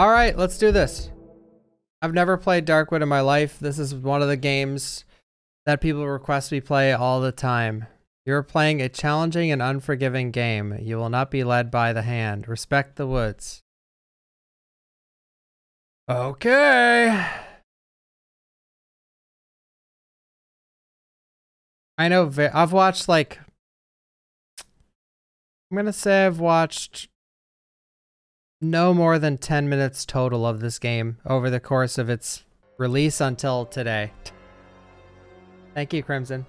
All right, let's do this. I've never played Darkwood in my life. This is one of the games that people request me play all the time. You're playing a challenging and unforgiving game. You will not be led by the hand. Respect the woods. Okay. I know I've watched like I'm going to say I've watched no more than 10 minutes total of this game over the course of its release until today. Thank you, Crimson.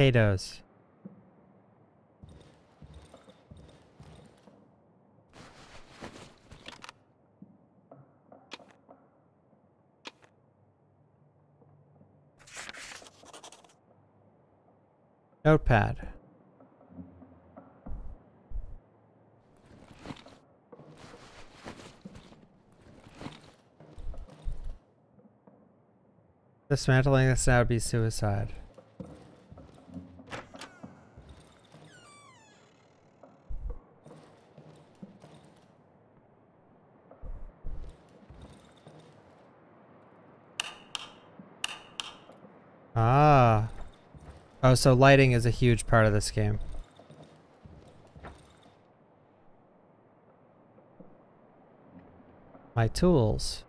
Potatoes. Notepad. Dismantling this now would be suicide. Oh, so lighting is a huge part of this game. My tools.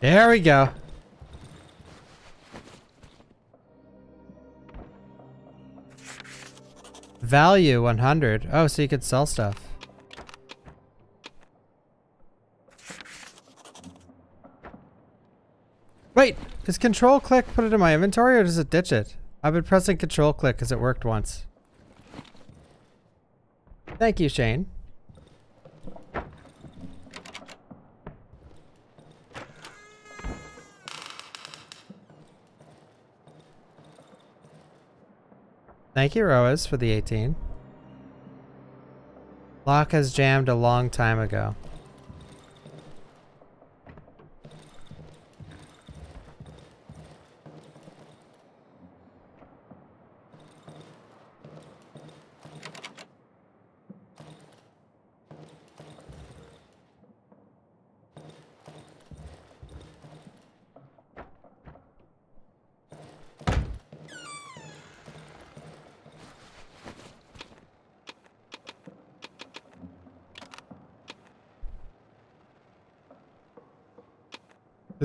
There we go. Value 100. Oh, so you could sell stuff. Wait, does control click put it in my inventory or does it ditch it? I've been pressing control click because it worked once. Thank you, Shane. Thank you, Roas, for the 18. Lock has jammed a long time ago.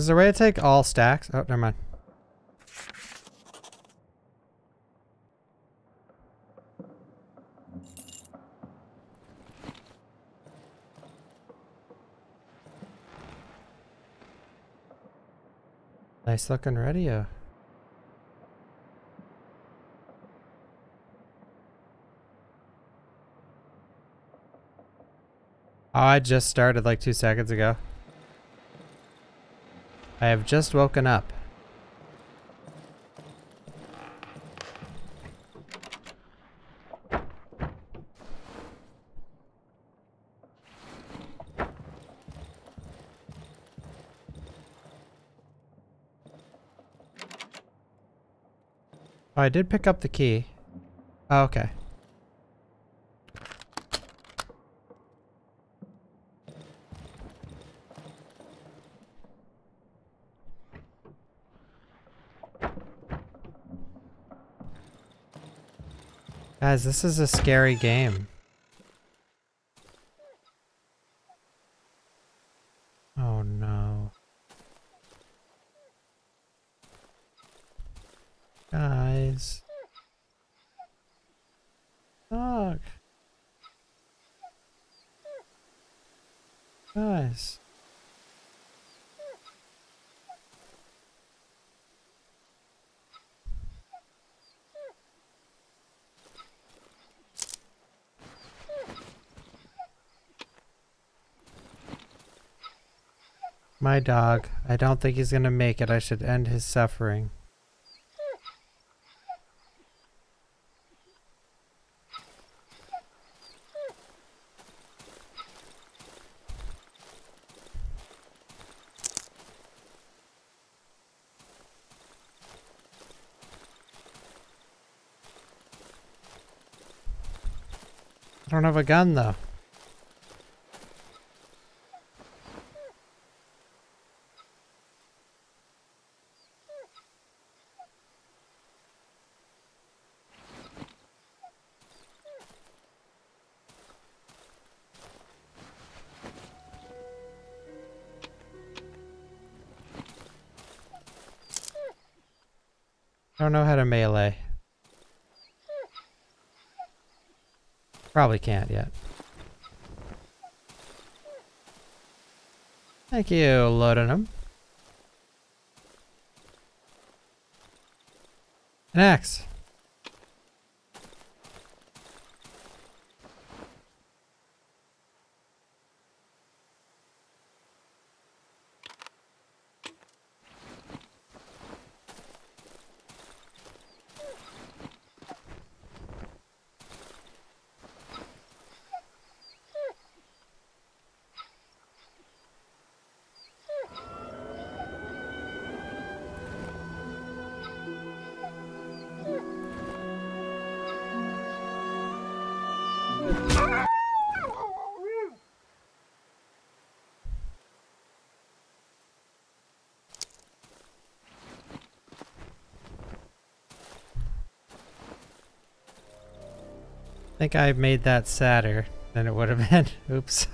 Is there a way to take all stacks? Oh, never mind. Nice looking radio. Oh, I just started like two seconds ago. I have just woken up. Oh, I did pick up the key. Oh, okay. Guys, this is a scary game. Oh no. Guys. Dog. Guys. My dog. I don't think he's gonna make it. I should end his suffering. I don't have a gun though. Probably can't yet. Thank you, Laudanum. An axe. Think I made that sadder than it would have been. Oops.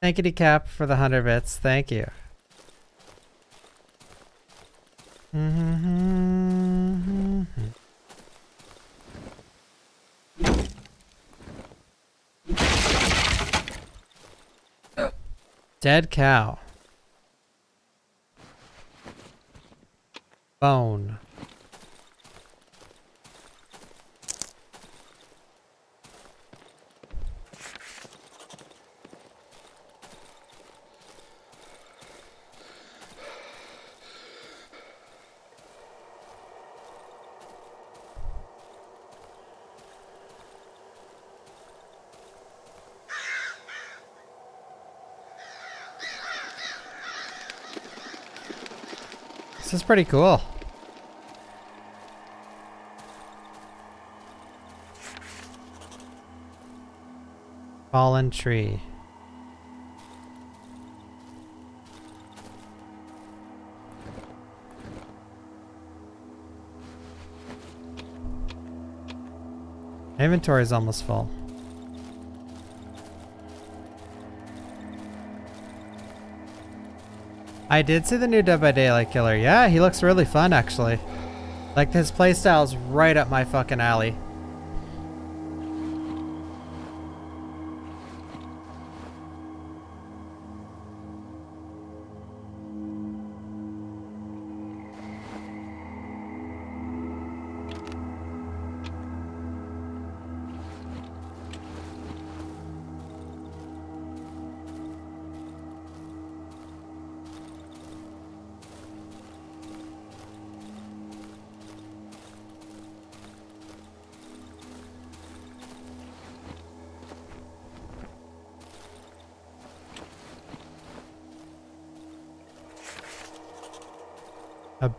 Thankity Cap for the 100 bits. Thank you. Dead cow. Bone. This is pretty cool. Fallen tree. Inventory is almost full. I did see the new Dead by Daylight killer. Yeah, he looks really fun actually. Like his playstyle's right up my fucking alley.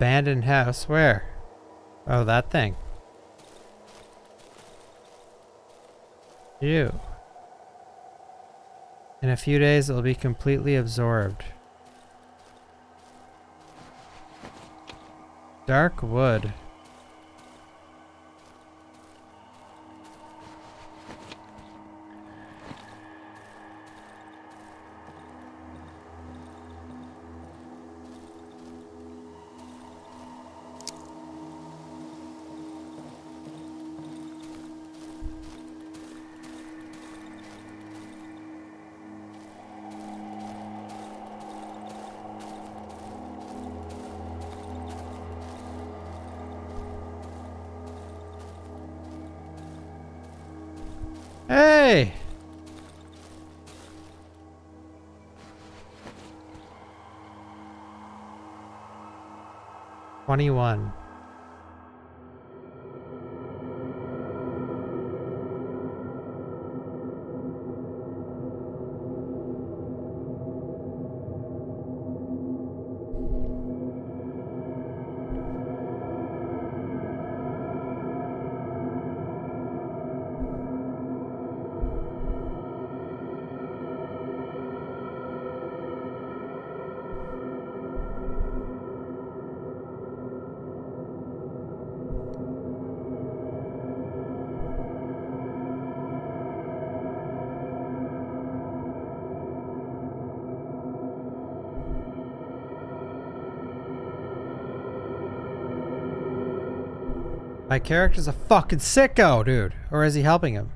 Abandoned house. Where? Oh, that thing. You. In a few days, it'll be completely absorbed. Dark wood. 21. Character's a fucking sicko, dude. Or is he helping him?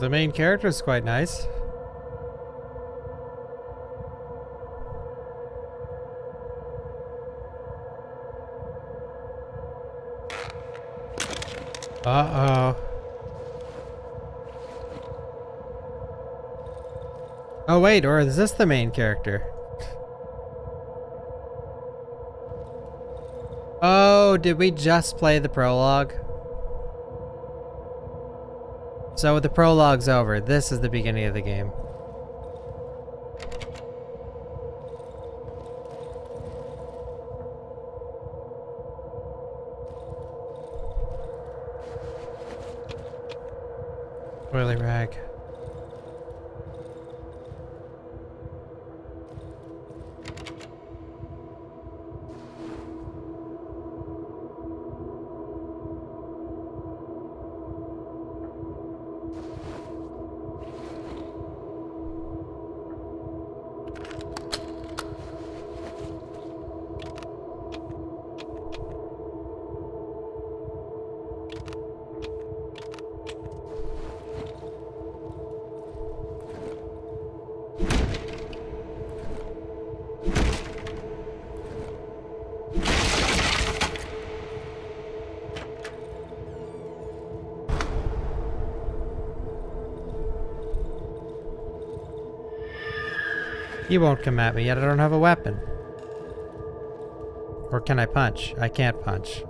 The main character is quite nice. Uh-oh. Oh wait, or is this the main character? Oh, did we just play the prologue? So with the prologue's over. This is the beginning of the game. Oily rag. He won't come at me yet. I don't have a weapon. Or can I punch? I can't punch.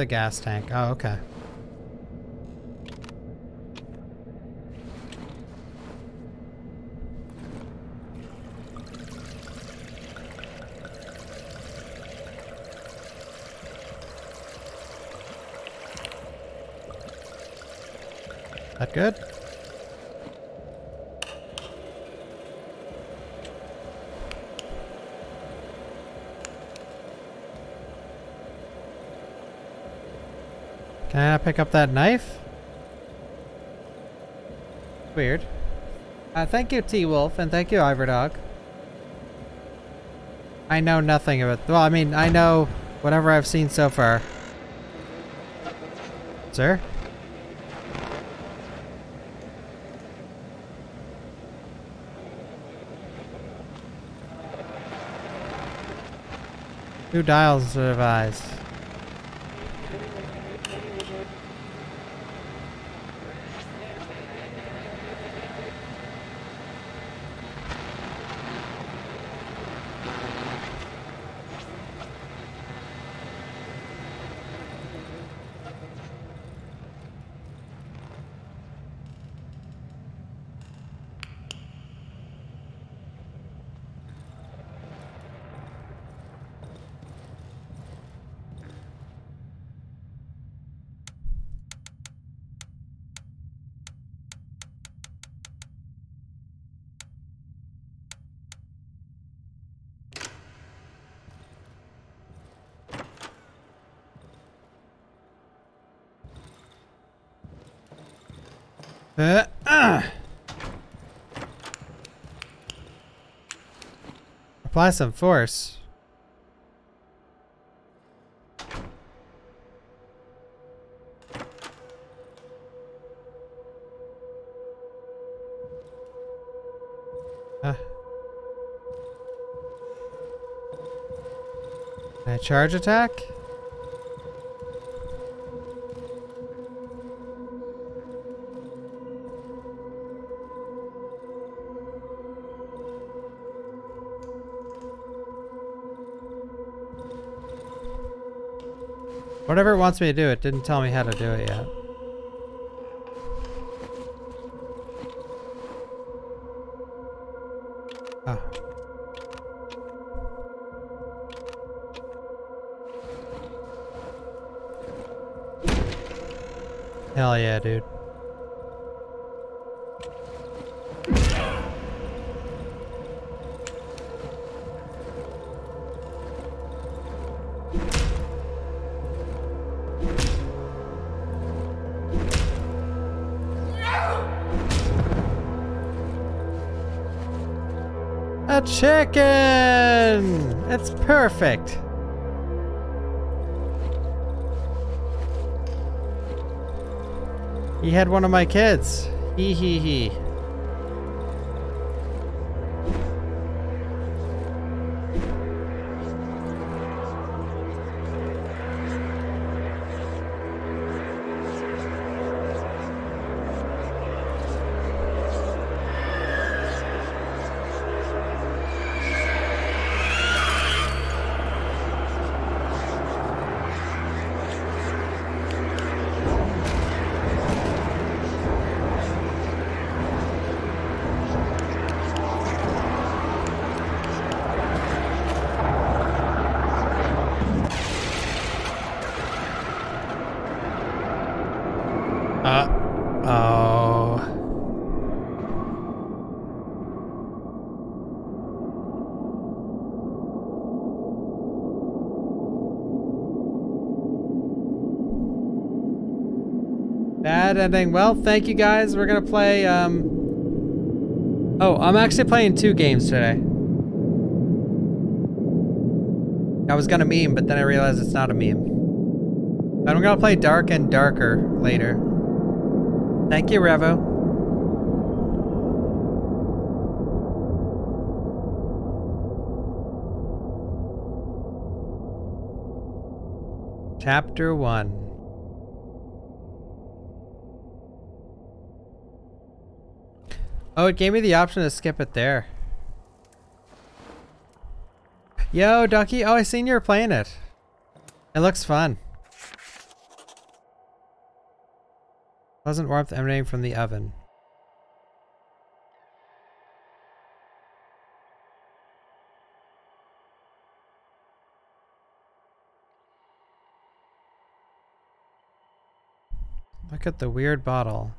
The gas tank. Oh, okay. That good? Can I pick up that knife? Weird. Uh, thank you, T-Wolf, and thank you, Iverdog. I know nothing of it. Well, I mean, I know whatever I've seen so far. Sir? Two dials survives. Uh, uh. Apply some force. Uh. Can I charge attack? Whatever it wants me to do, it didn't tell me how to do it yet. Oh. Hell yeah, dude. Chicken! It's perfect. He had one of my kids. Hee hee hee. Ending. Well, thank you guys. We're gonna play, um... Oh, I'm actually playing two games today. I was gonna meme, but then I realized it's not a meme. I'm gonna play Dark and Darker later. Thank you, Revo. Chapter 1 it gave me the option to skip it there. Yo, Ducky. Oh, I seen you were playing it. It looks fun. Pleasant warmth emanating from the oven. Look at the weird bottle.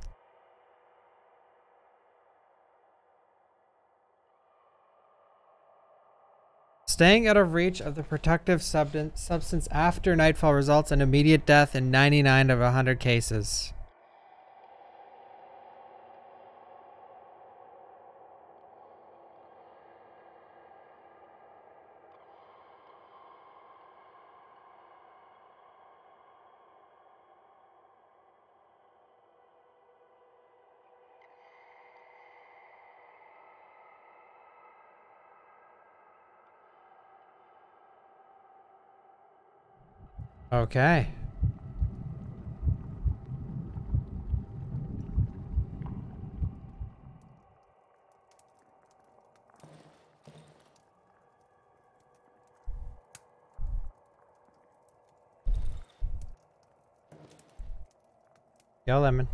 Staying out of reach of the protective substance after nightfall results in immediate death in 99 of 100 cases. Okay. Yo, Lemon.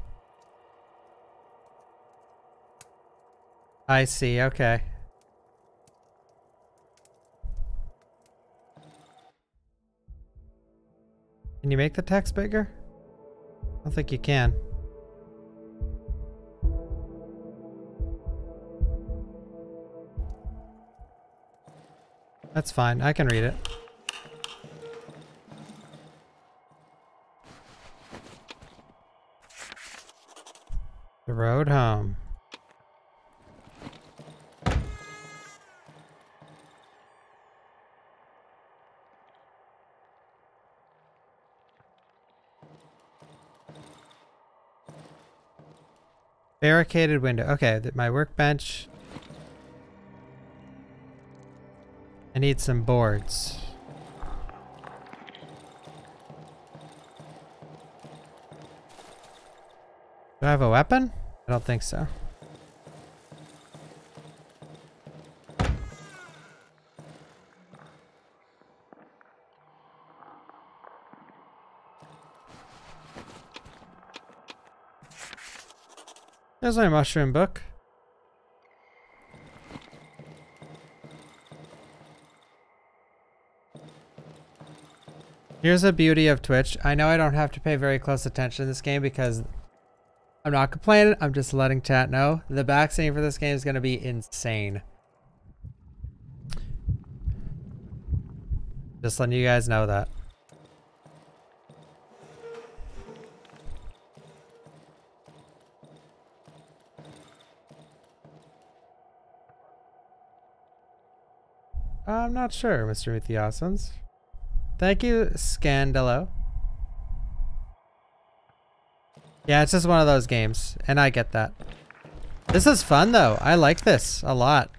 I see, okay. You make the text bigger? I don't think you can. That's fine. I can read it. Barricaded window. Okay, my workbench. I need some boards. Do I have a weapon? I don't think so. There's my mushroom book. Here's the beauty of Twitch. I know I don't have to pay very close attention to this game because I'm not complaining. I'm just letting chat know. The backseating for this game is going to be insane. Just letting you guys know that. I'm not sure, Mr. Mythiosans. Thank you, Scandalo. Yeah, it's just one of those games, and I get that. This is fun, though. I like this a lot.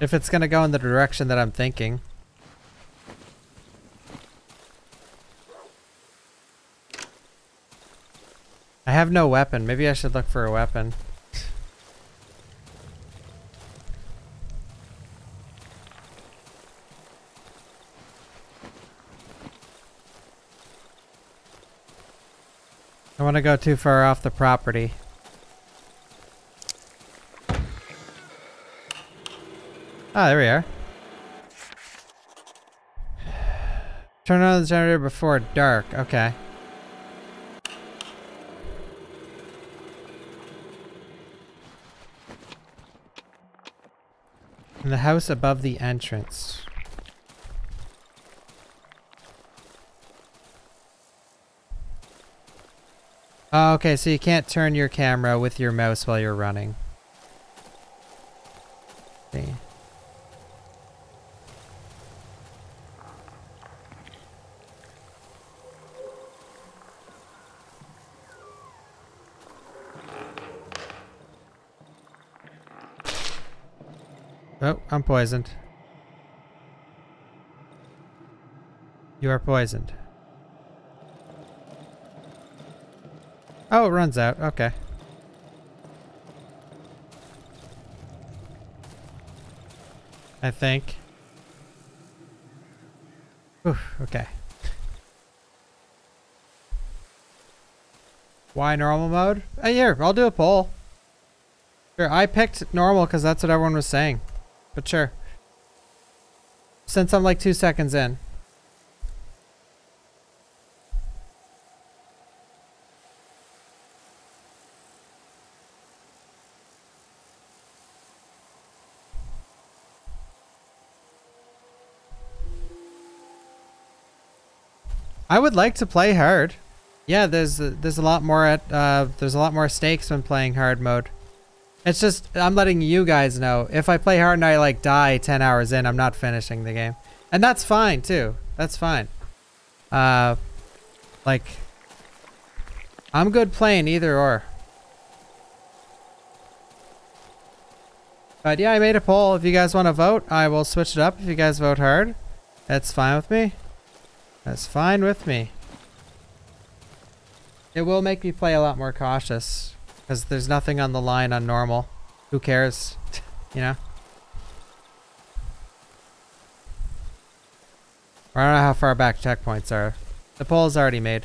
If it's gonna go in the direction that I'm thinking. I have no weapon. Maybe I should look for a weapon. I want to go too far off the property. Ah, there we are. Turn on the generator before dark. Okay. In the house above the entrance. Oh, okay, so you can't turn your camera with your mouse while you're running. See. Oh, I'm poisoned. You are poisoned. Oh, it runs out. Okay. I think. Whew, okay. Why normal mode? Uh, here, I'll do a poll. Sure, I picked normal because that's what everyone was saying. But sure. Since I'm like two seconds in. I would like to play hard. Yeah, there's there's a lot more at uh, there's a lot more stakes when playing hard mode. It's just I'm letting you guys know if I play hard and I like die 10 hours in, I'm not finishing the game, and that's fine too. That's fine. Uh, like I'm good playing either or. But yeah, I made a poll. If you guys want to vote, I will switch it up. If you guys vote hard, that's fine with me. That's fine with me. It will make me play a lot more cautious. Because there's nothing on the line on normal. Who cares? you know? I don't know how far back checkpoints are. The poll's already made.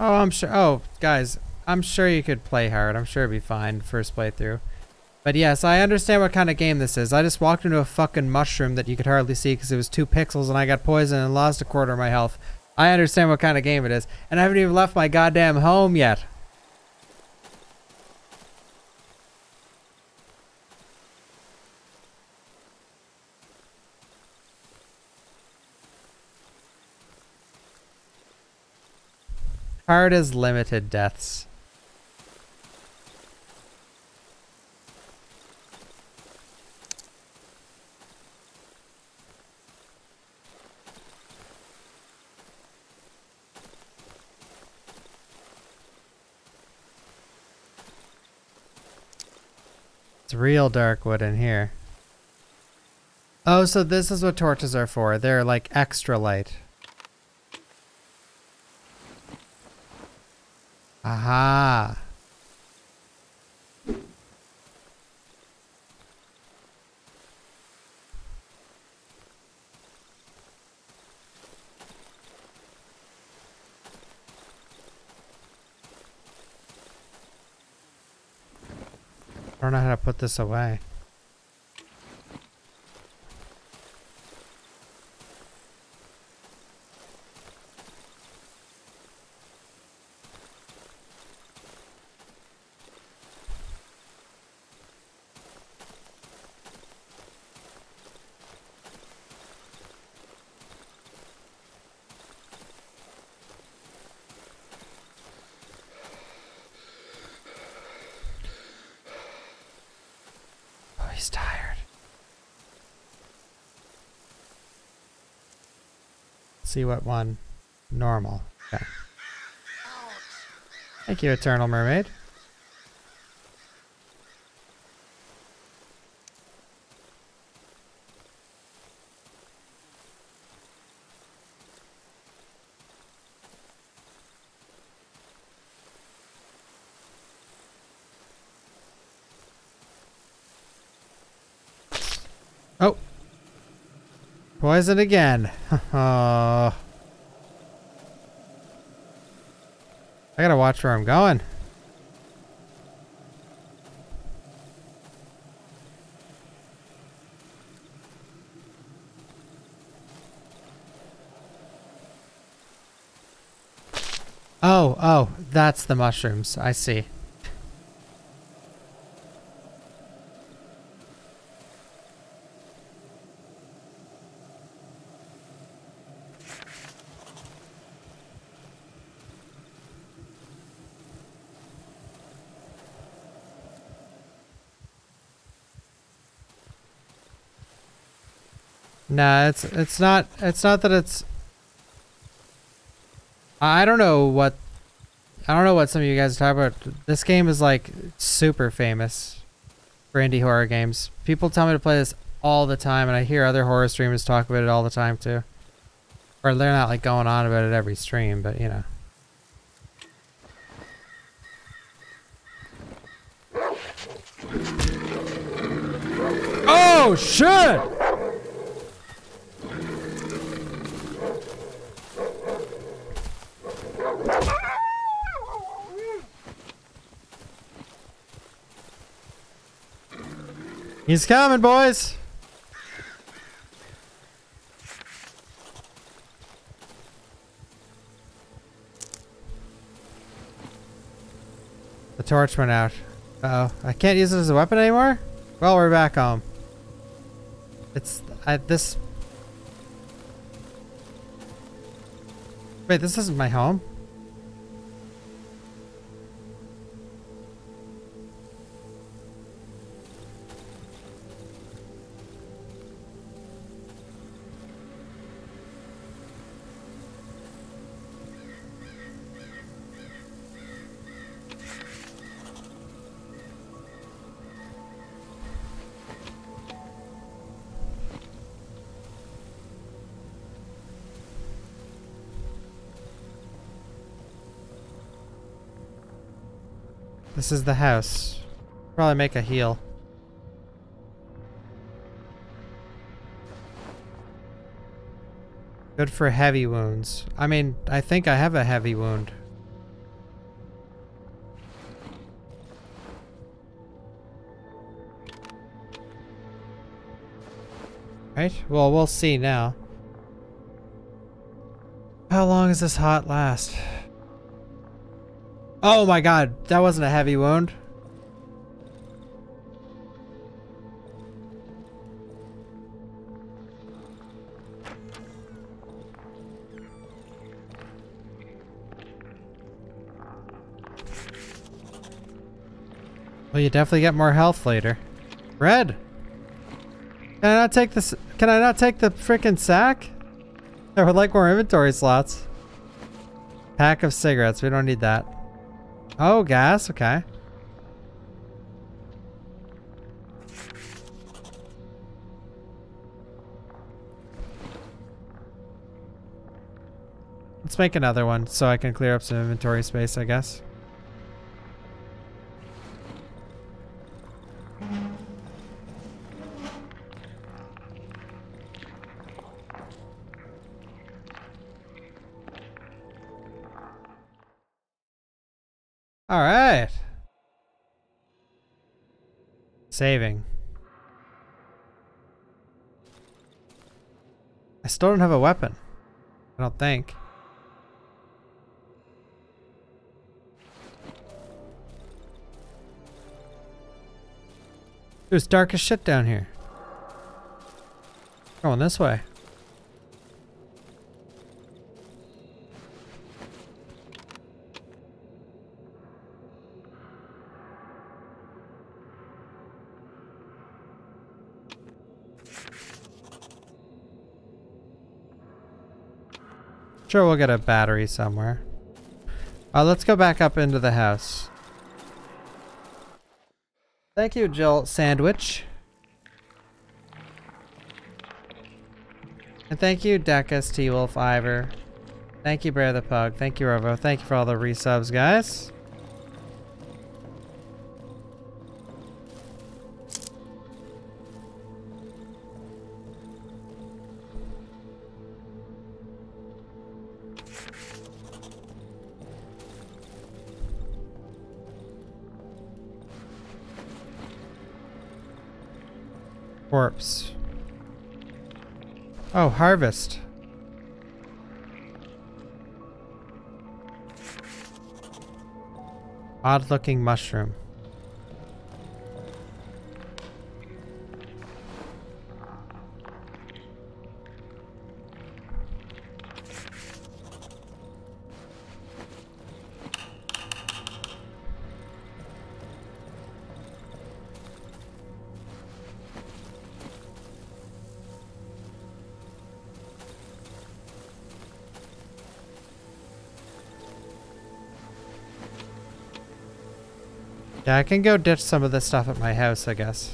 Oh, I'm sure. Oh, guys, I'm sure you could play hard. I'm sure it'd be fine first playthrough. But yes, I understand what kind of game this is. I just walked into a fucking mushroom that you could hardly see because it was two pixels and I got poisoned and lost a quarter of my health. I understand what kind of game it is. And I haven't even left my goddamn home yet. Hard as limited deaths. It's real dark wood in here. Oh, so this is what torches are for. They're like extra light. Aha. I don't know how to put this away. he's tired. See what one? Normal. Okay. Thank you, Eternal Mermaid. Oh. Poison again. Oh. I gotta watch where I'm going. Oh, oh, that's the mushrooms. I see. Nah, it's it's not it's not that it's I don't know what I don't know what some of you guys talk about. This game is like super famous for indie horror games. People tell me to play this all the time and I hear other horror streamers talk about it all the time too. Or they're not like going on about it every stream, but you know. Oh shit! He's coming, boys! The torch went out. Uh oh I can't use it as a weapon anymore? Well, we're back home. It's... I, this... Wait, this isn't my home? This is the house. Probably make a heal. Good for heavy wounds. I mean, I think I have a heavy wound. Right? Well, we'll see now. How long does this hot last? Oh my god, that wasn't a heavy wound. Well, you definitely get more health later. Red! Can I not take this? Can I not take the freaking sack? I would like more inventory slots. Pack of cigarettes. We don't need that. Oh, gas. Okay. Let's make another one so I can clear up some inventory space, I guess. Saving. I still don't have a weapon. I don't think. It's dark as shit down here. Going this way. Sure, we'll get a battery somewhere. Uh, let's go back up into the house. Thank you, Jill Sandwich. And thank you, Decus T Wolf Ivor. Thank you, Bear the Pug. Thank you, Rovo. Thank you for all the resubs, guys. Corpse. Oh, harvest. Odd looking mushroom. Yeah, I can go ditch some of this stuff at my house, I guess.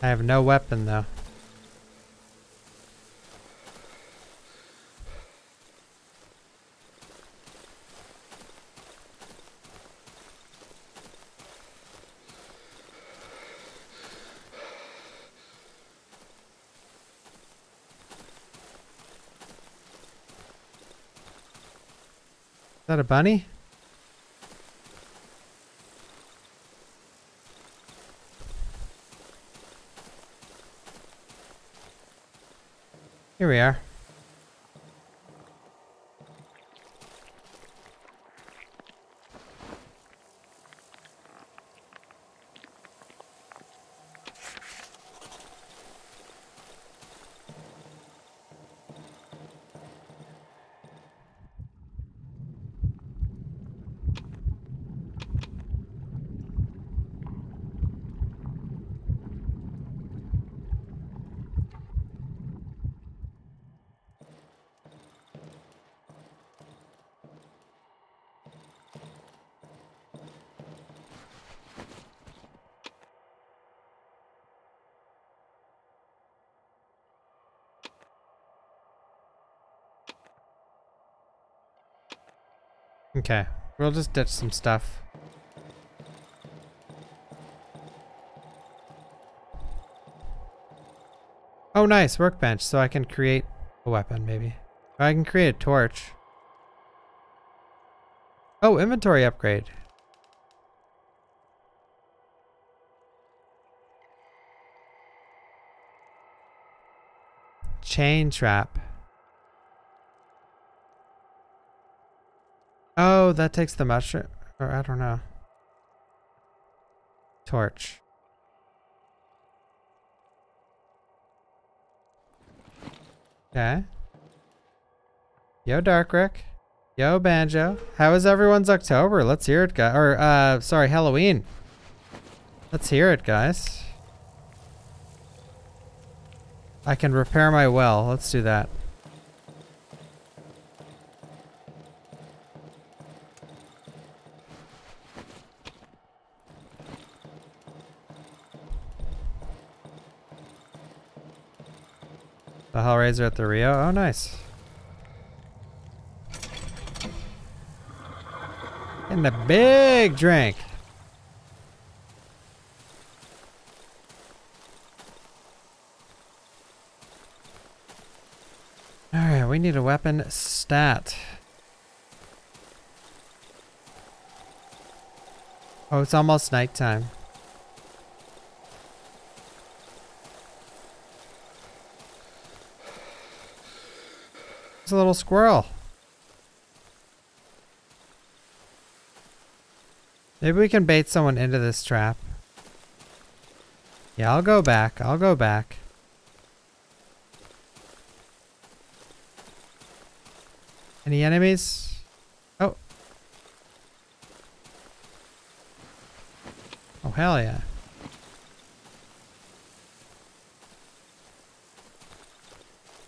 I have no weapon though. That a bunny? Here we are. Okay, we'll just ditch some stuff. Oh nice, workbench, so I can create a weapon maybe. Or I can create a torch. Oh, inventory upgrade. Chain trap. Oh, that takes the mushroom. Or I don't know. Torch. Okay. Yo, Dark Rick. Yo, Banjo. How is everyone's October? Let's hear it, guys. Or, uh, sorry, Halloween. Let's hear it, guys. I can repair my well. Let's do that. The Hellraiser at the Rio? Oh, nice. And the big drink. Alright, we need a weapon stat. Oh, it's almost nighttime. A little squirrel. Maybe we can bait someone into this trap. Yeah, I'll go back. I'll go back. Any enemies? Oh. Oh, hell yeah.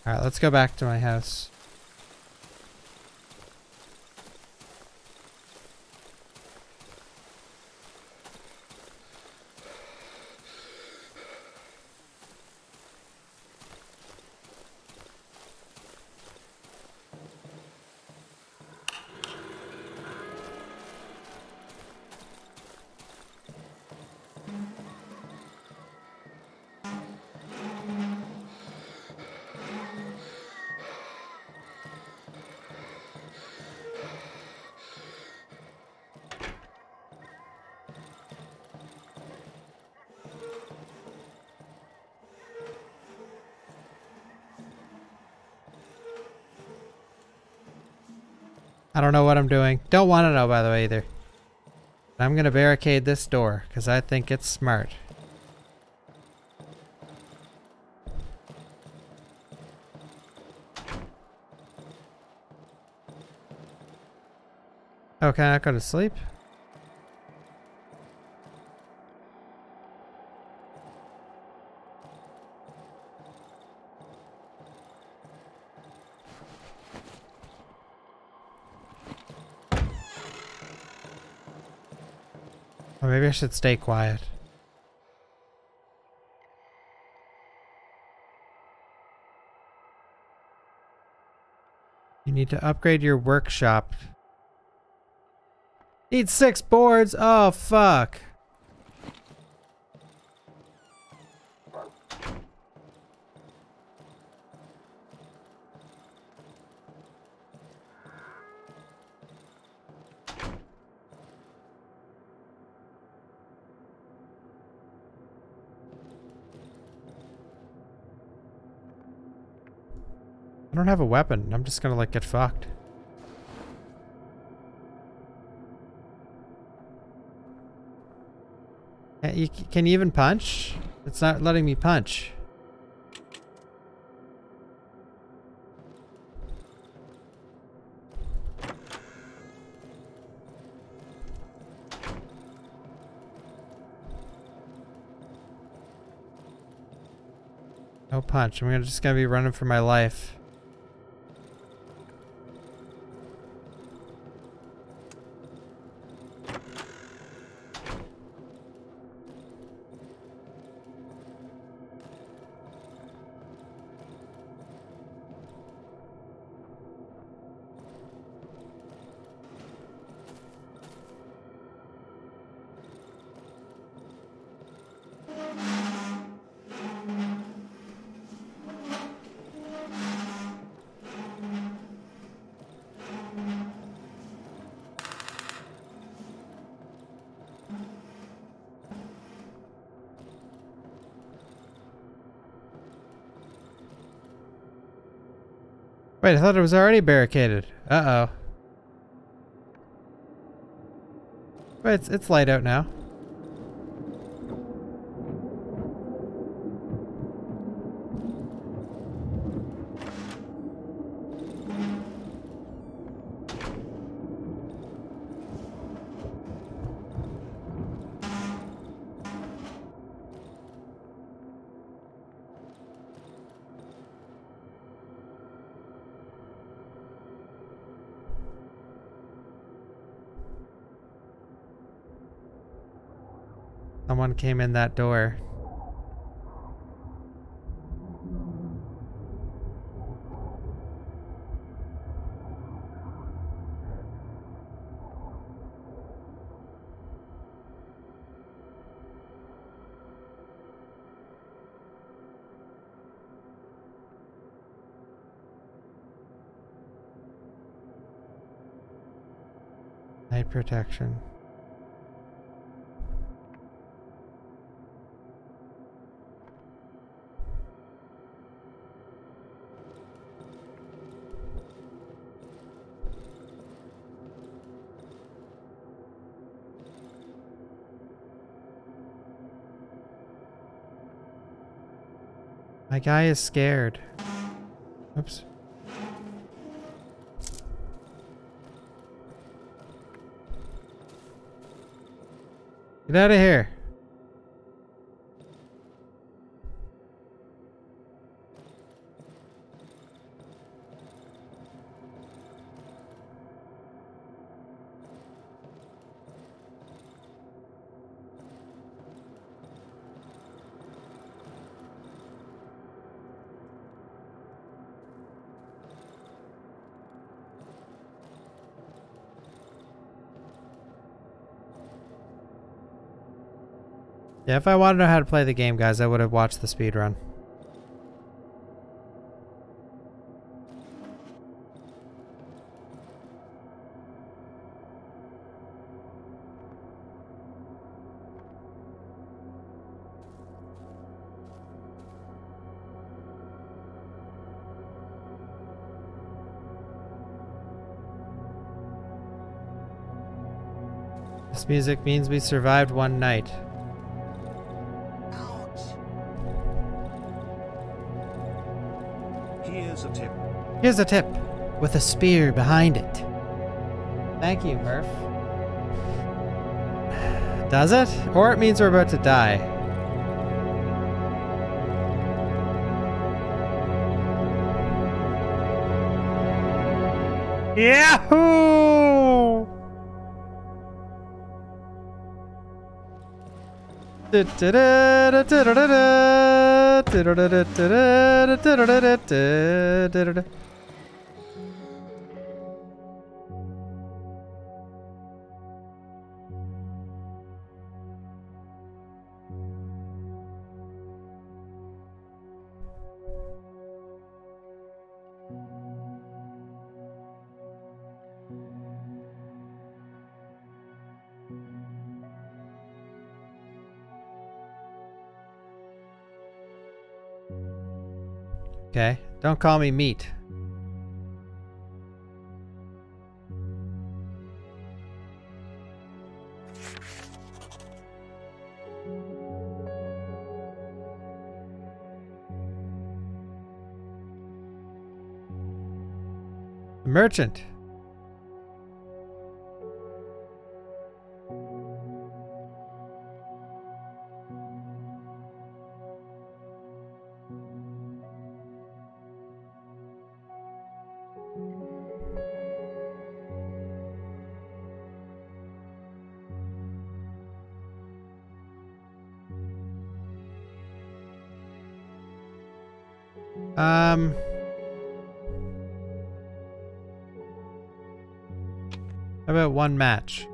Alright, let's go back to my house. Don't know what I'm doing. Don't want to know, by the way, either. I'm going to barricade this door, because I think it's smart. Oh, can I not go to sleep? Should stay quiet. You need to upgrade your workshop. Need six boards? Oh, fuck. Weapon. I'm just gonna like get fucked. Can you, can you even punch? It's not letting me punch. No punch. I'm gonna just gonna be running for my life. I thought it was already barricaded. Uh-oh. Wait, it's, it's light out now. Came in that door. Night protection. Guy is scared. Oops. Get out of here. If I wanted to know how to play the game, guys, I would have watched the speed run. This music means we survived one night. Here's a tip with a spear behind it. Thank you, Murph. Does it? Or it means we're about to die. Yahoo! don't call me meat. Merchant. One match?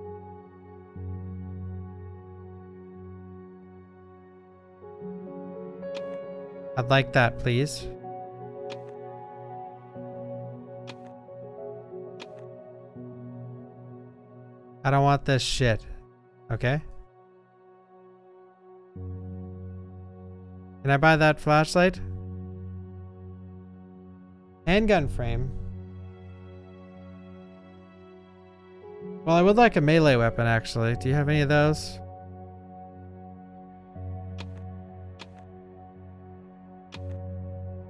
I'd like that, please. I don't want this shit. Okay? Can I buy that flashlight? Handgun frame. I would like a melee weapon, actually. Do you have any of those?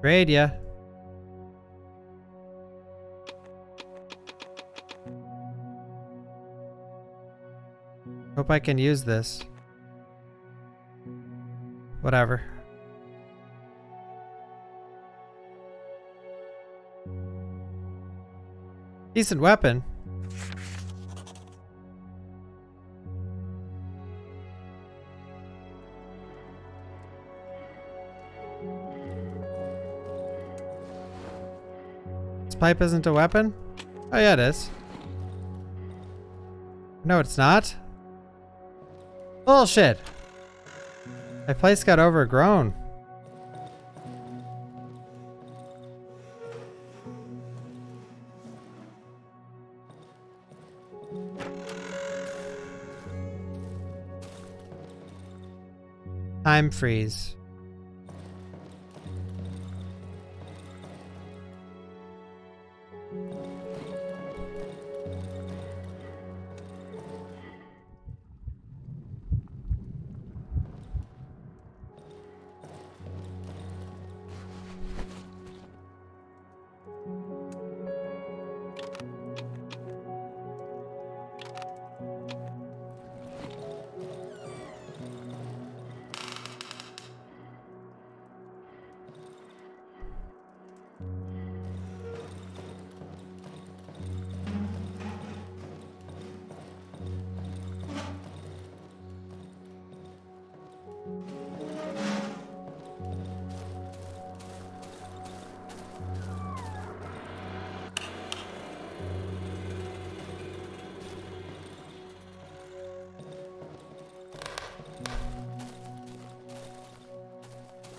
Trade ya. Hope I can use this. Whatever. Decent weapon. Pipe isn't a weapon? Oh yeah, it is. No, it's not. Bullshit. My place got overgrown. Time freeze.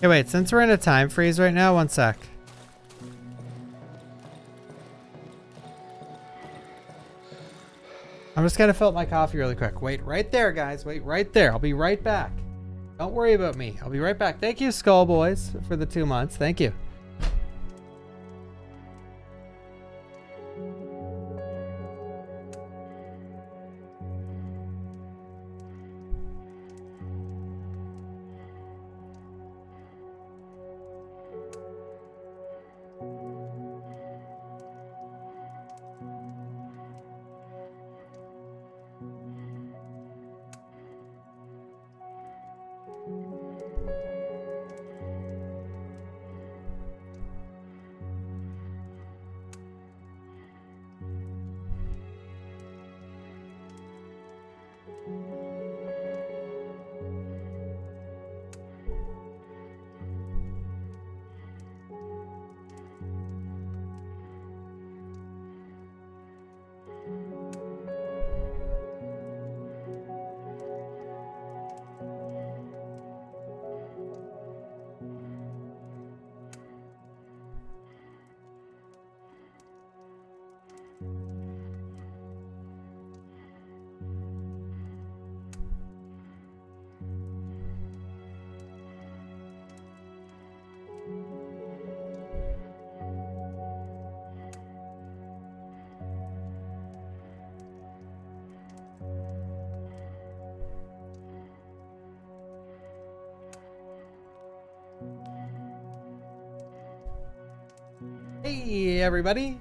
Hey, wait, since we're in a time freeze right now, one sec. I'm just gonna fill up my coffee really quick. Wait right there, guys. Wait right there. I'll be right back. Don't worry about me. I'll be right back. Thank you, Skull Boys, for the two months. Thank you. Everybody.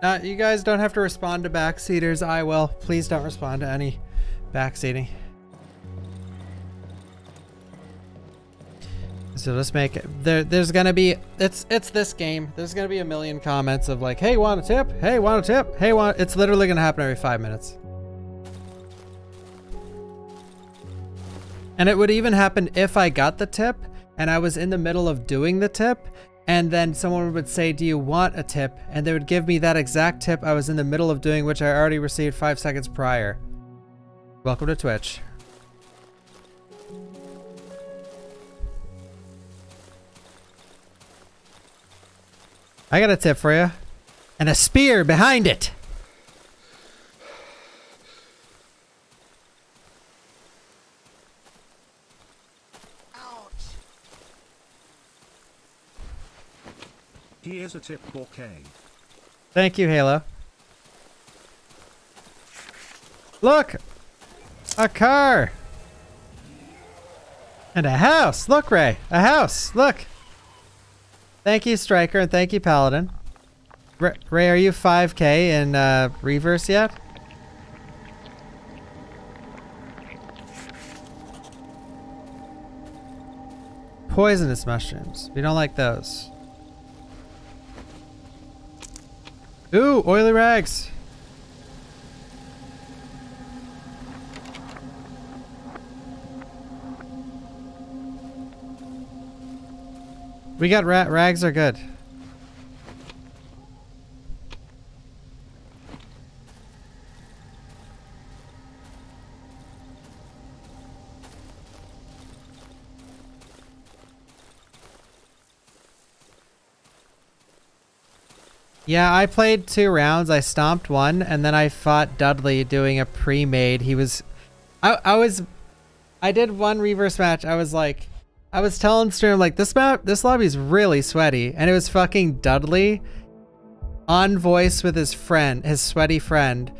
Uh, you guys don't have to respond to backseaters. I will. Please don't respond to any backseating. So let's make it. There, there's gonna be. It's it's this game. There's gonna be a million comments of like, "Hey, want a tip? Hey, want a tip? Hey, want." It's literally gonna happen every five minutes. And it would even happen if I got the tip and I was in the middle of doing the tip and then someone would say, do you want a tip? And they would give me that exact tip I was in the middle of doing, which I already received five seconds prior. Welcome to Twitch. I got a tip for you. And a spear behind it. Here's a tip 4K. Thank you, Halo. Look! A car! And a house! Look, Ray! A house! Look! Thank you, Striker, and thank you, Paladin. Ray, Ray are you 5k in uh, reverse yet? Poisonous mushrooms. We don't like those. Ooh, oily rags. We got ra rags are good. Yeah, I played two rounds. I stomped one, and then I fought Dudley doing a pre-made. He was, I, I was, I did one reverse match. I was like, I was telling stream like this map, this lobby's really sweaty, and it was fucking Dudley, on voice with his friend, his sweaty friend,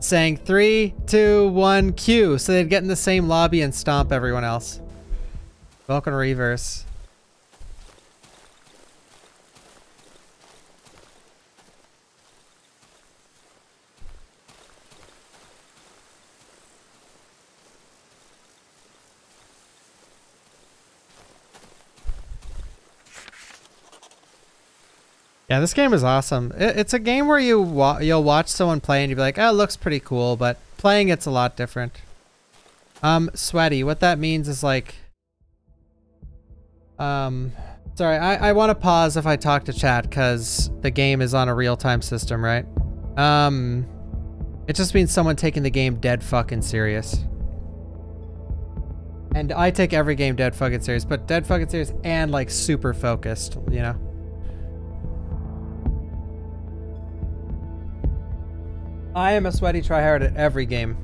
saying three, two, one, Q, so they'd get in the same lobby and stomp everyone else. Welcome to reverse. Yeah, this game is awesome. It, it's a game where you wa you'll watch someone play and you'll be like, "Oh, it looks pretty cool," but playing it's a lot different. Um, sweaty. What that means is like, um, sorry, I I want to pause if I talk to chat because the game is on a real time system, right? Um, it just means someone taking the game dead fucking serious. And I take every game dead fucking serious, but dead fucking serious and like super focused, you know? I am a sweaty tryhard at every game.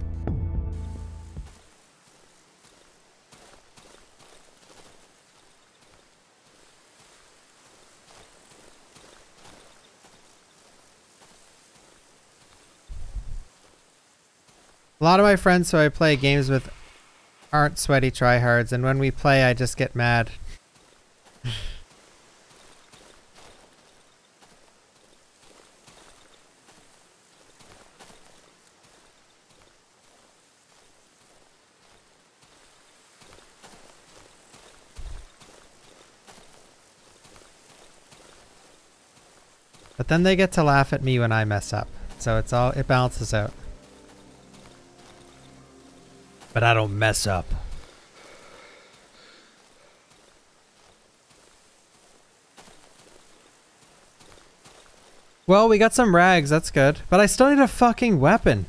A lot of my friends who I play games with aren't sweaty tryhards, and when we play, I just get mad. But then they get to laugh at me when I mess up. So it's all, it balances out. But I don't mess up. Well, we got some rags, that's good. But I still need a fucking weapon.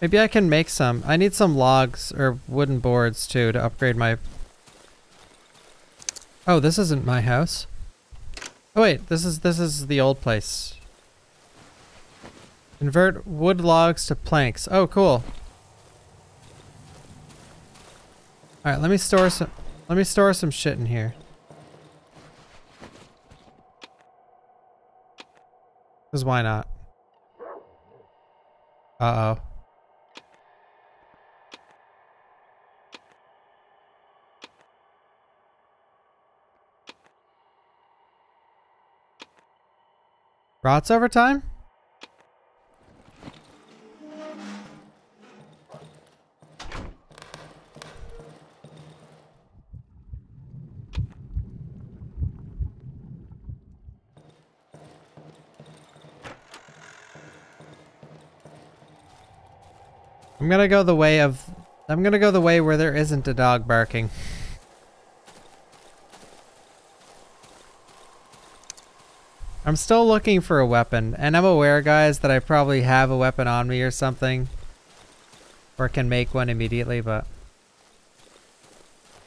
Maybe I can make some. I need some logs or wooden boards too to upgrade my... Oh, this isn't my house. Oh wait, this is this is the old place. Convert wood logs to planks. Oh, cool. All right, let me store some. Let me store some shit in here. Cause why not? Uh Rots over time? I'm gonna go the way of... I'm gonna go the way where there isn't a dog barking. I'm still looking for a weapon, and I'm aware, guys, that I probably have a weapon on me or something. Or can make one immediately, but...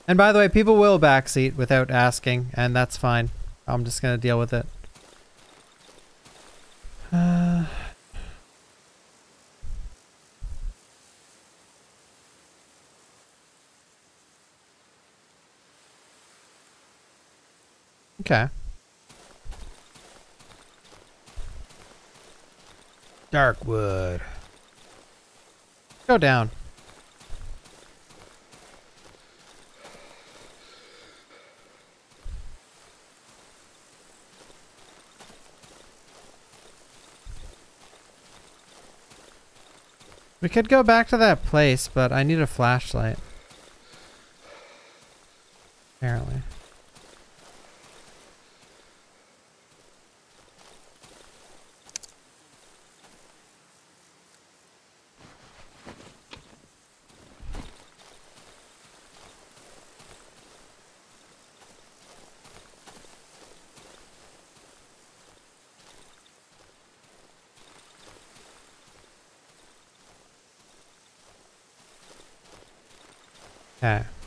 And by the way, people will backseat without asking, and that's fine. I'm just gonna deal with it. Uh... Okay. Darkwood. Go down. We could go back to that place, but I need a flashlight. Apparently. Okay.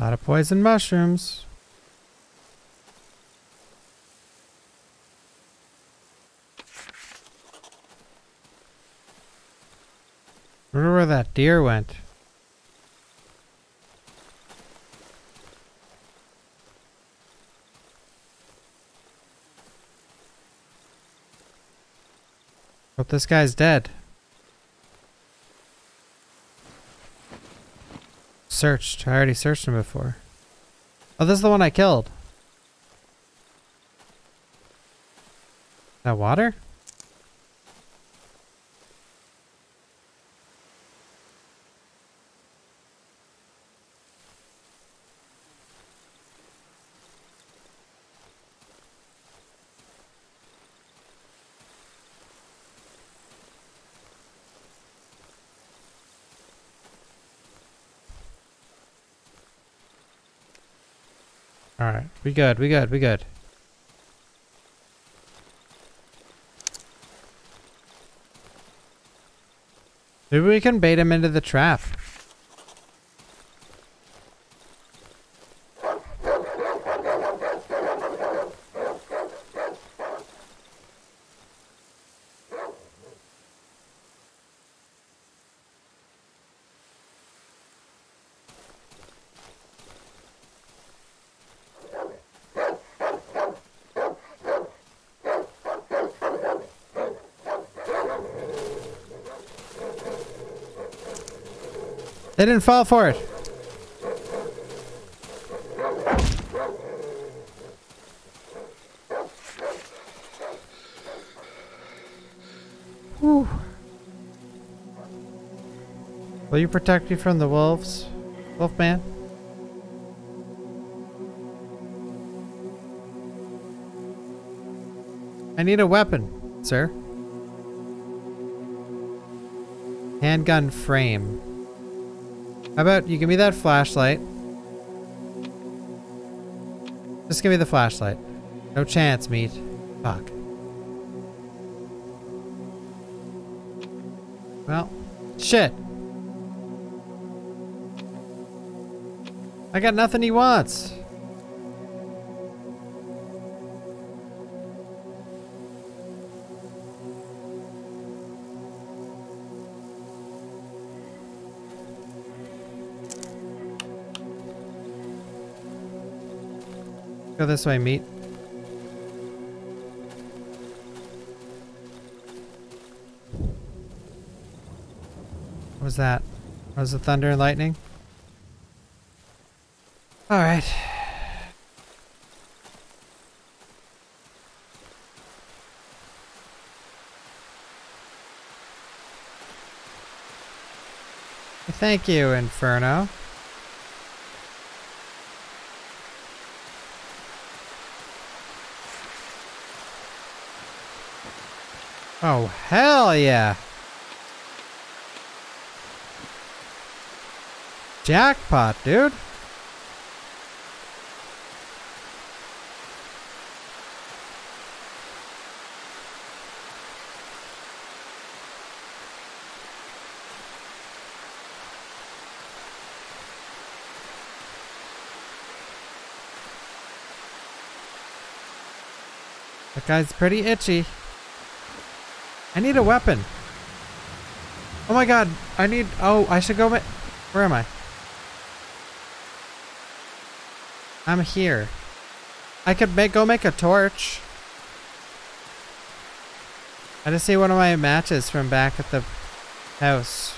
A lot of poison mushrooms. wonder where that deer went. Hope this guy's dead. Searched. I already searched him before. Oh, this is the one I killed. That water? Alright, we good, we good, we good. Maybe we can bait him into the trap. They didn't fall for it. Whew. Will you protect me from the wolves, Wolfman? I need a weapon, sir. Handgun frame. How about you give me that flashlight? Just give me the flashlight. No chance, meat. Fuck. Well, shit. I got nothing he wants. Go this way, meat. What was that? What Was the thunder and lightning? Alright. Thank you, Inferno. Oh, hell yeah. Jackpot, dude. That guy's pretty itchy. I need a weapon. Oh my god, I need... Oh, I should go... Where am I? I'm here. I could make go make a torch. I just see one of my matches from back at the house.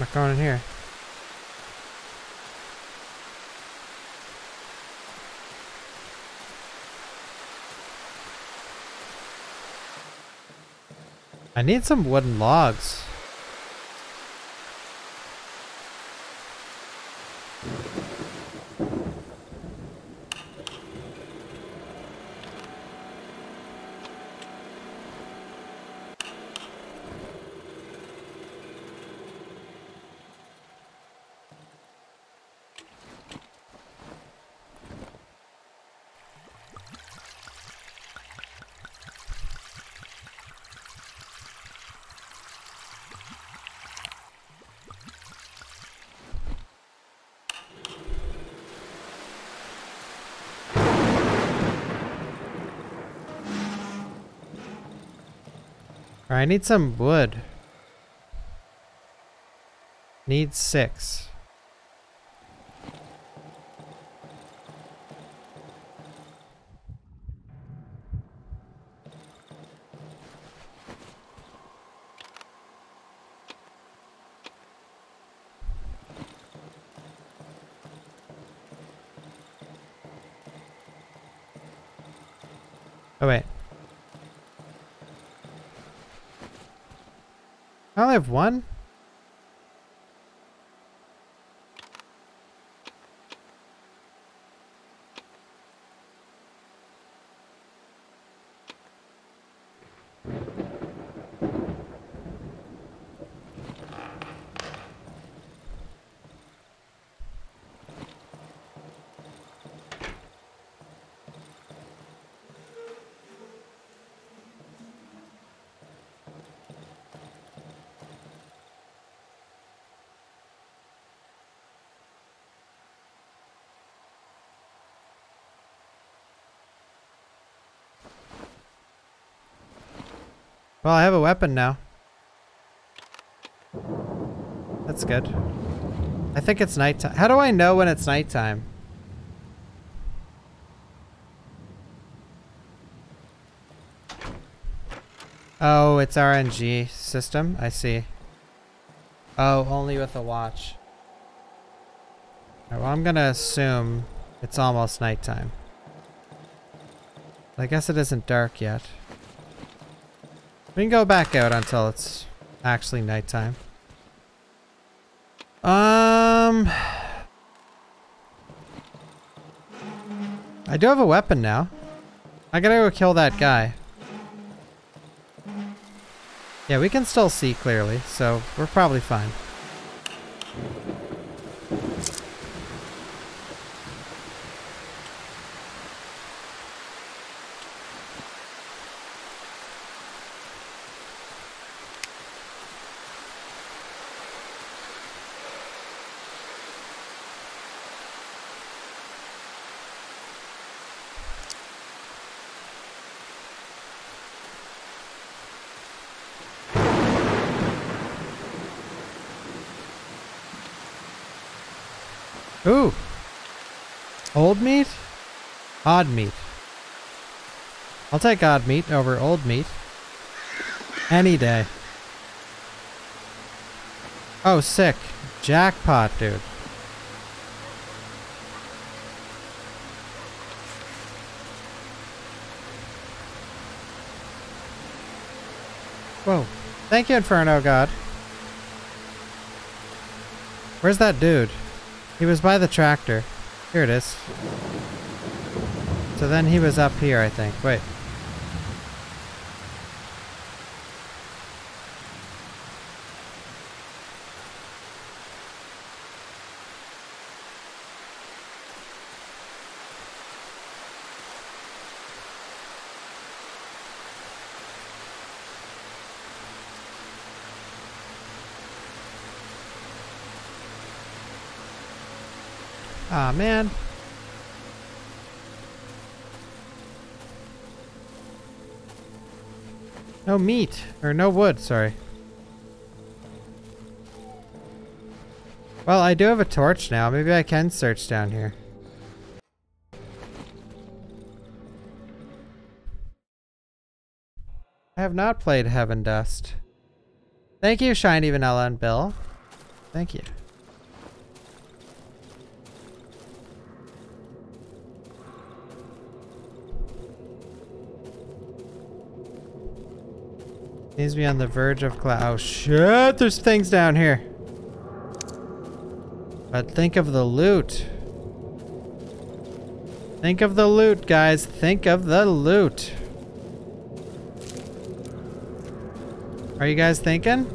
I'm not going in here. I need some wooden logs. I need some wood. Need six. One? Well, I have a weapon now. That's good. I think it's nighttime. How do I know when it's nighttime? Oh, it's RNG system. I see. Oh, only with a watch. Right, well, I'm gonna assume it's almost nighttime. I guess it isn't dark yet. We can go back out until it's actually nighttime. Um... I do have a weapon now. I gotta go kill that guy. Yeah, we can still see clearly, so we're probably fine. Ooh. Old meat? Odd meat. I'll take odd meat over old meat. Any day. Oh, sick. Jackpot, dude. Whoa. Thank you, Inferno God. Where's that dude? He was by the tractor. Here it is. So then he was up here, I think. Wait. Ah, man. No meat. Or no wood, sorry. Well, I do have a torch now. Maybe I can search down here. I have not played Heaven Dust. Thank you, Shiny Vanilla and Bill. Thank you. Seems to be on the verge of cloud. Oh shit, there's things down here. But think of the loot. Think of the loot, guys. Think of the loot. Are you guys thinking?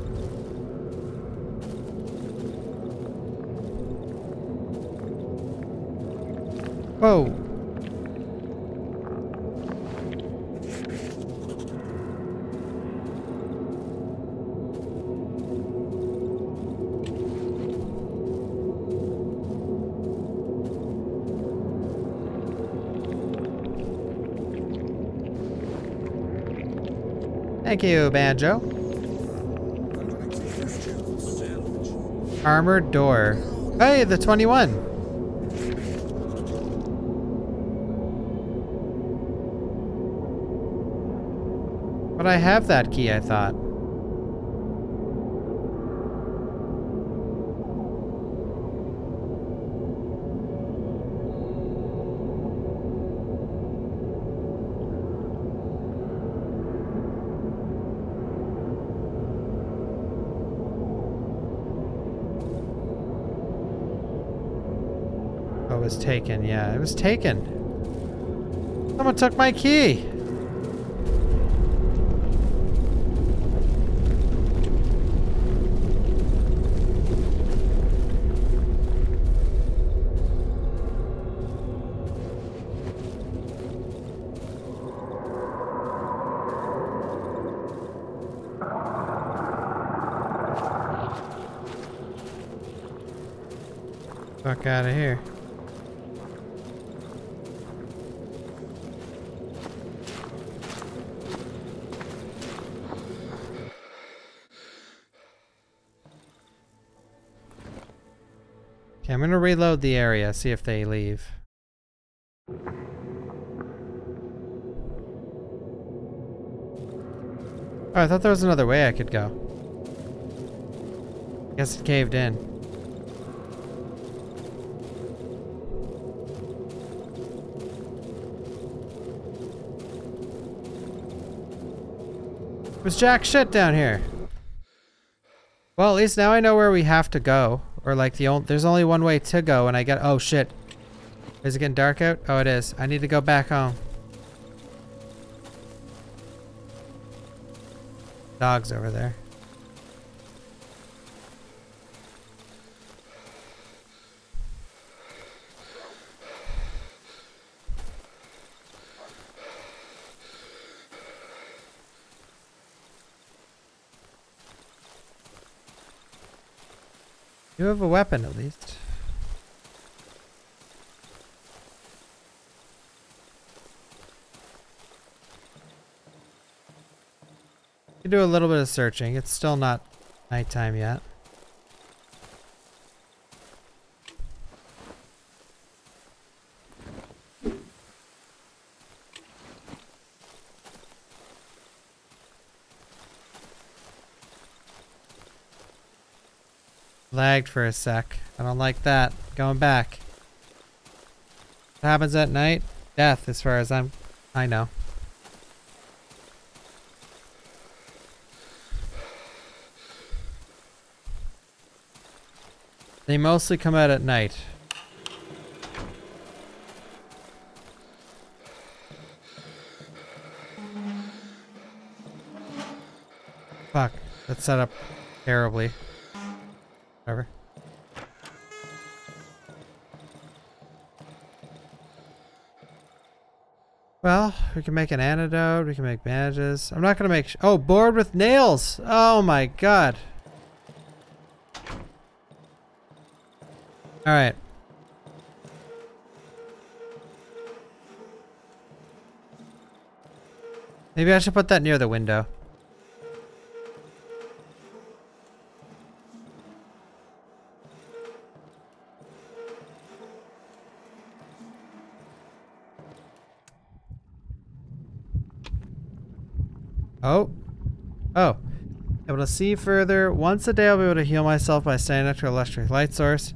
Thank you, Banjo. Armored door. Hey, the 21. But I have that key, I thought. Was taken. Yeah, it was taken. Someone took my key. Fuck out of here. I'm gonna reload the area, see if they leave. Oh, I thought there was another way I could go. Guess it caved in. There's jack shit down here. Well, at least now I know where we have to go. Or like the only, there's only one way to go and I get, oh shit. Is it getting dark out? Oh, it is. I need to go back home. Dog's over there. You have a weapon at least. You do a little bit of searching. It's still not nighttime yet. Lagged for a sec. I don't like that. Going back. What happens at night? Death, as far as I'm... I know. They mostly come out at night. Fuck. That's set up terribly. Whatever. Well, we can make an antidote. We can make bandages. I'm not gonna make. oh, board with nails. Oh my god. All right. Maybe I should put that near the window. To see further. Once a day I'll be able to heal myself by standing next to an electric light source.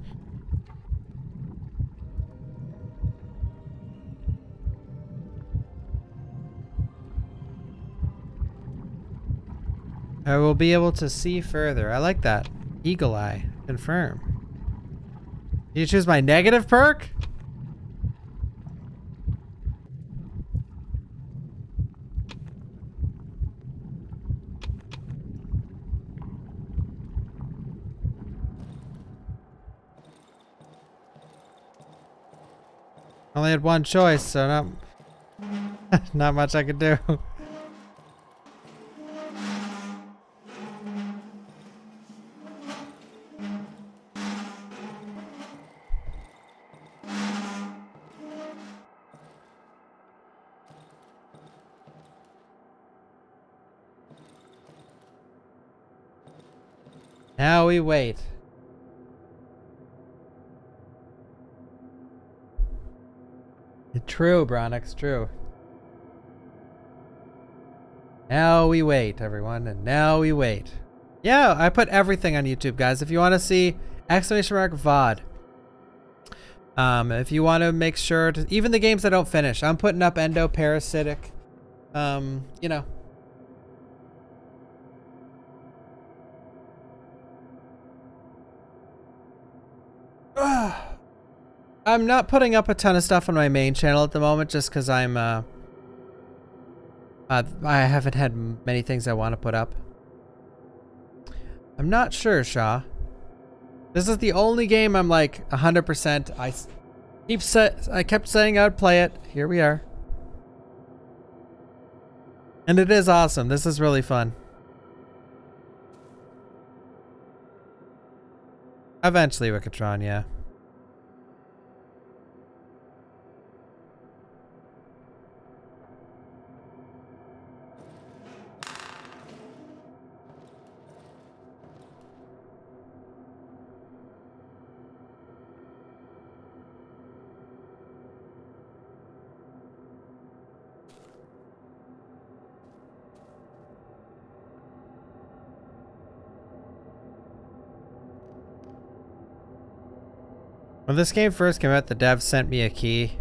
I will be able to see further. I like that. Eagle Eye. Confirm. you choose my negative perk? Only had one choice, so not not much I could do. Now we wait. True, Bronix, true. Now we wait, everyone, and now we wait. Yeah, I put everything on YouTube, guys. If you want to see exclamation mark VOD. Um, if you want to make sure to, even the games I don't finish, I'm putting up Endoparasitic. Um, you know, I'm not putting up a ton of stuff on my main channel at the moment just because I'm, uh, uh, I haven't had many things I want to put up. I'm not sure, Shaw. This is the only game I'm like 100%. I keep set. I kept saying I'd play it. Here we are. And it is awesome. This is really fun. Eventually, Wikitron, yeah. When this game first came out, the devs sent me a key.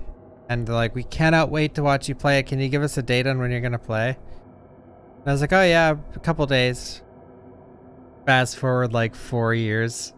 And they're like, we cannot wait to watch you play it. Can you give us a date on when you're going to play? And I was like, oh yeah, a couple days. Fast forward like four years.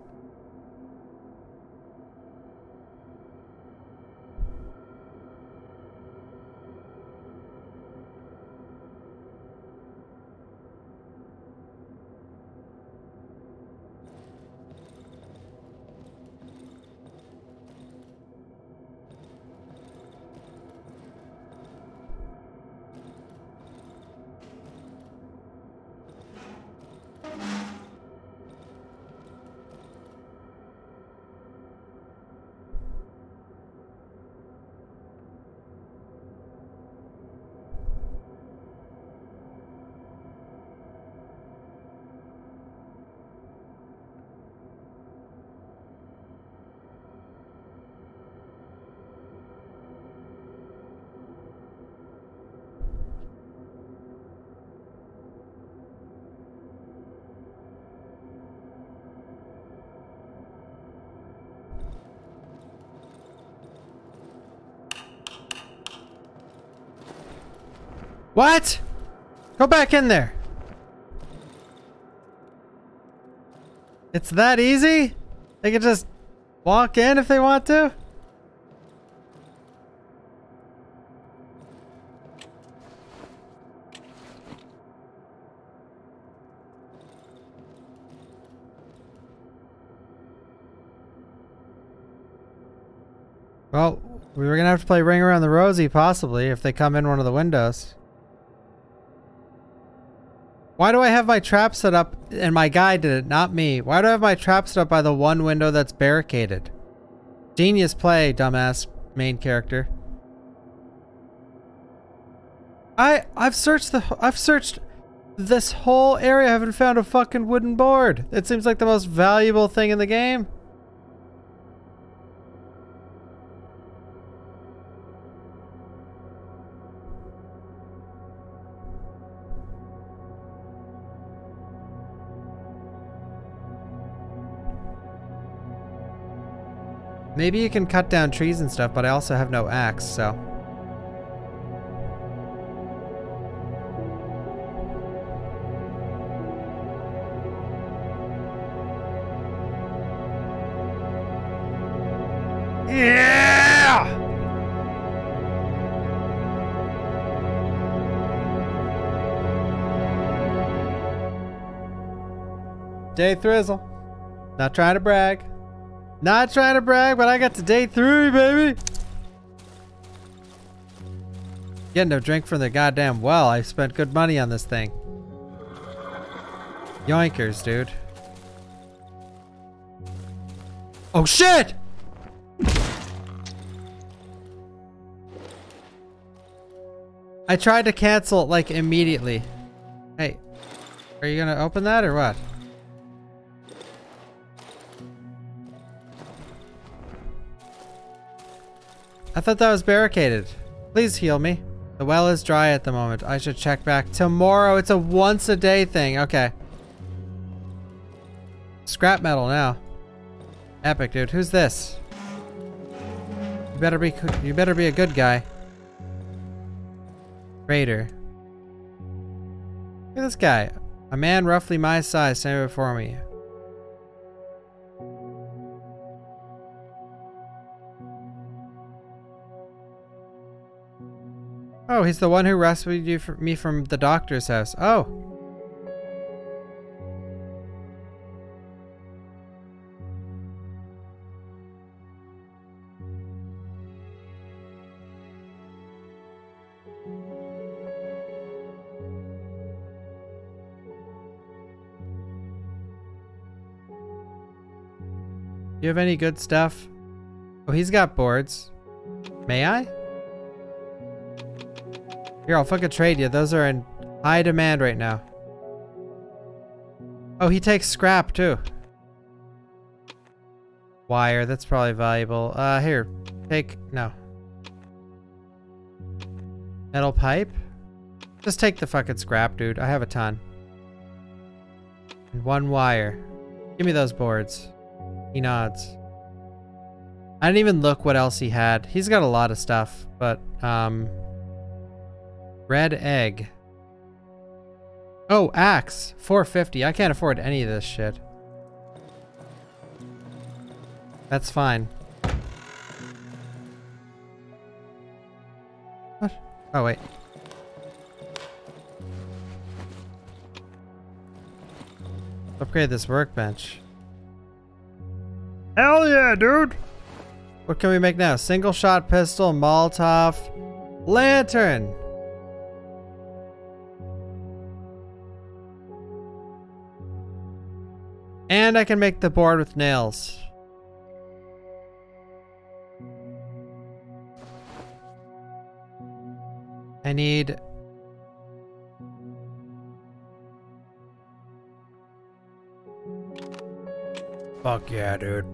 What? Go back in there. It's that easy? They can just walk in if they want to? Well, we were gonna have to play Ring Around the Rosie, possibly, if they come in one of the windows. Why do I have my trap set up and my guy did it, not me? Why do I have my trap set up by the one window that's barricaded? Genius play, dumbass main character. I I've searched the I've searched this whole area. I haven't found a fucking wooden board. It seems like the most valuable thing in the game. Maybe you can cut down trees and stuff, but I also have no axe, so... Day Thrizzle. Not trying to brag. Not trying to brag, but I got to day three, baby. Getting a drink from the goddamn well. I spent good money on this thing. Yoinkers, dude. Oh shit! I tried to cancel it like immediately. Hey, are you gonna open that or what? I thought that was barricaded. Please heal me. The well is dry at the moment. I should check back tomorrow. It's a once a day thing. Okay. Scrap metal now. Epic, dude. Who's this? You better be you better be a good guy. Raider. Look at this guy. A man roughly my size standing before me. Oh, he's the one who rescued you me from the doctor's house. Oh. You have any good stuff? Oh, he's got boards. May I? Here, I'll fucking trade you. Those are in high demand right now. Oh, he takes scrap too. Wire, that's probably valuable. Uh, here, take, no. Metal pipe? Just take the fucking scrap, dude. I have a ton. And one wire. Give me those boards. He nods. I didn't even look what else he had. He's got a lot of stuff, but um red egg. Oh, axe. 450. I can't afford any of this shit. That's fine. What? Oh, wait. Upgrade this workbench. Hell yeah, dude! What can we make now? Single shot pistol, Molotov, lantern! And I can make the board with nails. I need Fuck yeah, dude.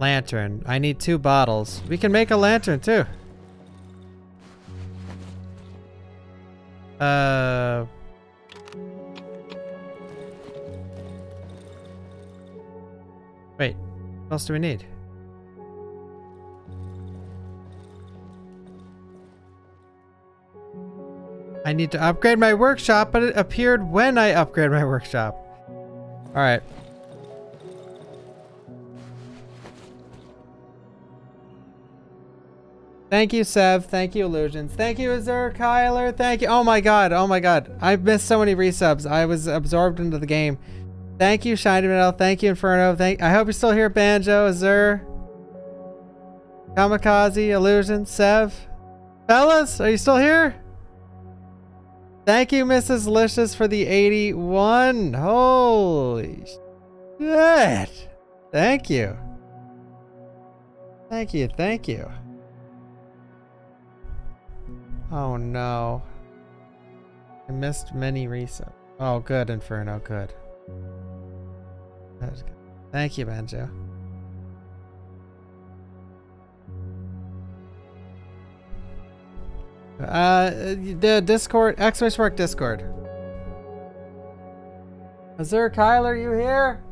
Lantern. I need two bottles. We can make a lantern too. Uh. Wait. What else do we need? I need to upgrade my workshop, but it appeared when I upgrade my workshop. Alright. Thank you, Sev. Thank you, Illusions. Thank you, Azur, Kyler. Thank you. Oh my god. Oh my god. I've missed so many resubs. I was absorbed into the game. Thank you, Shiny Manel. Thank you, Inferno. Thank. I hope you're still here, Banjo, Azur, Kamikaze, Illusion, Sev. Fellas, are you still here? Thank you, Mrs. Licious, for the 81. Holy shit. Thank you. Thank you. Thank you. Oh no. I missed many resets. Oh, good, Inferno, good. Thank you, Banjo. Uh, the Discord, exclamation mark Discord. Is Azur Kyler, you here?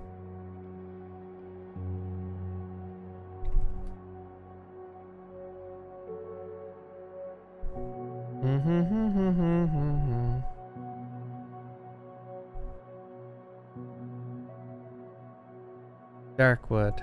Mm-hmm, hmm, hmm, hmm, Darkwood.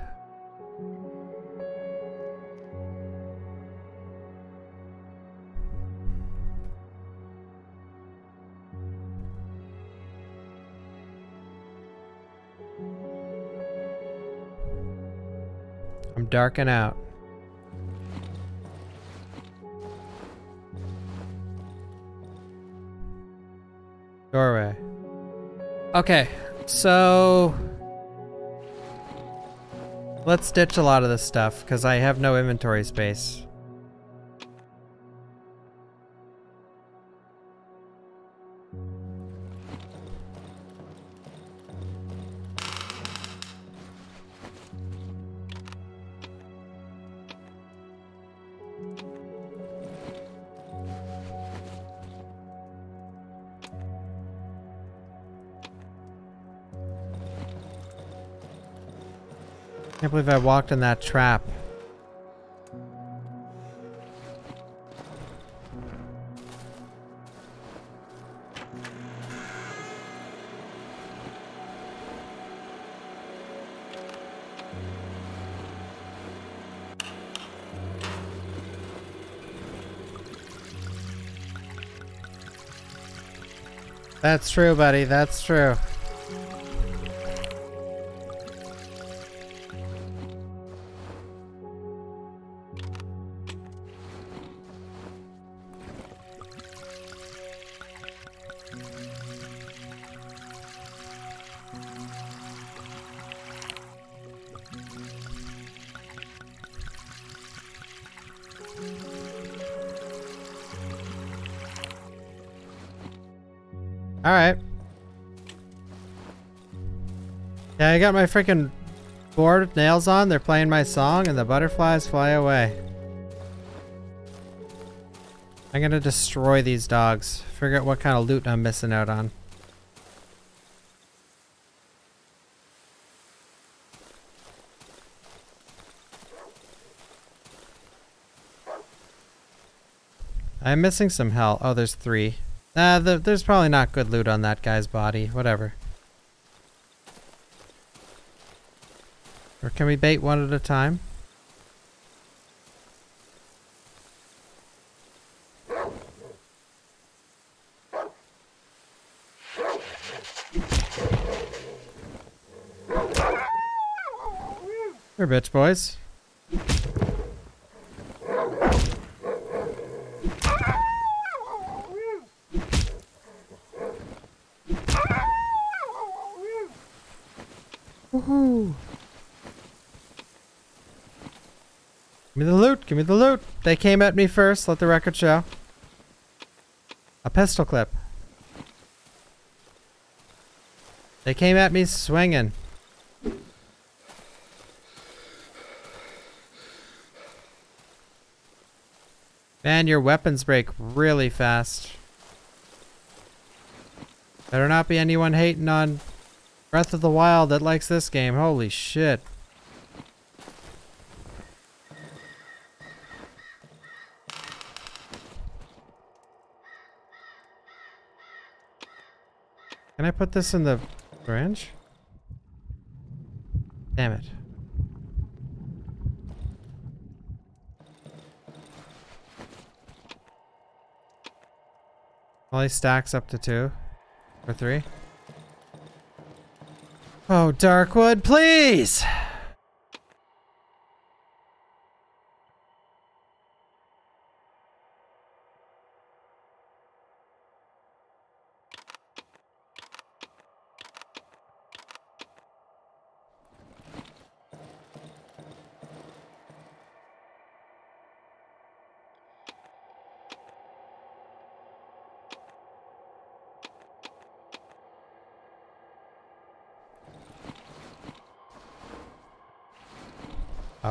I'm darking out. Doorway. Okay, so let's ditch a lot of this stuff because I have no inventory space. Believe I walked in that trap. That's true, buddy. That's true. got my freaking board nails on. They're playing my song and the butterflies fly away. I'm gonna destroy these dogs. Figure out what kind of loot I'm missing out on. I'm missing some hell. Oh, there's three. Uh, the, there's probably not good loot on that guy's body. Whatever. Can we bait one at a time? Here, bitch boys. Give me the loot! They came at me first, let the record show. A pistol clip. They came at me swinging. Man, your weapons break really fast. Better not be anyone hating on Breath of the Wild that likes this game. Holy shit. Can I put this in the branch? Damn it. Only stacks up to two or three. Oh, Darkwood, please!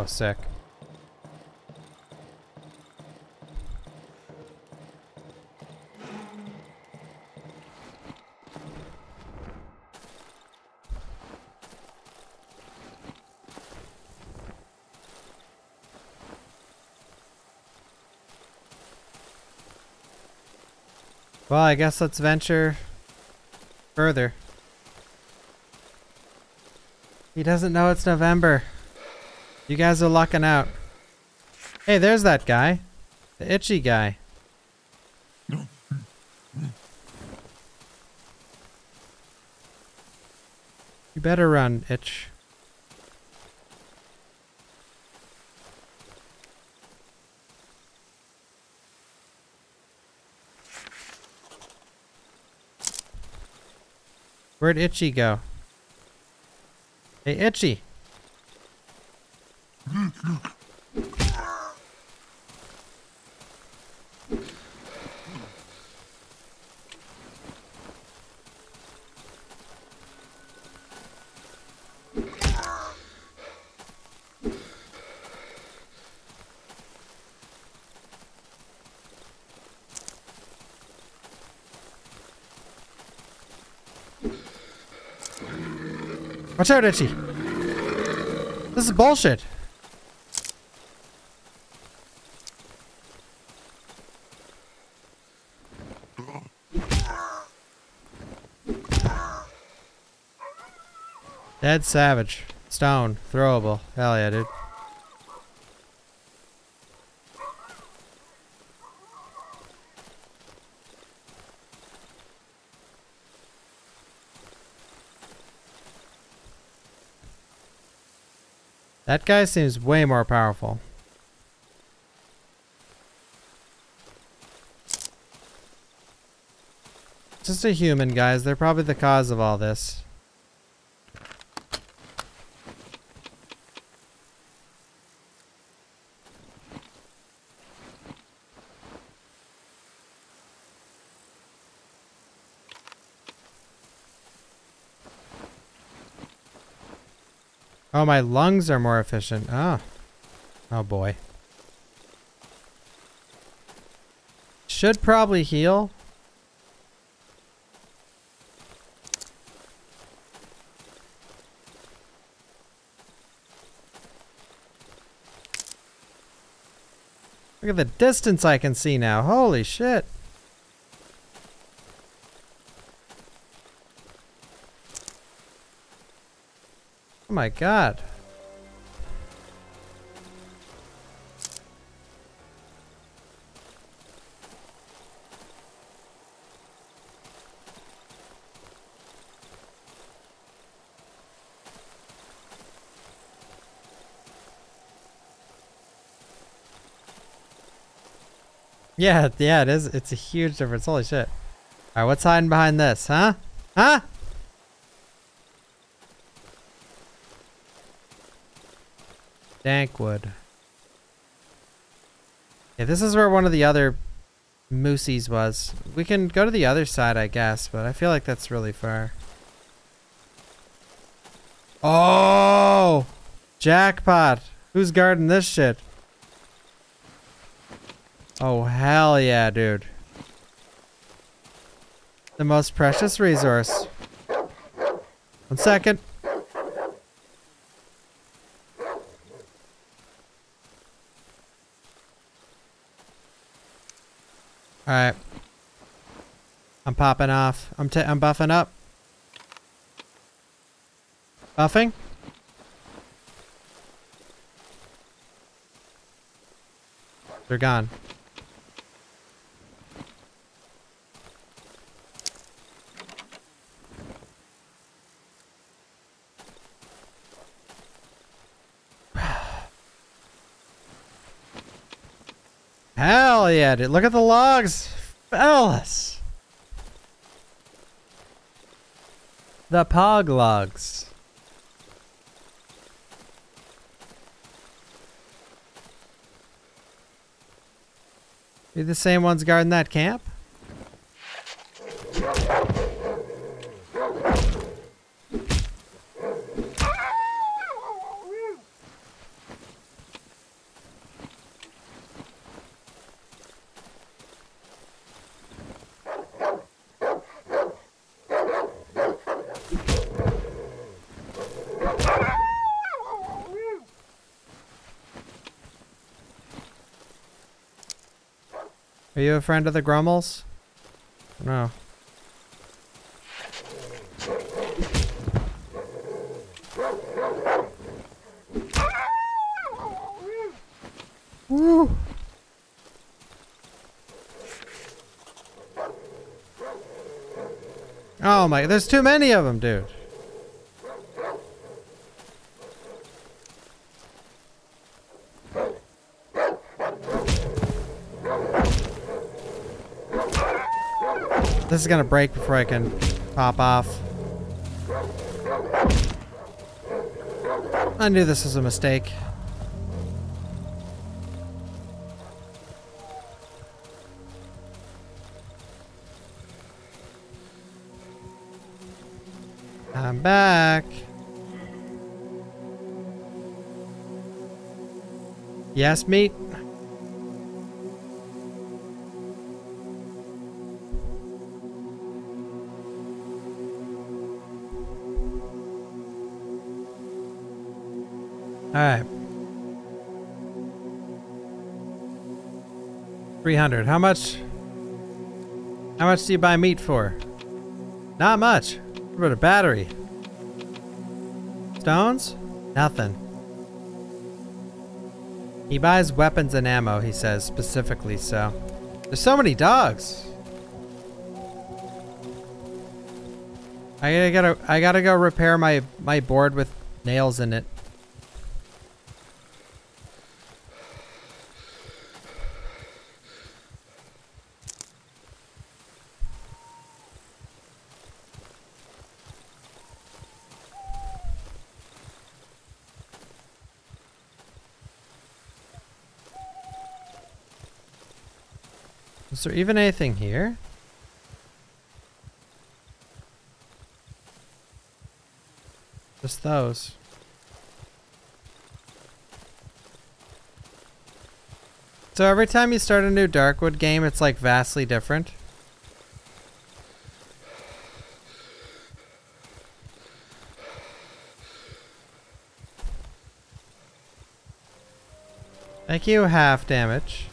Oh, sick. Well, I guess let's venture further. He doesn't know it's November. You guys are lucking out. Hey, there's that guy. The itchy guy. You better run, itch. Where'd Itchy go? Hey, Itchy! Watch out, Itchy! This is bullshit! Dead savage. Stone. Throwable. Hell yeah, dude. That guy seems way more powerful. Just a human, guys. They're probably the cause of all this. Oh, my lungs are more efficient. Ah. Oh. oh boy. Should probably heal. Look at the distance I can see now. Holy shit. Oh my god. Yeah, yeah, it is. It's a huge difference. Holy shit. Alright, what's hiding behind this, huh? Huh? Dankwood. Yeah, this is where one of the other moosies was. We can go to the other side, I guess, but I feel like that's really far. Oh! Jackpot! Who's guarding this shit? Oh, hell yeah, dude. The most precious resource. One second. Alright. I'm popping off. I'm, I'm buffing up. Buffing? They're gone. Hell yeah, dude. Look at the logs. Fellas. The pog logs. You the same ones guarding that camp? Are you a friend of the Grummels? No. Woo! Oh my, there's too many of them, dude. This is gonna break before I can pop off. I knew this was a mistake. I'm back. Yes, meat? 300. How much? How much do you buy meat for? Not much. What about a battery? Stones? Nothing. He buys weapons and ammo, he says, specifically so. There's so many dogs. I gotta, I gotta go repair my, my board with nails in it. There even anything here? Just those. So every time you start a new Darkwood game, it's like vastly different. Thank you, half damage.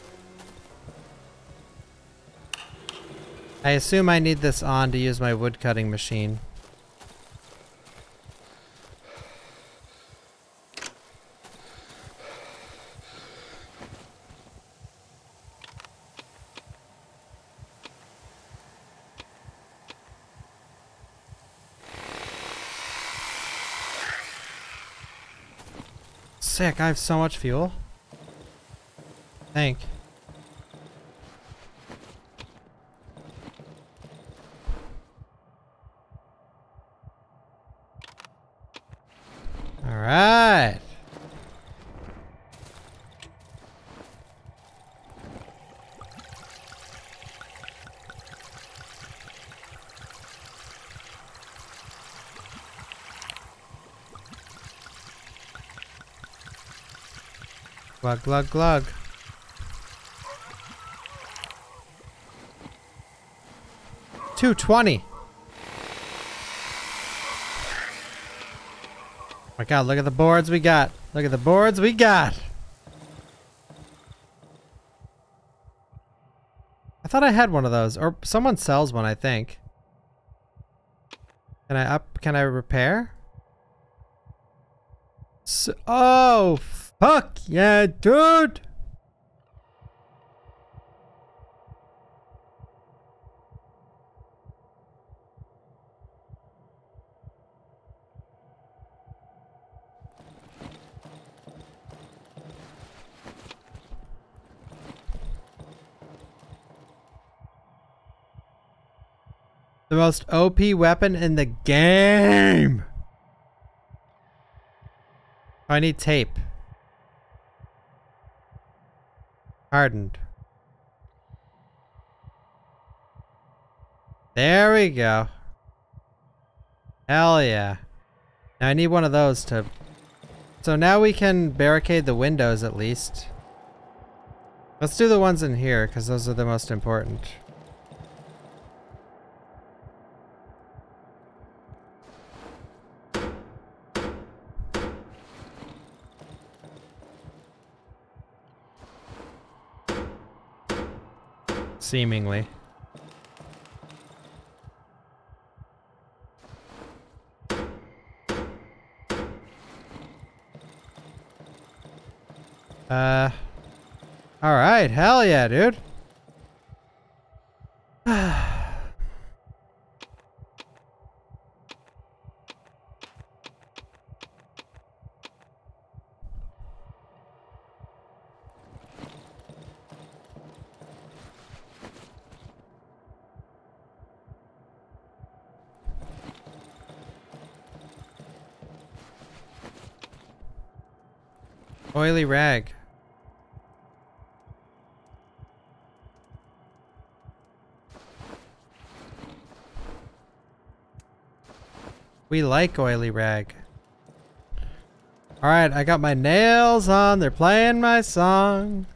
I assume I need this on to use my wood cutting machine. Sick, I have so much fuel. Thank. All right. Glug, glug, glug. Two twenty. God, look at the boards we got. Look at the boards we got. I thought I had one of those. Or someone sells one, I think. Can I up? Can I repair? So, oh, fuck yeah, dude. The most OP weapon in the game. Oh, I need tape. Hardened. There we go. Hell yeah. Now I need one of those to... So now we can barricade the windows at least. Let's do the ones in here, because those are the most important. Seemingly. Uh, all right, hell yeah, dude. Oily rag. We like oily rag. Alright, I got my nails on. They're playing my song.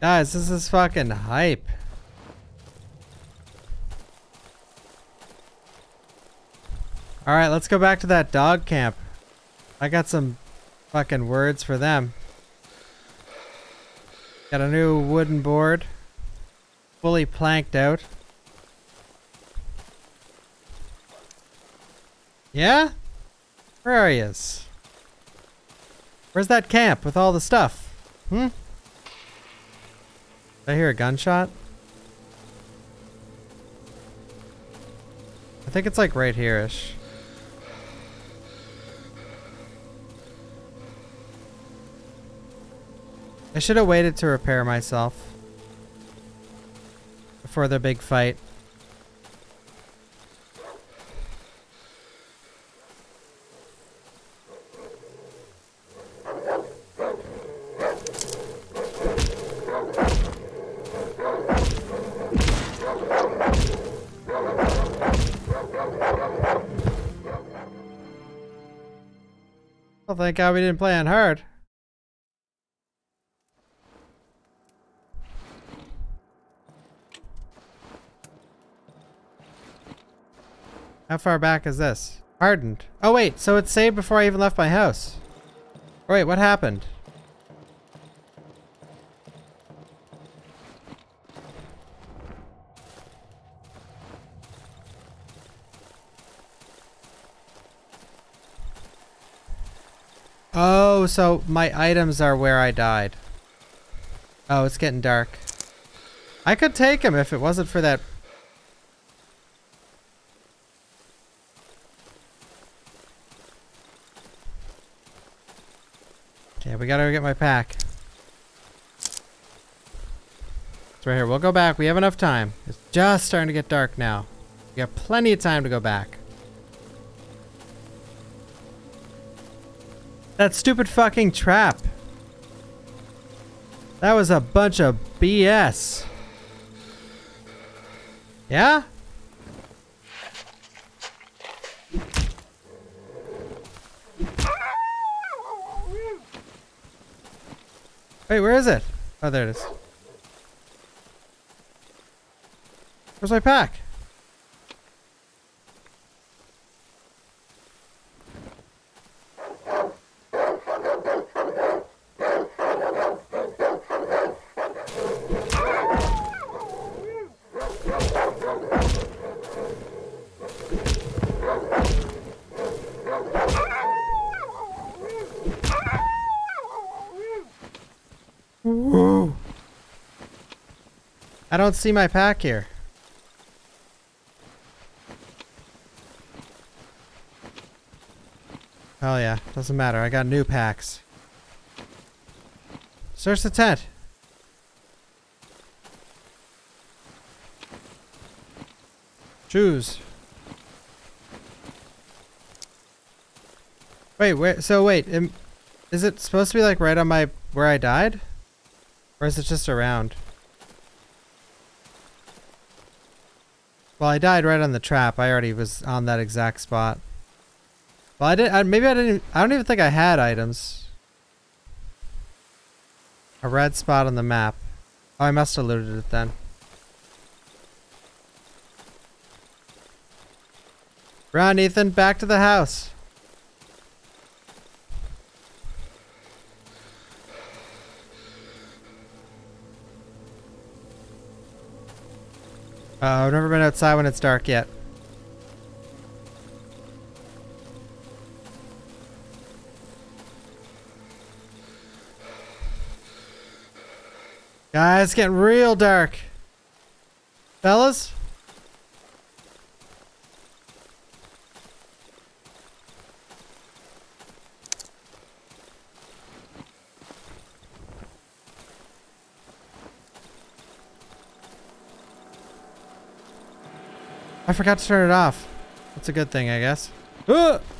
Guys, this is fucking hype. Alright, let's go back to that dog camp. I got some fucking words for them. Got a new wooden board. Fully planked out. Yeah? Where are yous? Where's that camp with all the stuff? Hmm? Did I hear a gunshot? I think it's like right here-ish. I should have waited to repair myself. Before the big fight. Well, thank God we didn't play on hard. How far back is this? Hardened. Oh wait, so it's saved before I even left my house. Oh, wait, what happened? Oh, so my items are where I died. Oh, it's getting dark. I could take him if it wasn't for that Okay, we gotta go get my pack. It's right here. We'll go back. We have enough time. It's just starting to get dark now. We got plenty of time to go back. That stupid fucking trap. That was a bunch of BS. Yeah? Wait, where is it? Oh, there it is. Where's my pack? I don't see my pack here. Oh yeah, doesn't matter. I got new packs. Search the tent. Choose. Wait, where? So wait, am, is it supposed to be like right on my where I died? Or is it just around? Well, I died right on the trap. I already was on that exact spot. Well, I did. I, maybe I didn't. I don't even think I had items. A red spot on the map. Oh, I must have looted it then. Run, Ethan. Back to the house. Uh, I've never been outside when it's dark yet. Guys, it's getting real dark. Fellas? I forgot to turn it off. That's a good thing, I guess.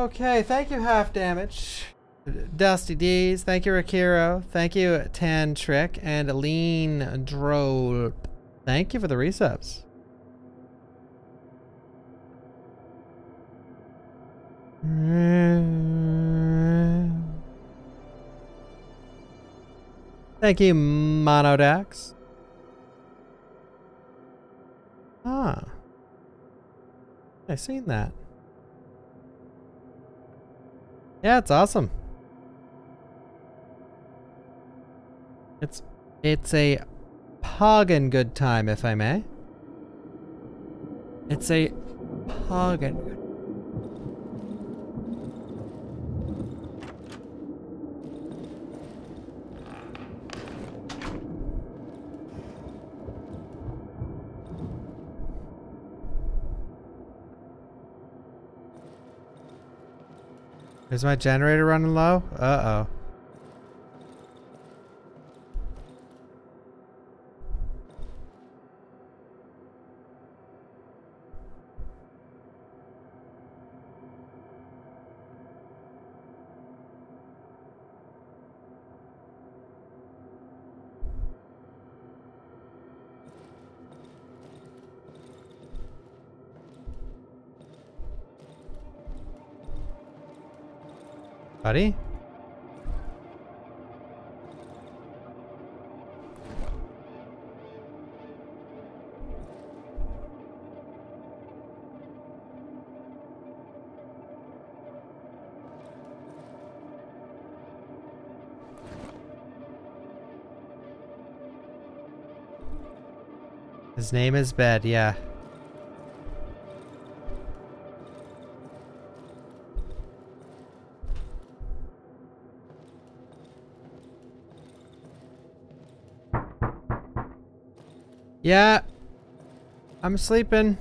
Okay, thank you, Half Damage. Dusty D's, thank you, Rakiro. Thank you, Tan Trick, and Lean Droll. Thank you for the resubs. Thank you, Monodax. Ah. I've seen that. Yeah, it's awesome. It's it's a poggin good time, if I may. It's a poggin Is my generator running low? Uh-oh. buddy. His name is Bed, yeah. Yeah. I'm sleeping.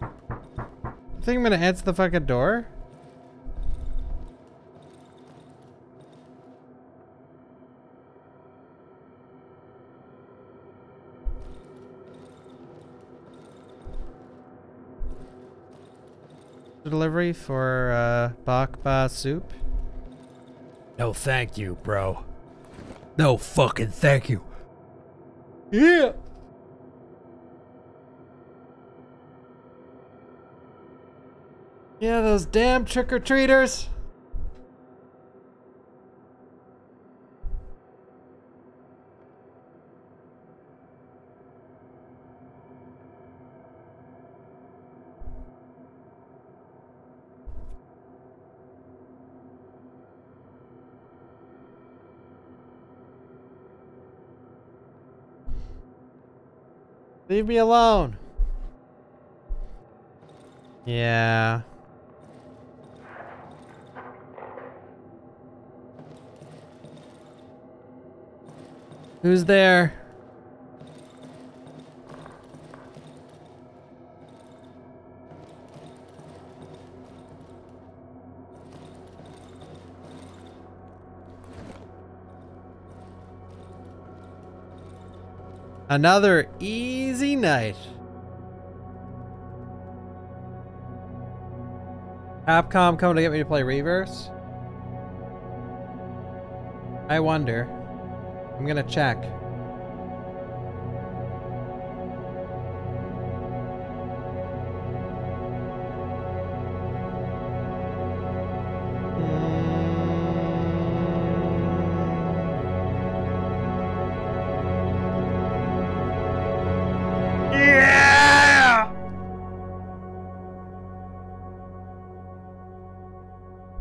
I think I'm gonna answer the fucking door? Delivery for uh, Bawkbasoup? No thank you, bro. No fucking thank you. Yeah. Yeah, those damn trick-or-treaters. Leave me alone. Yeah. Who's there? Another easy night. Capcom coming to get me to play Re:Verse? I wonder. I'm gonna check.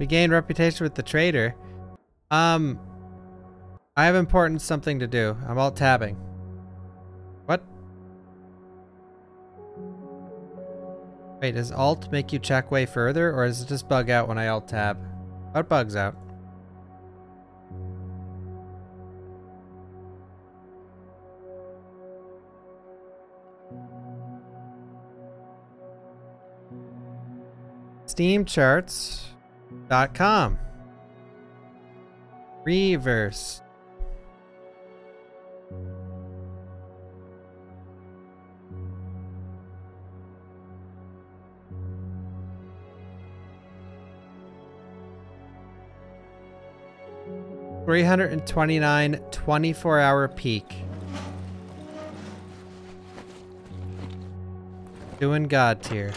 Gained reputation with the trader. Um, I have important something to do. I'm alt tabbing. What? Wait, does alt make you check way further or does it just bug out when I alt tab? What bugs out? Steamcharts.com Re:Verse Three hundred and twenty-nine 24-hour peak. Doing God tier.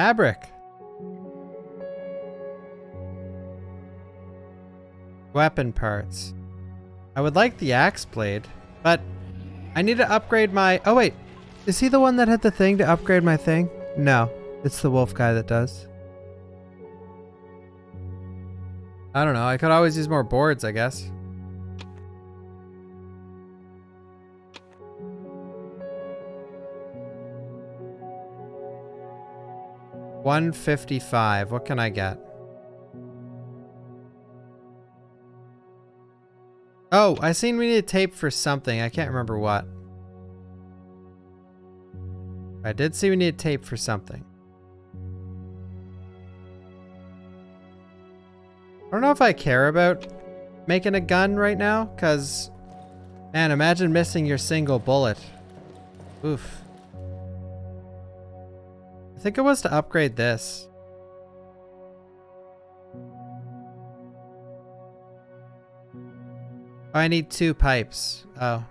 Fabric. Weapon parts. I would like the axe blade, but I need to upgrade my... Oh wait, is he the one that had the thing to upgrade my thing? No, it's the wolf guy that does. I don't know, I could always use more boards, I guess. 155. What can I get? Oh, I seen we need a tape for something. I can't remember what. I did see we need a tape for something. I don't know if I care about making a gun right now, because... Man, imagine missing your single bullet. Oof. I think it was to upgrade this. I need two pipes. Oh.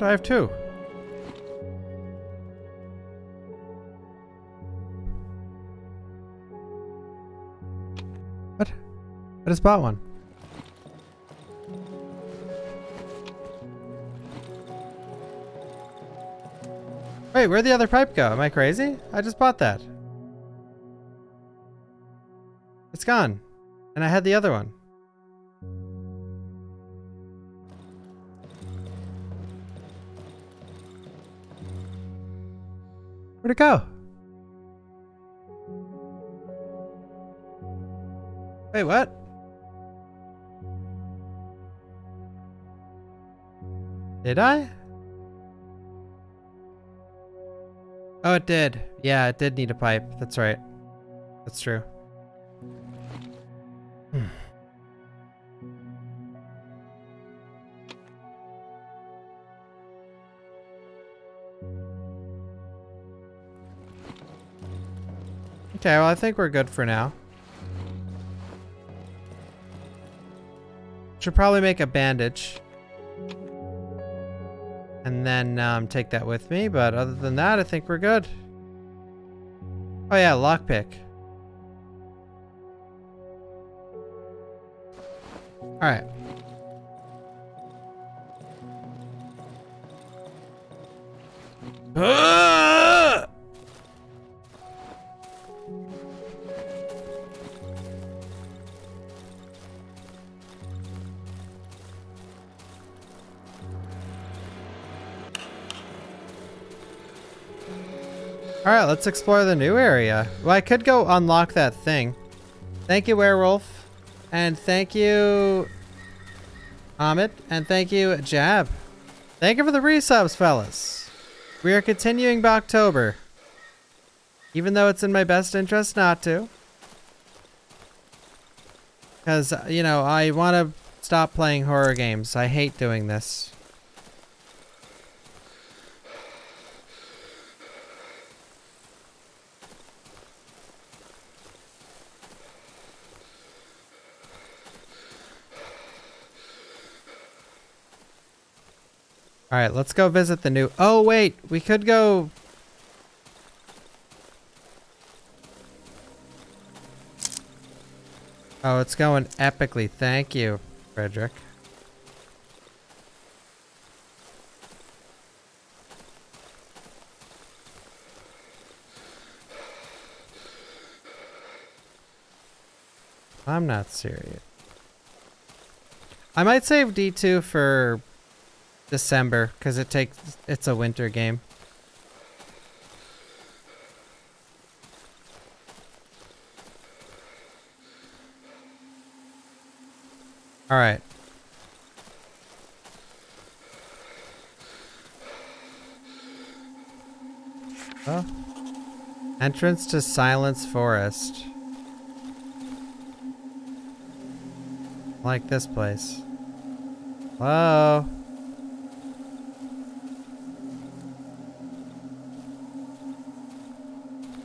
I have two. What? I just bought one. Wait, where'd the other pipe go? Am I crazy? I just bought that. It's gone. And I had the other one. Go? Wait, what? Did I? Oh, it did. Yeah, it did need a pipe. That's right. That's true. Okay, well, I think we're good for now. Should probably make a bandage. And then um, take that with me, but other than that, I think we're good. Oh yeah, lockpick. Alright. let's explore the new area. Well, I could go unlock that thing. Thank you, Werewolf. And thank you, Amit. And thank you, Jab. Thank you for the resubs, fellas. We are continuing October. Even though it's in my best interest not to. Because, you know, I want to stop playing horror games. I hate doing this. All right, let's go visit the new. Oh wait, we could go. Oh, it's going epically. Thank you, Frederick. I'm not serious. I might save D2 for December because it takes it's a winter game. All right. Oh. Entrance to Silent Forest. Like this place. Hello?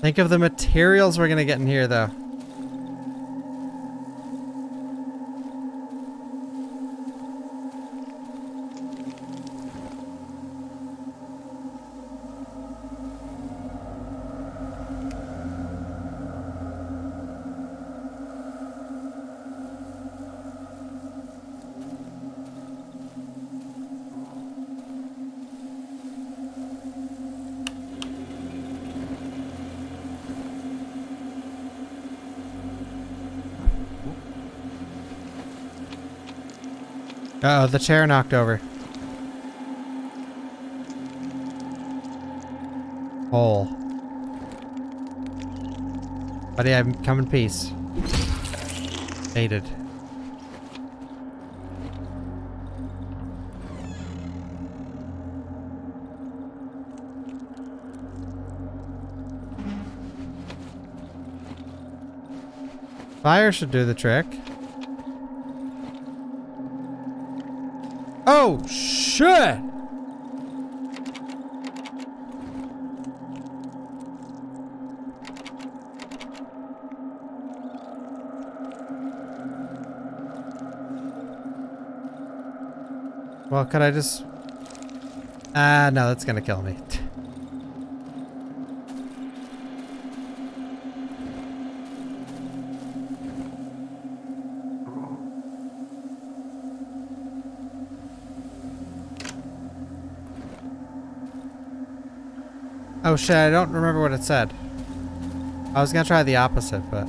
Think of the materials we're gonna get in here, though. Uh oh, the chair knocked over. Hole. Buddy, I'm come in peace. Faded. Fire should do the trick. Oh, shit! Well, could I just... Ah, no, that's gonna kill me. Oh shit, I don't remember what it said. I was gonna try the opposite, but...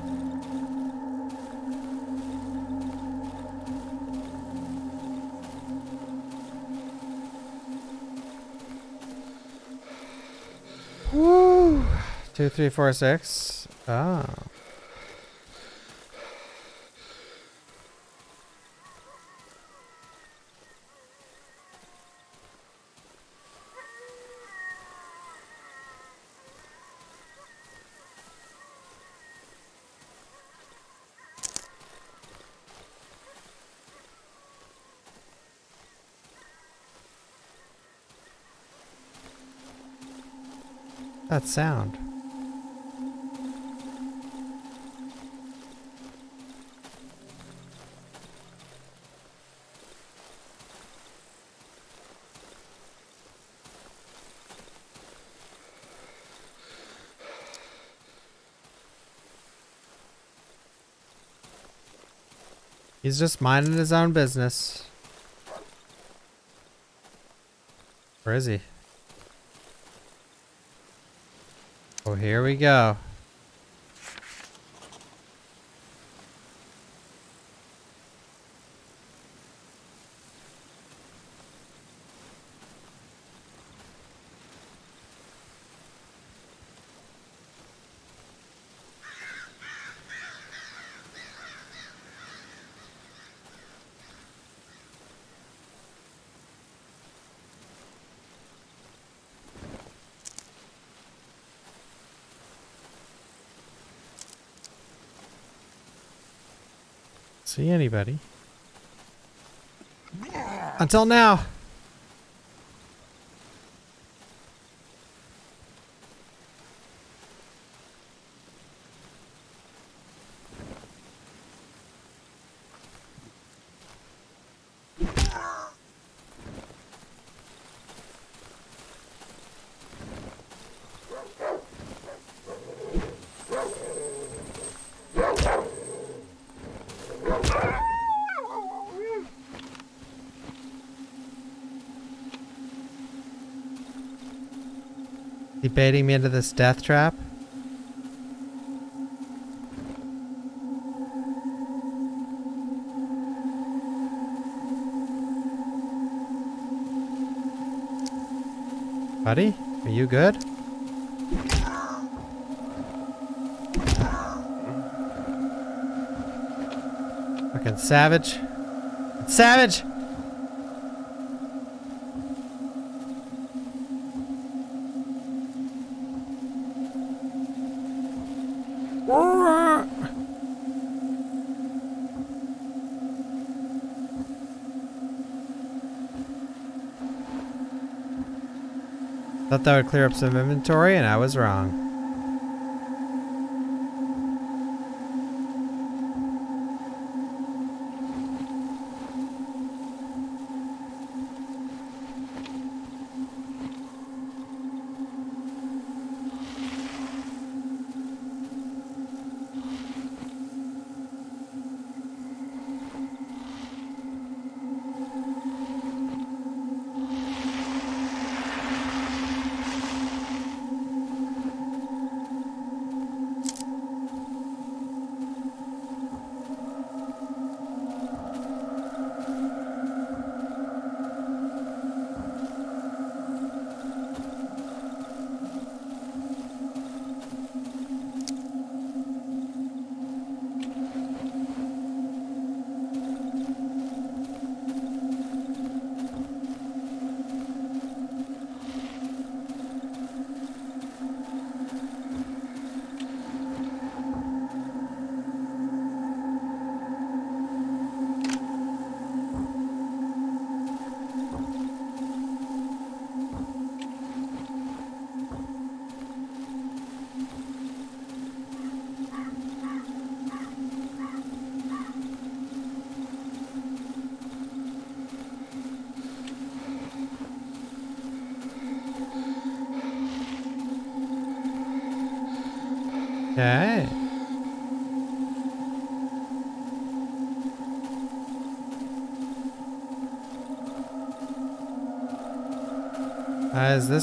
Woo! Two, three, four, six. Oh. That sound. He's just minding his own business. Where is he? Here we go. See anybody. Until now. Baiting me into this death trap? Buddy, are you good? Fucking savage. Savage! Thought would clear up some inventory, and I was wrong.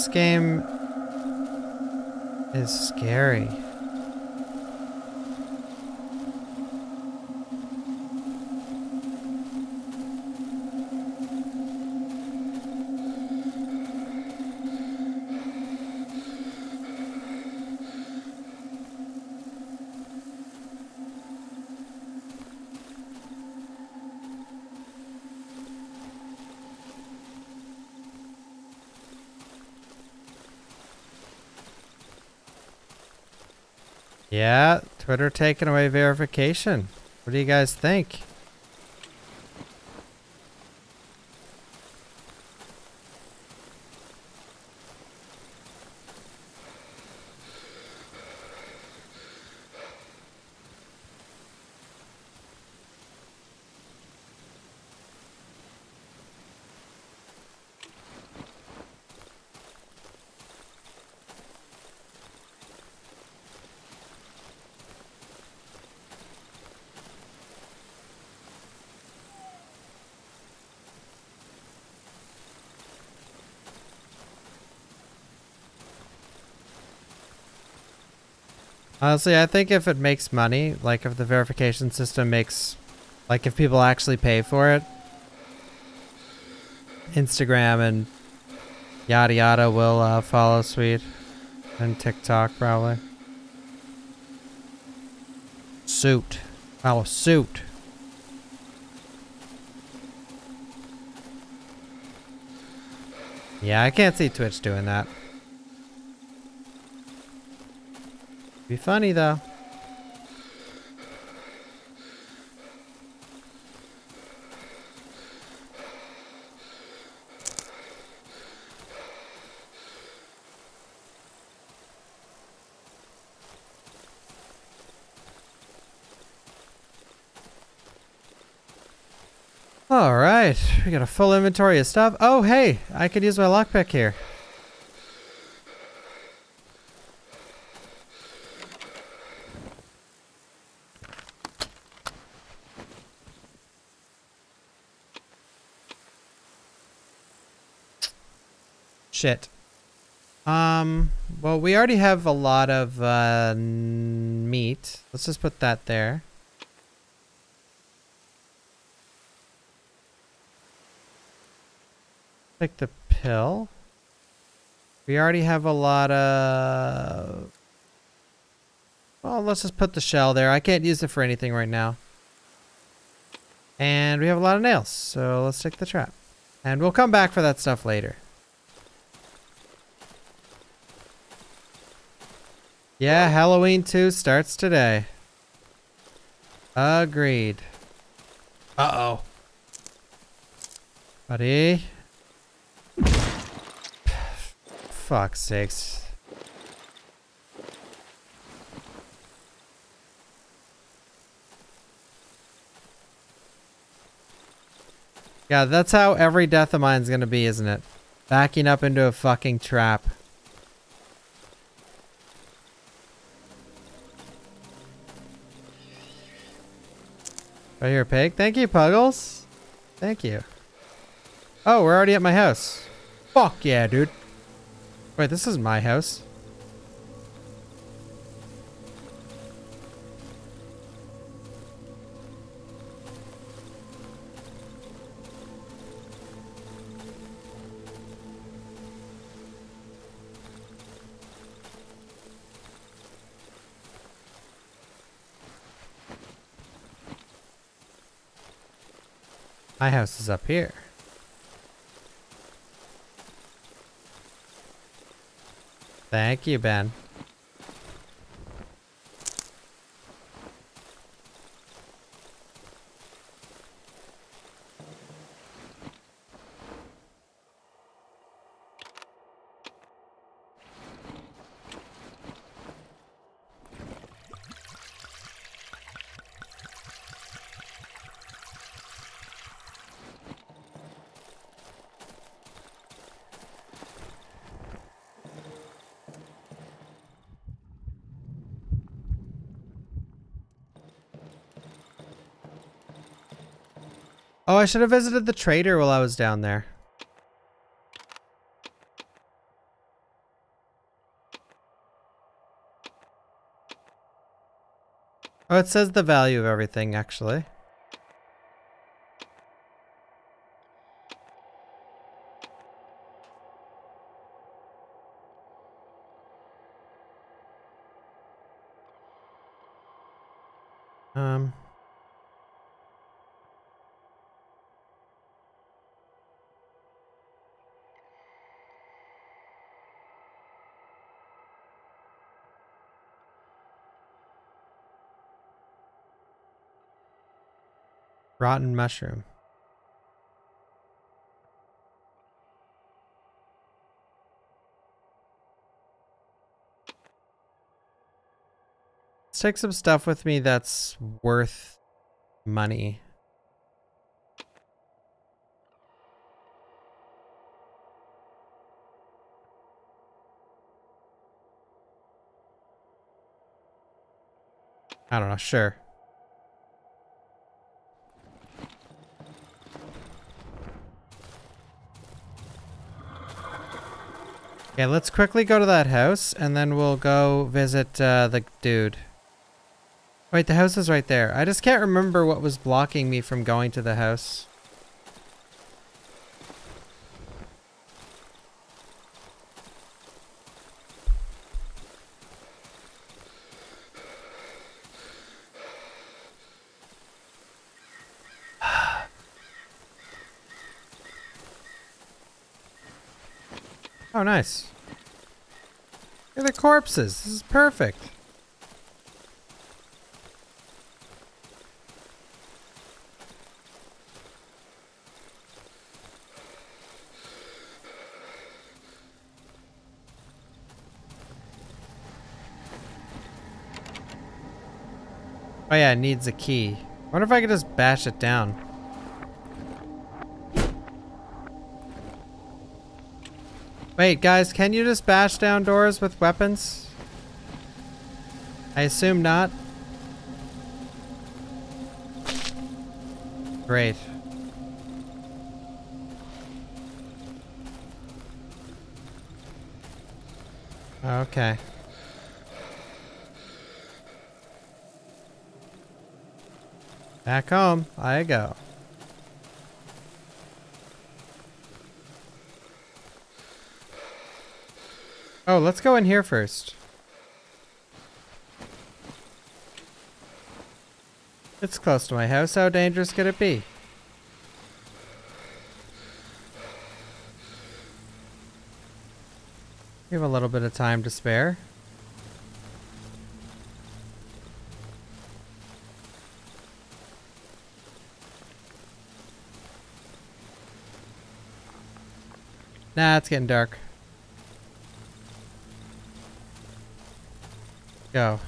This game is scary. Yeah, Twitter taking away verification. What do you guys think? Honestly, I think if it makes money, like if the verification system makes, like if people actually pay for it, Instagram and yada yada will uh, follow suite, and TikTok probably. Suit, follow suit. Yeah, I can't see Twitch doing that. Be funny though. All right, we got a full inventory of stuff. Oh, hey, I could use my lockpick here. Shit. Um, well, we already have a lot of uh, meat. Let's just put that there. Take the pill. We already have a lot of... Well, let's just put the shell there. I can't use it for anything right now. And we have a lot of nails, so let's take the trap. And we'll come back for that stuff later. Yeah, Halloween 2 starts today. Agreed. Uh-oh. Buddy. Fuck's sakes. Yeah, that's how every death of mine's gonna be, isn't it? Backing up into a fucking trap. Right here, pig. Thank you, Puggles. Thank you. Oh, we're already at my house. Fuck yeah, dude. Wait, this is my house. My house is up here. Thank you, Ben. I should have visited the trader while I was down there. Oh, it says the value of everything, actually. Um... Rotten mushroom. Let's take some stuff with me that's worth money. I don't know, sure. Okay, let's quickly go to that house and then we'll go visit uh, the dude. Wait, the house is right there. I just can't remember what was blocking me from going to the house. Oh, nice. Corpses. This is perfect. Oh yeah, it needs a key. wonder if I could just bash it down. Wait, guys, can you just bash down doors with weapons? I assume not. Great. Okay. Back home I go. Oh, let's go in here first. It's close to my house. How dangerous could it be? We have a little bit of time to spare. Nah, it's getting dark. Go.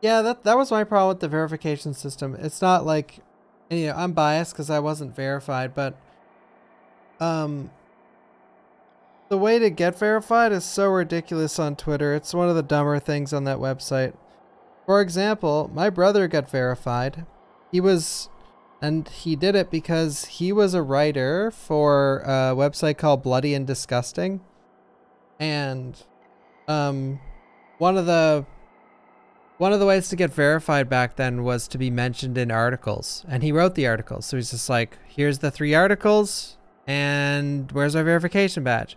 Yeah, that that was my problem with the verification system. It's not like, you know, I'm biased because I wasn't verified, but um, the way to get verified is so ridiculous on Twitter. It's one of the dumber things on that website. For example, my brother got verified. He was, and he did it because he was a writer for a website called Bloody and Disgusting. And, um, one of the, one of the ways to get verified back then was to be mentioned in articles. And he wrote the articles. So he's just like, here's the three articles and where's my verification badge?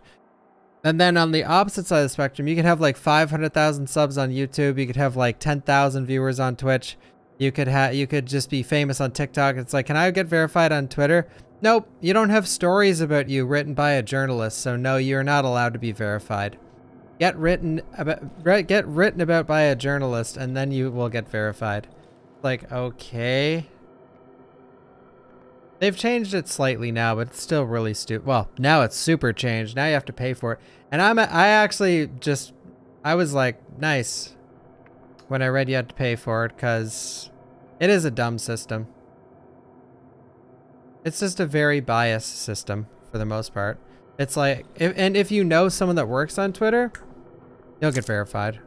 And then on the opposite side of the spectrum, you could have like 500,000 subs on YouTube. You could have like 10,000 viewers on Twitch. You could have you could just be famous on TikTok. It's like, can I get verified on Twitter? Nope, you don't have stories about you written by a journalist, so no, you're not allowed to be verified. Get written about get written about by a journalist, and then you will get verified. Like, okay. They've changed it slightly now, but it's still really stupid. Well, now it's super changed. Now you have to pay for it. And I'm I actually just I was like, nice when I read you had to pay for it cuz it is a dumb system. It's just a very biased system for the most part. It's like if, and if you know someone that works on Twitter, you'll get verified.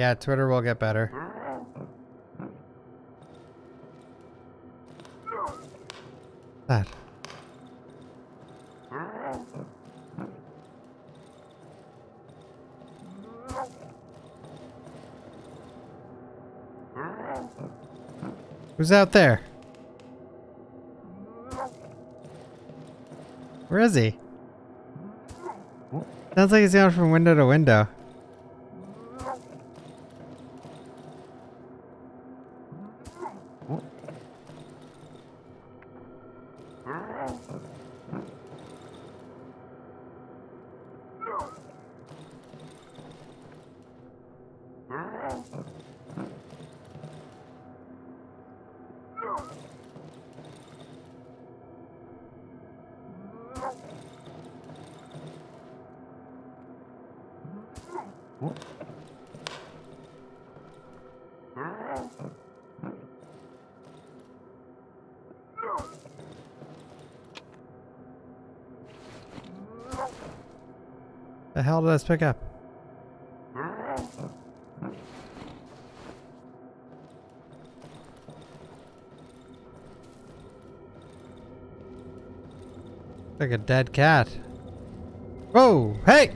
Yeah, Twitter will get better. That. Who's out there? Where is he? Sounds like he's going from window to window. Pick up? Like a dead cat. Whoa! Hey!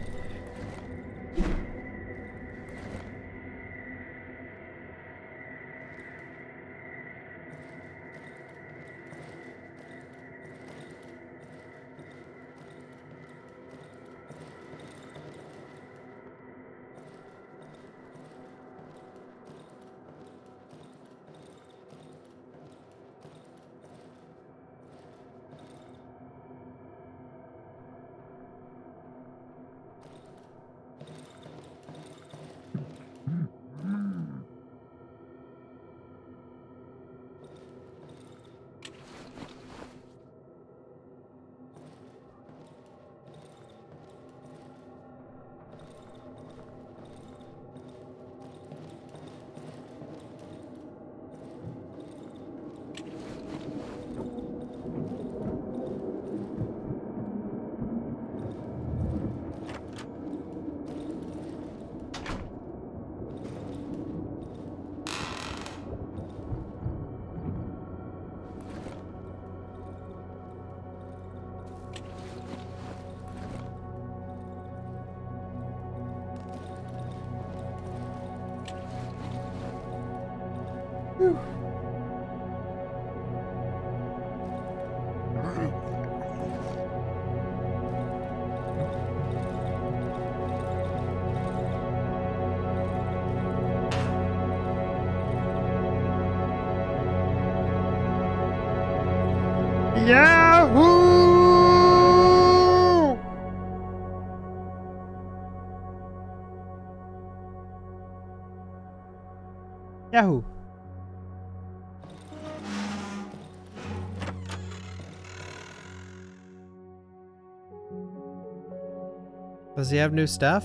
Does he have new stuff?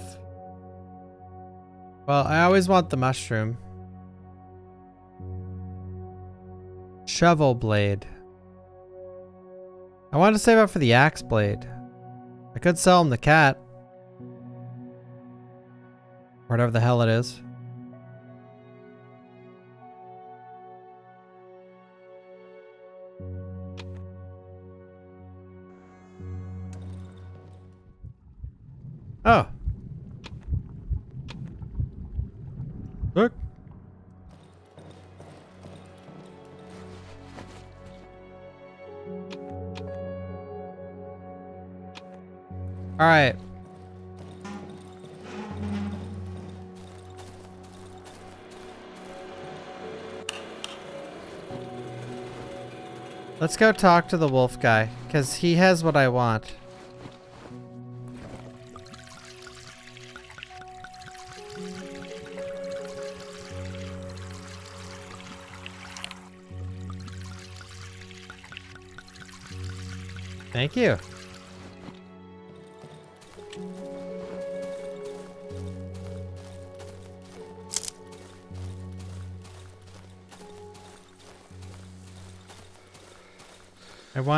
Well, I always want the mushroom. Shovel blade. I wanted to save up for the axe blade. I could sell him the cat. Whatever the hell it is. Go talk to the wolf guy, because he has what I want.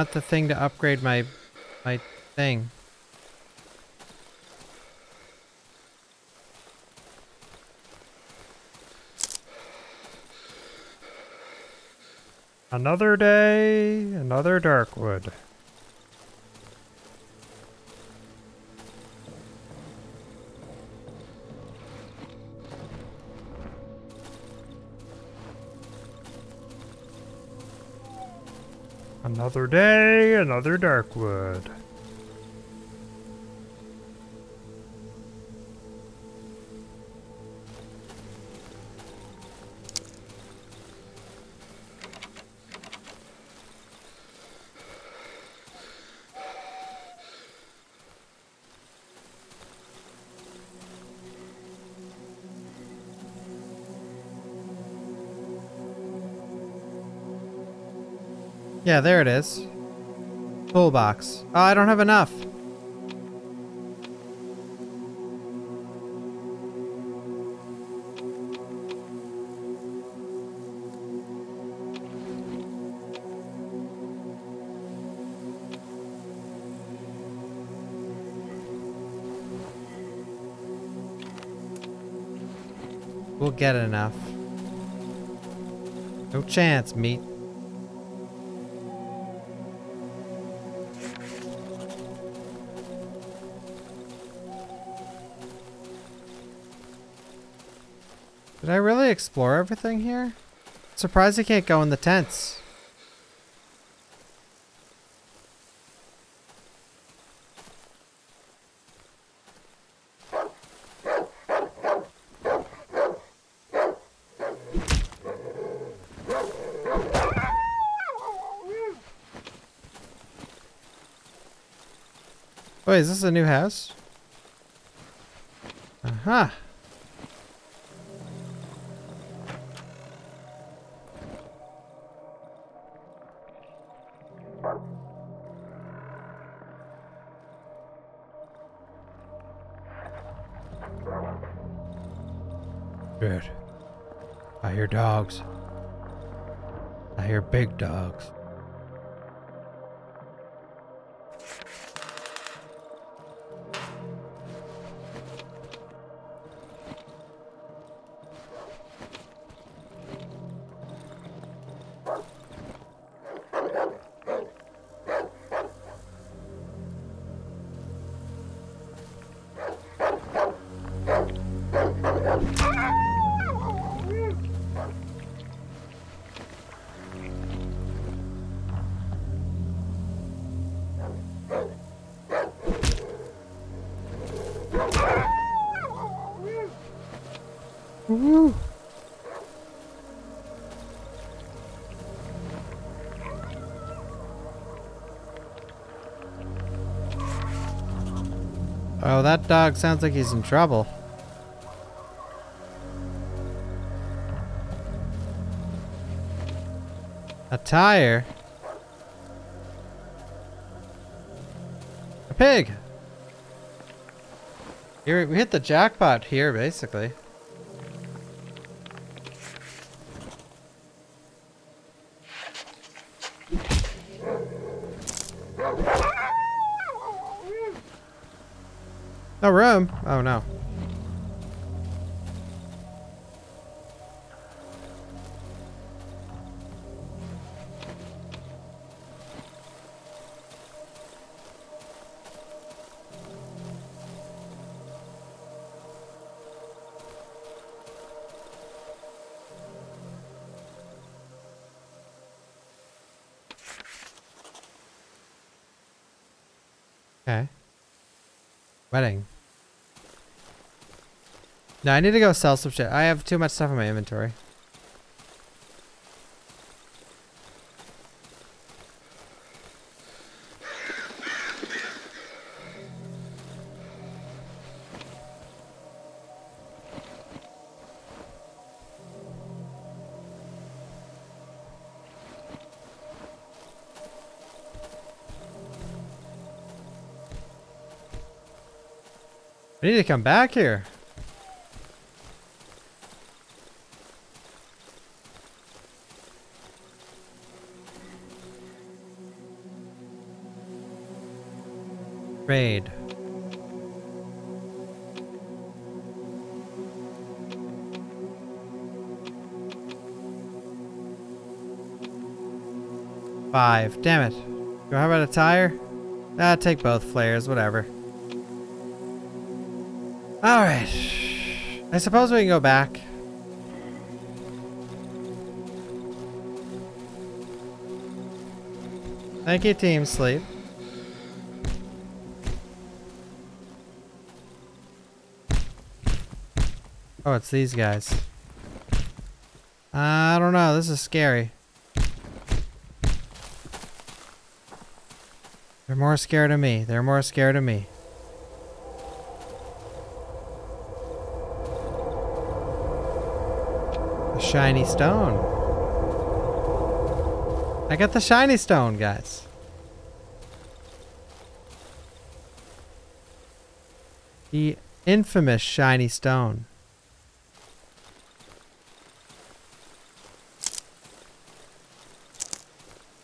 Want the thing to upgrade my my thing. Another day, another Darkwood. Another day, another Darkwood. There it is. Toolbox. Oh, I don't have enough. We'll get enough. No chance, meat. Explore everything here? Surprised I can't go in the tents. Wait, is this a new house? Aha. Good. Big dogs. That dog sounds like he's in trouble. A tire? A pig! Here, we hit the jackpot here, basically. Room. Oh no. I need to go sell some shit. I have too much stuff in my inventory. I need to come back here. Five. Damn it. Do I have a tire? Ah, take both flares, whatever. Alright. I suppose we can go back. Thank you, Team Sleep. Oh, it's these guys. I don't know. This is scary. They're more scared of me. They're more scared of me. A shiny stone. I got the shiny stone, guys. The infamous shiny stone.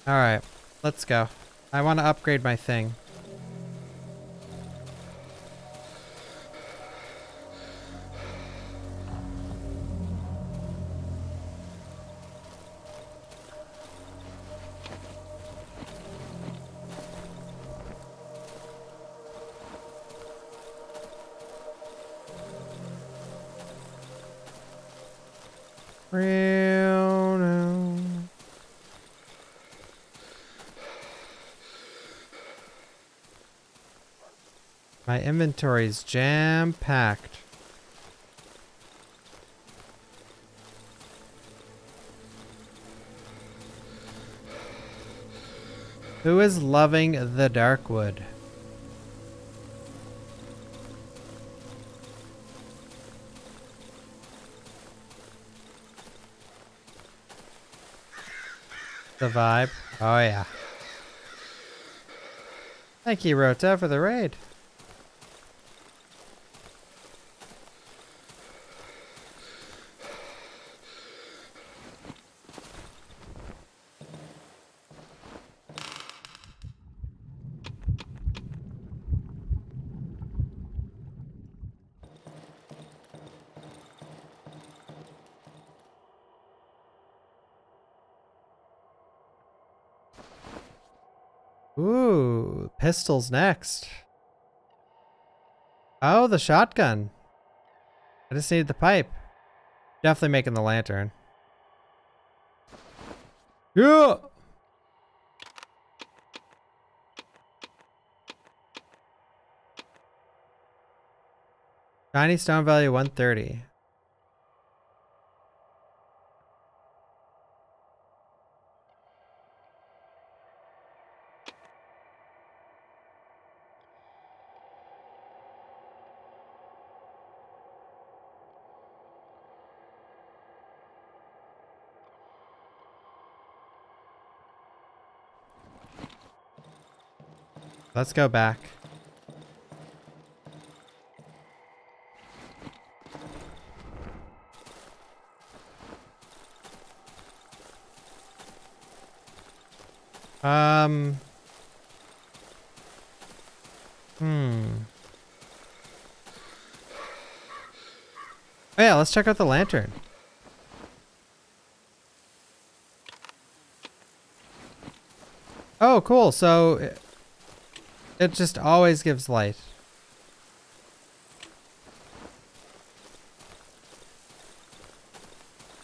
Alright, let's go. I want to upgrade my thing. My inventory's jam-packed. Who is loving the Darkwood? The vibe. Oh yeah. Thank you, Rota, for the raid. Ooh, pistols next. Oh, the shotgun. I just need the pipe. Definitely making the lantern. Yeah. Shiny stone value 130. Let's go back. Um. Hmm. Oh yeah, let's check out the lantern. Oh, cool. So it, just always gives light.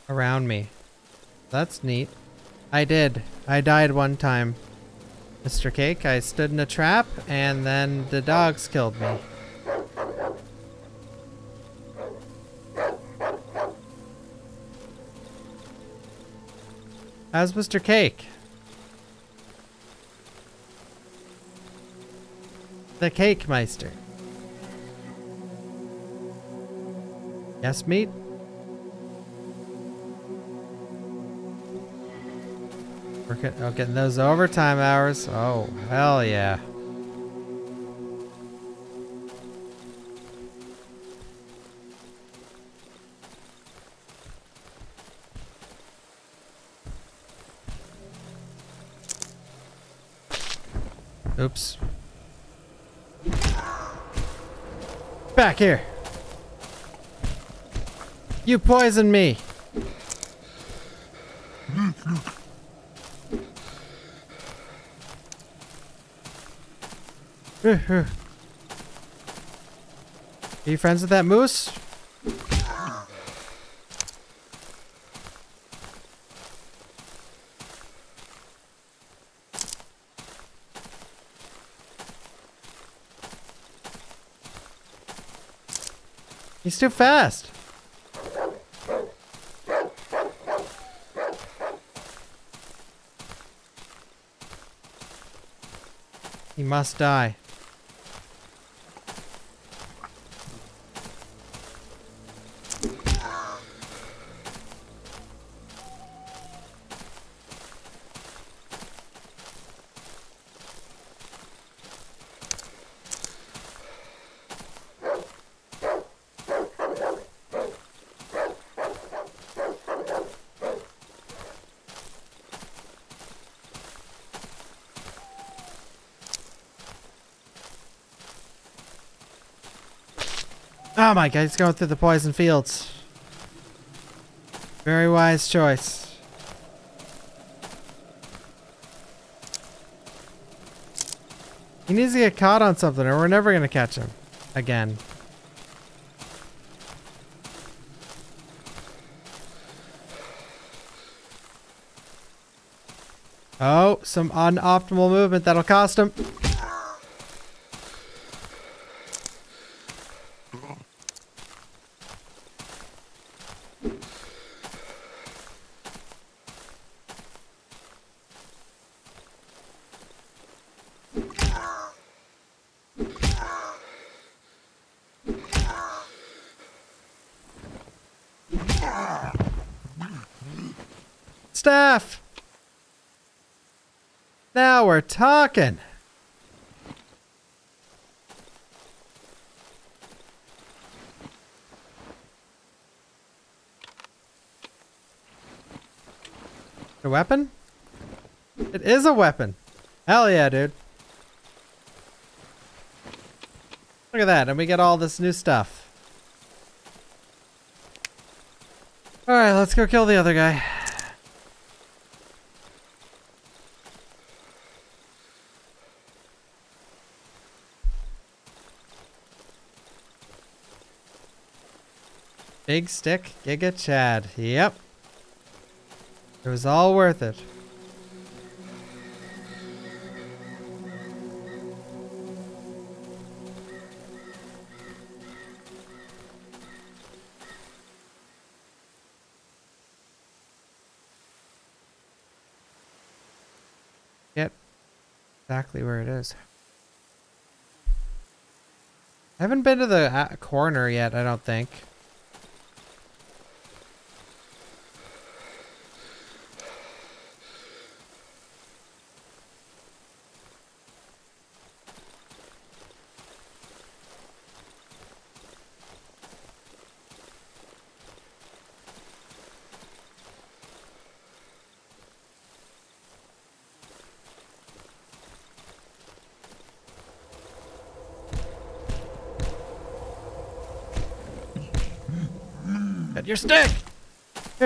Around me. That's neat. I did. I died one time. Mr. Cake, I stood in a trap and then the dogs killed me. How's Mr. Cake? The Cake Meister. Yes, meat? We're get, oh, getting those overtime hours. Oh, hell yeah. Back here. You poisoned me. Are you friends with that moose? He's too fast. He must die. Oh my god, he's going through the poison fields. Very wise choice. He needs to get caught on something or we're never going to catch him. Again. Oh, some unoptimal movement that'll cost him. Staff! Now we're talking. A weapon? It is a weapon. Hell yeah, dude. Look at that, and we get all this new stuff. Alright, let's go kill the other guy. Big stick, Giga Chad. Yep. It was all worth it. Get exactly where it is. I haven't been to the uh, corner yet, I don't think.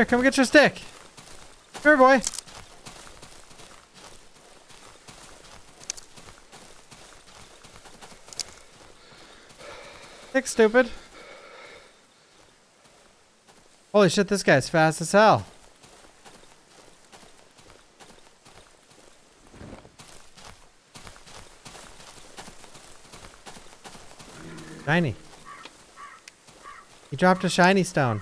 Come get your stick. Here, boy. Stick, stupid. Holy shit, this guy's fast as hell. Shiny. He dropped a shiny stone.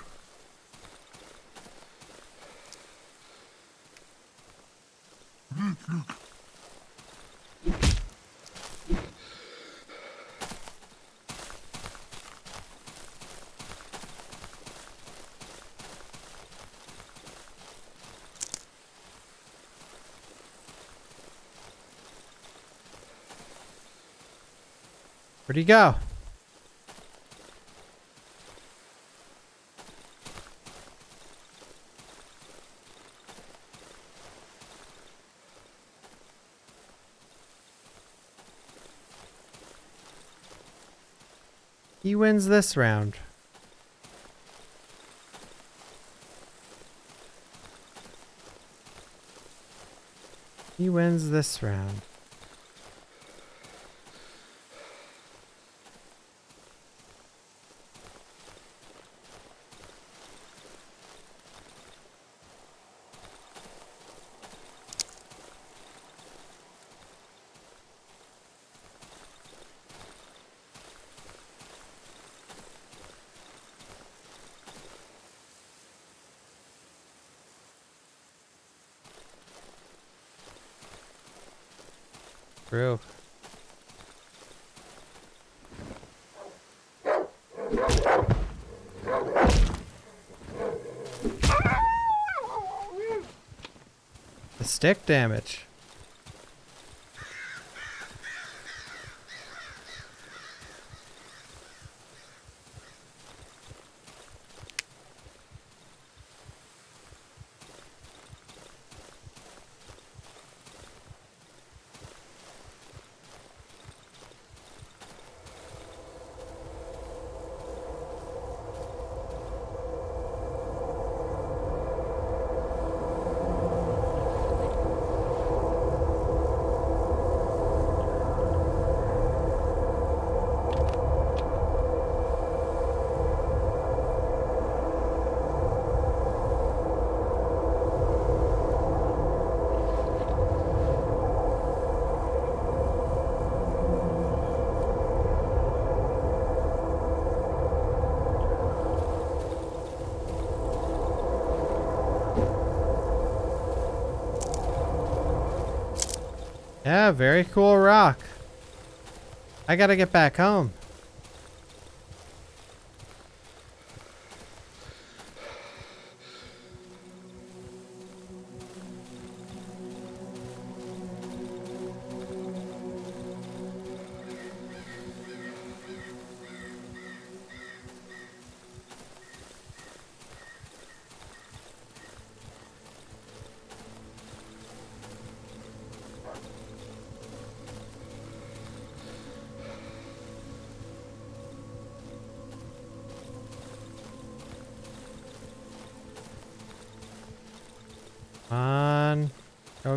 Go? He wins this round. He wins this round. True. The stick damage. Yeah, very cool rock. I gotta get back home.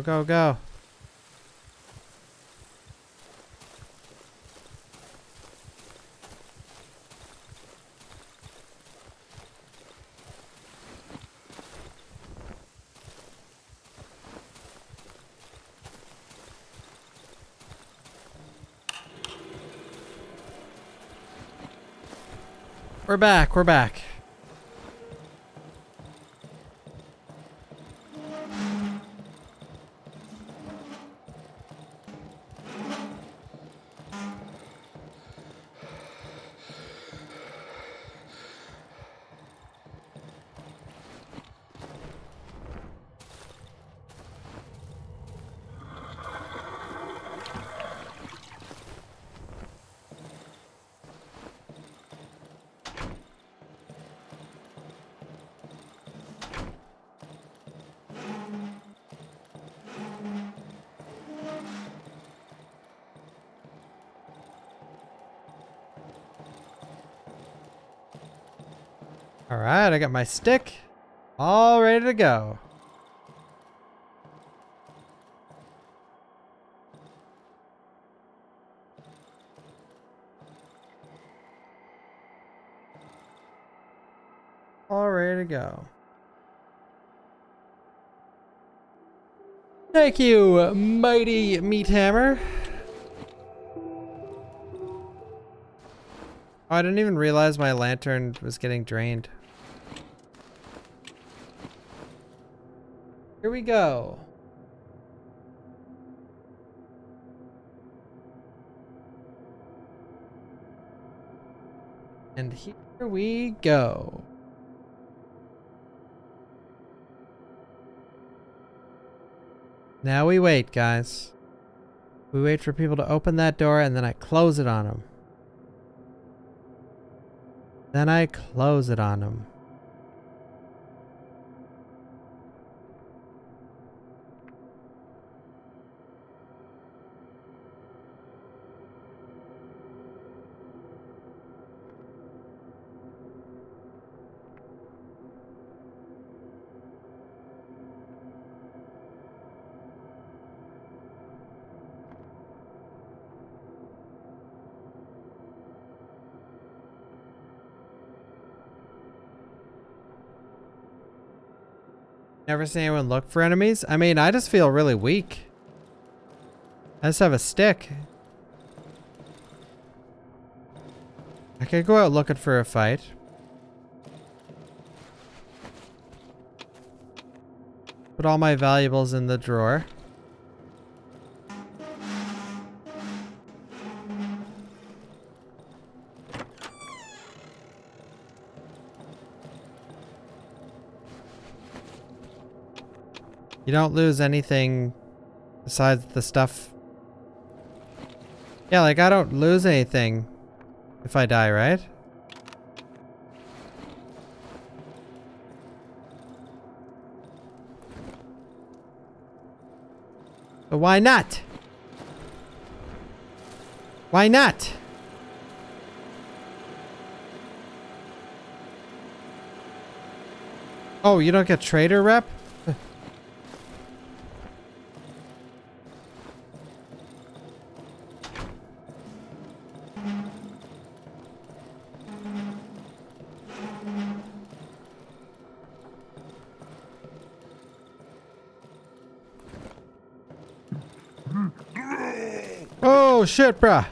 Go, go. We're back, we're back. All right, I got my stick all ready to go. All ready to go. Thank you, mighty meat hammer. Oh, I didn't even realize my lantern was getting drained. We go. And here we go. Now we wait, guys. We wait for people to open that door and then I close it on them. Then I close it on them. Never seen anyone look for enemies? I mean, I just feel really weak. I just have a stick. I could go out looking for a fight. Put all my valuables in the drawer. You don't lose anything besides the stuff. Yeah, like I don't lose anything if I die, right? But why not? Why not? Oh, you don't get trader rep? Shit, bruh.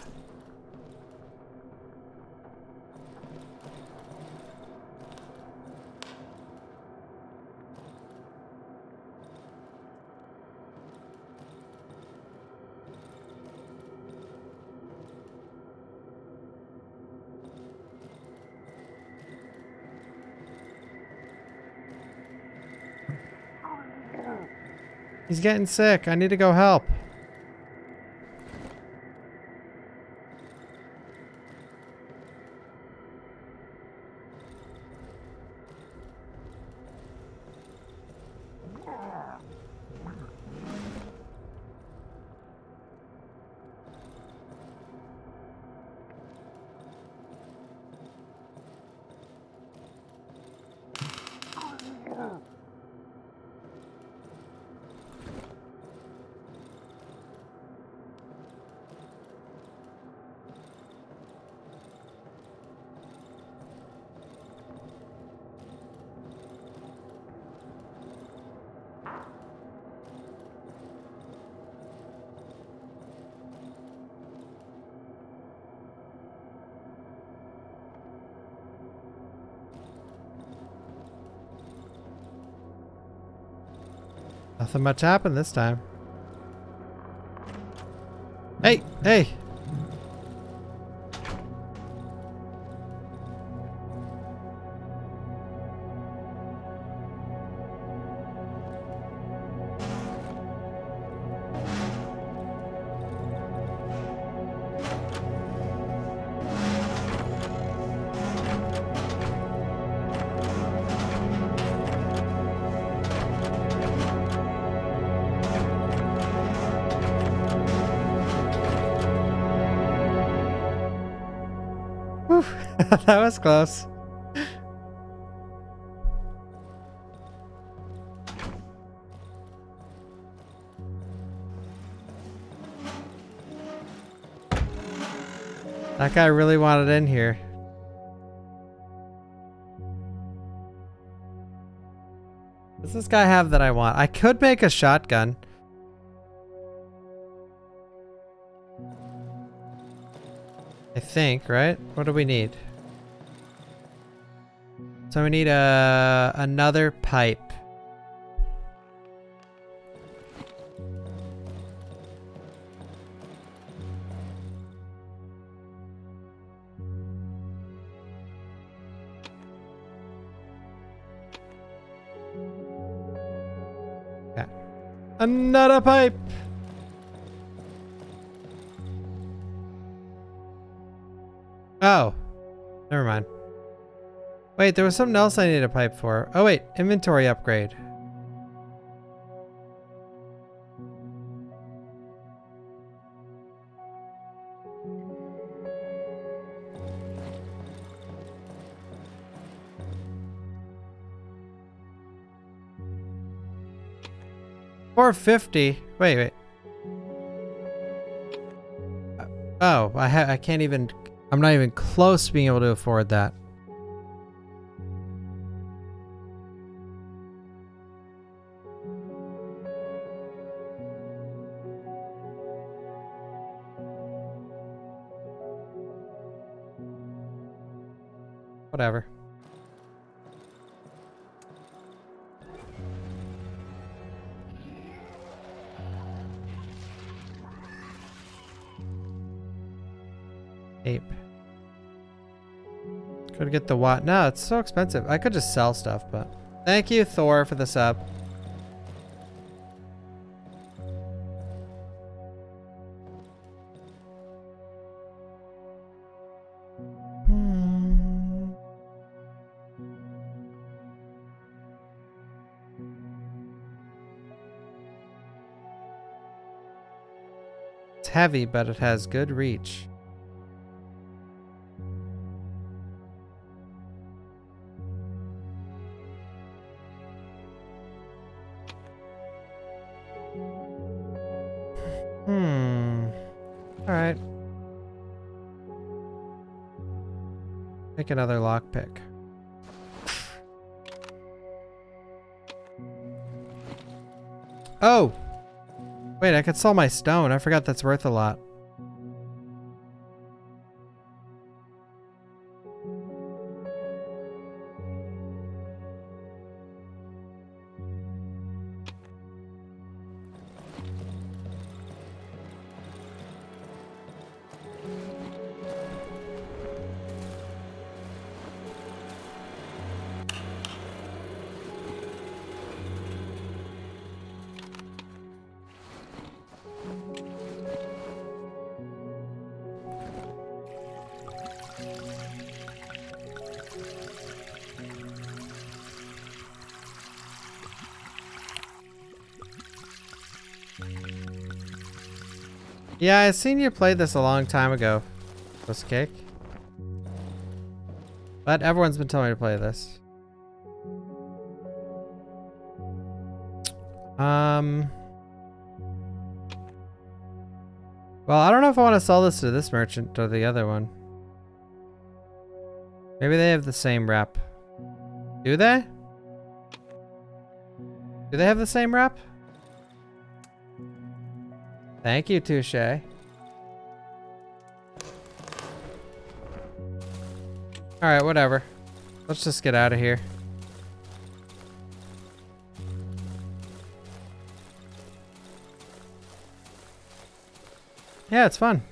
He's getting sick. I need to go help. Nothing much happened this time. Hey, hey. that was close. That guy really wanted in here. Does this guy have that I want? I could make a shotgun. I think, right? What do we need? So we need a another pipe. Another pipe. Wait, there was something else I needed a pipe for. Oh wait, inventory upgrade. Four fifty. Wait, wait. Uh, Oh, I I can't even. I'm not even close to being able to afford that. Whatever. Ape. Could get the watt. No, it's so expensive. I could just sell stuff, but thank you, Thor, for the sub. Heavy, but it has good reach. Hmm. Alright. Make another lockpick. Oh! Wait, I could sell my stone. I forgot that's worth a lot. Yeah, I seen you play this a long time ago. This cake. But everyone's been telling me to play this. Um. Well, I don't know if I want to sell this to this merchant or the other one. Maybe they have the same rep. Do they? Do they have the same rep? Thank you, Touche. Alright, whatever. Let's just get out of here. Yeah, it's fun.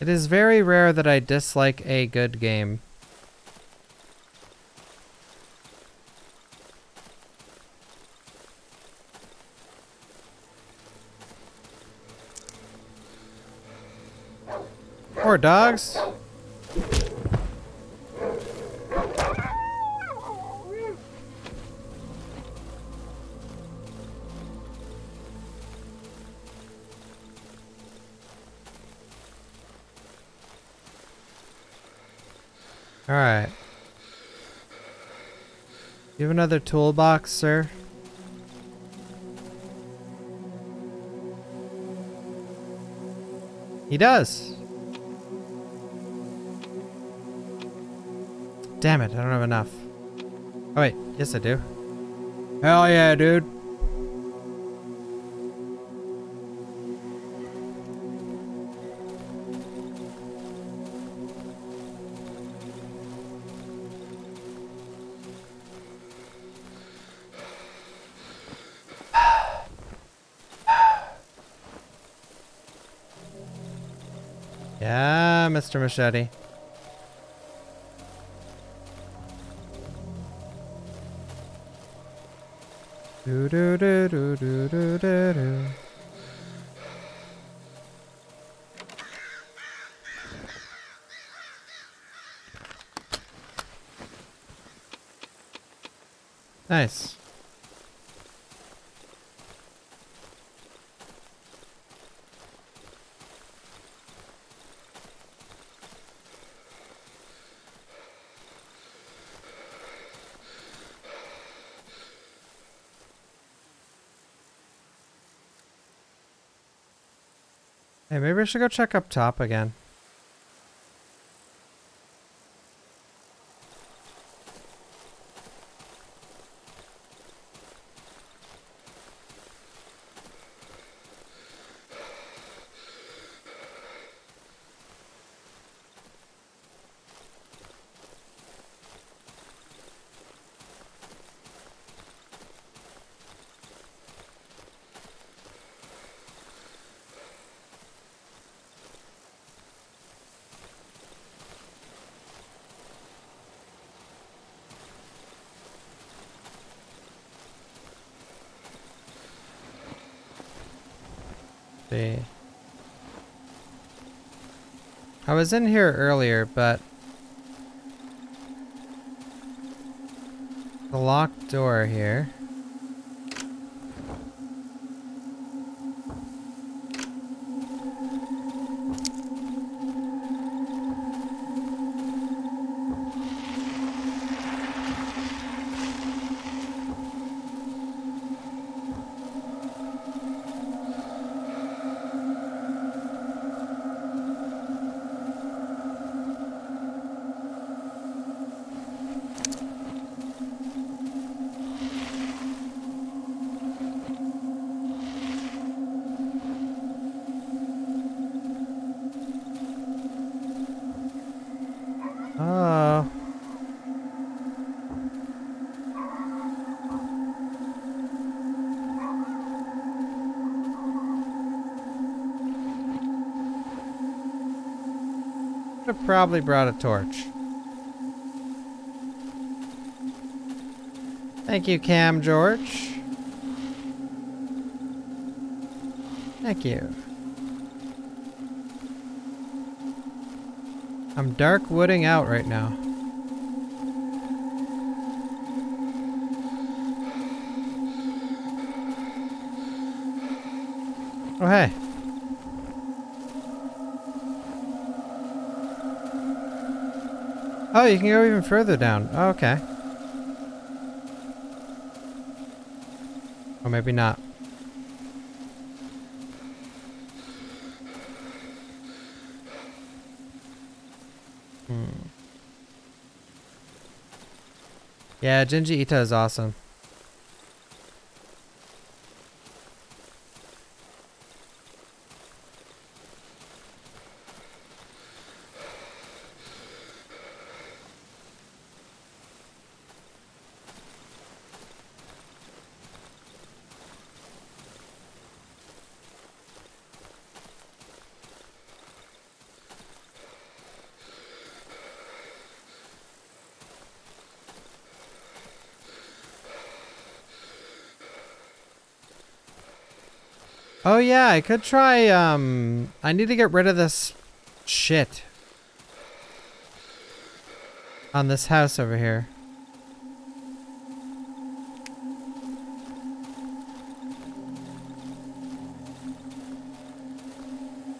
It is very rare that I dislike a good game. Poor dogs. All right. You have another toolbox, sir? He does. Damn it, I don't have enough. Oh wait, yes I do. Hell yeah, dude. Yeah, Mr. Machete. Do do do do do do do. Nice. Hey, maybe I should go check up top again. See. I was in here earlier, but the locked door here. Probably brought a torch. Thank you, Cam George. Thank you. I'm dark wooding out right now. Oh, hey. Oh, you can go even further down. Oh, okay. Or maybe not. Hmm. Yeah, Junji Ito is awesome. Oh yeah, I could try, um, I need to get rid of this shit. On this house over here.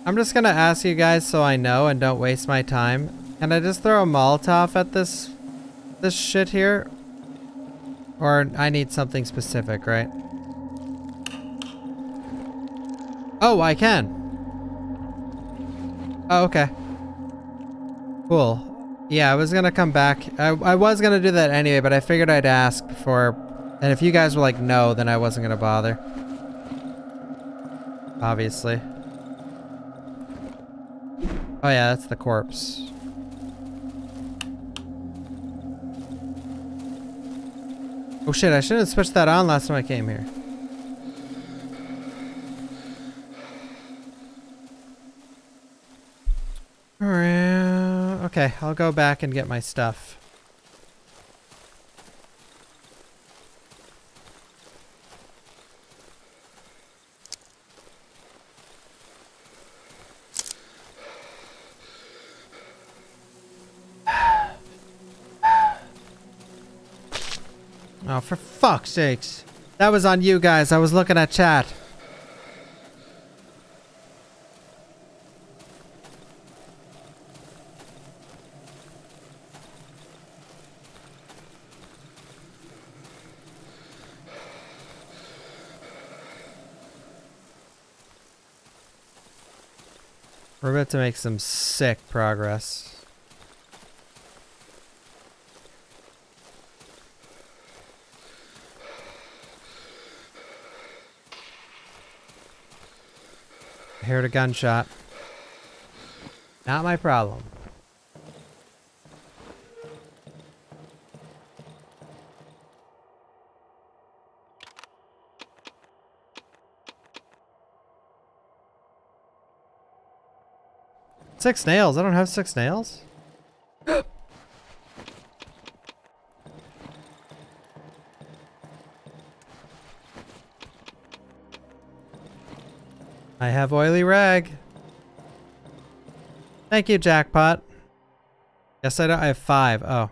I'm just gonna ask you guys so I know and don't waste my time. Can I just throw a Molotov at this, this shit here? Or I need something specific, right? Oh, I can. Oh, okay. Cool. Yeah, I was gonna come back. I, I was gonna do that anyway, but I figured I'd ask before. And if you guys were like, no, then I wasn't gonna bother. Obviously. Oh yeah, that's the corpse. Oh shit, I shouldn't have switched that on last time I came here. Around. Okay, I'll go back and get my stuff. Oh, for fuck's sakes. That was on you guys. I was looking at chat. To make some sick progress. I heard a gunshot. Not my problem. Six nails? I don't have six nails? I have oily rag. Thank you, jackpot. Yes, I don't. I have five. Oh.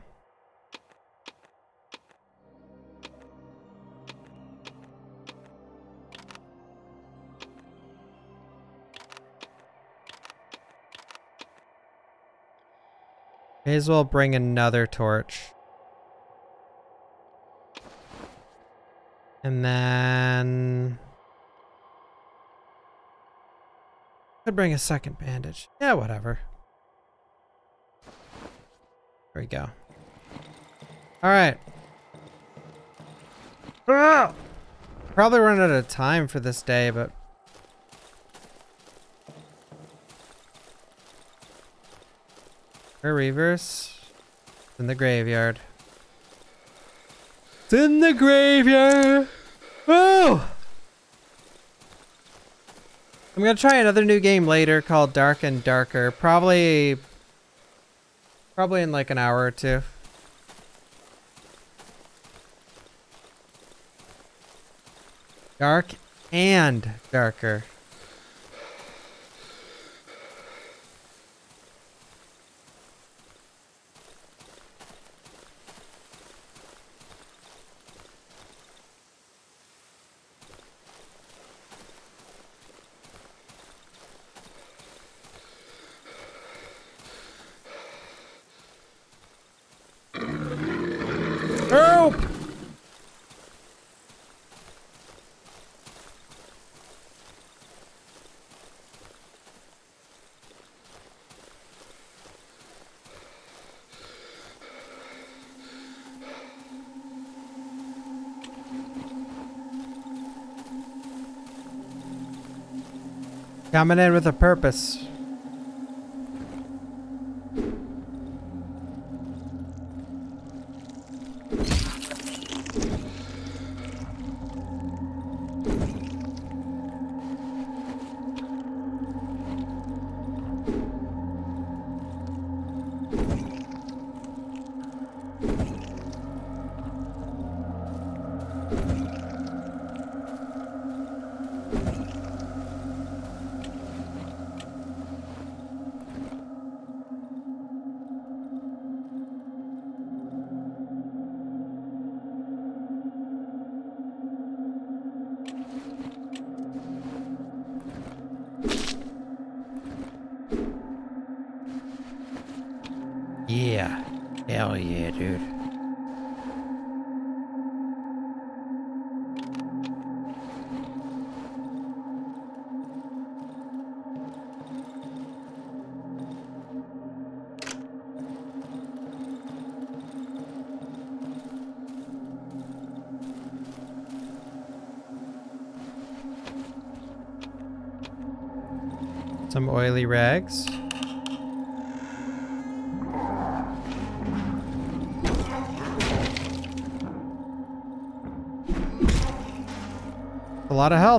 May as well bring another torch. And then... Could bring a second bandage. Yeah, whatever. There we go. Alright. Probably run out of time for this day, but... Or reverse. In the graveyard. It's in the graveyard! Oh! I'm gonna try another new game later called Dark and Darker. Probably... Probably in like an hour or two. Dark and Darker. Help! Coming in with a purpose.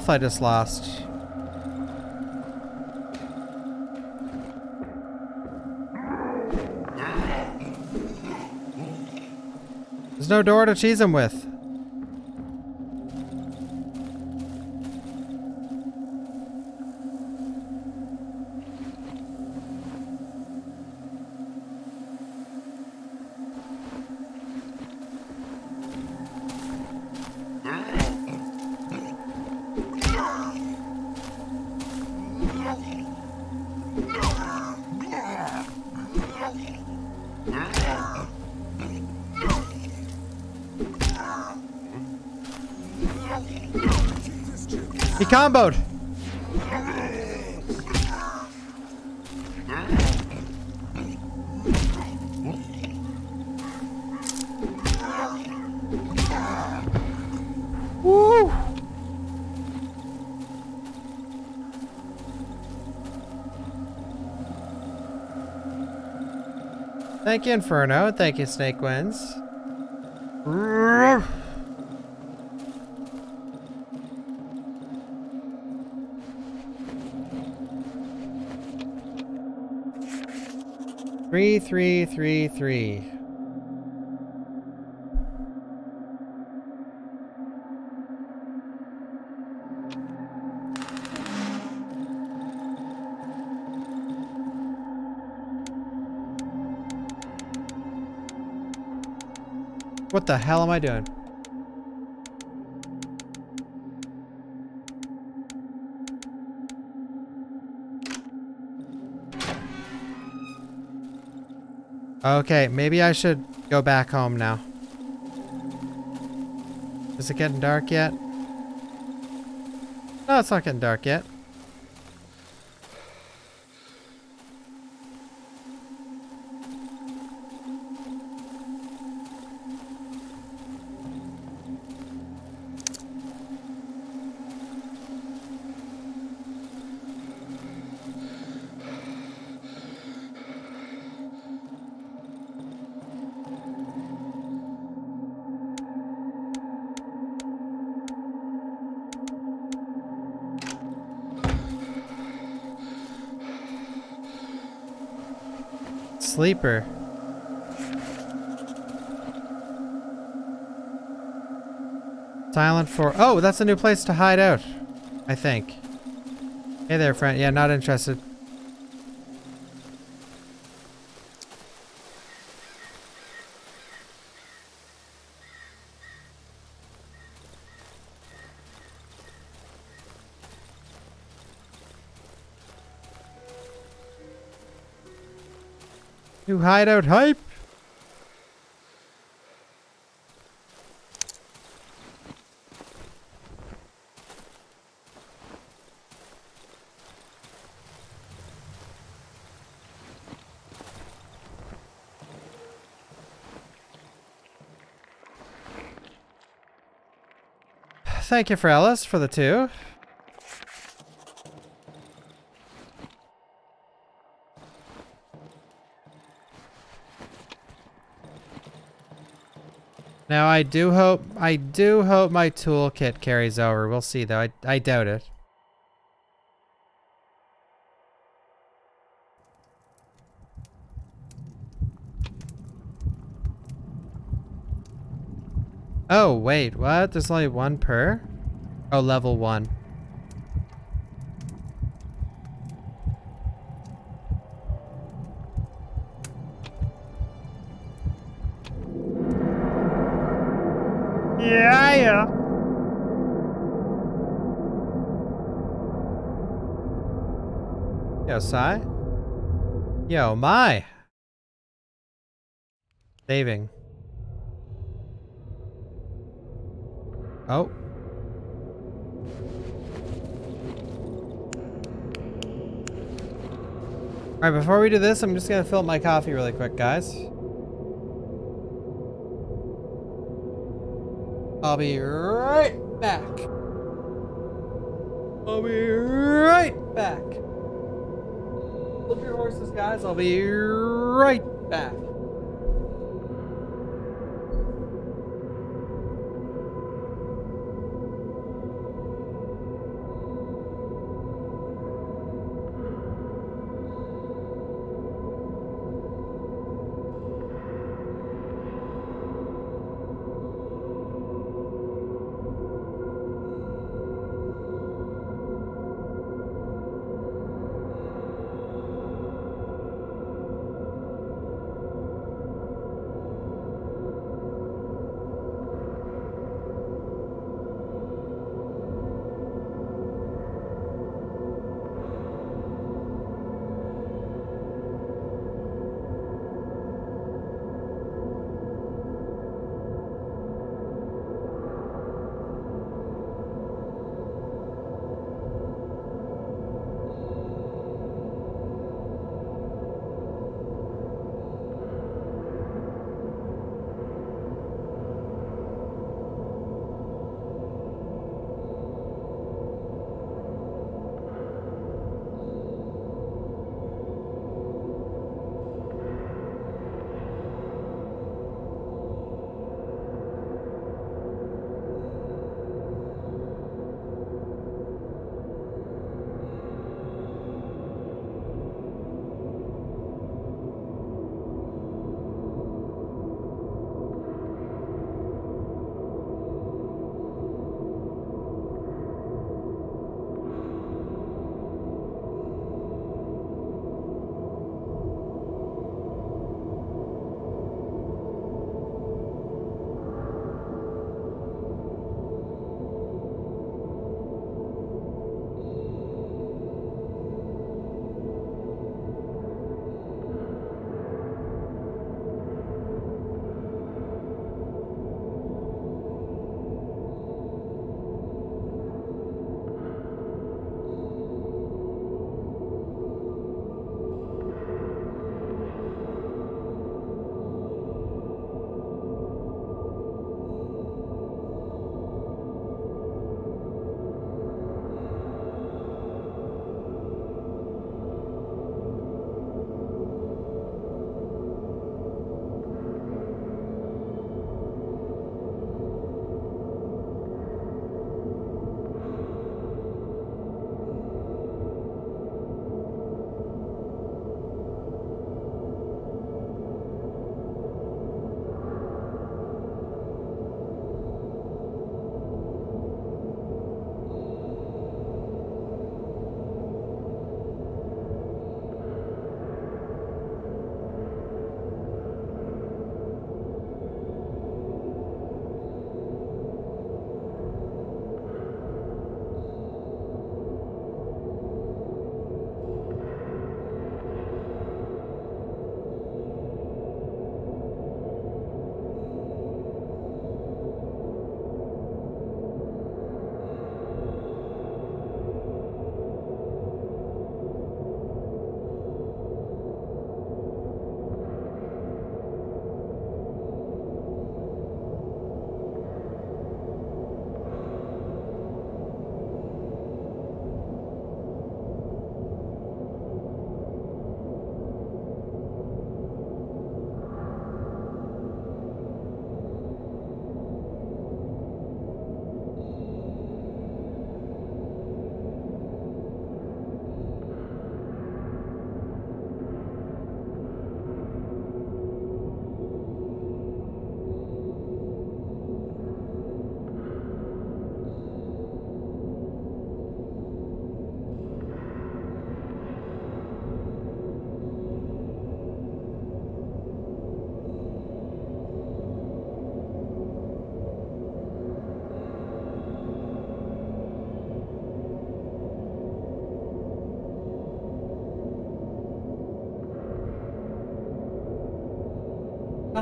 I just lost. There's no door to cheese him with. Comboed. Woo! Thank you, Inferno. Thank you, Snake Winds. Three, three, three, three. What the hell am I doing? Okay, maybe I should go back home now. Is it getting dark yet? No, it's not getting dark yet. Sleeper. Silent for oh, that's a new place to hide out. I think. Hey there, friend. Yeah, not interested. Hideout hype. Thank you for Ellis for the two. Now I do hope I do hope my toolkit carries over. We'll see though. I I doubt it. Oh, wait, what? There's only one per? Oh, level one. Yo, Yo, my. Saving. Oh. Alright, before we do this, I'm just gonna fill up my coffee really quick, guys. I'll be right back. I'll be right back. Hold your horses, guys. I'll be right back.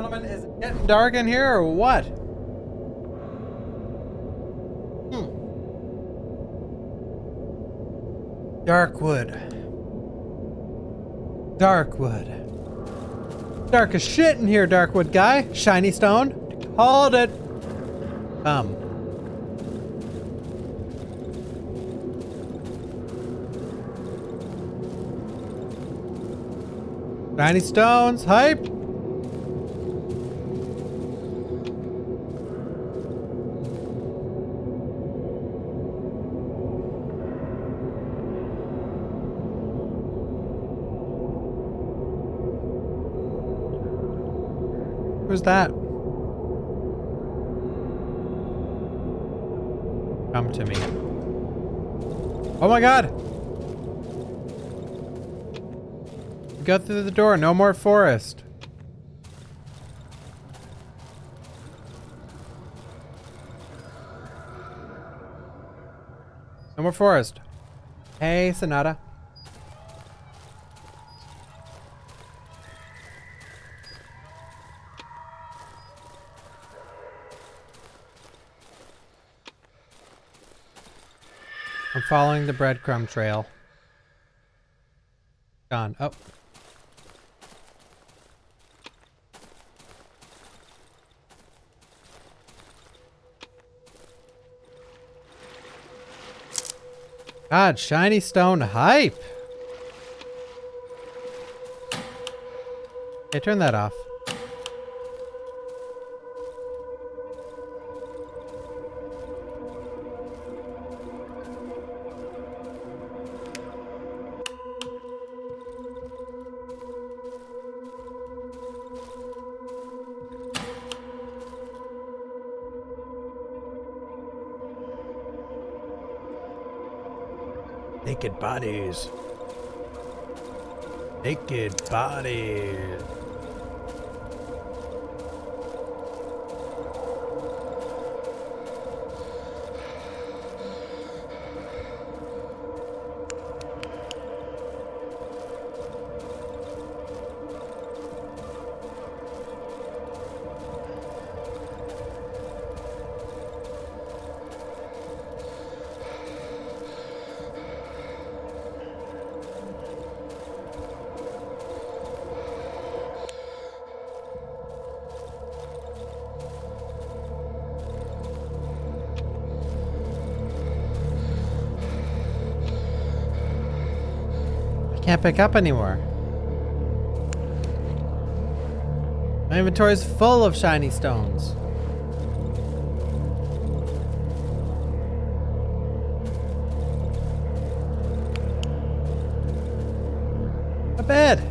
Gentlemen, is it getting dark in here or what? Hmm. Darkwood. Darkwood. Dark as shit in here, Darkwood guy. Shiny stone. Hold it. Come. Shiny stones, hype! That? Come to me. Oh my god! Go through the door, no more forest. No more forest. Hey, Sonata. Following the breadcrumb trail. Gone. Oh. God, shiny stone hype. Hey, turn that off. Bodies. Naked bodies. Pick up anymore. My inventory is full of shiny stones. A bed.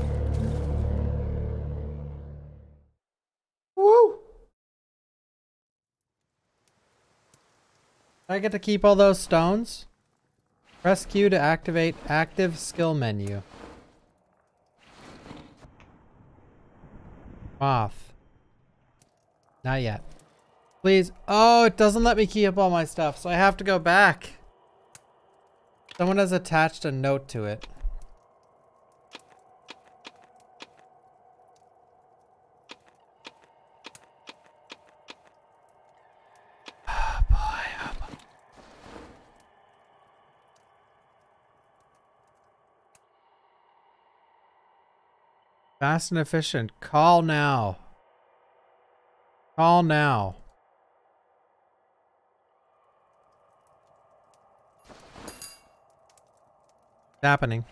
Woo! I get to keep all those stones? Press Q to activate active skill menu. Off. Not yet. Please. Oh, it doesn't let me key up all my stuff, so I have to go back. Someone has attached a note to it. Fast and efficient. Call now. Call now. It's happening.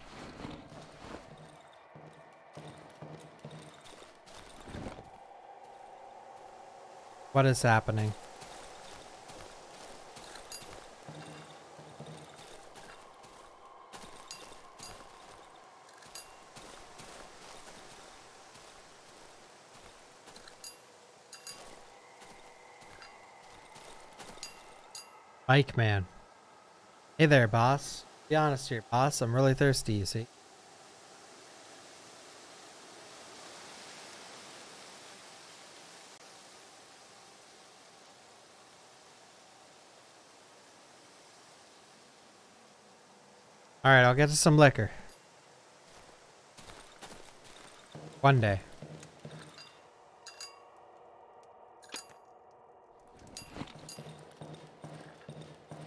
What is happening? Mike man. Hey there, boss. Be honest here, boss. I'm really thirsty, you see. Alright, I'll get to some liquor. One day.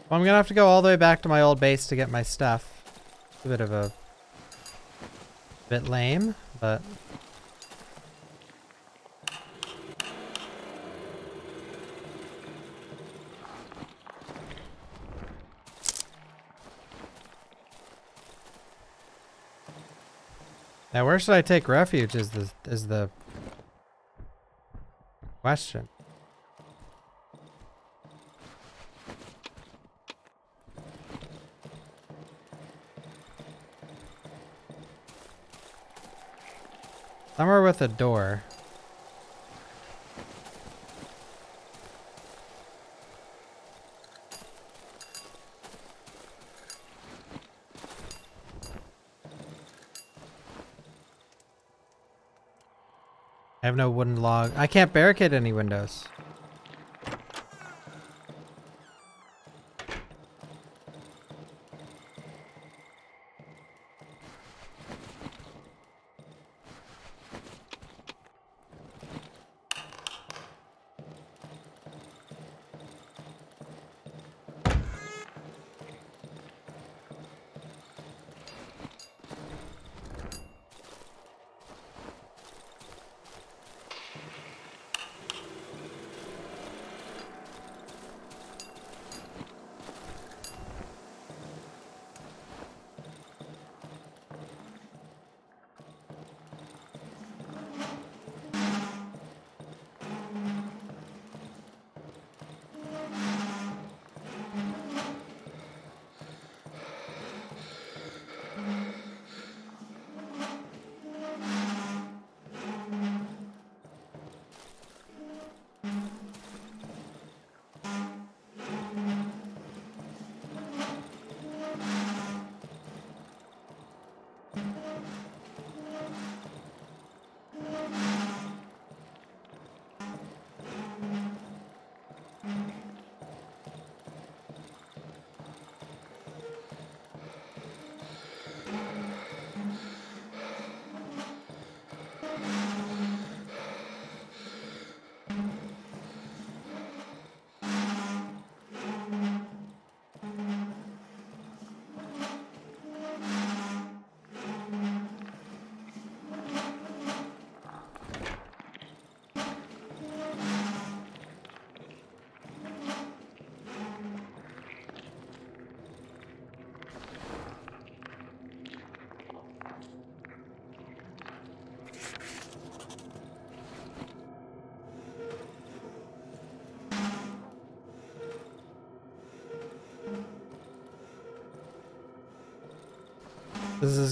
Well, I'm gonna have to go all the way back to my old base to get my stuff. A bit of a bit lame, but Now, where should I take refuge? Is the is the question. With a door. I have no wooden log. I can't barricade any windows.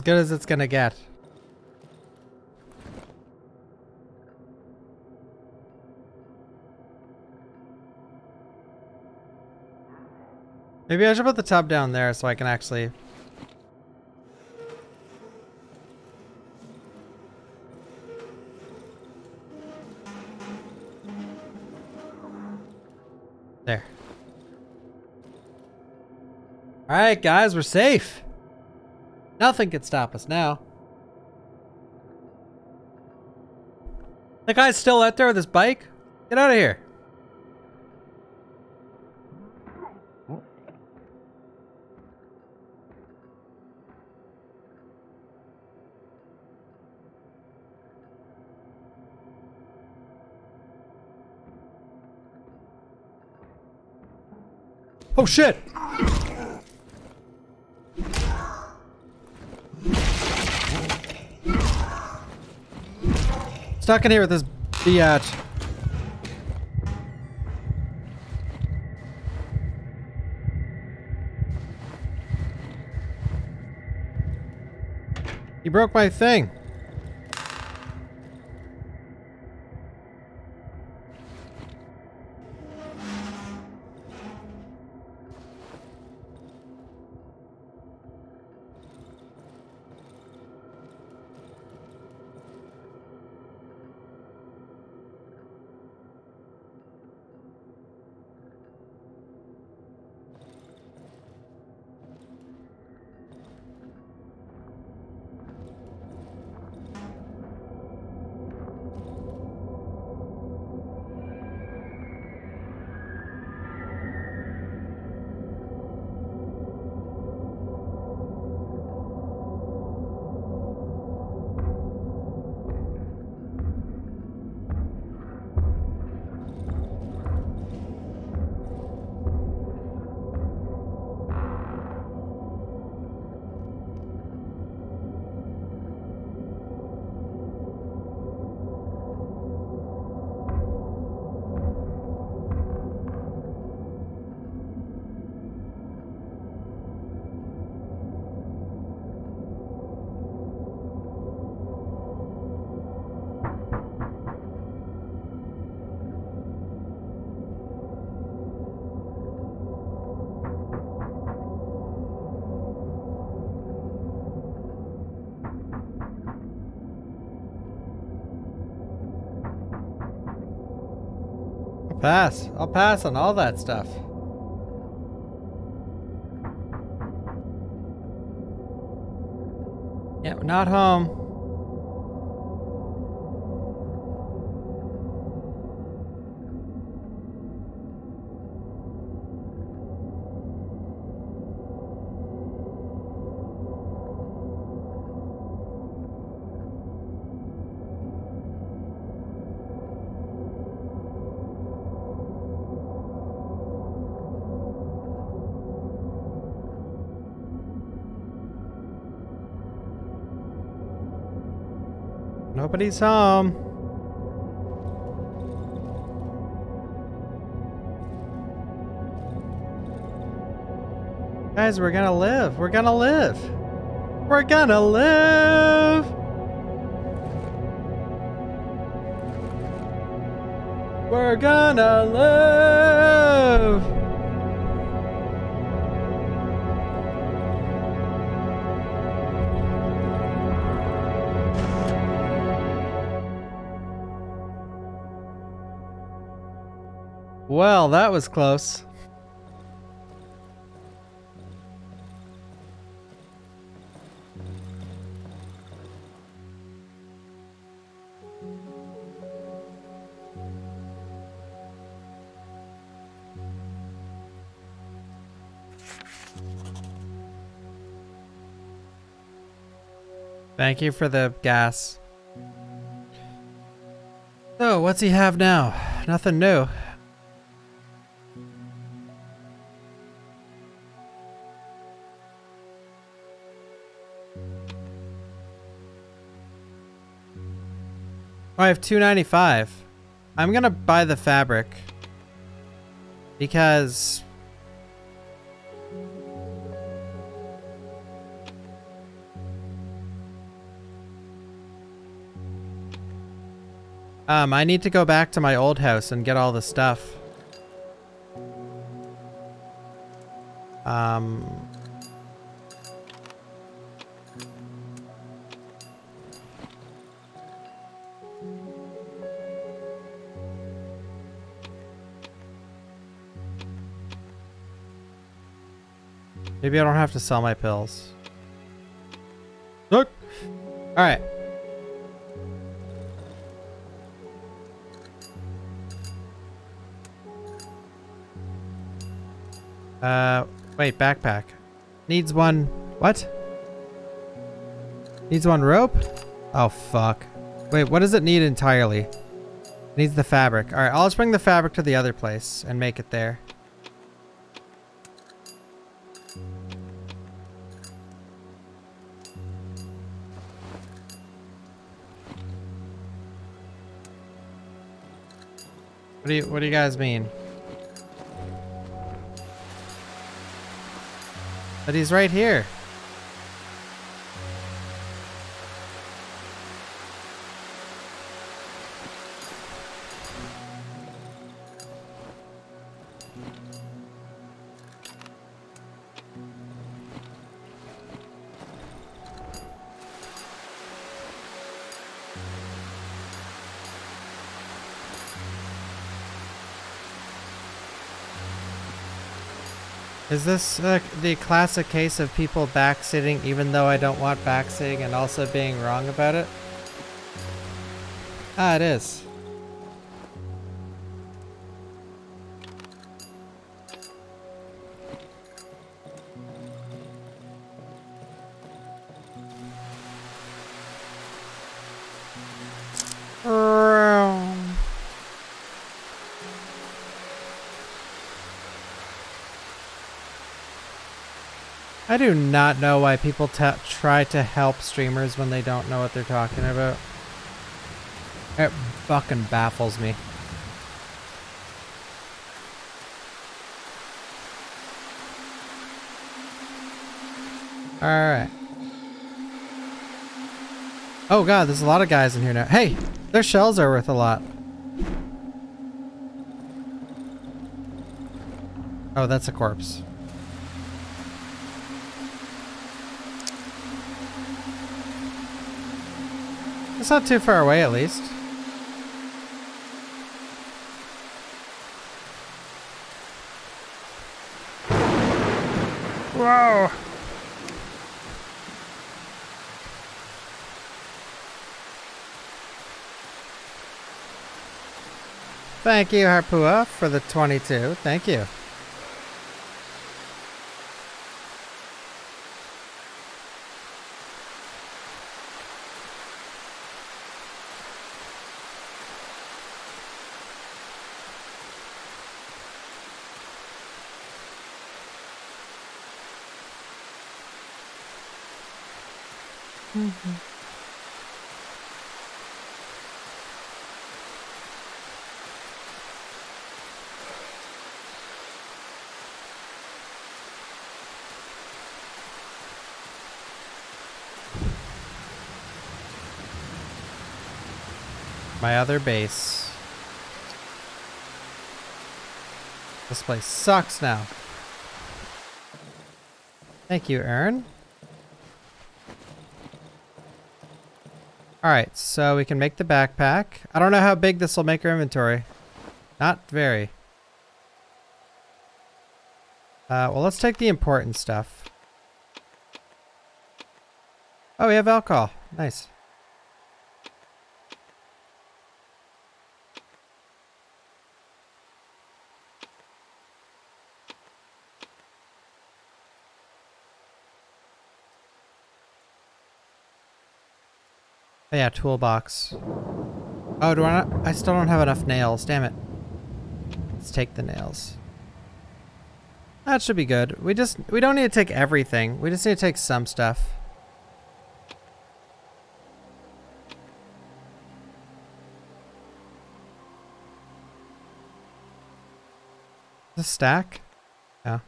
Good as it's gonna get. Maybe I should put the tub down there so I can actually... There. Alright guys, we're safe. Nothing can stop us now. The guy's still out there with his bike? Get out of here. Oh shit! Stuck in here with this biatch. He broke my thing. Pass. I'll pass on all that stuff. Yeah, we're not home. Nobody's home. Guys, we're gonna live. We're gonna live. We're gonna live. We're gonna live. Well, that was close. Thank you for the gas. So, what's he have now? Nothing new. I have 295. I'm gonna buy the fabric. Because... Um, I need to go back to my old house and get all the stuff. Maybe I don't have to sell my pills. Look! Alright. Uh, wait, backpack. Needs one... What? Needs one rope? Oh, fuck. Wait, what does it need entirely? needs the fabric. Alright, I'll just bring the fabric to the other place and make it there. What do you What do you guys mean? But he's right here. Is this uh, the classic case of people backseating even though I don't want backseating and also being wrong about it? Ah, it is. I do not know why people try to help streamers when they don't know what they're talking about. It fucking baffles me. Alright. Oh god, there's a lot of guys in here now. Hey! Their shells are worth a lot. Oh, that's a corpse. It's not too far away, at least. Whoa! Thank you, Harpua, for the 22. Thank you. Base. This place sucks now. Thank you, Aaron. Alright, so we can make the backpack. I don't know how big this will make our inventory. Not very. Uh, well, let's take the important stuff. Oh, we have alcohol. Nice. Oh, yeah, toolbox. Oh, do I not? I still don't have enough nails. Damn it. Let's take the nails. That should be good. We just, we don't need to take everything. We just need to take some stuff. The stack? Yeah.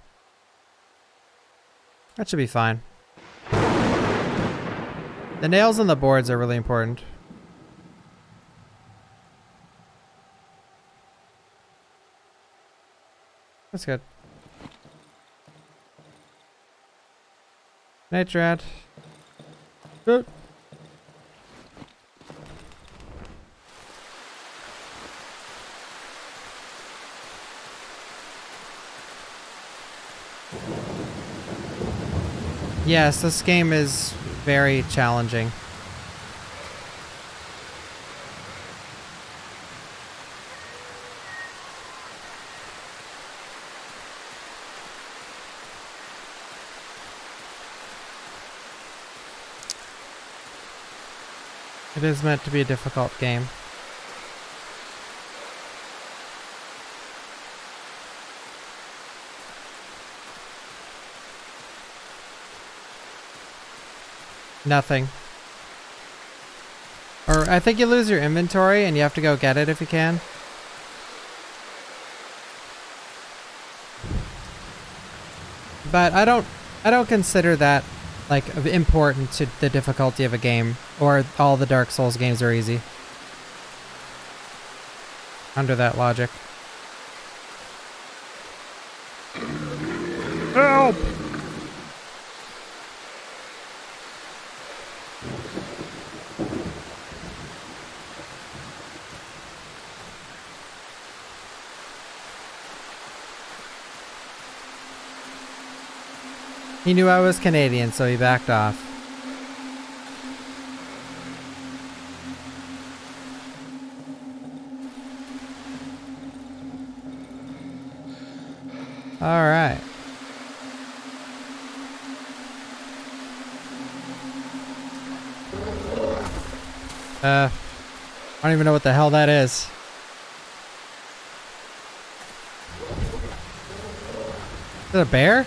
That should be fine. The nails on the boards are really important. That's good. Nitrat. Good. Yes, this game is very challenging. It is meant to be a difficult game. Nothing. Or I think you lose your inventory and you have to go get it if you can. But I don't I don't consider that like important to the difficulty of a game or all the Dark Souls games are easy. Under that logic. Help! He knew I was Canadian, so he backed off. All right. Uh, I don't even know what the hell that is. Is it a bear?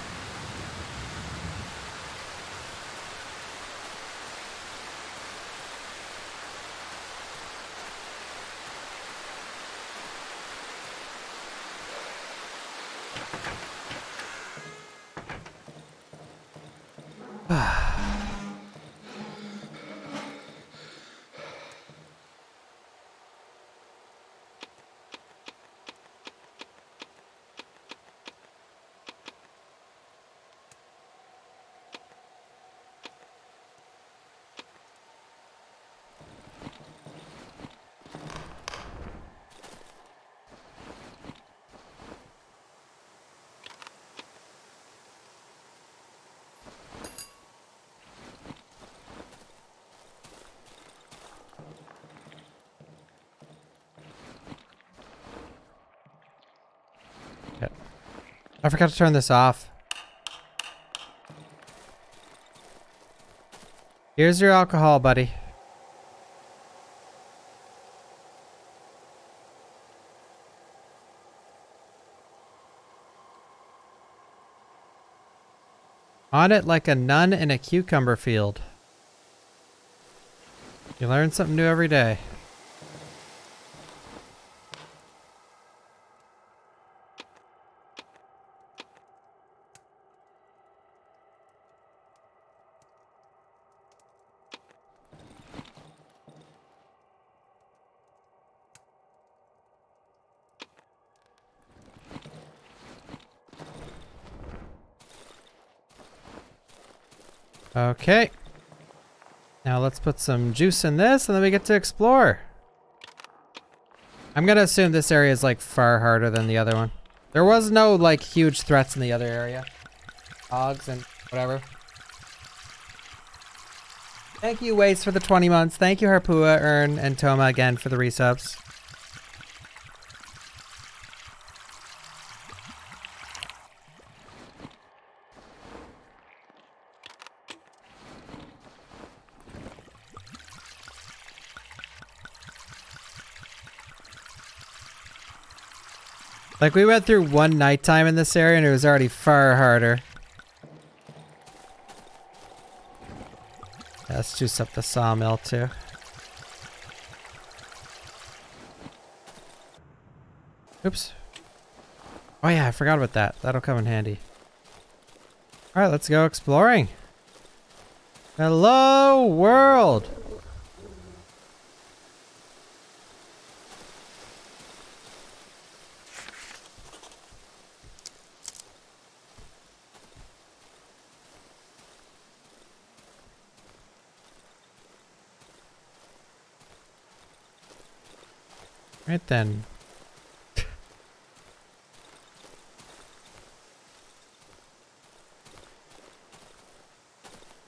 Forgot to turn this off. Here's your alcohol, buddy. On it like a nun in a cucumber field. You learn something new every day. Okay. Now let's put some juice in this and then we get to explore. I'm gonna assume this area is like far harder than the other one. There was no like huge threats in the other area. Hogs and whatever. Thank you, Waste, for the 20 months. Thank you, Harpua, Ern, and Toma again for the resubs. Like we went through one nighttime in this area and it was already far harder. Yeah, let's juice up the sawmill too. Oops. Oh yeah, I forgot about that. That'll come in handy. Alright, let's go exploring. Hello, world! Right then.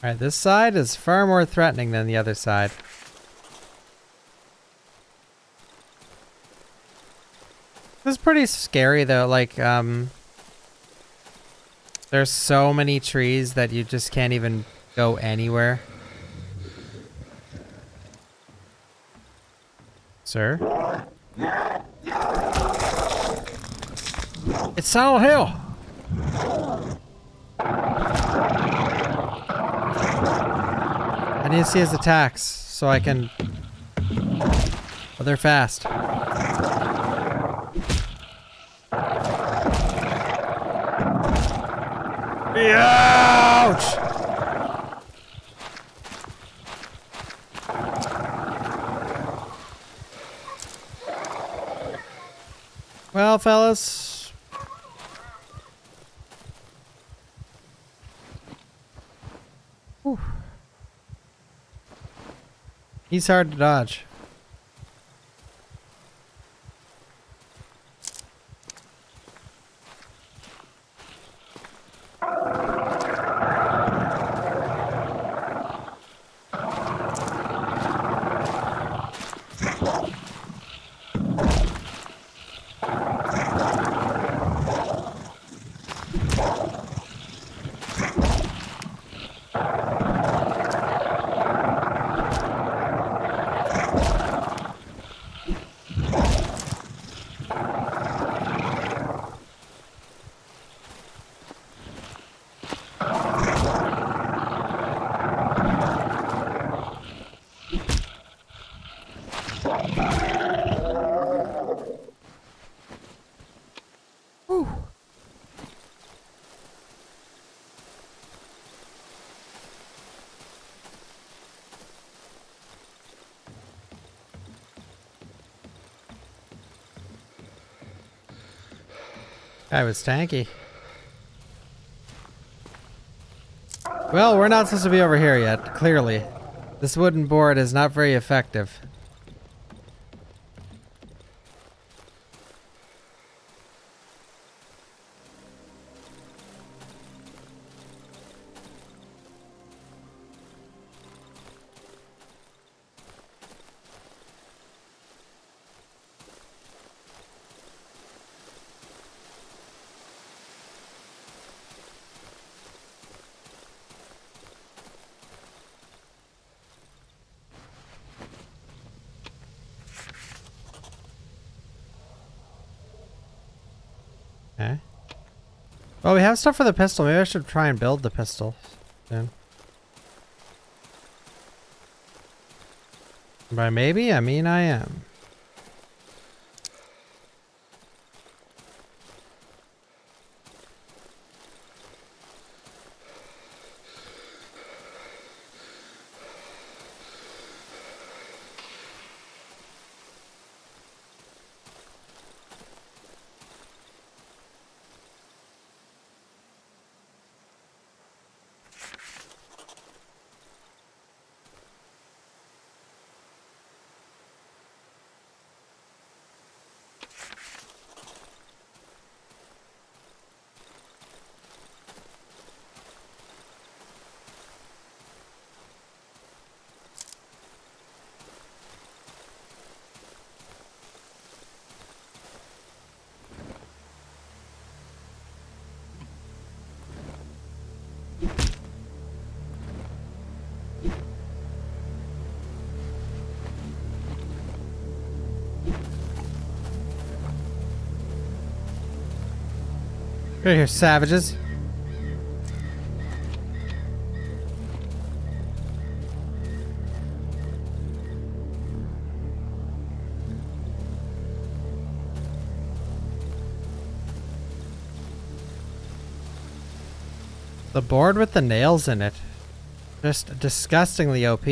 Alright, this side is far more threatening than the other side. This is pretty scary though, like, um... There's so many trees that you just can't even go anywhere. Sir? It's Silent Hill! I need to see his attacks so I can... Oh, they're fast. Ouch! Well, fellas. Whew. He's hard to dodge. Guy was tanky. Well, we're not supposed to be over here yet, clearly. This wooden board is not very effective. Have stuff for the pistol. Maybe I should try and build the pistol soon. By maybe, I mean I am. Right here, savages. The board with the nails in it. Just disgustingly OP.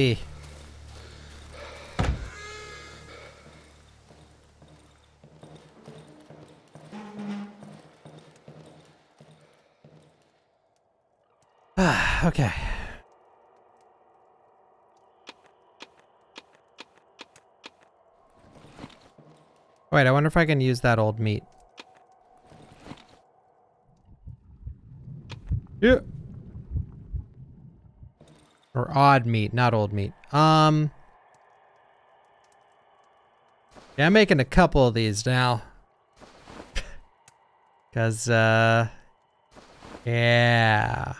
okay. Wait, I wonder if I can use that old meat. Yeah. Or odd meat, not old meat. Um. Yeah, I'm making a couple of these now. Cause, uh. Yeah.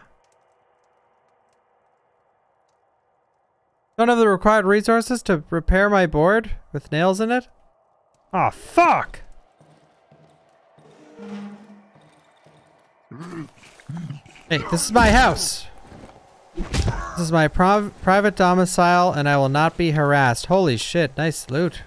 Don't have the required resources to repair my board with nails in it? Oh, fuck! Hey, this is my house. This is my private domicile and I will not be harassed. Holy shit, nice loot.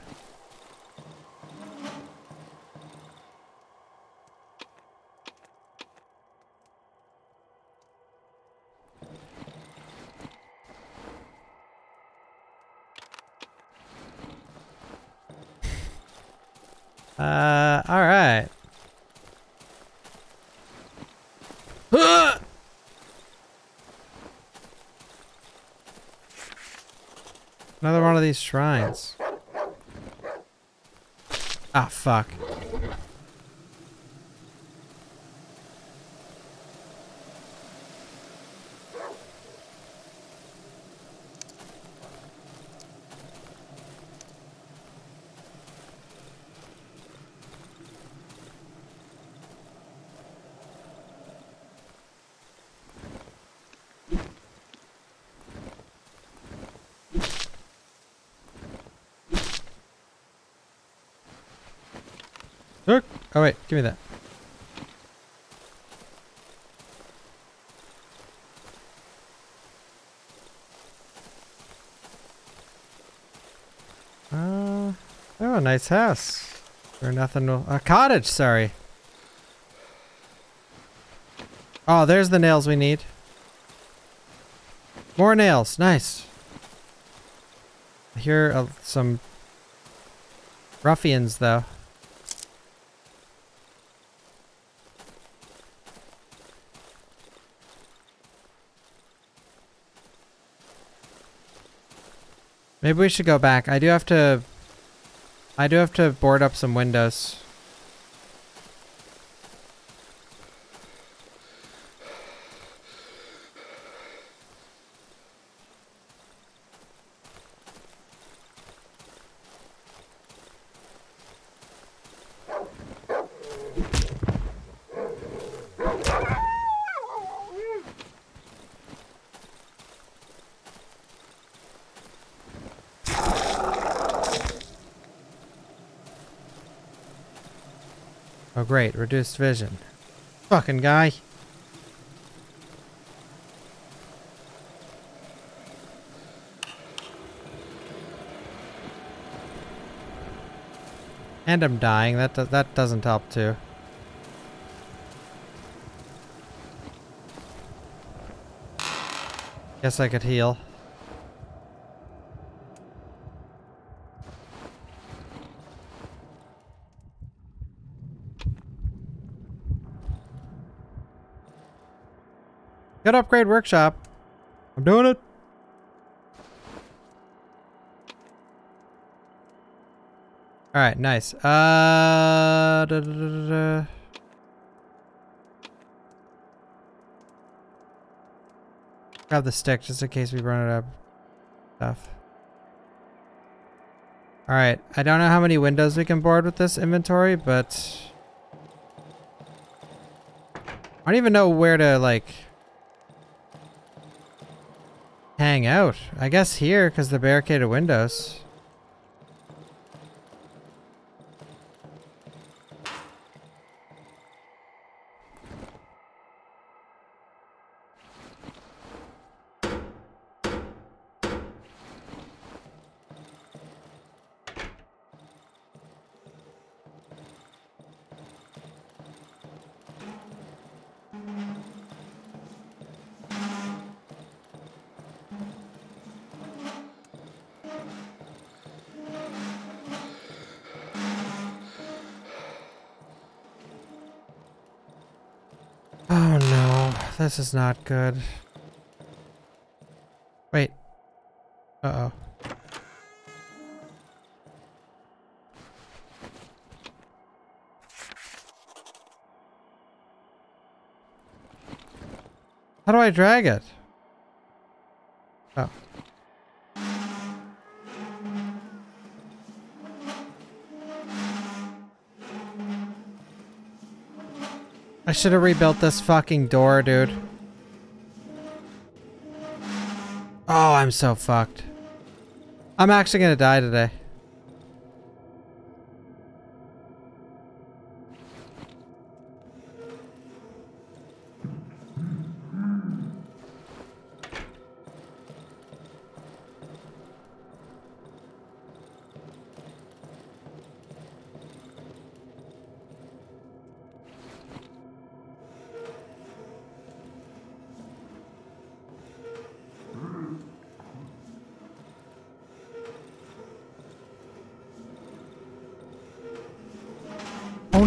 Uh, alright. Another one of these shrines. Ah, fuck. Look! Oh wait, give me that. Uh, oh, a nice house. Or nothing. A cottage, sorry. Oh, there's the nails we need. More nails. Nice. I hear uh, some ruffians, though. Maybe we should go back. I do have to... I do have to board up some windows. Reduced vision. Fucking guy. And I'm dying. That do that doesn't help too. Guess I could heal. Good upgrade workshop. I'm doing it. All right, nice. Uh, da, da, da. Grab the stick just in case we run it up. stuff. All right, I don't know how many windows we can board with this inventory, but I don't even know where to like hang out. I guess here because the barricaded windows. This is not good. Wait. Uh-oh. How do I drag it? Oh. Should have rebuilt this fucking door, dude. Oh, I'm so fucked. I'm actually gonna die today.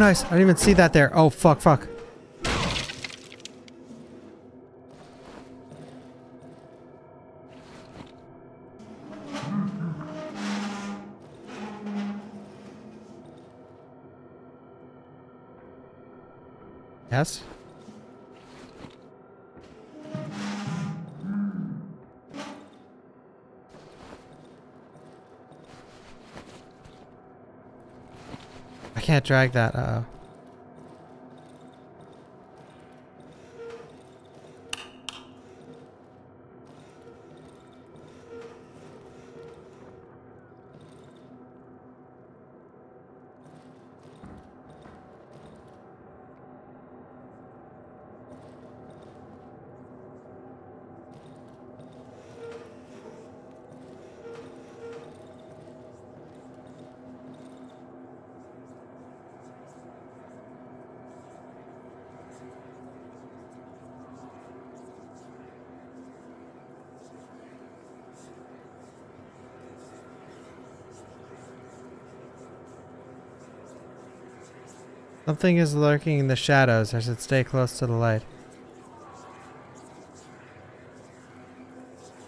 I didn't even see that there. Oh, fuck, fuck. Drag that. Uh Something is lurking in the shadows. I should stay close to the light.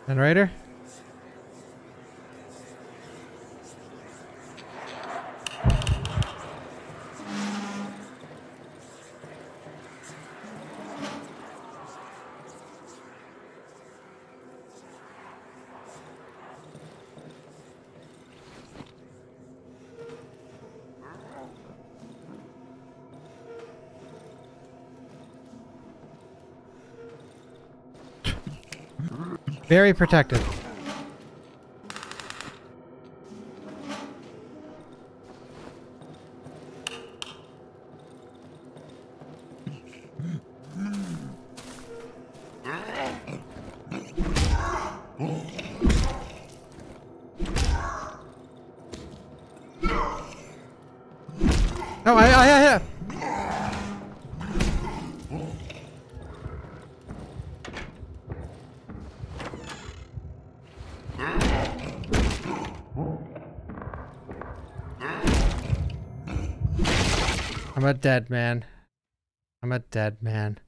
Generator? Very protected. Dead man.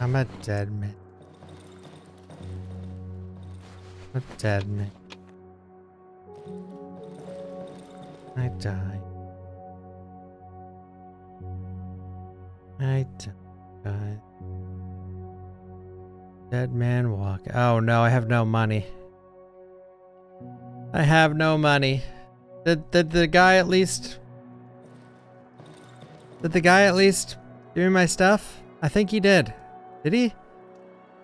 I'm a dead man. I'm a dead man. I die. I die. Dead man walk. Oh no, I have no money. I have no money. Did, did the guy at least... Did the guy at least give me my stuff? I think he did. Did he?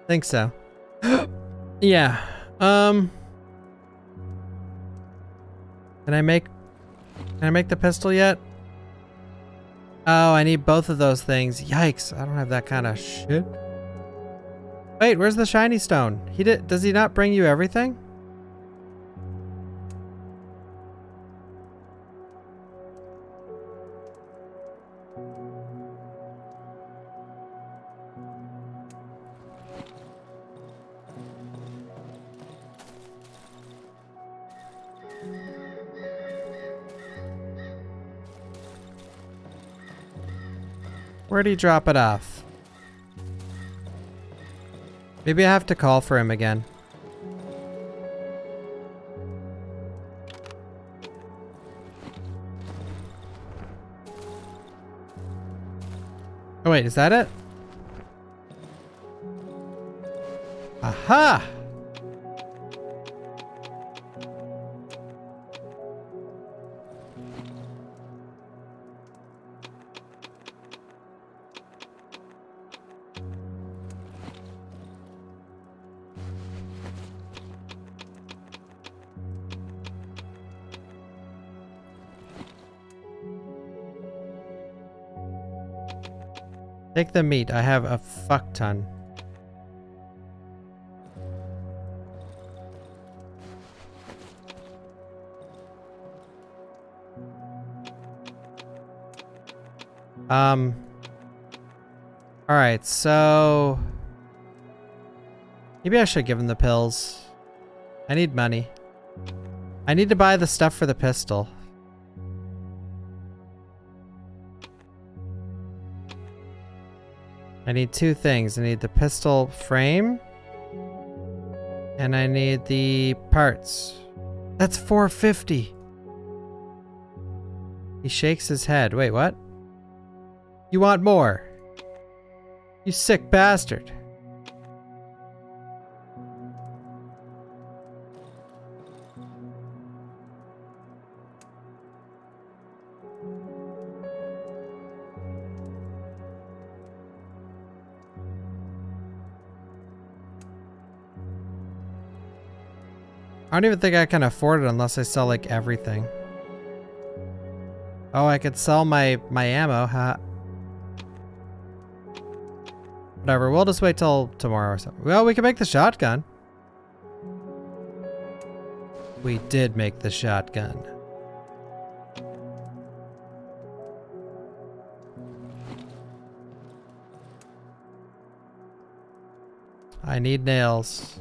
Think so. yeah. Um... Can I make... Can I make the pistol yet? Oh, I need both of those things. Yikes, I don't have that kind of shit. Wait, where's the shiny stone? He did. Does he not bring you everything? He drop it off? Maybe I have to call for him again. Oh wait, is that it? Aha! The meat. I have a fuck ton. Um. Alright, so... Maybe I should give him the pills. I need money. I need to buy the stuff for the pistol. I need two things. I need the pistol frame. And I need the parts. That's 450. He shakes his head. Wait, what? You want more? You sick bastard. Don't even think I can afford it unless I sell like everything. Oh, I could sell my my ammo. Huh? Whatever. We'll just wait till tomorrow or something. Well, we can make the shotgun. We did make the shotgun. I need nails.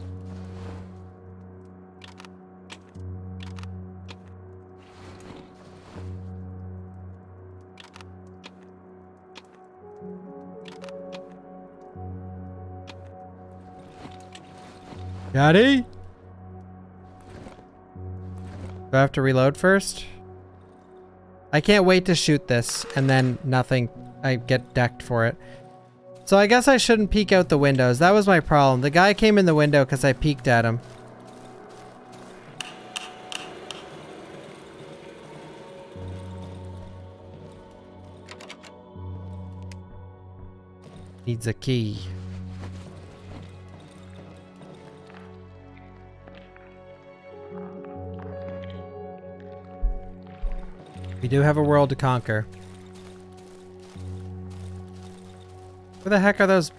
Daddy? Do I have to reload first? I can't wait to shoot this and then nothing. I get decked for it. So I guess I shouldn't peek out the windows. That was my problem. The guy came in the window because I peeked at him. Needs a key. We do have a world to conquer. Where the heck are those?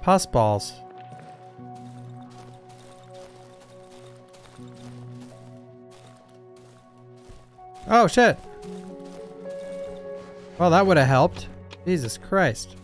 Pus balls. Oh shit. Well, that would have helped. Jesus Christ.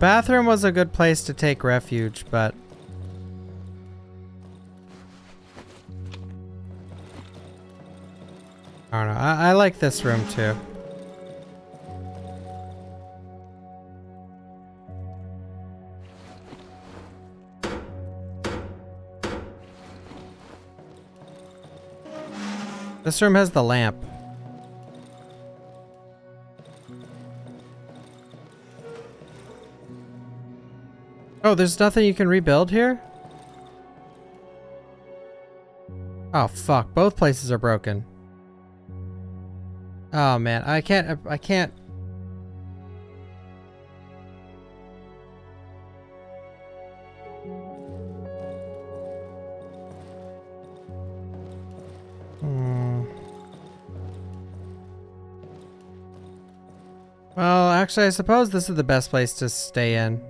Bathroom was a good place to take refuge, but... I don't know. I, I like this room too. This room has the lamp. Oh, there's nothing you can rebuild here? Oh, fuck. Both places are broken. Oh, man. I can't... I can't... Hmm. Well, actually, I suppose this is the best place to stay in.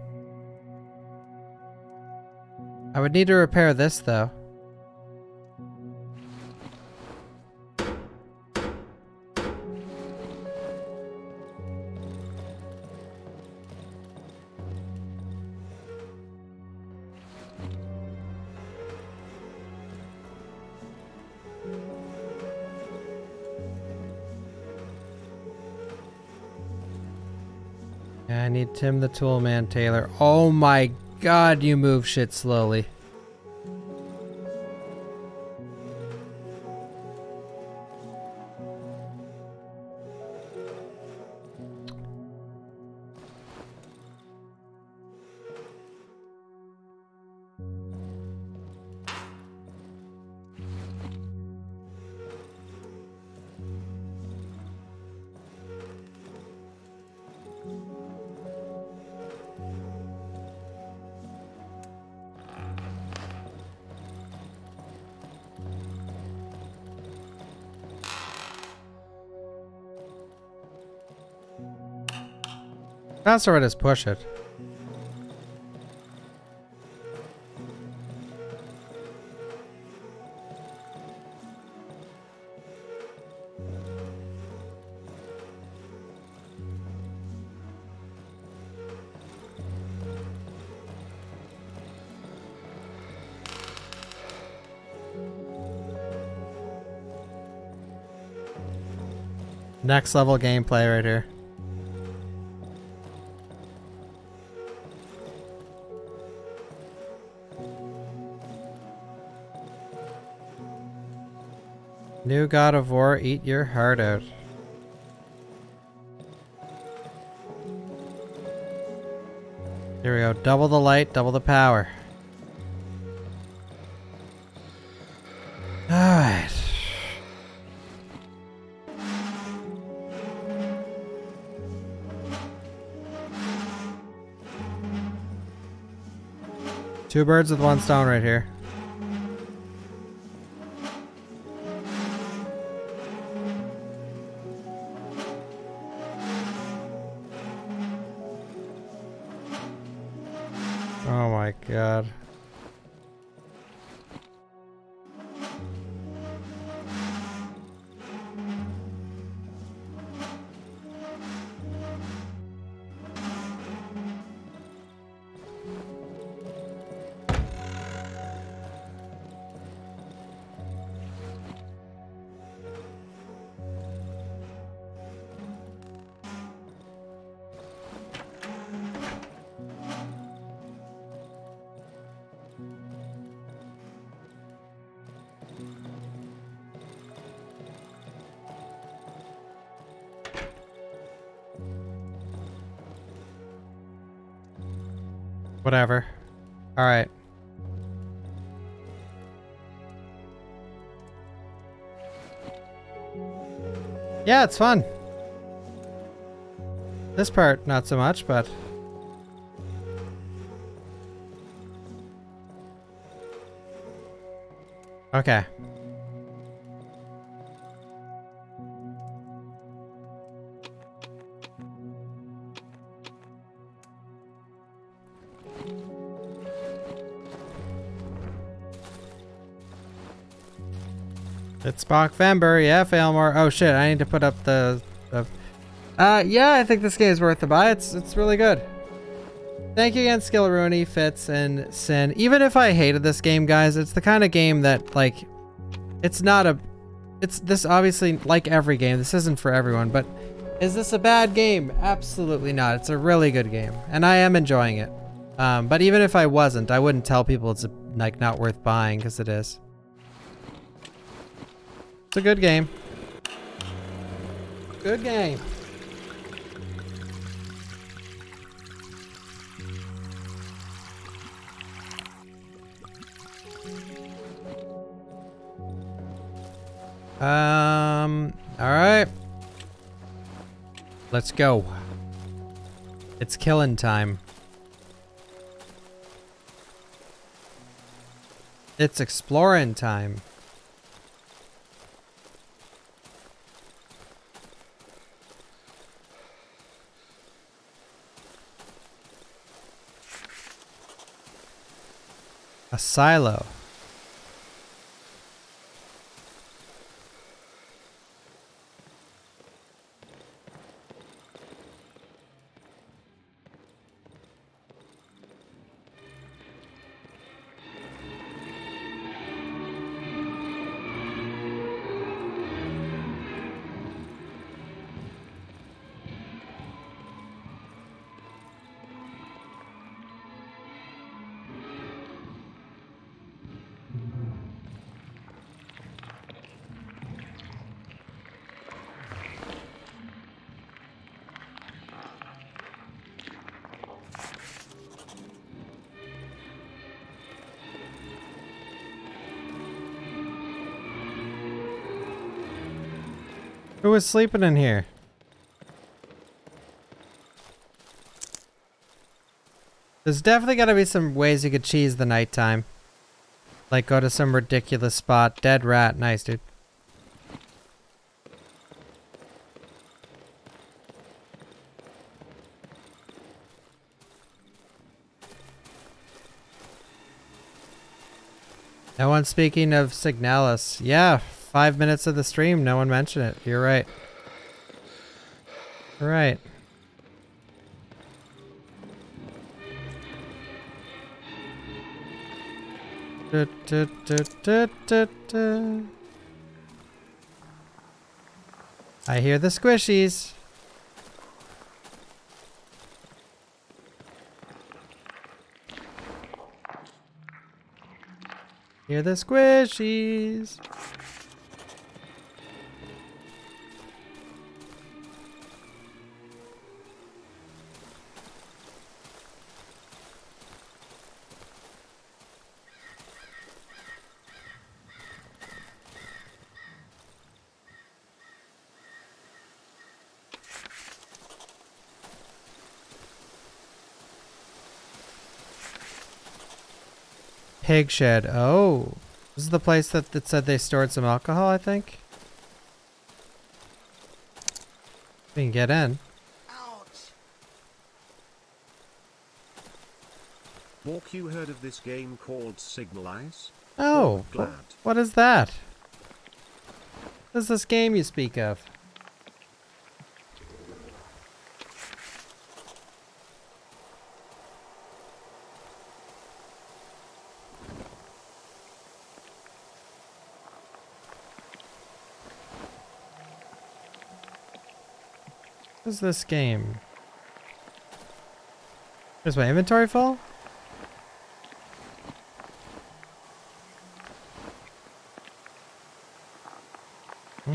I would need to repair this, though. I need Tim the Toolman Taylor. Oh my god, you move shit slowly. That's alright, just push it. Next level gameplay right here. God of War, eat your heart out. Here we go. Double the light, double the power. Alright. Two birds with one stone right here. Whatever. Alright. Yeah, it's fun. This part, not so much, but... Okay. It's Bachvember, yeah, Failmore. Oh shit, I need to put up the, the... Uh, yeah, I think this game is worth the buy. It's, it's really good. Thank you again, Skillaroonie, Fitz, and Sin. Even if I hated this game, guys, it's the kind of game that, like, it's not a... It's this obviously, like every game, this isn't for everyone, but is this a bad game? Absolutely not. It's a really good game, and I am enjoying it. Um, but even if I wasn't, I wouldn't tell people it's, like, not worth buying, because it is. A good game. Good game. Um, all right. Let's go. It's killing time. It's exploring time. Silo. Was sleeping in here? There's definitely gotta be some ways you could cheese the nighttime. Like go to some ridiculous spot. Dead rat. Nice, dude. No one speaking of Signalis. Yeah, five minutes of the stream, no one mentioned it. You're right. Right. Du, du, I hear the squishies. Hear the squishies. Pig shed. Oh. This is the place that, that said they stored some alcohol, I think. We can get in. Ouch. Bawk, you heard of this game called Signalis? Oh, wh what is that? What is this game you speak of? Is this game? Is my inventory full?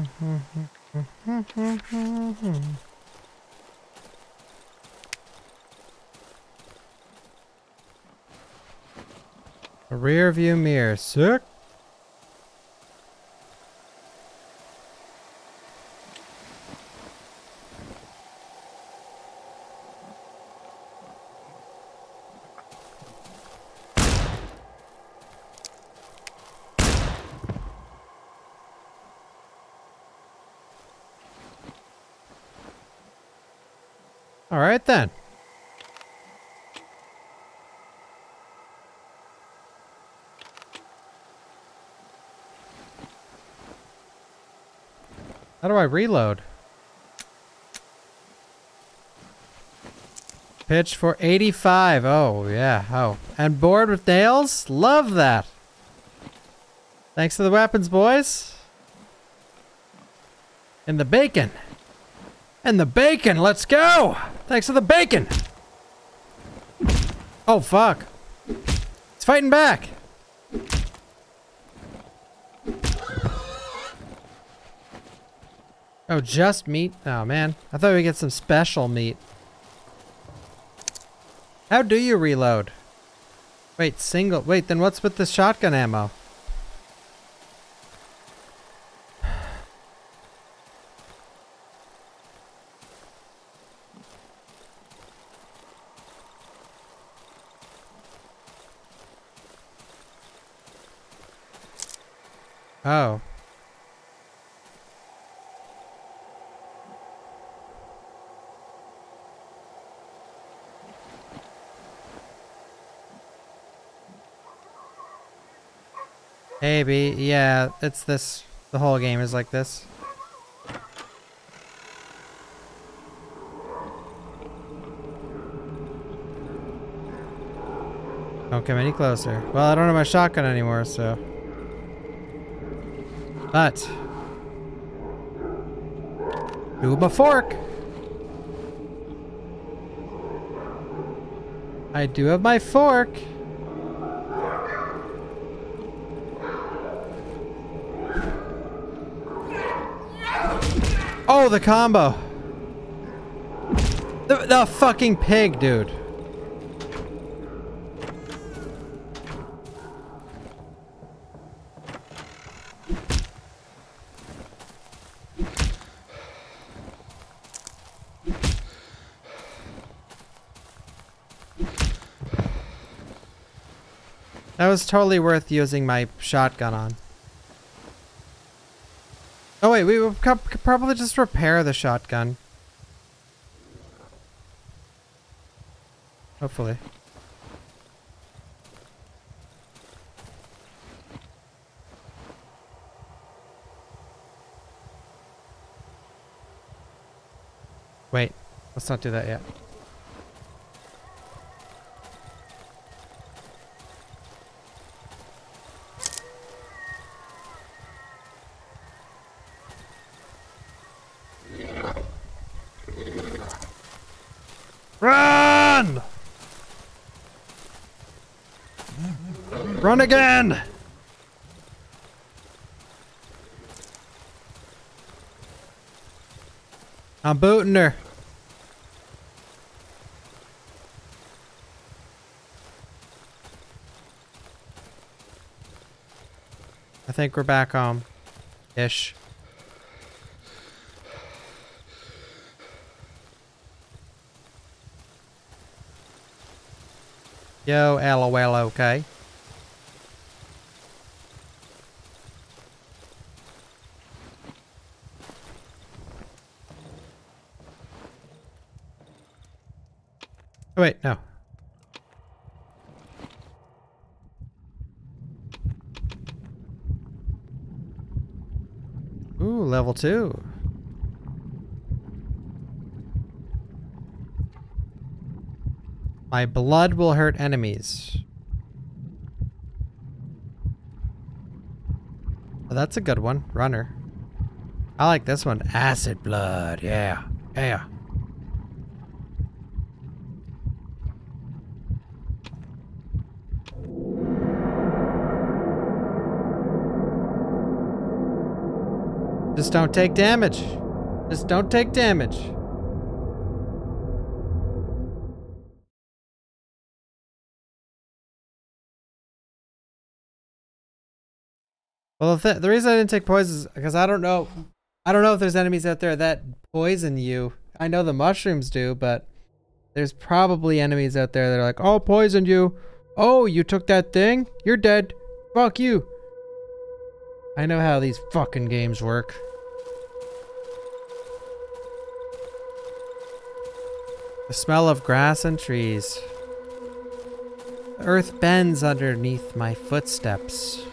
A rear view mirror. Sick. All right then. How do I reload? Pitch for 85. Oh, yeah. Oh. And board with nails? Love that. Thanks to the weapons, boys. And the bacon. And the bacon. Let's go. Thanks to the bacon. Oh, fuck. It's fighting back. Oh, just meat? Oh, man. I thought we'd get some special meat. How do you reload? Wait, single. Wait, then what's with the shotgun ammo? Oh. Maybe, yeah, it's this. The whole game is like this. Don't come any closer. Well, I don't have my shotgun anymore, so. But. Do a fork! I do have my fork. Oh, the combo. The, the fucking pig, dude. That was totally worth using my shotgun on. Oh wait, we could probably just repair the shotgun. Hopefully. Wait, let's not do that yet. Run! Run again! I'm booting her. I think we're back home. Ish. Yo, LOL, okay. Wait, no. Ooh, level two. My blood will hurt enemies. Oh, that's a good one. Runner. I like this one. Acid blood. Yeah. Yeah. Just don't take damage. Just don't take damage. Well, the, th- the reason I didn't take poison is because I don't know. I don't know if there's enemies out there that poison you. I know the mushrooms do, but there's probably enemies out there that are like, "Oh, poisoned you. Oh, you took that thing. You're dead. Fuck you." I know how these fucking games work. The smell of grass and trees. The earth bends underneath my footsteps.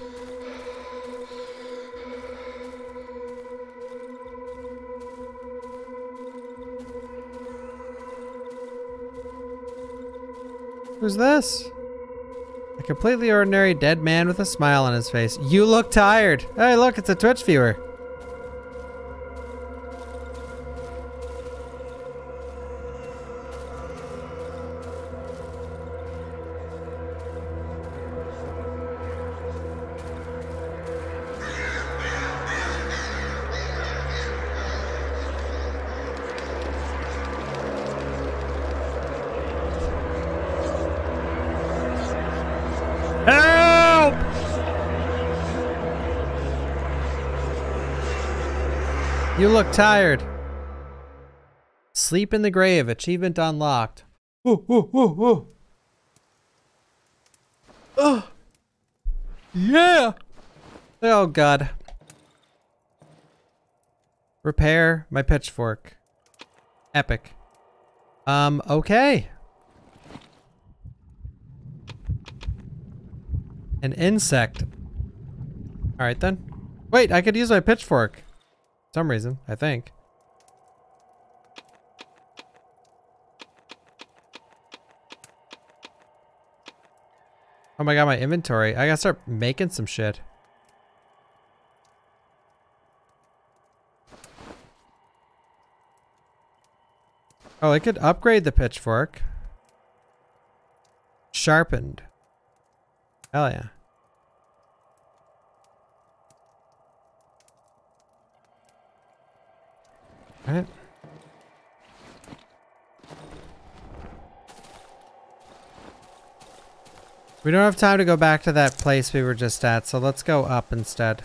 Who's this? A completely ordinary dead man with a smile on his face. You look tired. Hey, look, it's a Twitch viewer. Tired. Sleep in the grave. Achievement unlocked. Whoa, whoa, whoa, whoa. Oh. Yeah. Oh, God. Repair my pitchfork. Epic. Um, okay. An insect. Alright then. Wait, I could use my pitchfork. Some reason, I think. Oh my god, my inventory. I gotta start making some shit. Oh, I could upgrade the pitchfork. Sharpened. Hell yeah. Alright. We don't have time to go back to that place we were just at, so let's go up instead.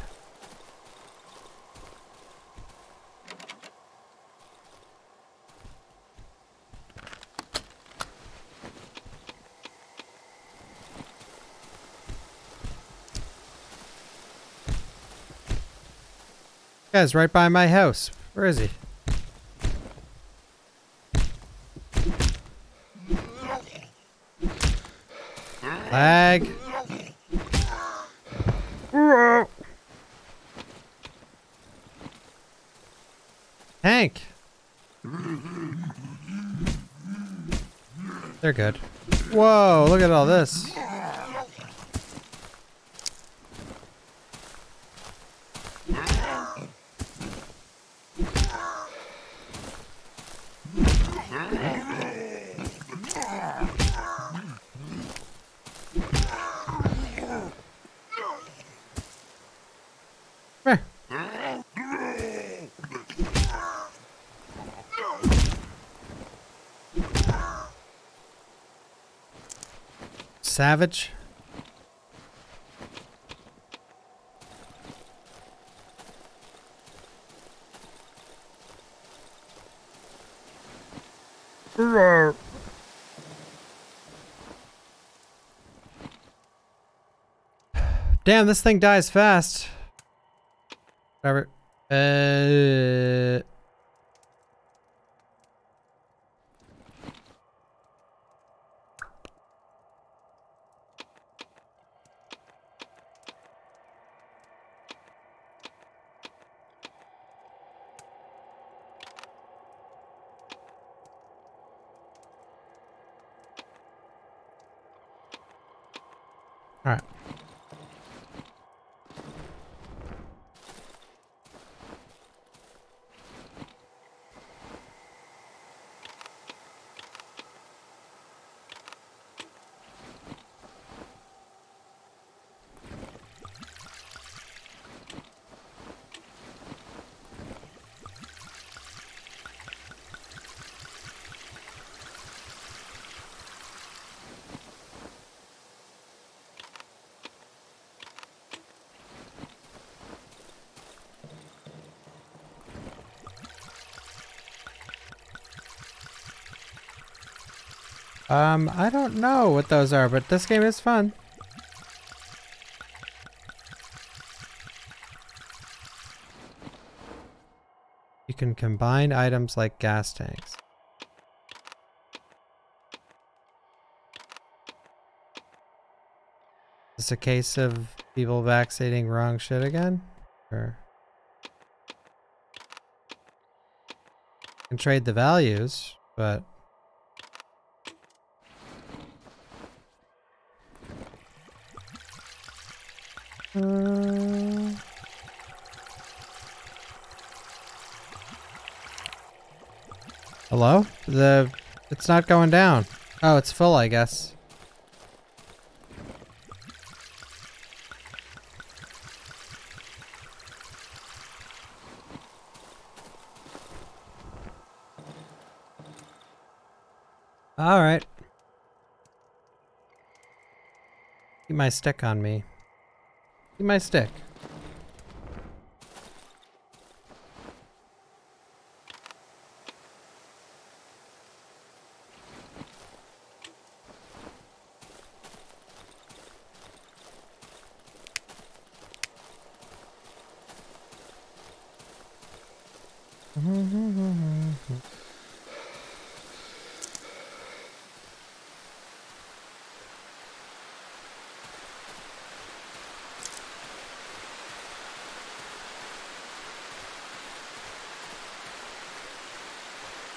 Guy's right by my house. Where is he? Lag. Hank. They're good. Whoa, look at all this. Come here. Savage. Damn, this thing dies fast. Whatever. Uh. Um, I don't know what those are, but this game is fun. You can combine items like gas tanks. Is this a case of people vaccinating wrong shit again? Or can trade the values, but Hello? The it's not going down. Oh, it's full, I guess. All right. Keep my stick on me. Keep my stick.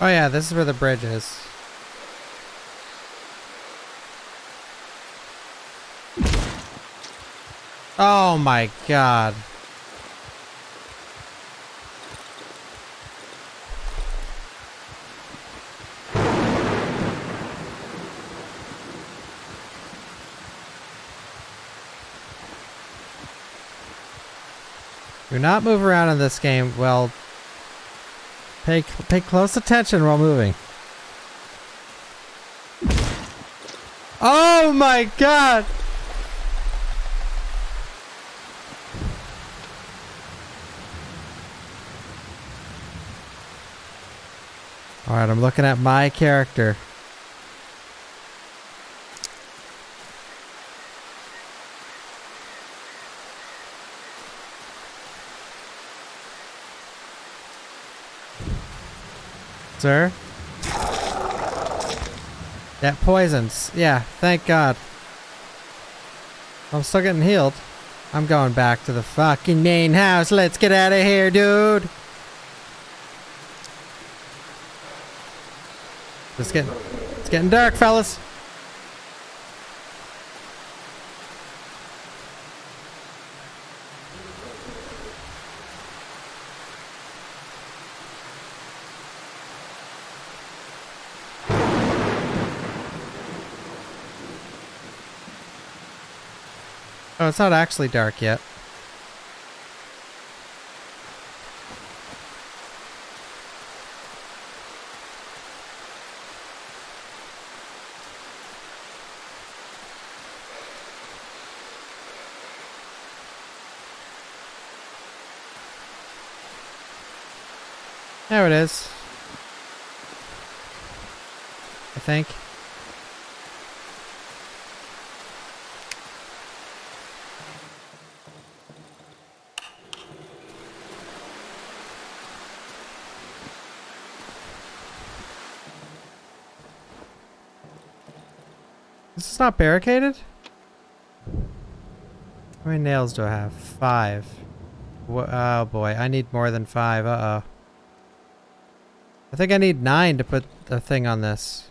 Oh yeah, this is where the bridge is. Oh my god. Do not move around in this game. Well, pay pay close attention while moving. Oh my god! Alright, I'm looking at my character. Sir? That poisons. Yeah, thank God. I'm still getting healed. I'm going back to the fucking main house. Let's get out of here, dude. It's getting, it's getting dark, fellas. It's not actually dark yet. There it is. I think. This is not barricaded? How many nails do I have? Five. Oh boy, I need more than five. Uh-oh. I think I need nine to put the thing on this.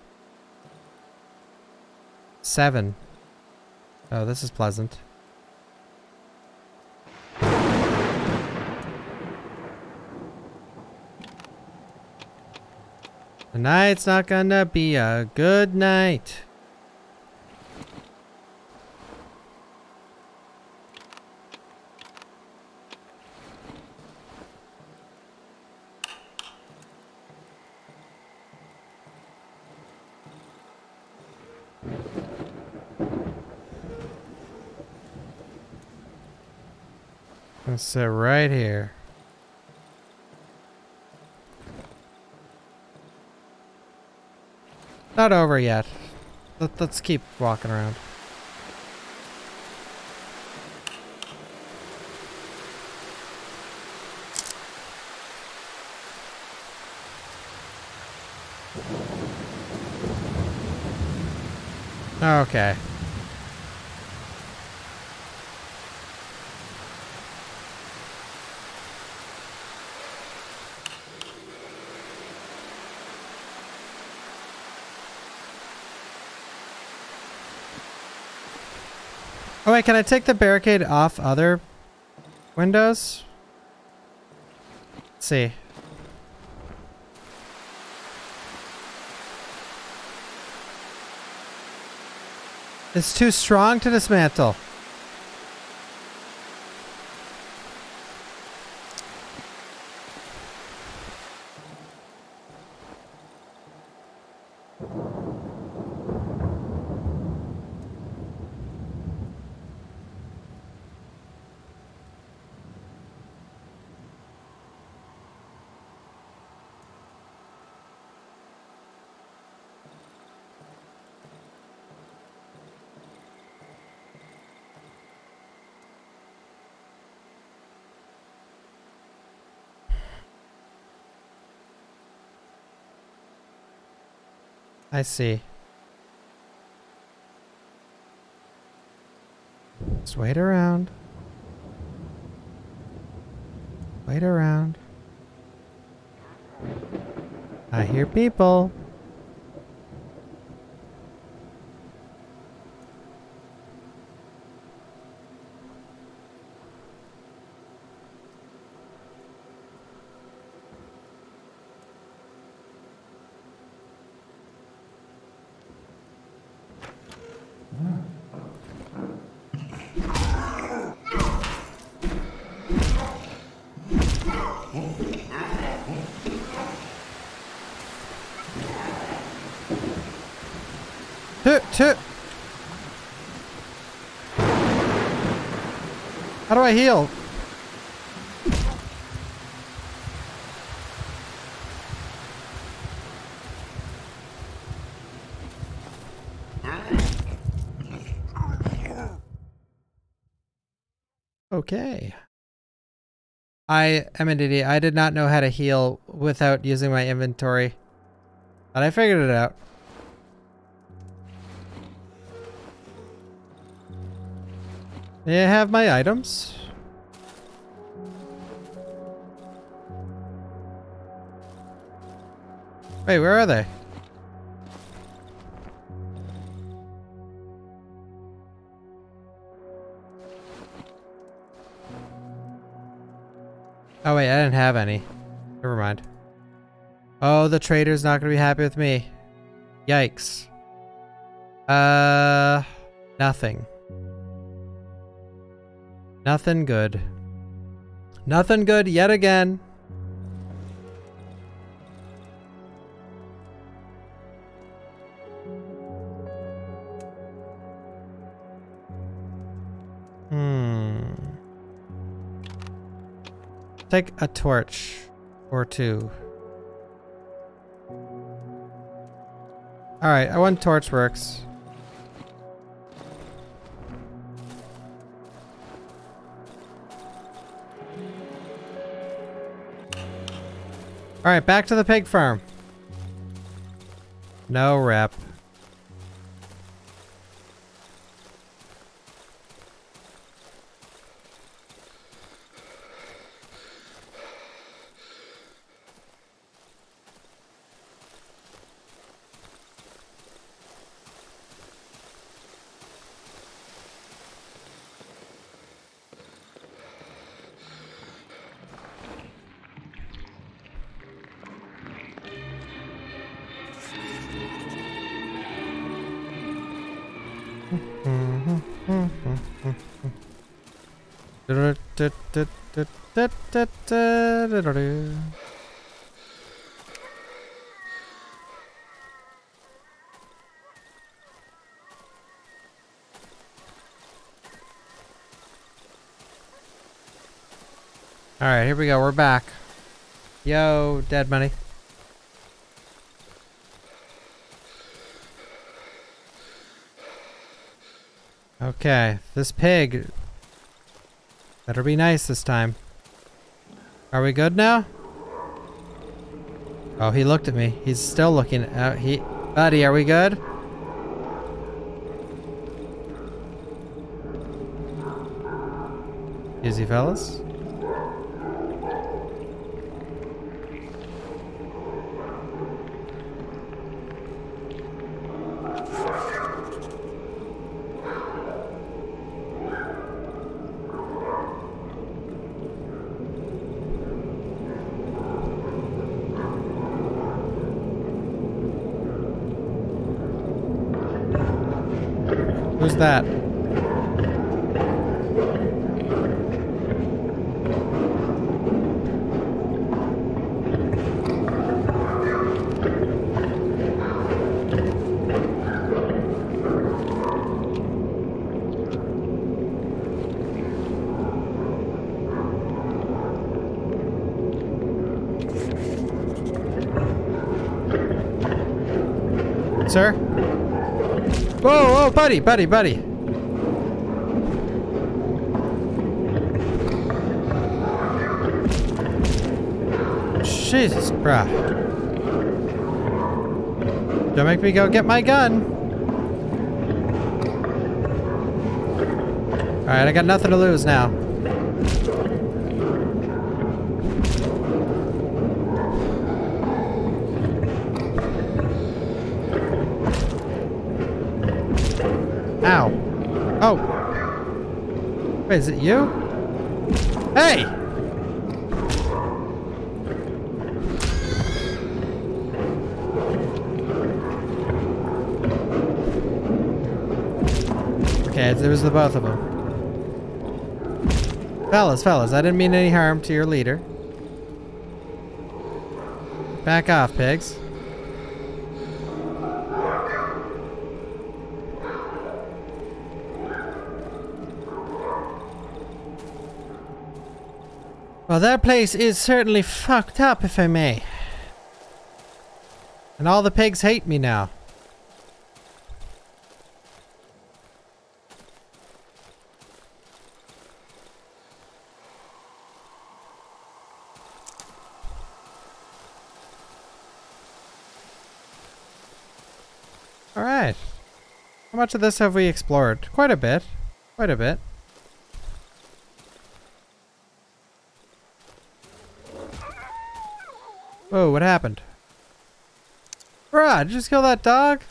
Seven. Oh, this is pleasant. Tonight's not gonna be a good night. Sit right here. Not over yet. Let, let's keep walking around. Okay. Oh wait, can I take the barricade off other windows? Let's see. It's too strong to dismantle. I see. Just wait around. Wait around. I hear people. Toot. How do I heal? Okay. I am an idiot. I did not know how to heal without using my inventory. But I figured it out. May I have my items? Wait, where are they? Oh wait, I didn't have any. Never mind. Oh, the trader's not gonna be happy with me. Yikes. Uh, nothing. Nothing good. Nothing good yet again. Hmm. Take a torch or two. Alright, one torch works. Alright, back to the pig farm. No rep. Alright, here we go. We're back. Yo, dead money. Okay, this pig better be nice this time. Are we good now? Oh, he looked at me. He's still looking at he Buddy, are we good? Easy, fellas. That? Sir? Whoa, whoa, buddy, buddy, buddy. Jesus, bruh. Don't make me go get my gun. Alright, I got nothing to lose now. Is it you? Hey! Okay, there was the both of them. Fellas, fellas, I didn't mean any harm to your leader. Back off, pigs. Well, that place is certainly fucked up, if I may. And all the pigs hate me now. Alright. How much of this have we explored? Quite a bit. Quite a bit. Whoa, what happened? Bruh, did you just kill that dog?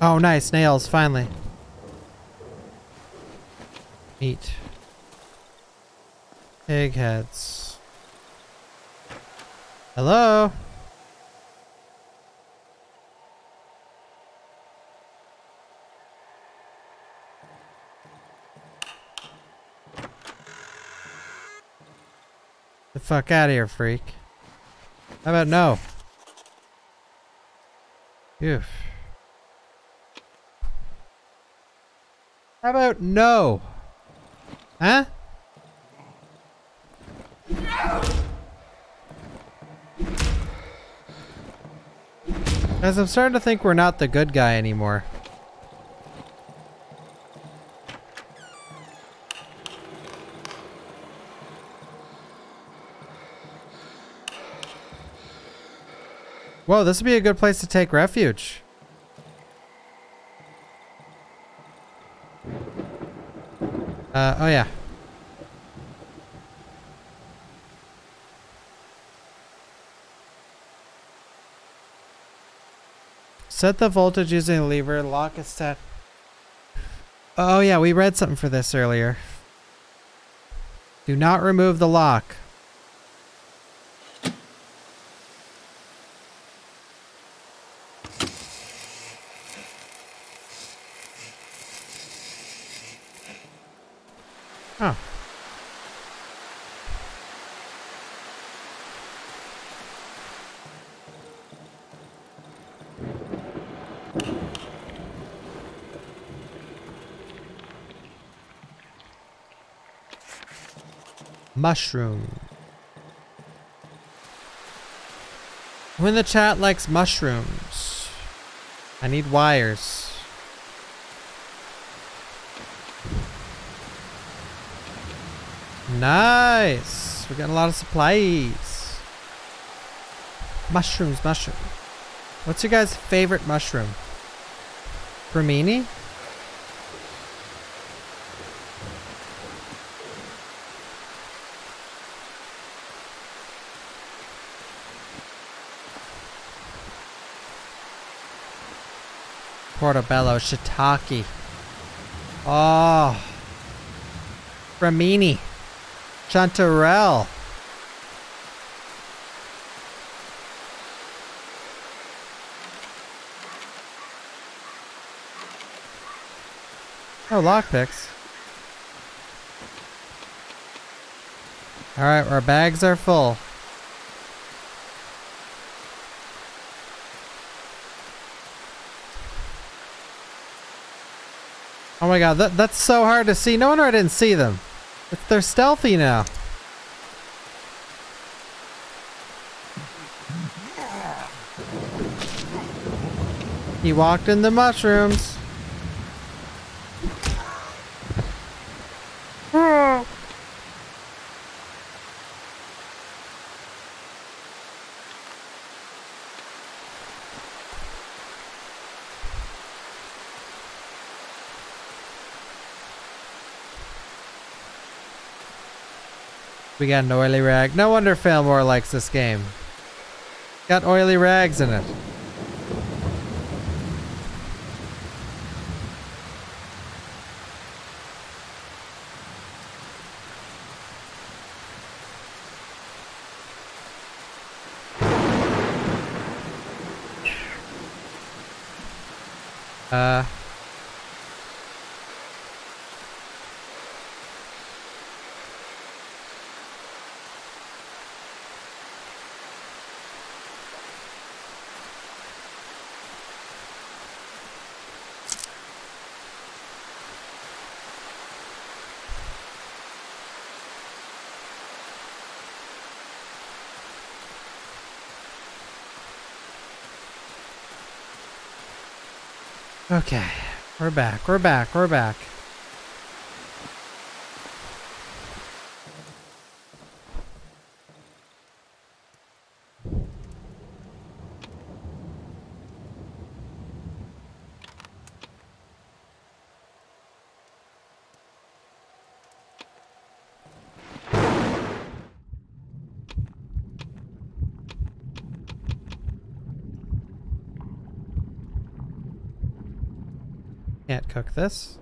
Oh, nice. Nails, finally. Meat. Pig heads. Hello? The fuck out of here, freak. How about no? Oof. How about no? Huh? As I'm starting to think we're not the good guy anymore. Whoa, this would be a good place to take refuge. Uh, oh yeah. Set the voltage using the lever, lock a set. Oh yeah, we read something for this earlier. Do not remove the lock. Oh. Mushroom. Who in the chat likes mushrooms? I need wires. Nice. We're getting a lot of supplies. Mushrooms, mushroom. What's your guys' favorite mushroom? cremini? Portobello, shiitake. Oh. cremini. Chanterelle. Oh, lockpicks. Alright, our bags are full. Oh my god, that, that's so hard to see. No wonder I didn't see them. They're stealthy now. He walked in the mushrooms. We got an oily rag. No wonder Failmore likes this game. Got oily rags in it. Okay. We're back. We're back. We're back. Can't cook this.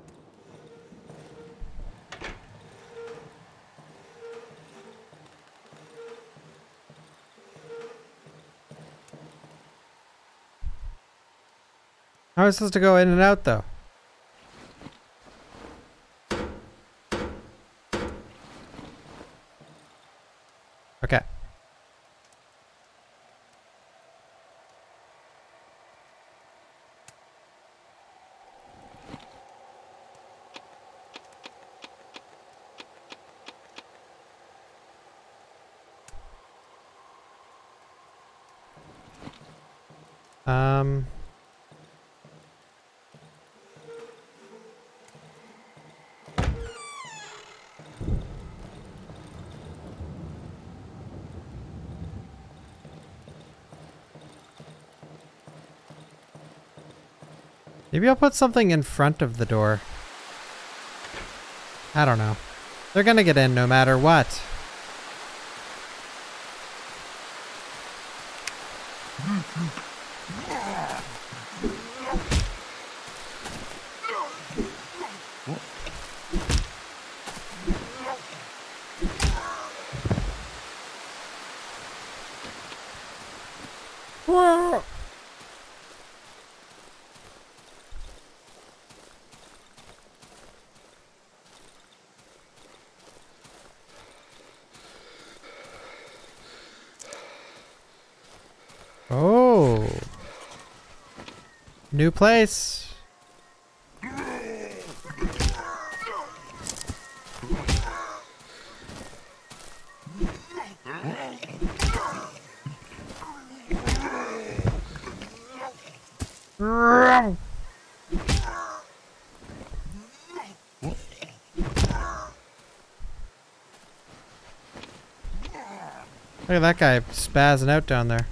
How am supposed to go in and out though? Okay. Um. Maybe I'll put something in front of the door. I don't know. They're gonna get in no matter what. New place. Look at that guy spazzing out down there.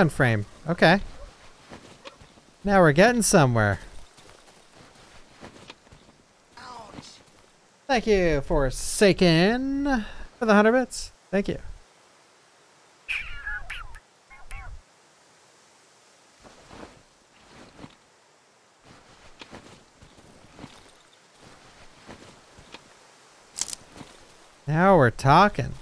Handgun frame. Okay. Now we're getting somewhere. Thank you for Saken for the 100 bits. Thank you. Now we're talking.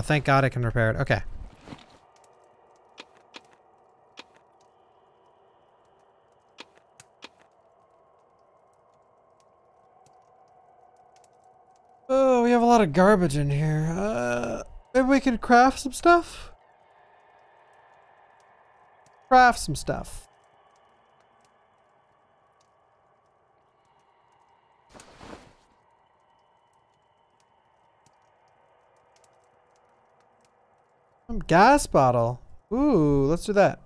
Oh, thank God I can repair it. Okay. Oh, we have a lot of garbage in here. Uh, maybe we could craft some stuff? Craft some stuff. Gas bottle. Ooh, let's do that.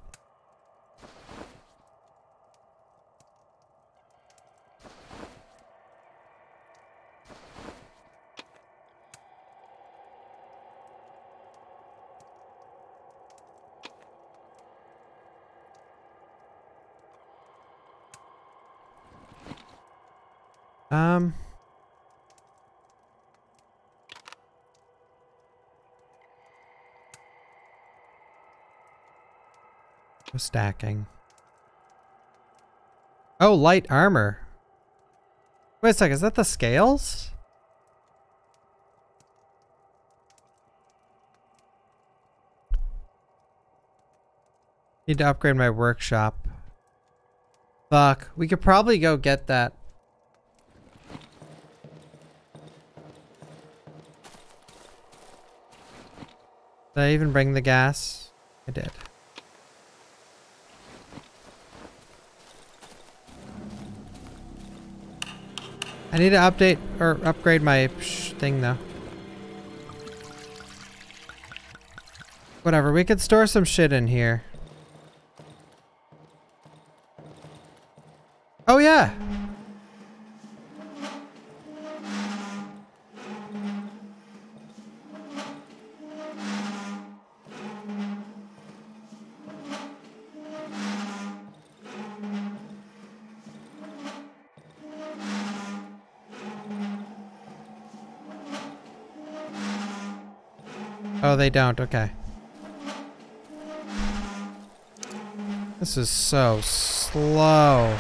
Um. No stacking. Oh, light armor. Wait a second, is that the scales? Need to upgrade my workshop. Fuck, we could probably go get that. Did I even bring the gas? I did. I need to update or upgrade my thing though. Whatever, we could store some shit in here. Oh yeah! They don't. Okay. This is so slow.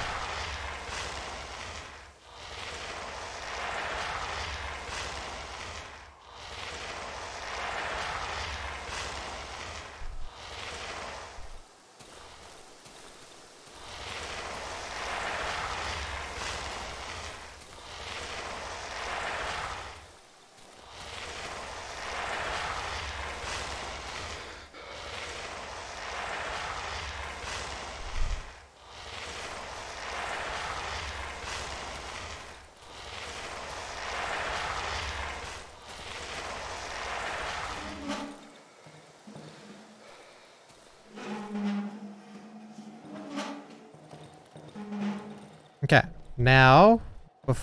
Okay, now,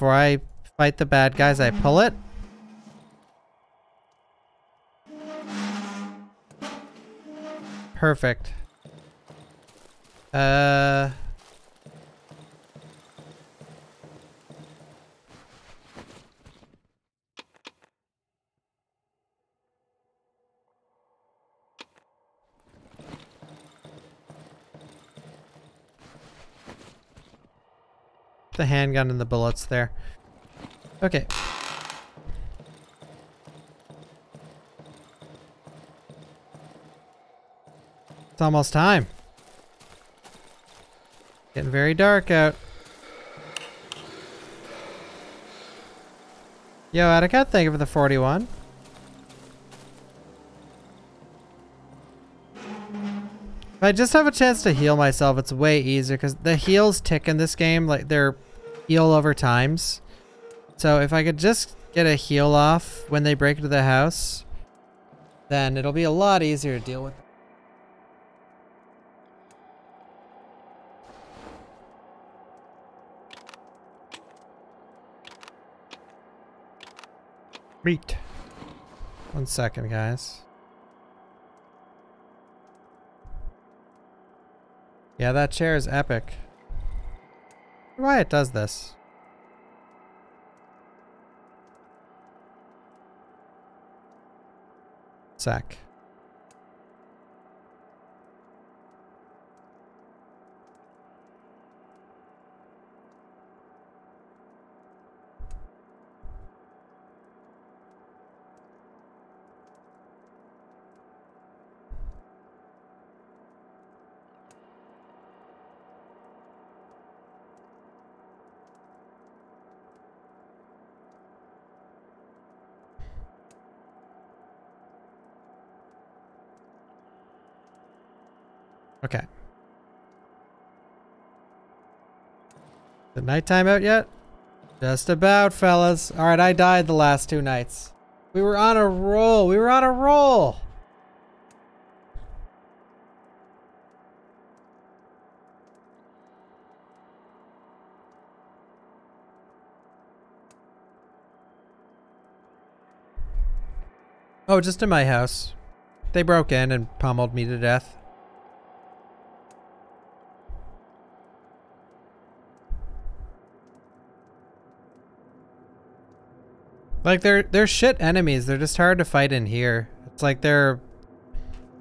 before I fight the bad guys, I pull it. Perfect. Uh... the handgun and the bullets there. Okay. It's almost time. Getting very dark out. Yo, Attica, thank you for the 41. If I just have a chance to heal myself, it's way easier because the heals tick in this game. Like, they're heal over times. So if I could just get a heal off when they break into the house, then it'll be a lot easier to deal with. Meat. One second, guys. Yeah, that chair is epic. Why it does this? Sec. Okay. The nighttime out yet? Just about, fellas. Alright, I died the last two nights. We were on a roll. We were on a roll. Oh, just in my house. They broke in and pummeled me to death. Like they're they're shit enemies. They're just hard to fight in here. It's like their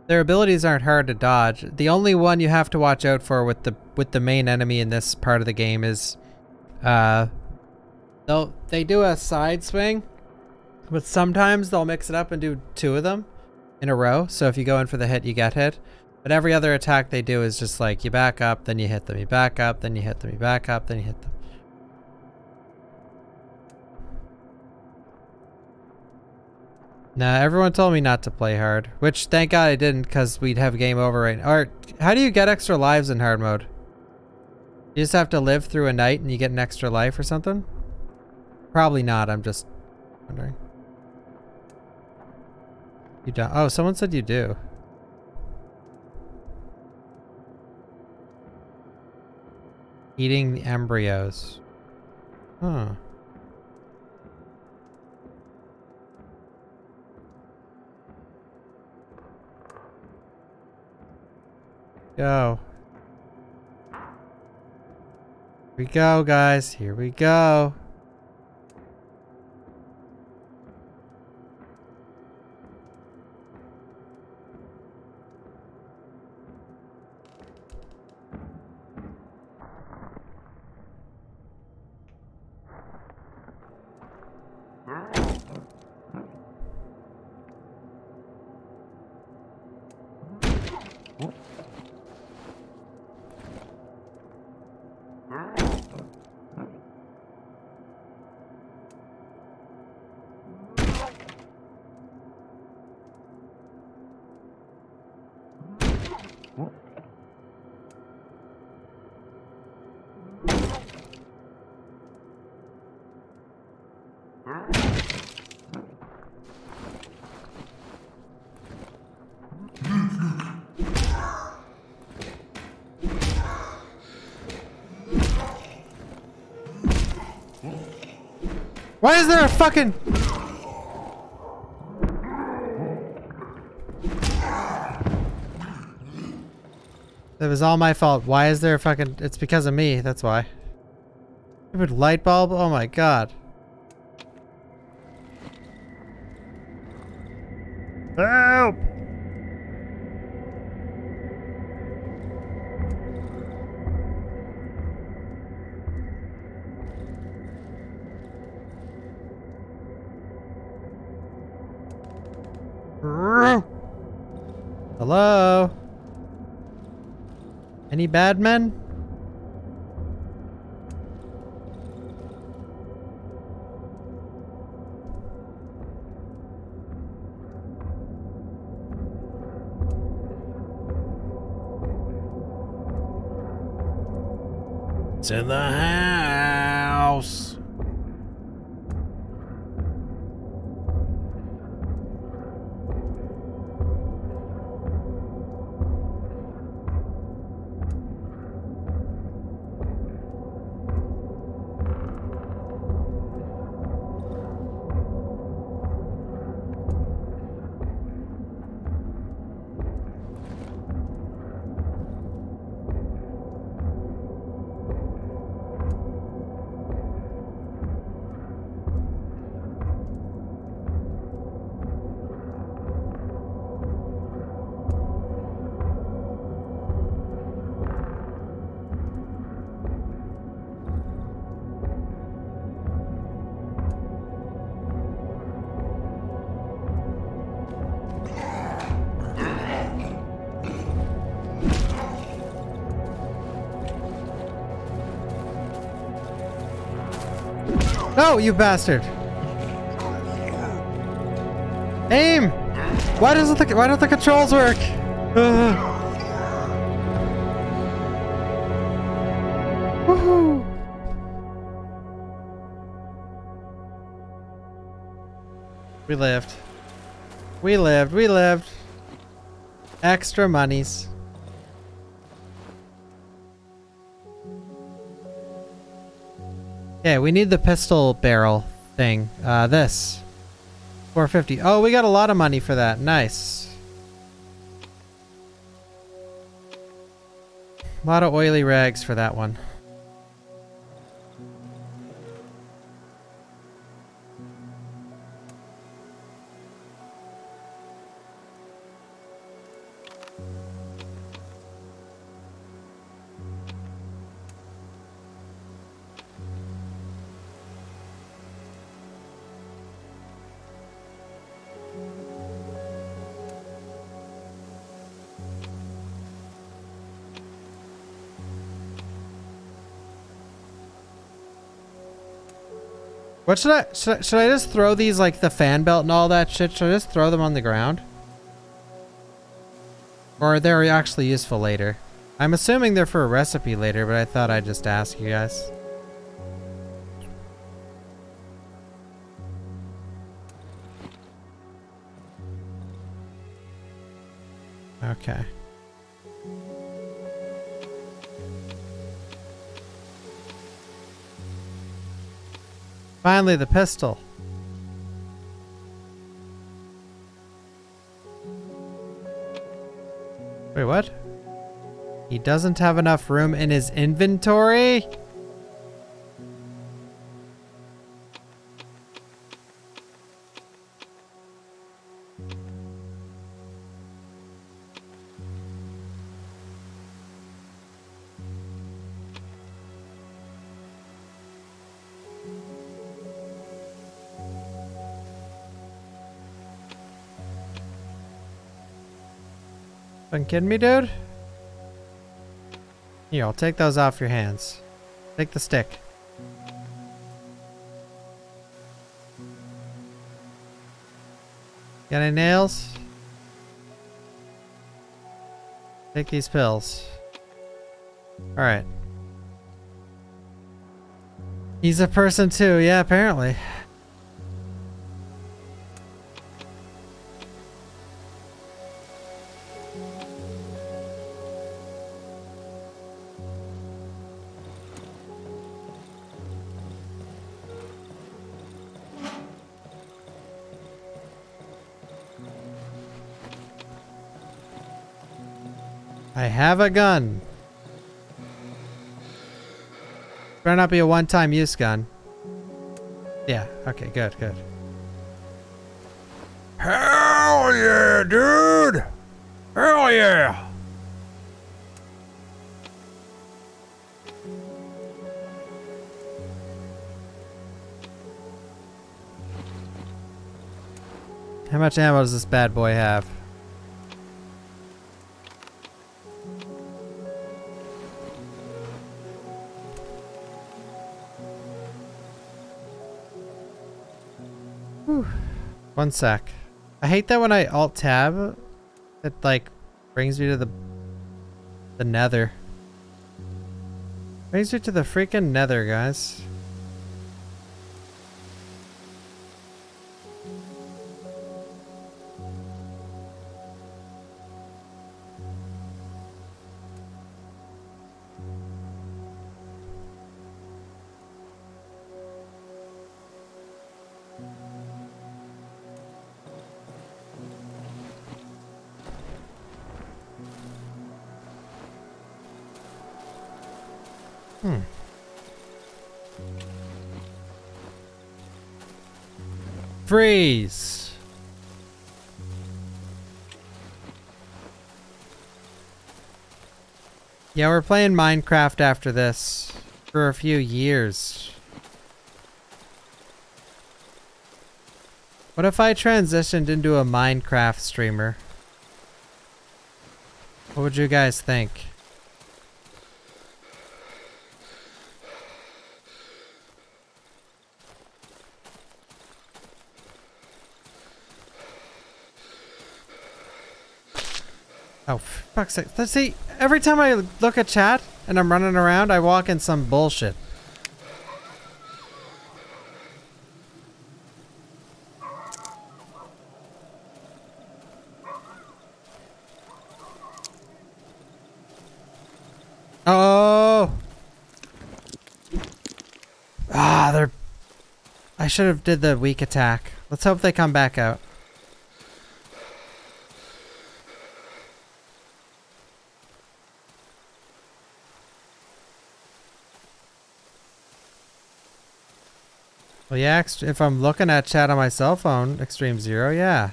their abilities aren't hard to dodge. The only one you have to watch out for with the with the main enemy in this part of the game is uh they'll they do a side swing, but sometimes they'll mix it up and do two of them in a row. So if you go in for the hit, you get hit. But every other attack they do is just like you back up, then you hit them, you back up, then you hit them, you back up, then you hit them. Nah, everyone told me not to play hard, which thank God I didn't because we'd have game over right now. Or, how do you get extra lives in hard mode? You just have to live through a night and you get an extra life or something? Probably not, I'm just wondering. You don't- oh, someone said you do. Eating the embryos. Huh. Go. Here we go, guys. Here we go. Why is there a fucking... It was all my fault. Why is there a fucking... It's because of me, that's why. Stupid light bulb? Oh my god. Bad men? In the you bastard! Aim! Why doesn't the why don't the controls work? Ugh. Woohoo! We lived. We lived. We lived. Extra monies. Yeah, we need the pistol barrel thing. Uh, this. 450. Oh, we got a lot of money for that. Nice. A lot of oily rags for that one. What should I, should I, should I just throw these like the fan belt and all that shit? Should I just throw them on the ground? Or are they actually useful later? I'm assuming they're for a recipe later, but I thought I'd just ask you guys. Okay. Finally, the pistol. Wait, what? He doesn't have enough room in his inventory? Kidding me, dude? Here, I'll take those off your hands. Take the stick. Got any nails? Take these pills. Alright. He's a person too, yeah, apparently. Have a gun. Better not be a one-time use gun. Yeah, okay, good, good. Hell yeah, dude! Hell yeah! How much ammo does this bad boy have? One sec. I hate that when I alt tab, it like brings me to the the nether. Brings me to the freaking nether, guys. Freeze! Yeah, we're playing Minecraft after this for a few years. What if I transitioned into a Minecraft streamer? What would you guys think? Let's see, every time I look at chat and I'm running around, I walk in some bullshit. Oh! Ah, they're... I should have did the weak attack. Let's hope they come back out. Yeah, if I'm looking at chat on my cell phone, Extreme Zero, yeah.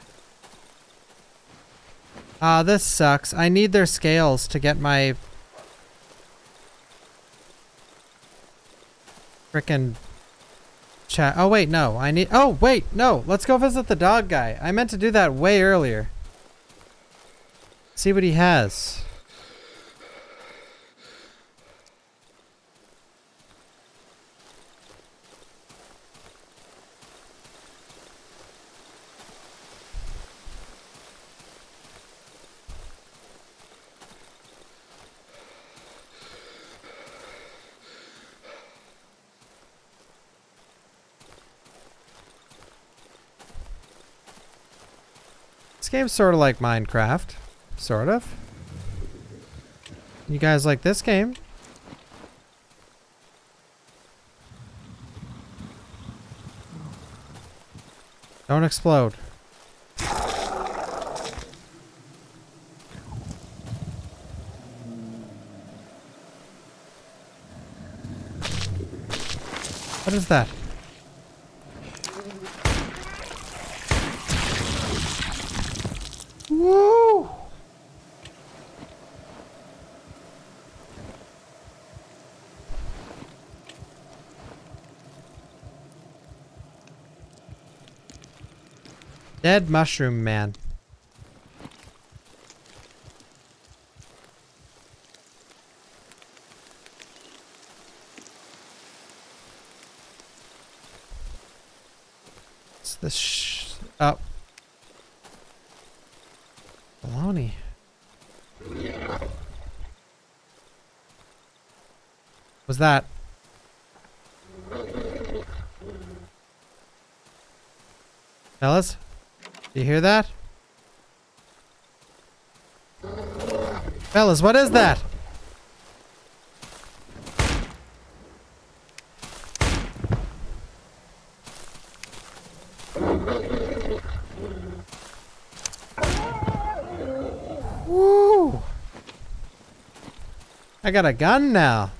Ah, this sucks. I need their scales to get my... Frickin' chat. Oh, wait, no. I need... Oh, wait, no. Let's go visit the dog guy. I meant to do that way earlier. See what he has. This game's sort of like Minecraft. Sort of. You guys like this game? Don't explode. What is that? Dead mushroom man. What's this sh- oh. Baloney. Was that? Fellas? Do you hear that? Fellas, what is that? Woo! I got a gun now.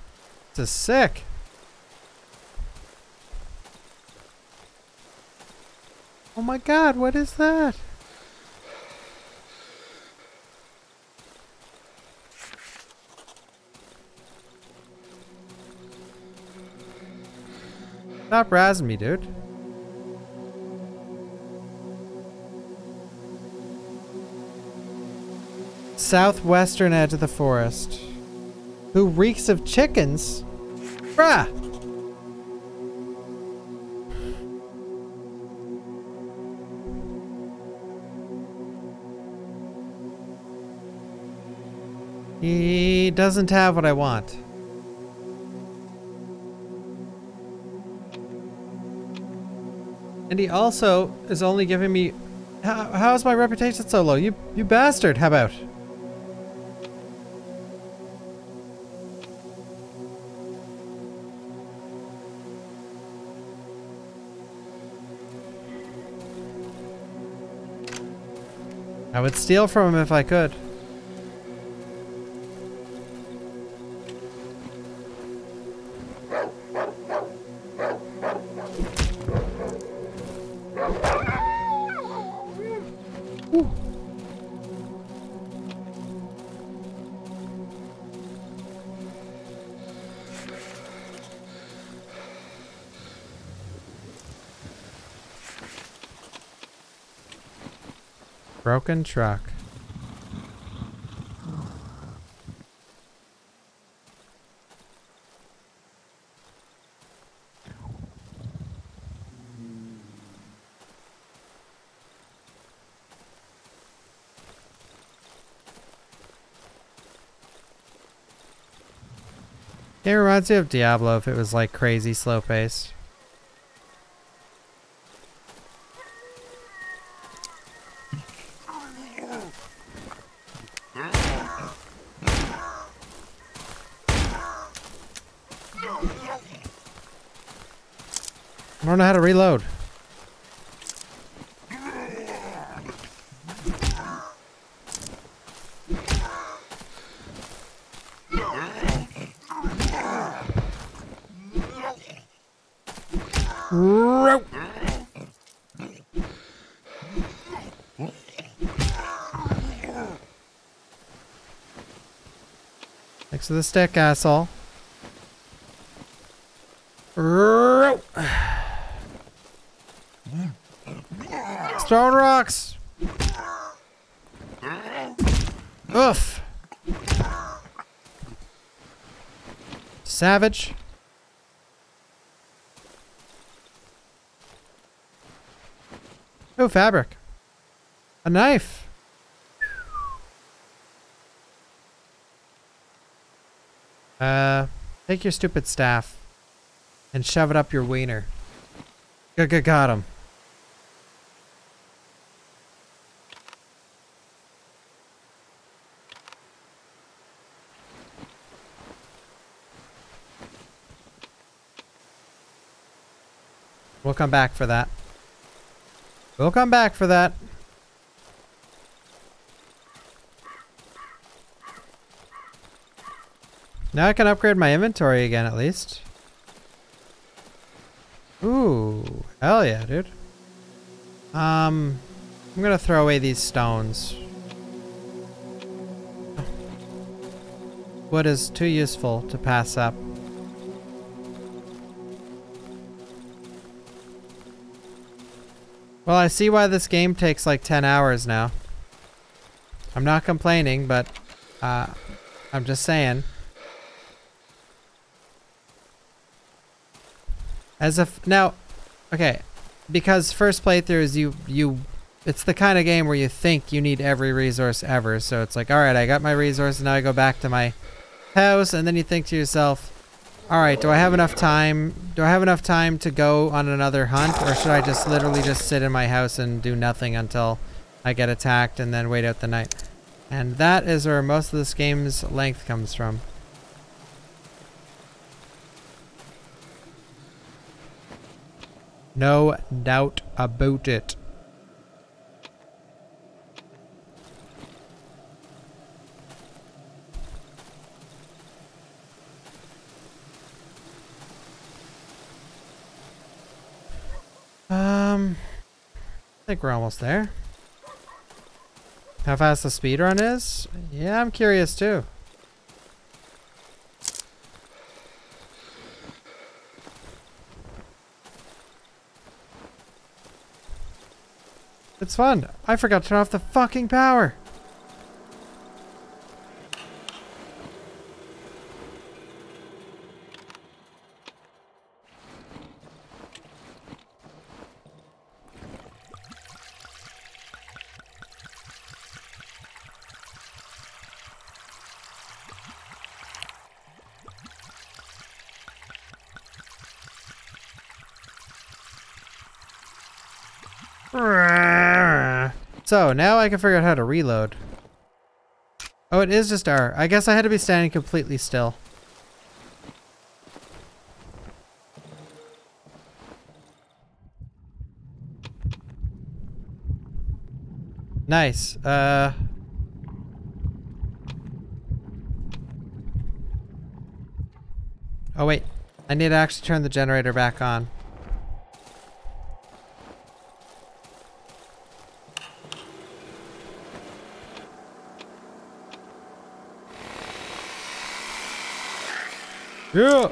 This is sick. Oh my god, what is that? Stop razzing me, dude. Southwestern edge of the forest. Who reeks of chickens? Bruh! He doesn't have what I want. And he also is only giving me... How, how is my reputation so low? You, you bastard. How about? I would steal from him if I could. Broken truck. It reminds me of Diablo if it was like crazy slow paced. How to reload. Next to the stick, asshole. Throwing. Oof. Savage. Oh, fabric. A knife. Uh, take your stupid staff and shove it up your wiener. G -g got him. Come back for that. We'll come back for that. Now I can upgrade my inventory again at least. Ooh, hell yeah, dude. Um, I'm gonna throw away these stones. Wood is too useful to pass up. Well, I see why this game takes like 10 hours now. I'm not complaining, but uh, I'm just saying. As if now, okay, because first playthroughs you you, it's the kind of game where you think you need every resource ever. So it's like, all right, I got my resource, now I go back to my house, and then you think to yourself, all right, do I have enough time? Do I have enough time to go on another hunt, or should I just literally just sit in my house and do nothing until I get attacked and then wait out the night? And that is where most of this game's length comes from. No doubt about it. Think we're almost there. How fast the speed run is? Yeah, I'm curious too. It's fun. I forgot to turn off the fucking power. So now I can figure out how to reload. Oh, it is just R. I guess I had to be standing completely still. Nice. Uh. Oh wait, I need to actually turn the generator back on. Yeah.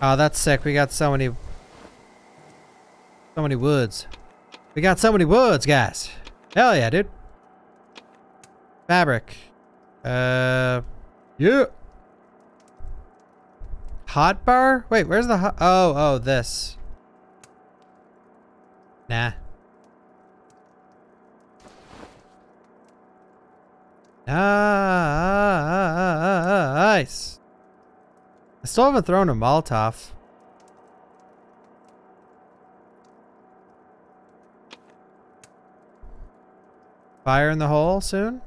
Oh, that's sick. We got so many, so many woods. We got so many woods, guys. Hell yeah, dude. Fabric. Uh, yeah. Hot bar? Wait, where's the hot? Oh, oh, this. Nah. Ah, nice. I still haven't thrown a Molotov. Fire in the hole soon?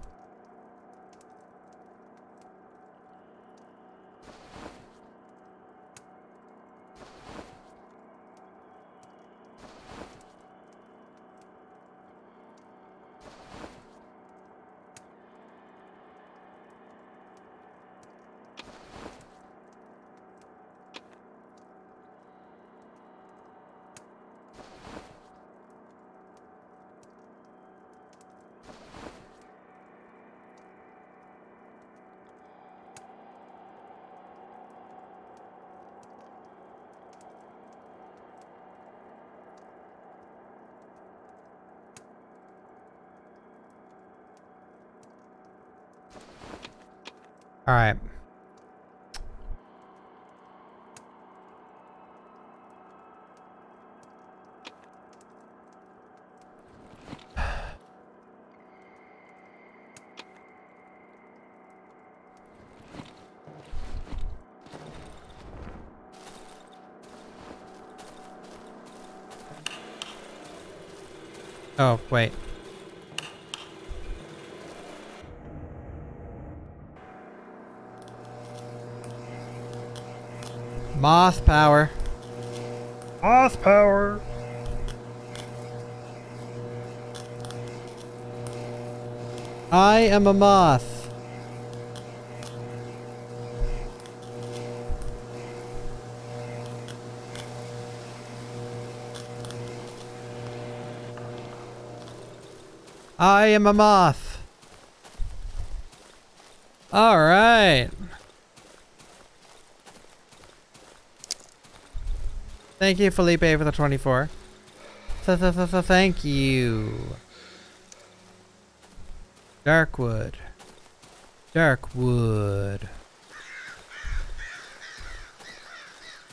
All right. Oh, wait. Moth power. Moth power. I am a moth. I am a moth. All right. Thank you, Felipe, for the 24. Th th th th thank you. Darkwood. Darkwood.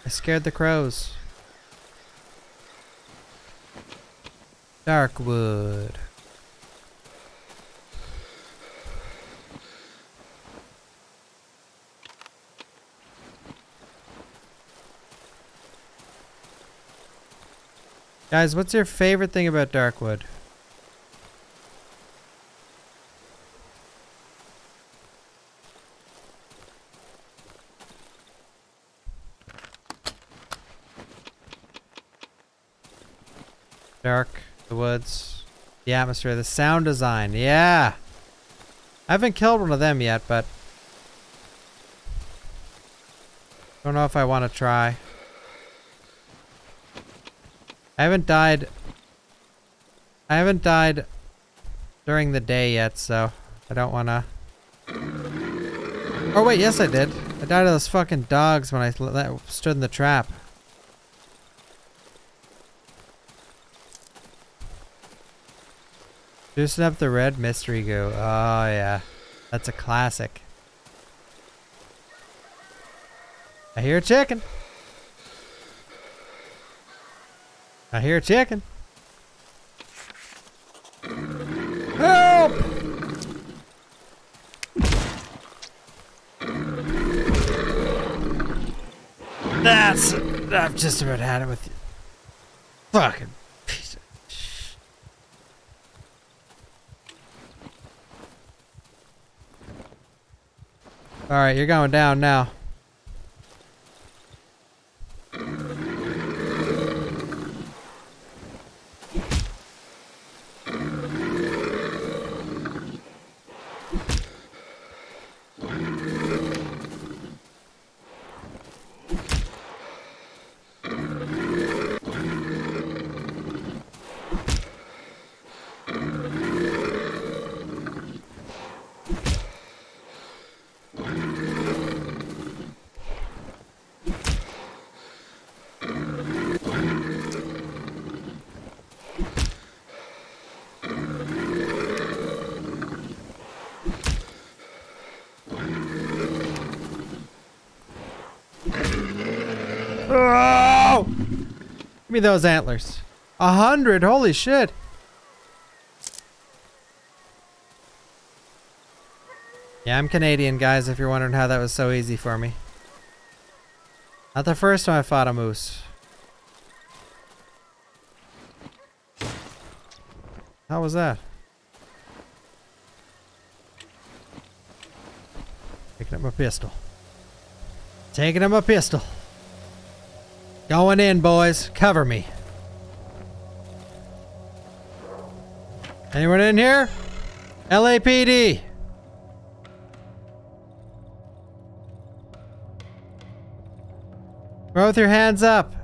I scared the crows. Darkwood. Guys, what's your favorite thing about Darkwood? Dark, the woods, the atmosphere, the sound design. Yeah. I haven't killed one of them yet, but don't know if I want to try. I haven't died. I haven't died during the day yet, so I don't want to. Oh wait, yes I did. I died of those fucking dogs when I stood in the trap. Juicing up the red mystery goo. Oh yeah, that's a classic. I hear a chicken. I hear a chicken. Help! That's... I've just about had it with you. Fucking piece of sh- All right, you're going down now. Me those antlers. A hundred, holy shit. Yeah, I'm Canadian, guys, if you're wondering how that was so easy for me. Not the first time I fought a moose. How was that? Taking up my pistol. Taking up my pistol. Going in, boys. Cover me. Anyone in here? LAPD. Both your hands up.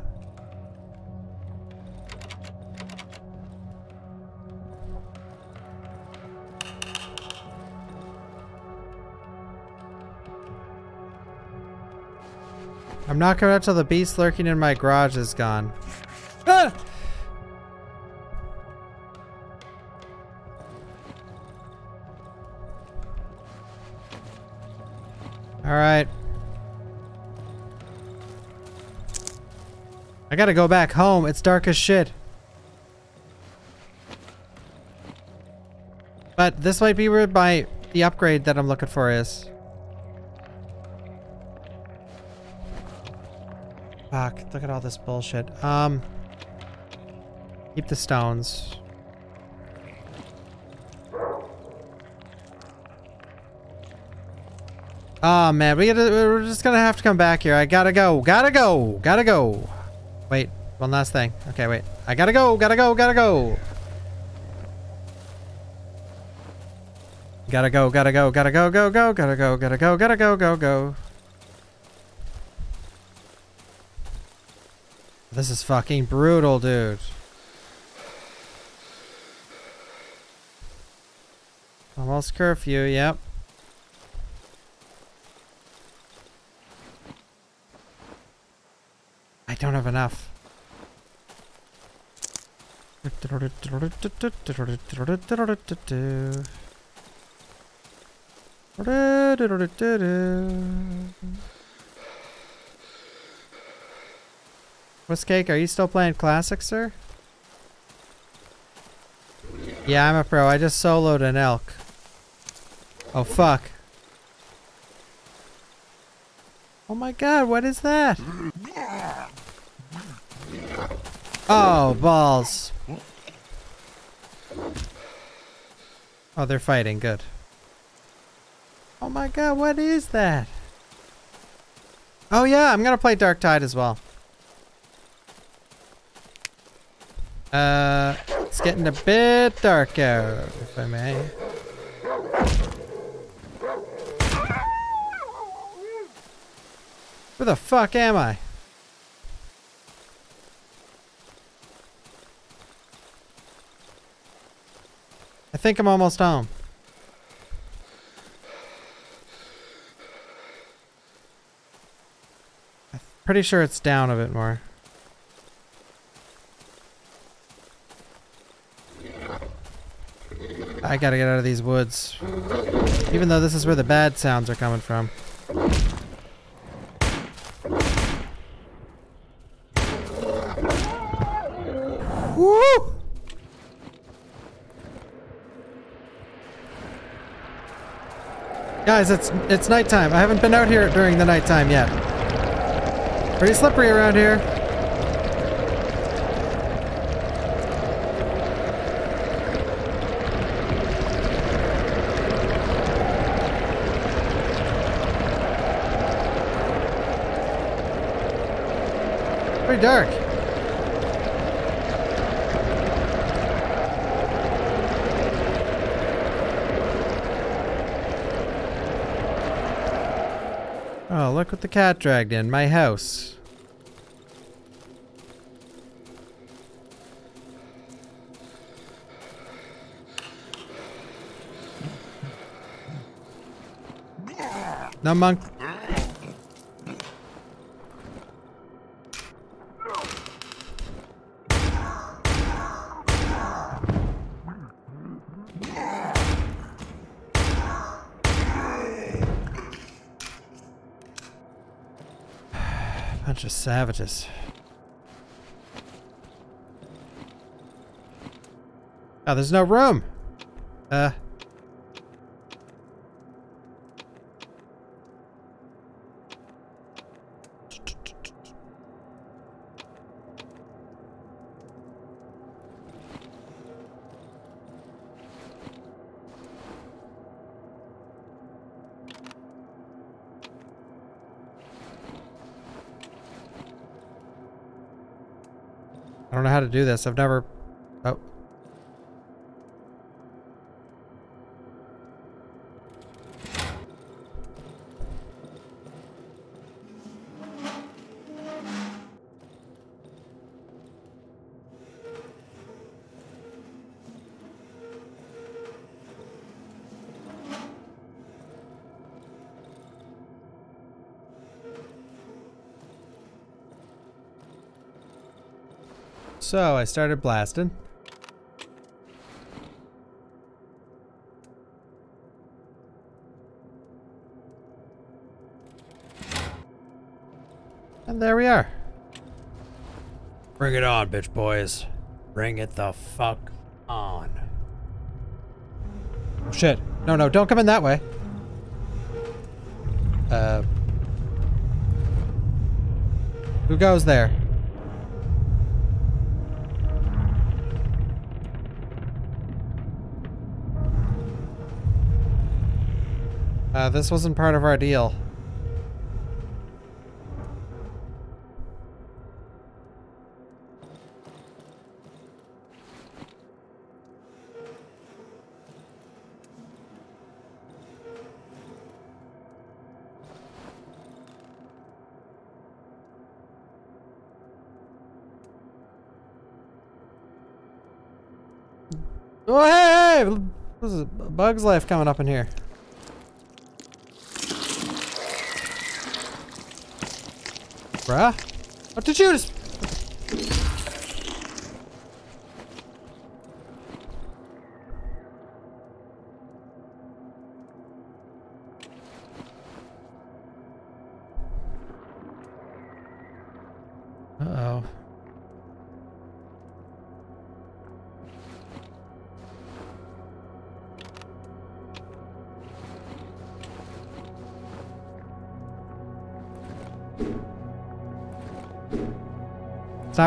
I'm not coming out till the beast lurking in my garage is gone. Ah! All right. I gotta go back home. It's dark as shit. But this might be where my the upgrade that I'm looking for is. Look at all this bullshit. Um Keep the stones. Oh man, we gotta we're just gonna have to come back here. I gotta go. Gotta go. Gotta go. Wait, one last thing. Okay, wait. I gotta go, gotta go, gotta go. Gotta go, gotta go, gotta go, go, go, gotta go, gotta go, gotta go, go, go. This is fucking brutal, dude. Almost curfew, yep. I don't have enough. What's cake? Are you still playing classic, sir? Yeah, I'm a pro. I just soloed an elk. Oh, fuck. Oh my god, what is that? Oh, balls. Oh, they're fighting. Good. Oh my god, what is that? Oh yeah, I'm gonna play Dark Tide as well. Uh, it's getting a bit dark out, if I may. Where the fuck am I? I think I'm almost home. Pretty sure it's down a bit more. I gotta get out of these woods. Even though this is where the bad sounds are coming from. Woo! Guys, it's it's nighttime. I haven't been out here during the nighttime yet. Pretty slippery around here. Dark. Oh, look what the cat dragged in. My house. No monk. Savages. Oh, there's no room. Uh. Don't know how to do this. I've never... So I started blasting. And there we are. Bring it on, bitch boys. Bring it the fuck on. Oh, shit. No, no, don't come in that way. Uh. Who goes there? Uh, this wasn't part of our deal. Oh, hey, hey! This is Bug's Life coming up in here. Bruh? What did you just...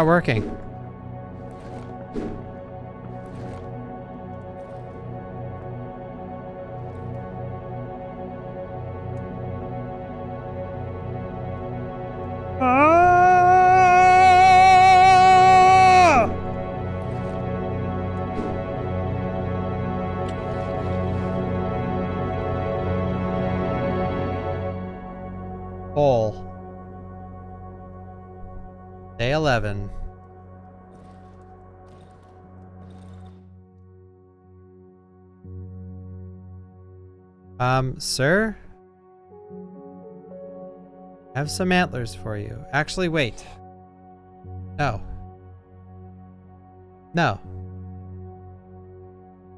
not working. Day 11. Sir? I have some antlers for you. Actually, wait. No. No.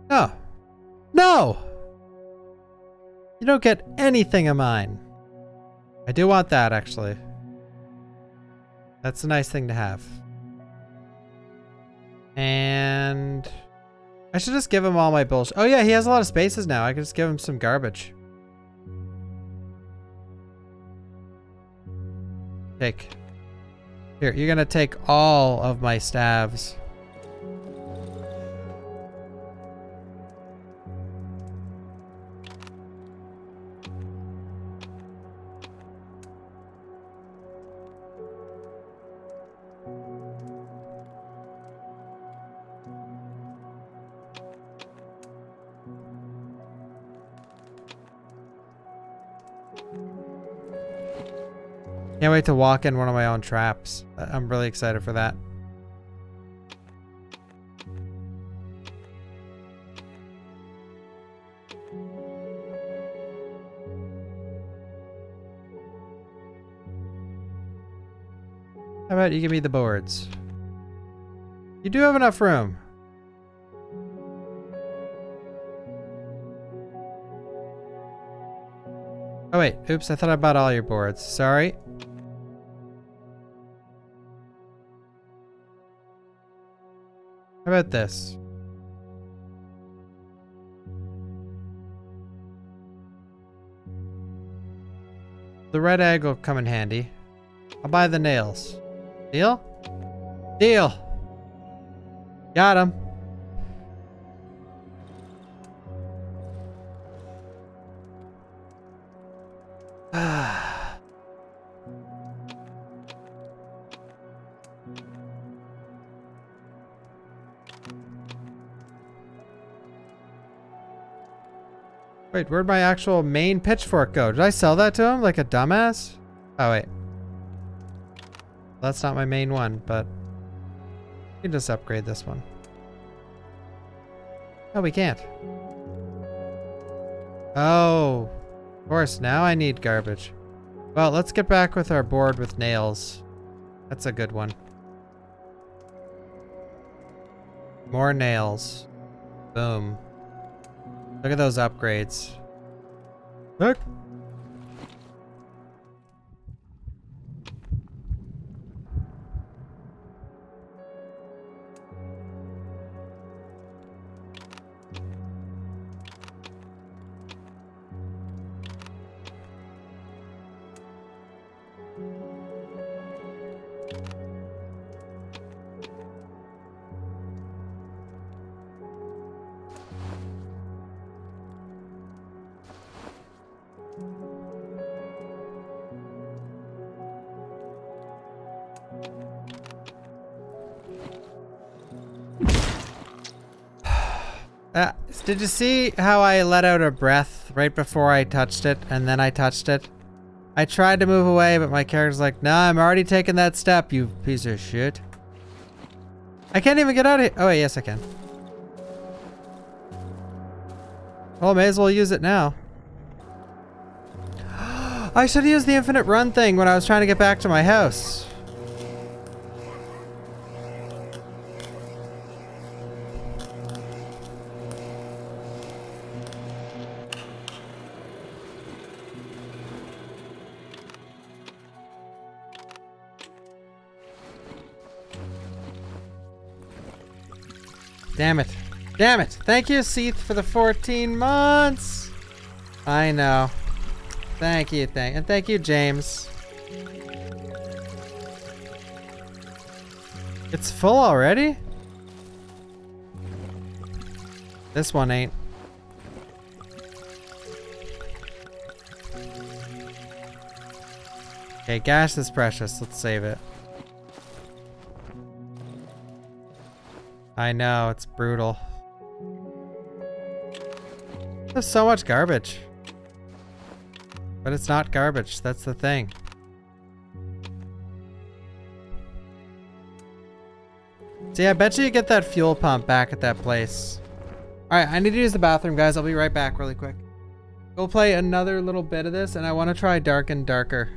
No. No! You don't get anything of mine. I do want that, actually. That's a nice thing to have. And I should just give him all my bullshit. Oh yeah, he has a lot of spaces now. I could just give him some garbage. Take. Here, you're gonna take all of my staves. Wait to walk in one of my own traps. I'm really excited for that. How about you give me the boards? You do have enough room. Oh wait, oops, I thought I bought all your boards. Sorry. About this? The red egg will come in handy. I'll buy the nails. Deal? Deal! Got him. Wait, where'd my actual main pitchfork go? Did I sell that to him like a dumbass? Oh, wait. That's not my main one, but... We can just upgrade this one. Oh, we can't. Oh. Of course, now I need garbage. Well, let's get back with our board with nails. That's a good one. More nails. Boom. Look at those upgrades. Look. Did you see how I let out a breath right before I touched it and then I touched it? I tried to move away, but my character's like, nah, I'm already taking that step, you piece of shit. I can't even get out of here. Oh, wait, yes, I can. Well, may as well use it now. I should have used the infinite run thing when I was trying to get back to my house. Damn it. Damn it. Thank you, Seath, for the 14 months. I know. Thank you, thank and thank you, James. It's full already? This one ain't. Okay, gas is precious. Let's save it. I know, it's brutal. There's so much garbage. But it's not garbage, that's the thing. See, I bet you, get that fuel pump back at that place. Alright, I need to use the bathroom, guys. I'll be right back really quick. We'll play another little bit of this, and I want to try Dark and Darker.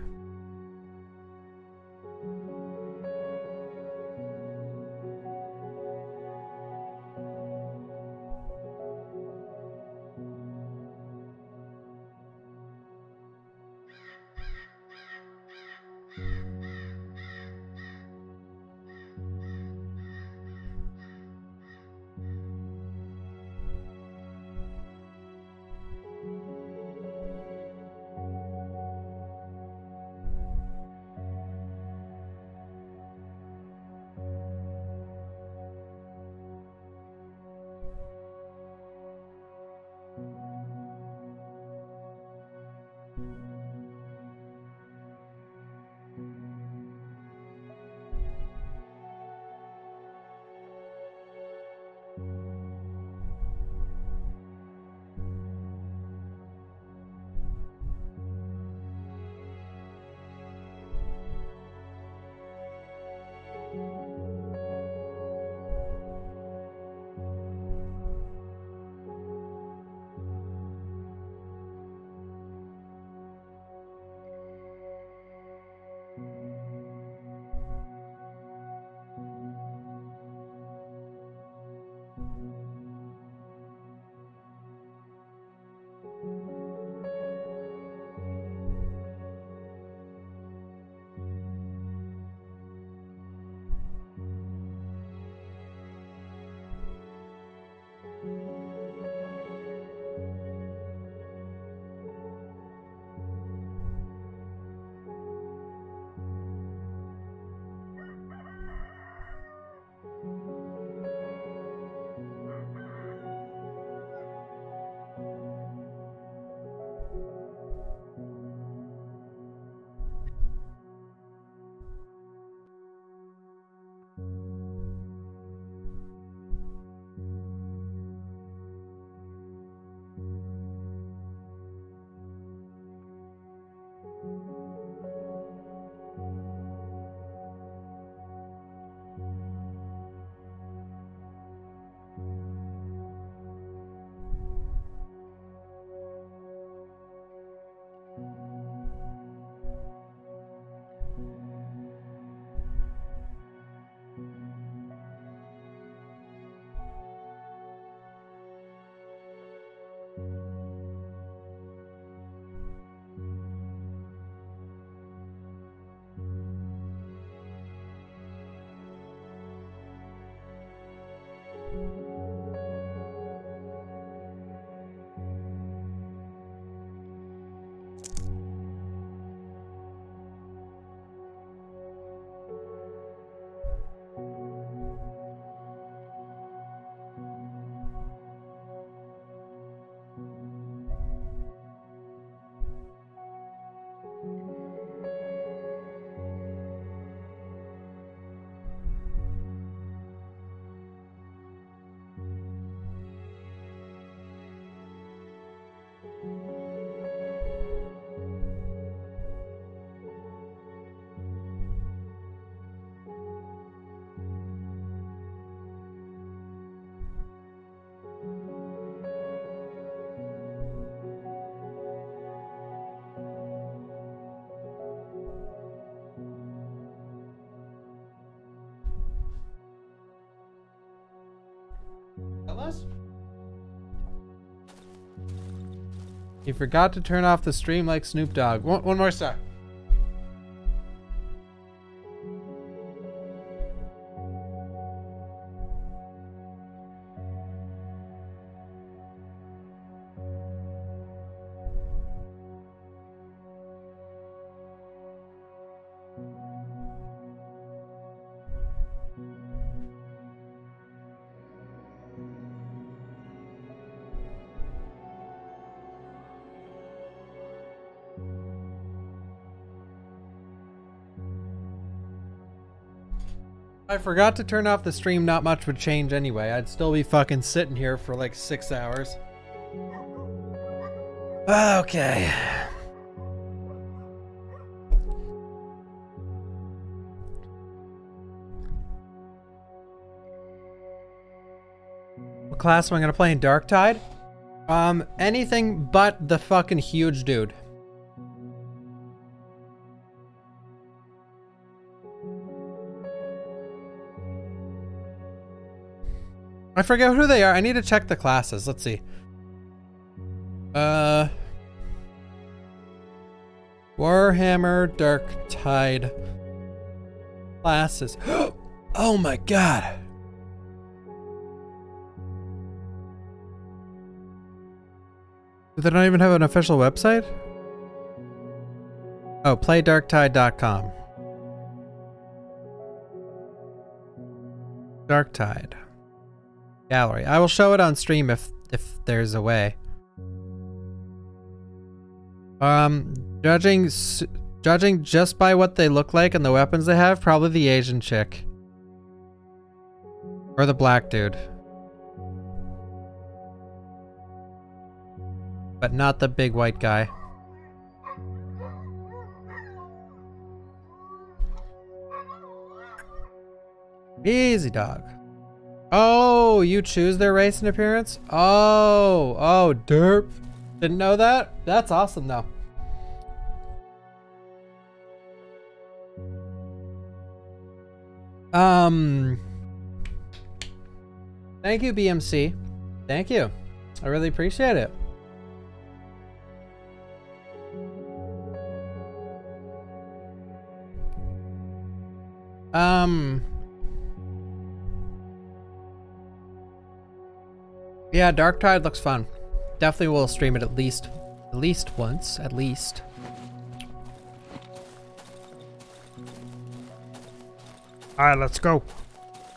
You forgot to turn off the stream like Snoop Dogg. One, one more star. I forgot to turn off the stream, not much would change anyway. I'd still be fucking sitting here for like six hours. Okay. What class am I gonna play in Dark Tide? Um, anything but the fucking huge dude. I forget who they are. I need to check the classes. Let's see. Uh Warhammer Dark Tide classes. oh my god. Do they not even have an official website? Oh, playdarktide.com. Darktide. Gallery. I will show it on stream if if there's a way. Um, judging judging just by what they look like and the weapons they have, probably the Asian chick. Or the black dude. But not the big white guy. Easy dog. Oh, you choose their race and appearance? Oh, oh, derp. Didn't know that? That's awesome though. Um, thank you, BMC. Thank you. I really appreciate it. Um, yeah, Dark Tide looks fun. Definitely will stream it at least, at least once, at least. All right, let's go.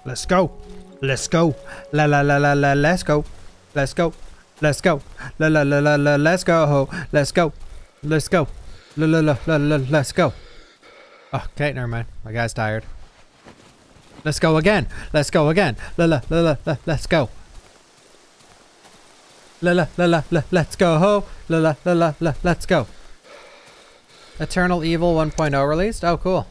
Let's go. Let's go. La la la la la. Let's go. Let's go. Let's go. La la la la la. Let's go. Let's go. Let's go. La la la la la. Let's go. Oh, okay, never mind. My guy's tired. Let's go again. Let's go again. La la la la. Let's go. La la la la la. Let's go. Ho. La la la la la. Let's go. Eternal Evil 1.0 released. Oh, cool.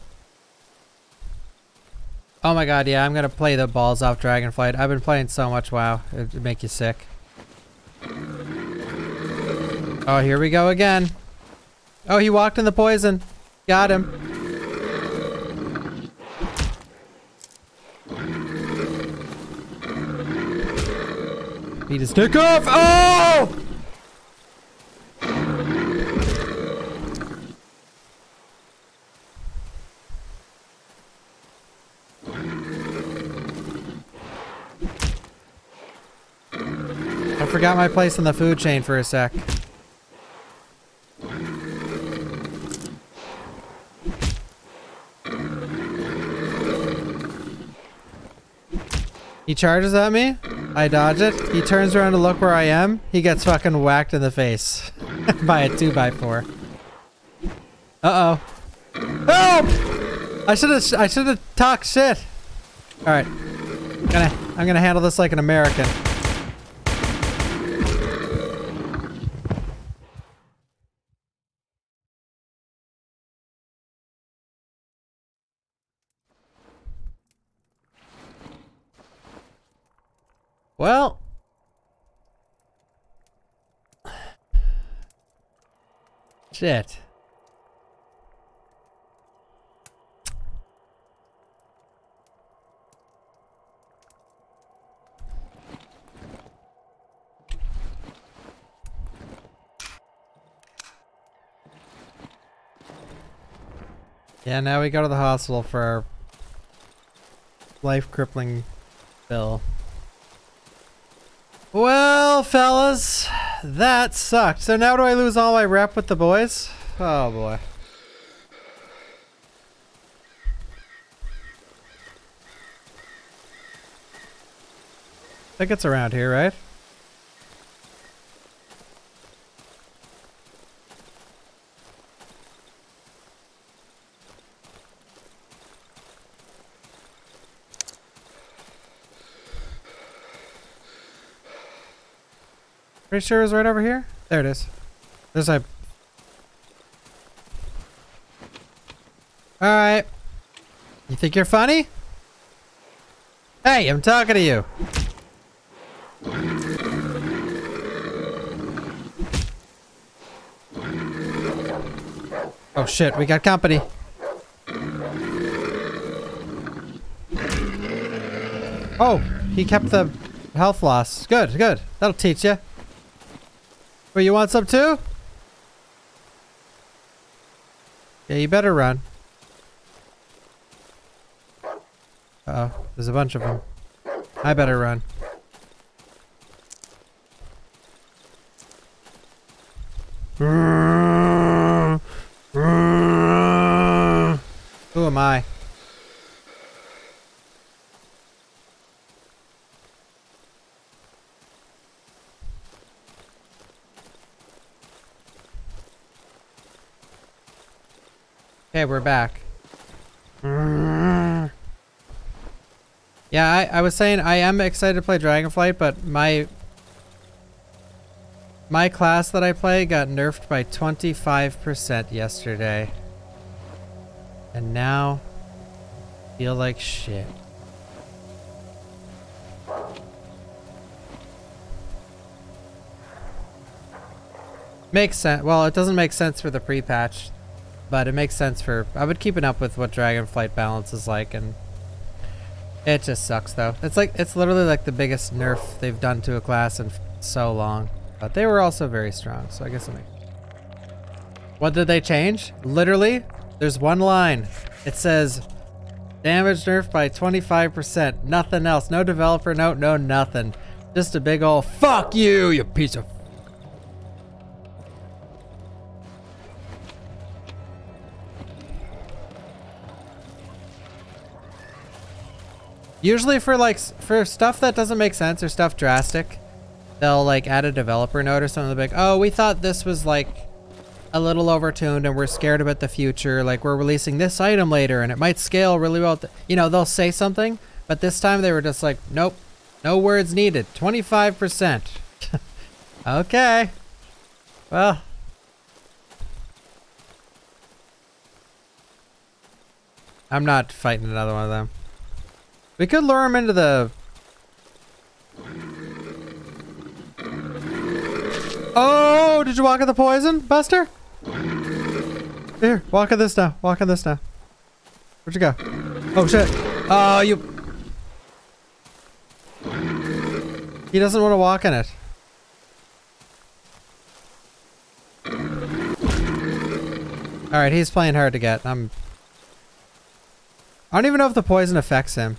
Oh my god, yeah, I'm gonna play the balls off Dragonflight. I've been playing so much WoW. It'd make you sick. Oh, here we go again. Oh, he walked in the poison. Got him. His dick off. Oh! I forgot my place in the food chain for a sec. He charges at me. I dodge it. He turns around to look where I am. He gets fucking whacked in the face by a 2x4. Uh-oh. Help! I should have I should have talked shit. All right. I'm gonna I'm gonna handle this like an American. Well. Shit. Yeah, now we go to the hospital for our life crippling bill. Well, fellas, that sucked. So now do I lose all my rep with the boys? Oh boy. I think it's around here, right? Pretty sure it was right over here. There it is. There's a. Alright. You think you're funny? Hey, I'm talking to you. Oh shit, we got company. Oh, he kept the health loss. Good, good. That'll teach you. Well, you want some too? Yeah, you better run. Uh oh, there's a bunch of them. I better run. Who am I? Okay, we're back. Yeah, I, I was saying I am excited to play Dragonflight, but my my class that I play got nerfed by 25% yesterday. And now feel like shit. Makes sense. Well, it doesn't make sense for the pre-patch, but it makes sense for... I would keeping up with what Dragonflight balance is like, and it just sucks, though. It's like it's literally like the biggest nerf they've done to a class in so long. But they were also very strong, so I guess it makes... What did they change? Literally, there's one line. It says, damage nerf by 25%. Nothing else. No developer note, no nothing. Just a big ol' fuck you, you piece of... Usually for like, for stuff that doesn't make sense or stuff drastic, they'll like add a developer note or something like, oh, we thought this was like a little overtuned and we're scared about the future. Like we're releasing this item later and it might scale really well. You know, they'll say something, but this time they were just like, nope, no words needed. 25%. okay. Well. I'm not fighting another one of them. We could lure him into the... Oh, did you walk in the poison, Buster? Here, walk in this now. Walk in this now. Where'd you go? Oh, shit. Oh, you... He doesn't want to walk in it. Alright, he's playing hard to get. I'm... I don't even know if the poison affects him.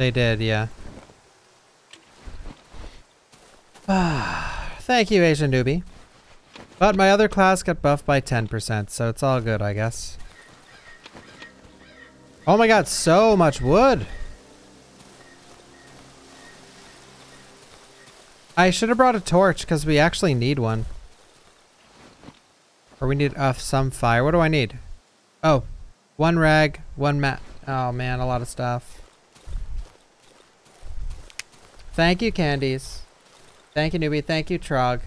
They did, yeah. Thank you, Asian newbie. But my other class got buffed by 10%, so it's all good, I guess. Oh my god, so much wood! I should have brought a torch, because we actually need one. Or we need uh, some fire. What do I need? Oh, one rag, one mat. Oh man, a lot of stuff. Thank you, Candies. Thank you, Newbie. Thank you, Trog.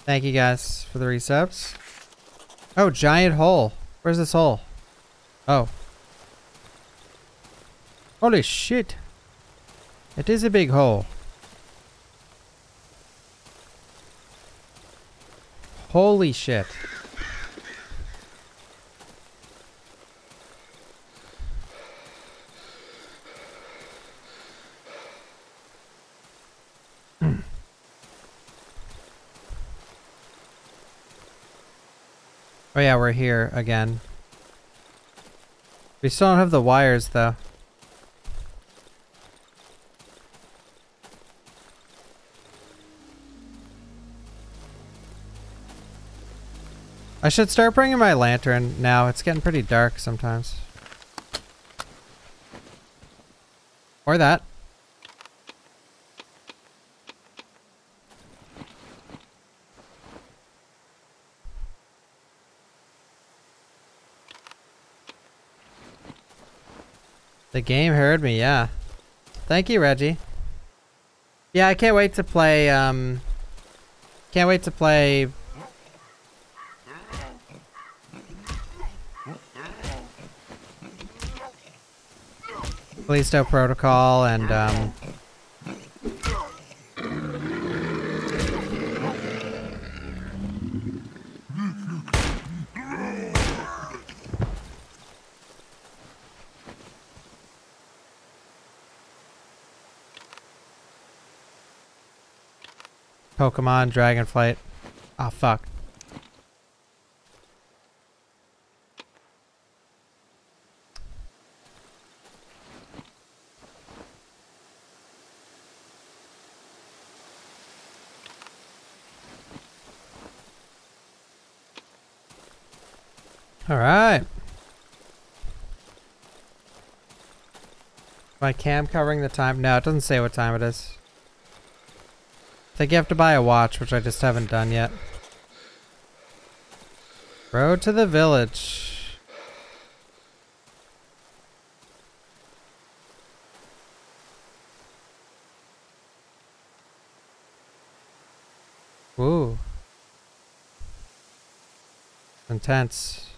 Thank you, guys, for the resubs. Oh, giant hole. Where's this hole? Oh. Holy shit. It is a big hole. Holy shit. Oh yeah, we're here again. We still don't have the wires though. I should start bringing my lantern now. It's getting pretty dark sometimes. Or that. The game heard me, yeah. Thank you, Reggie. Yeah, I can't wait to play, um... Can't wait to play... Callisto Protocol and, um... Pokemon Dragonflight. Oh fuck. All right. My cam covering the time? No, it doesn't say what time it is. I think you have to buy a watch, which I just haven't done yet. Road to the village. Ooh. Intense.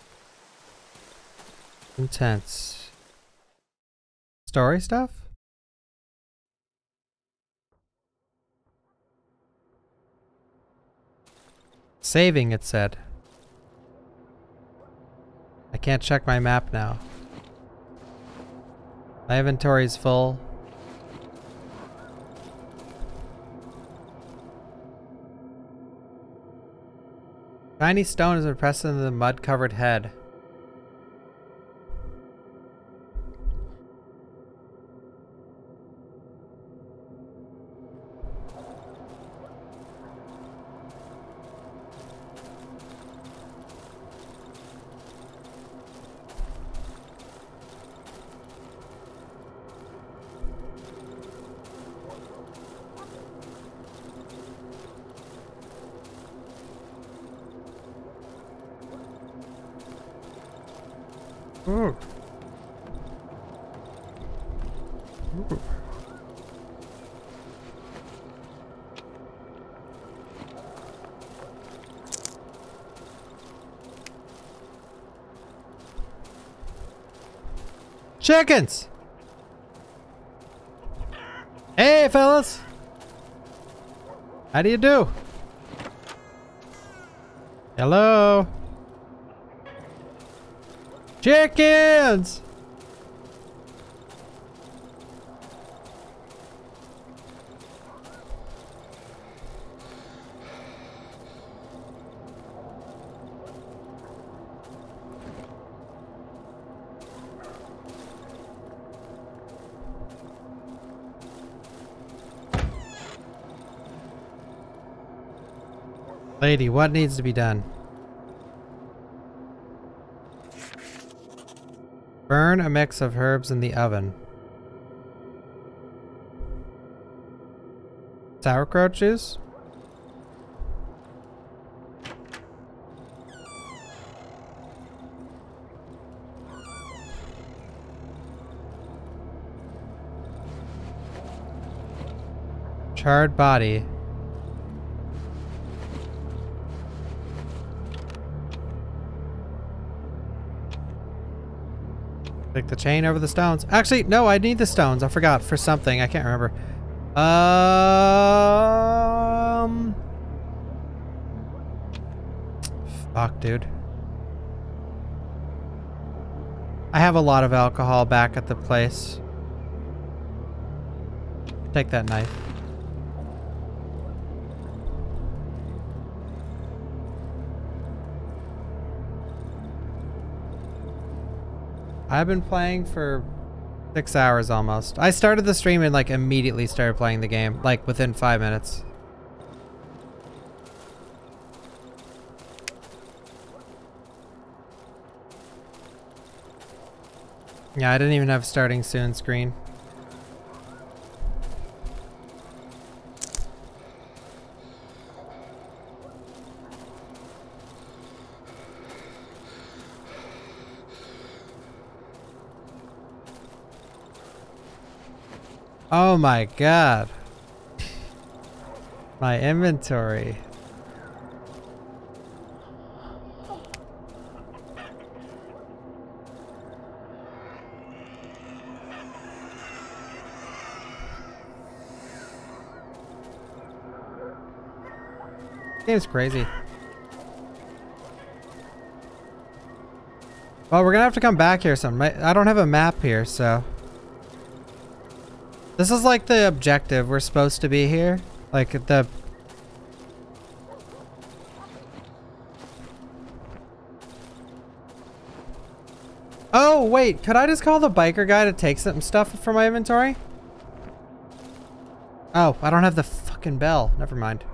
Intense. Story stuff? Saving, it said. I can't check my map now. My inventory is full. Tiny stone is impressed in the mud-covered head. Chickens! Hey, fellas! How do you do? Hello? Chickens! Lady, what needs to be done? Burn a mix of herbs in the oven. Sauerkraut juice? Charred body. The chain over the stones. Actually, no, I need the stones. I forgot for something. I can't remember. Um. Fuck, dude. I have a lot of alcohol back at the place. Take that knife. I've been playing for six hours almost. I started the stream and like immediately started playing the game, like within five minutes. Yeah, I didn't even have starting soon screen. Oh my god. My inventory. Game's crazy. Well, we're gonna have to come back here some. I don't have a map here, so. This is like the objective. We're supposed to be here. Like the... Oh, wait. Could I just call the biker guy to take some stuff from my inventory? Oh, I don't have the fucking bell. Never mind.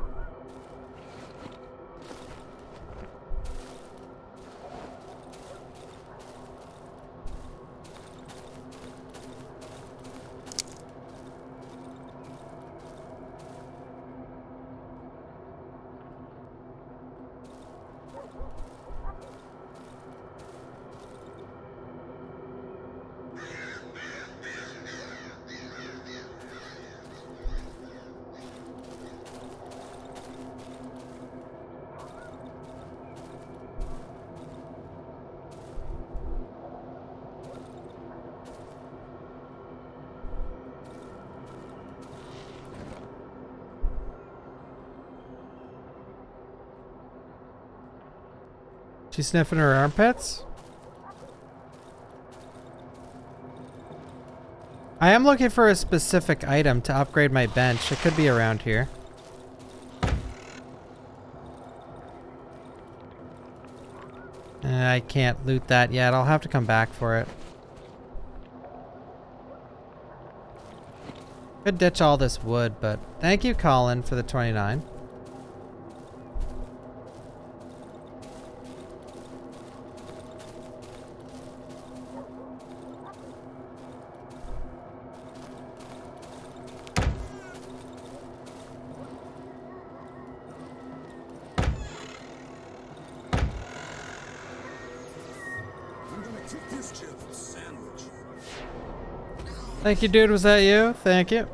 Sniffing her armpits? I am looking for a specific item to upgrade my bench. It could be around here. Eh, I can't loot that yet. I'll have to come back for it. Could ditch all this wood, but thank you, Colin, for the 29. Thank you, dude. Was that you? Thank you.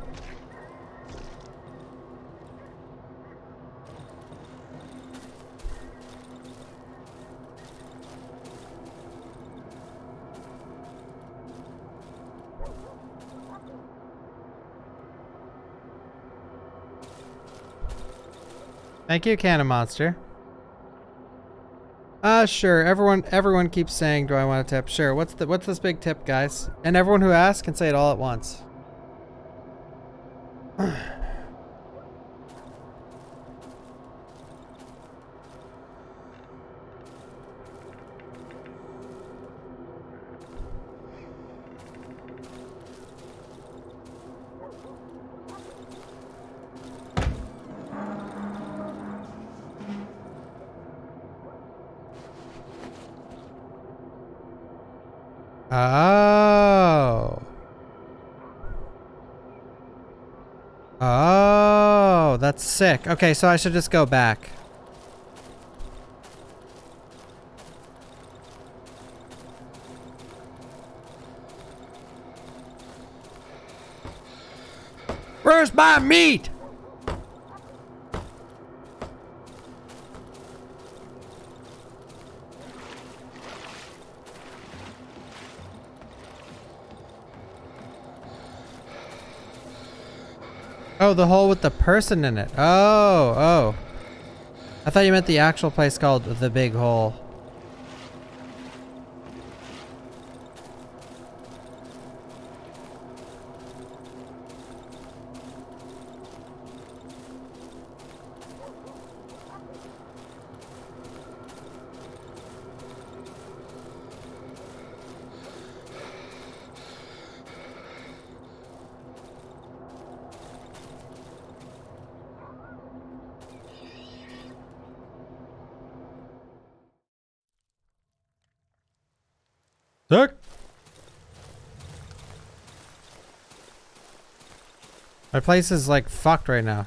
Thank you, Cannon Monster. Uh, sure. Everyone, everyone keeps saying, "Do I want a tip?" Sure. What's the what's this big tip, guys? And everyone who asks can say it all at once. Oh. Oh, that's sick. Okay, so I should just go back. Where's my meat? Oh, the hole with the person in it. Oh, oh. I thought you meant the actual place called The Big Hole. Sick. My place is like fucked right now.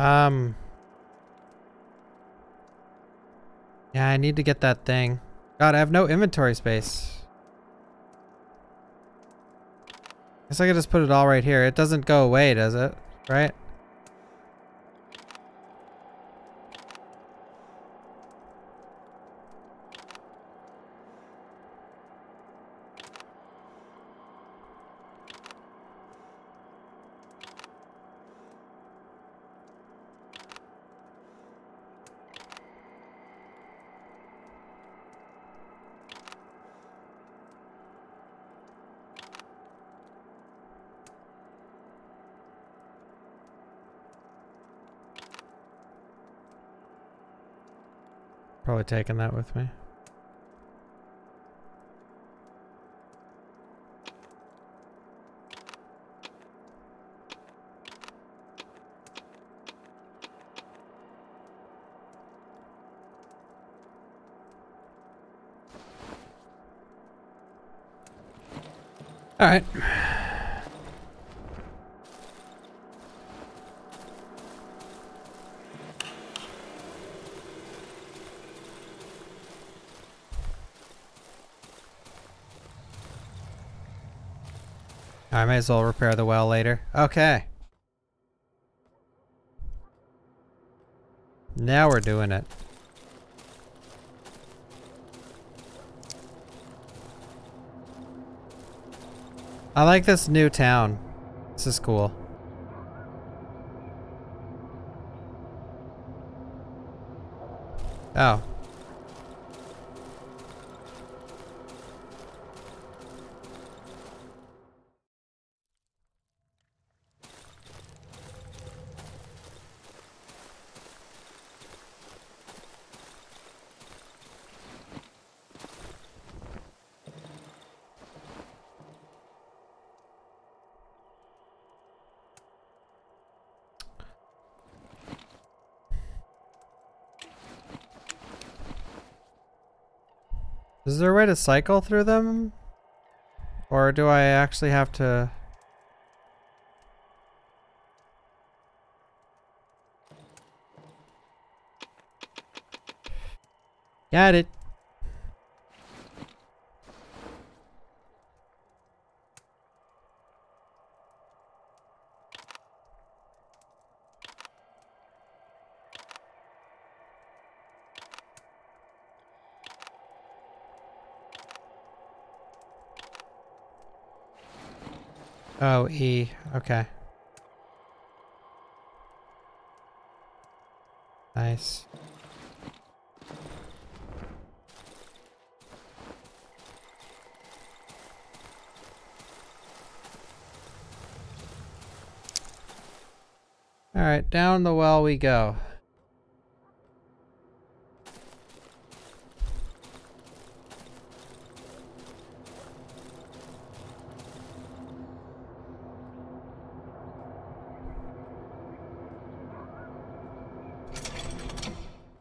Um. Yeah, I need to get that thing. God, I have no inventory space. Guess I could just put it all right here. It doesn't go away, does it? Right? Probably taking that with me. All right. I may as well repair the well later. Okay. Now we're doing it. I like this new town. This is cool. Oh. To cycle through them? Or do I actually have to... Got it. E. Okay. Nice. Alright, down the well we go.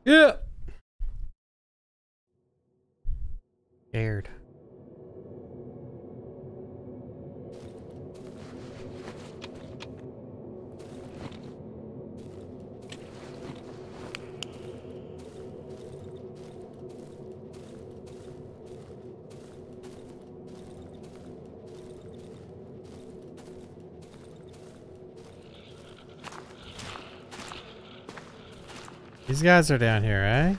Yeah. Scared. These guys are down here, eh?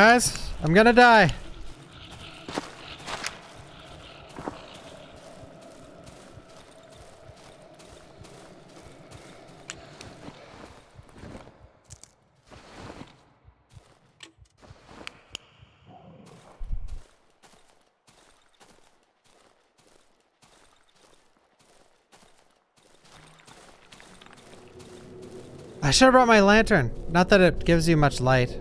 Guys, I'm gonna die. I should have brought my lantern. Not that it gives you much light.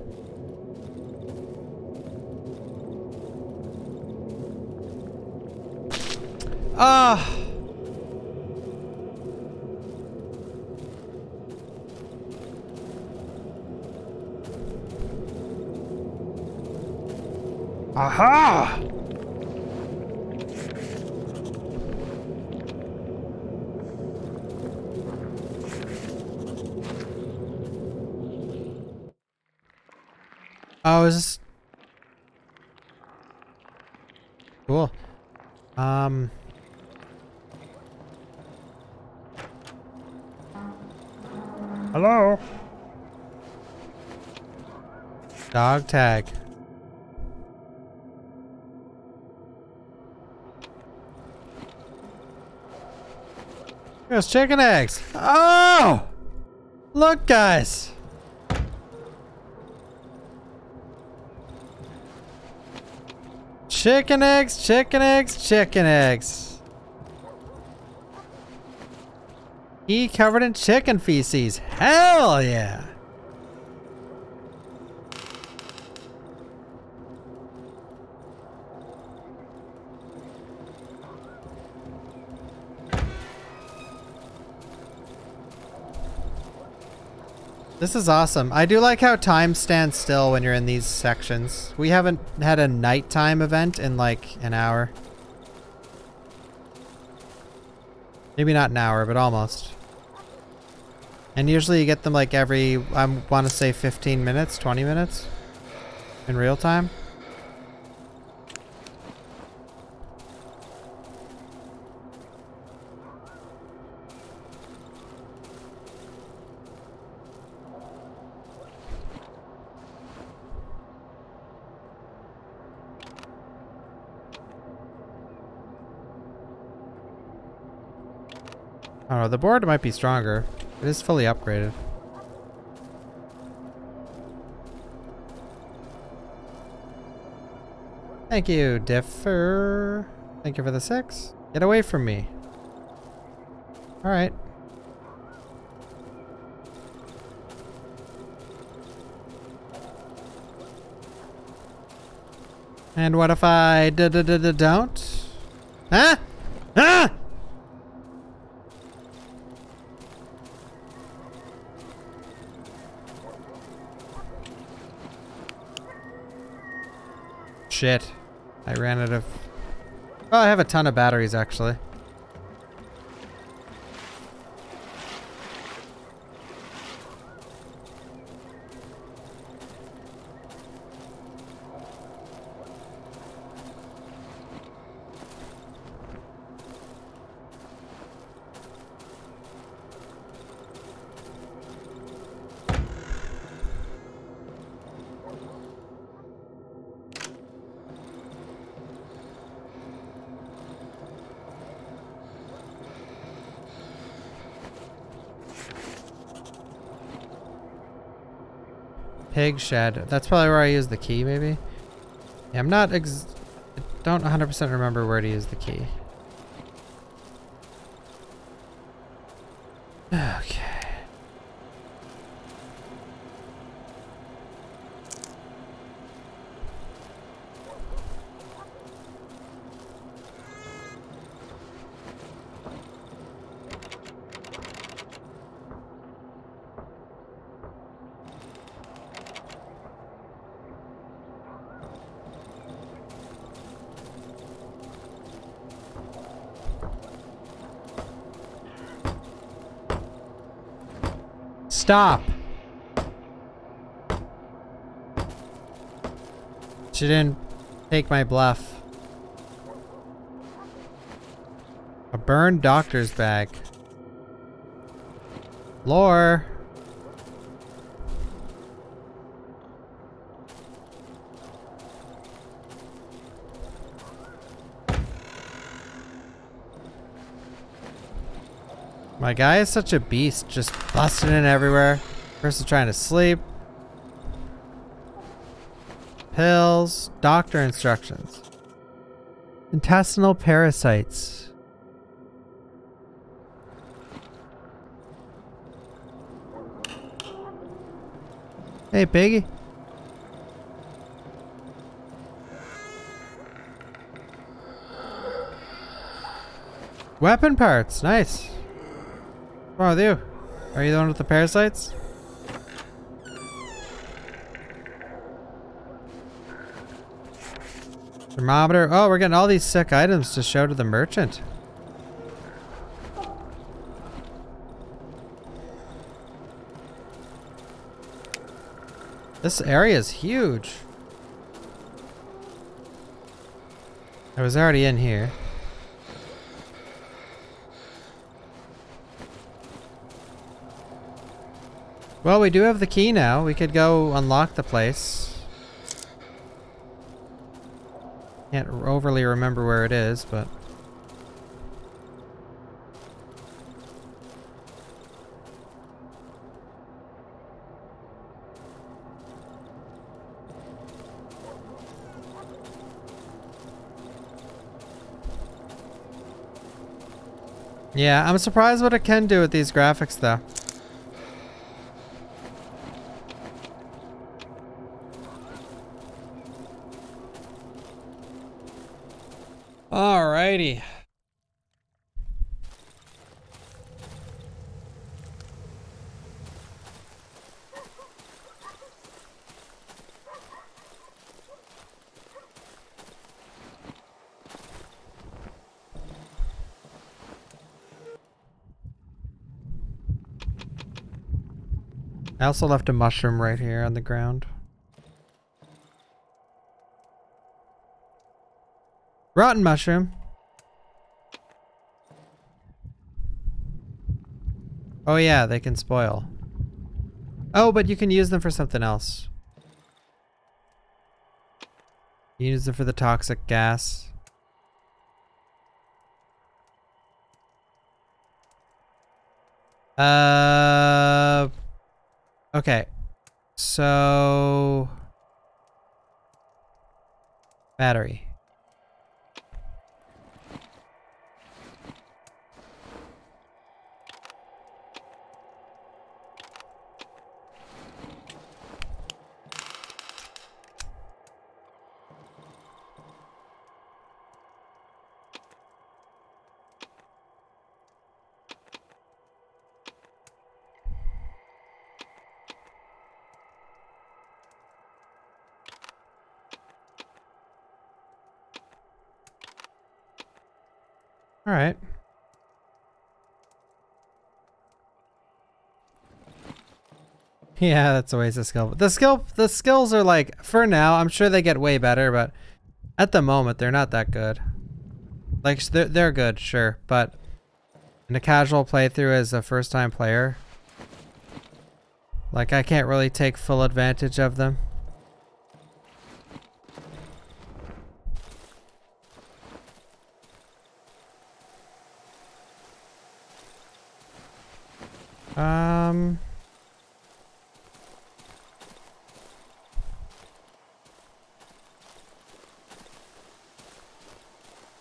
Ah. Aha! Oh, is this... Cool. Um... Hello? Dog tag. There's chicken eggs. Oh! Look, guys. Chicken eggs, chicken eggs, chicken eggs. He covered in chicken feces. Hell yeah. This is awesome. I do like how time stands still when you're in these sections. We haven't had a nighttime event in like an hour. Maybe not an hour, but almost. And usually you get them like every, I want to say 15 minutes, 20 minutes in real time. The board might be stronger. It is fully upgraded. Thank you, Differ. Thank you for the six. Get away from me. Alright. And what if I d d d d don't? Huh? Huh? Shit. I ran out of... I have a ton of batteries, actually. Pig shed. That's probably where I use the key, maybe? Yeah, I'm not ex- I don't 100% remember where to use the key. Stop. She didn't take my bluff. A burned doctor's bag. Lore. My guy is such a beast, just busting in everywhere. Person trying to sleep. Pills. Doctor instructions. Intestinal parasites. Hey, piggy. Weapon parts, nice. Wrong with you? Are you the one with the parasites? Thermometer. Oh, we're getting all these sick items to show to the merchant. This area is huge. I was already in here. Well, we do have the key now. We could go unlock the place. Can't overly remember where it is, but... Yeah, I'm surprised what it can do with these graphics, though. Alrighty. I also left a mushroom right here on the ground. Rotten mushroom. Oh yeah, they can spoil. Oh, but you can use them for something else. Use them for the toxic gas. Uh, okay. So, battery. All right. Yeah, that's a always a skill. The skill, the skills are like, for now, I'm sure they get way better, but at the moment, they're not that good. Like, they're, they're good, sure, but in a casual playthrough as a first-time player, like, I can't really take full advantage of them. Um...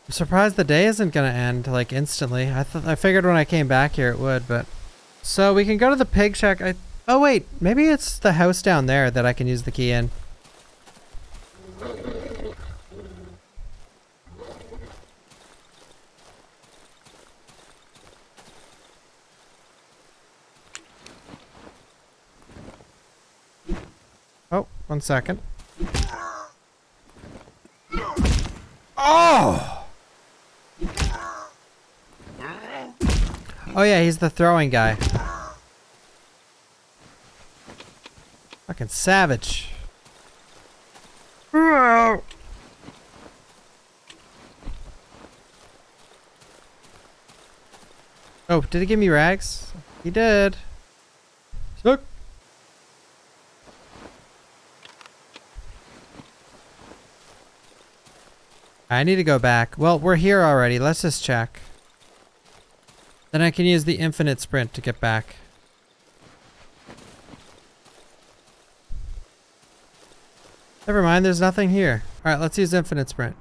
I'm surprised the day isn't gonna end like instantly. I I figured when I came back here it would, but so we can go to the pig shack. I oh wait, maybe it's the house down there that I can use the key in. Oh, one second. Oh! Oh yeah, he's the throwing guy. Fucking savage. Oh, did he give me rags? He did. Look. I need to go back. Well, we're here already. Let's just check. Then I can use the infinite sprint to get back. Never mind, there's nothing here. Alright, let's use infinite sprint.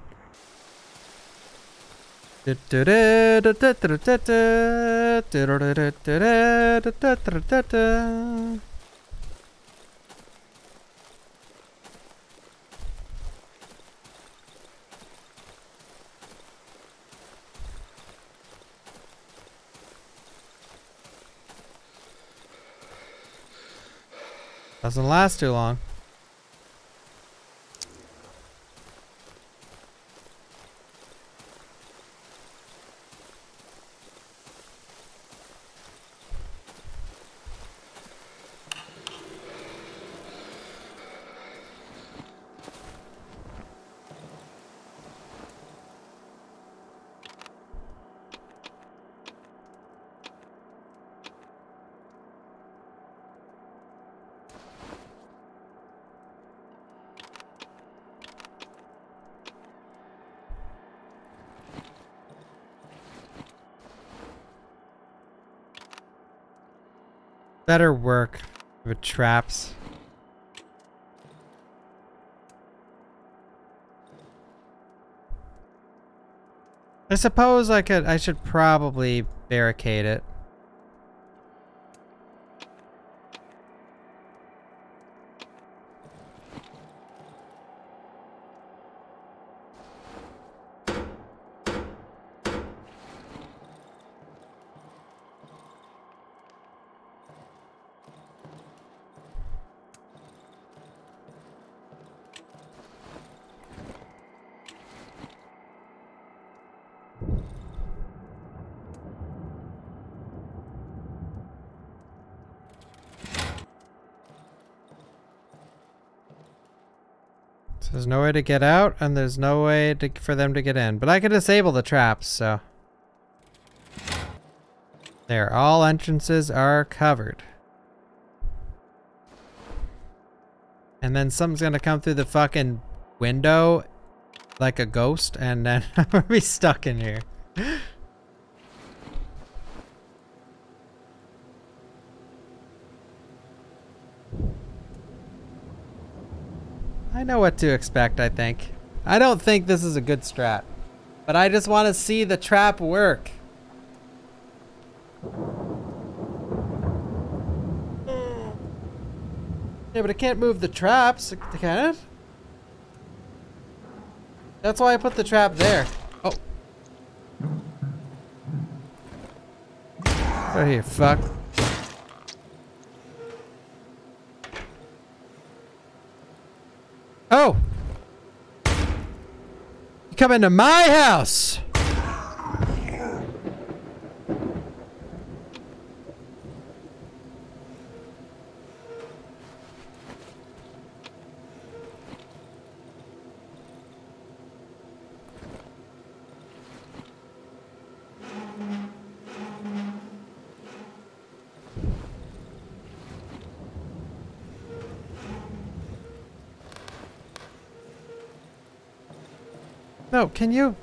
Doesn't last too long. Better work with traps. I suppose I could, I should probably barricade it. To get out, and there's no way to, for them to get in. But I can disable the traps, so... There, all entrances are covered. And then something's gonna come through the fucking window like a ghost, and then I'm gonna be stuck in here. I know what to expect, I think. I don't think this is a good strat. But I just want to see the trap work. Yeah, but I can't move the traps, can it? That's why I put the trap there. Oh. Right here, fuck. Oh! You come into my house! No, can you?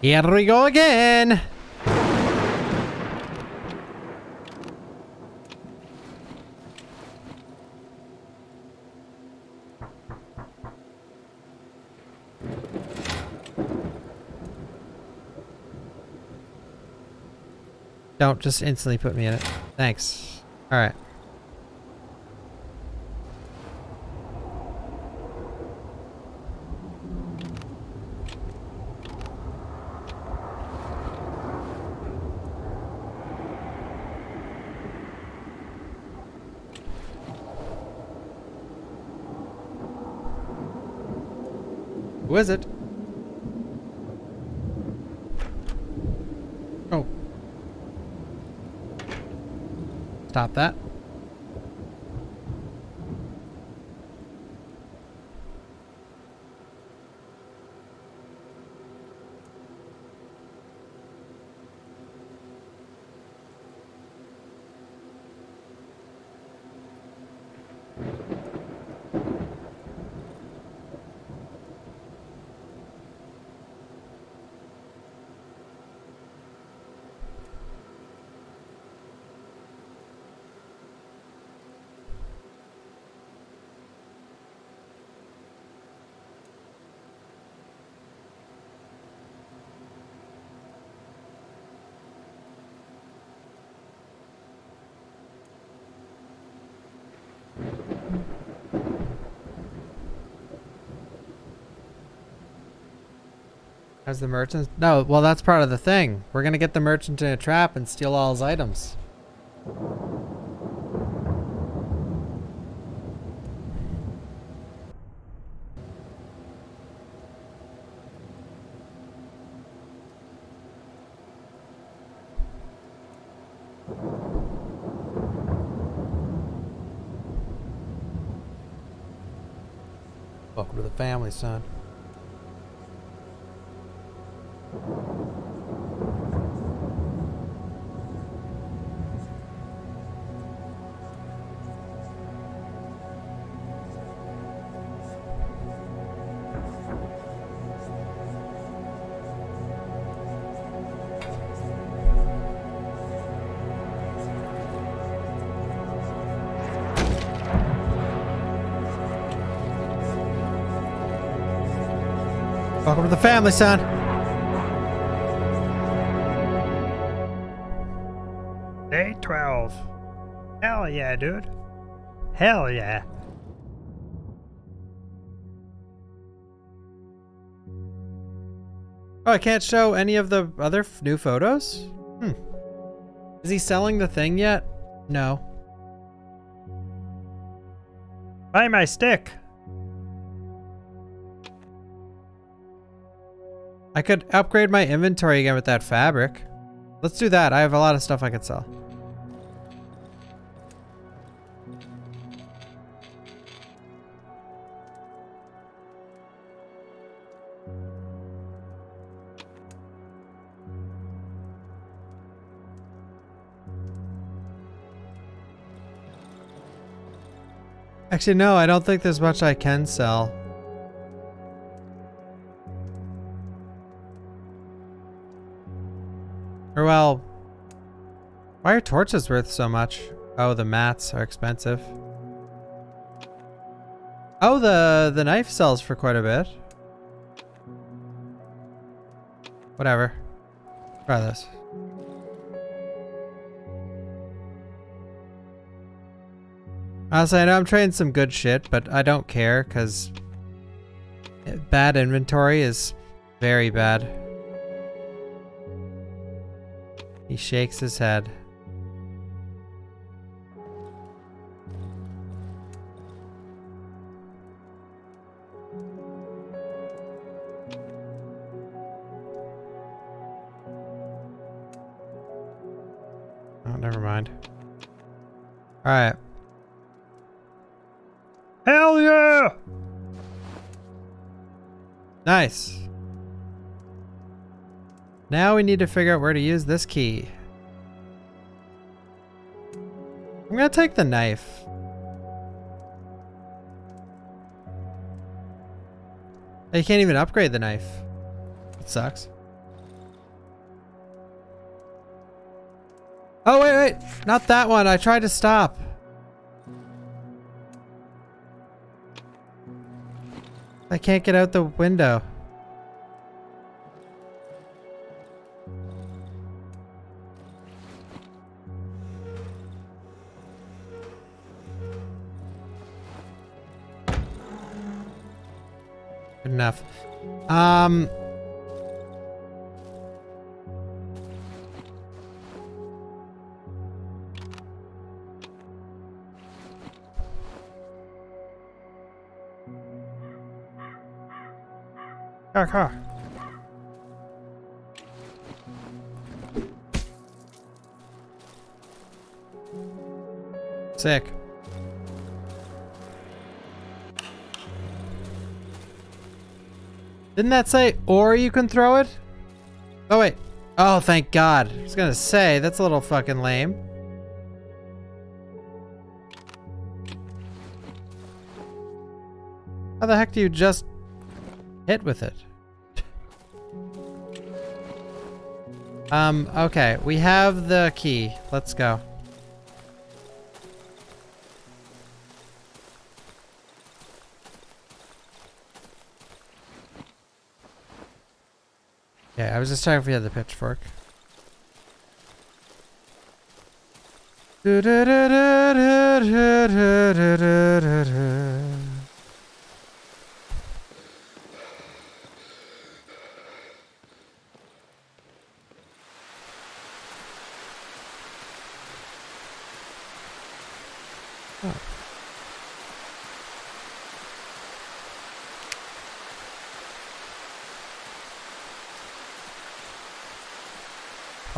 Here we go again! Don't just instantly put me in it. Thanks. Alright. Who is it? Stop that. Has the merchant? No, well, that's part of the thing. We're gonna get the merchant in a trap and steal all his items. Welcome to the family, son. Welcome to the family, son. Day 12. Hell yeah, dude. Hell yeah. Oh, I can't show any of the other f- new photos? Hmm. Is he selling the thing yet? No. Buy my stick. I could upgrade my inventory again with that fabric. Let's do that. I have a lot of stuff I could sell. Actually, no, I don't think there's much I can sell. Or well, why are torches worth so much? Oh, the mats are expensive. Oh, the the knife sells for quite a bit. Whatever. Try this. Honestly, I know I'm trading some good shit, but I don't care because bad inventory is very bad. Shakes his head. Oh, never mind. Alright. Hell yeah! Nice. Now we need to figure out where to use this key. I'm gonna take the knife. You can't even upgrade the knife. It sucks. Oh, wait, wait. Not that one. I tried to stop. I can't get out the window. Um. Car, car. Sick. Didn't that say, or you can throw it? Oh, wait. Oh, thank God. I was gonna say, that's a little fucking lame. How the heck do you just hit with it? um, okay. We have the key. Let's go. I was just checking if we had the pitchfork.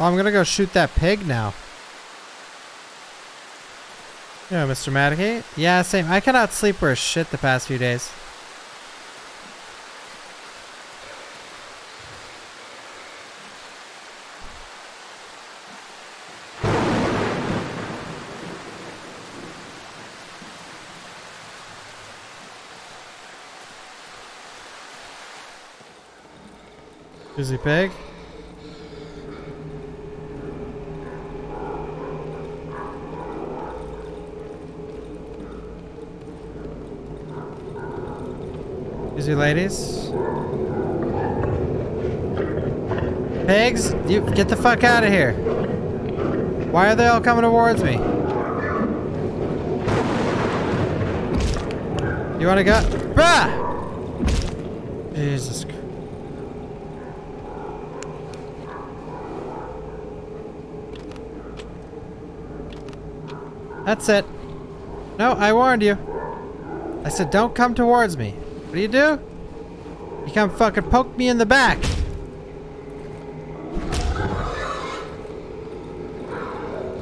Oh, I'm gonna go shoot that pig now. Yeah, Mr. Madike. Yeah, same. I cannot sleep for shit the past few days. Busy pig. Ladies. Pigs, you get the fuck out of here. Why are they all coming towards me? You wanna go? Bah! Jesus Christ. That's it. No, I warned you. I said don't come towards me. What do you do? You come fucking poke me in the back.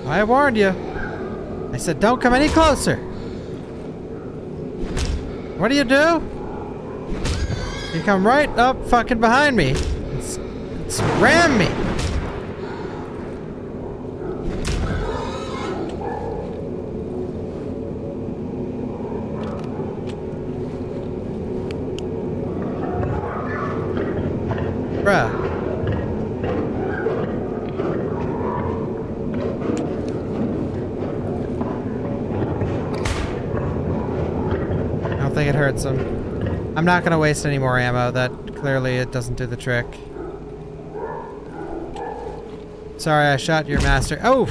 I warned you. I said don't come any closer. What do you do? You come right up fucking behind me. It's, it's ram me. Bruh. I don't think it hurts him. I'm not gonna waste any more ammo. That clearly it doesn't do the trick. Sorry, I shot your master. Oh!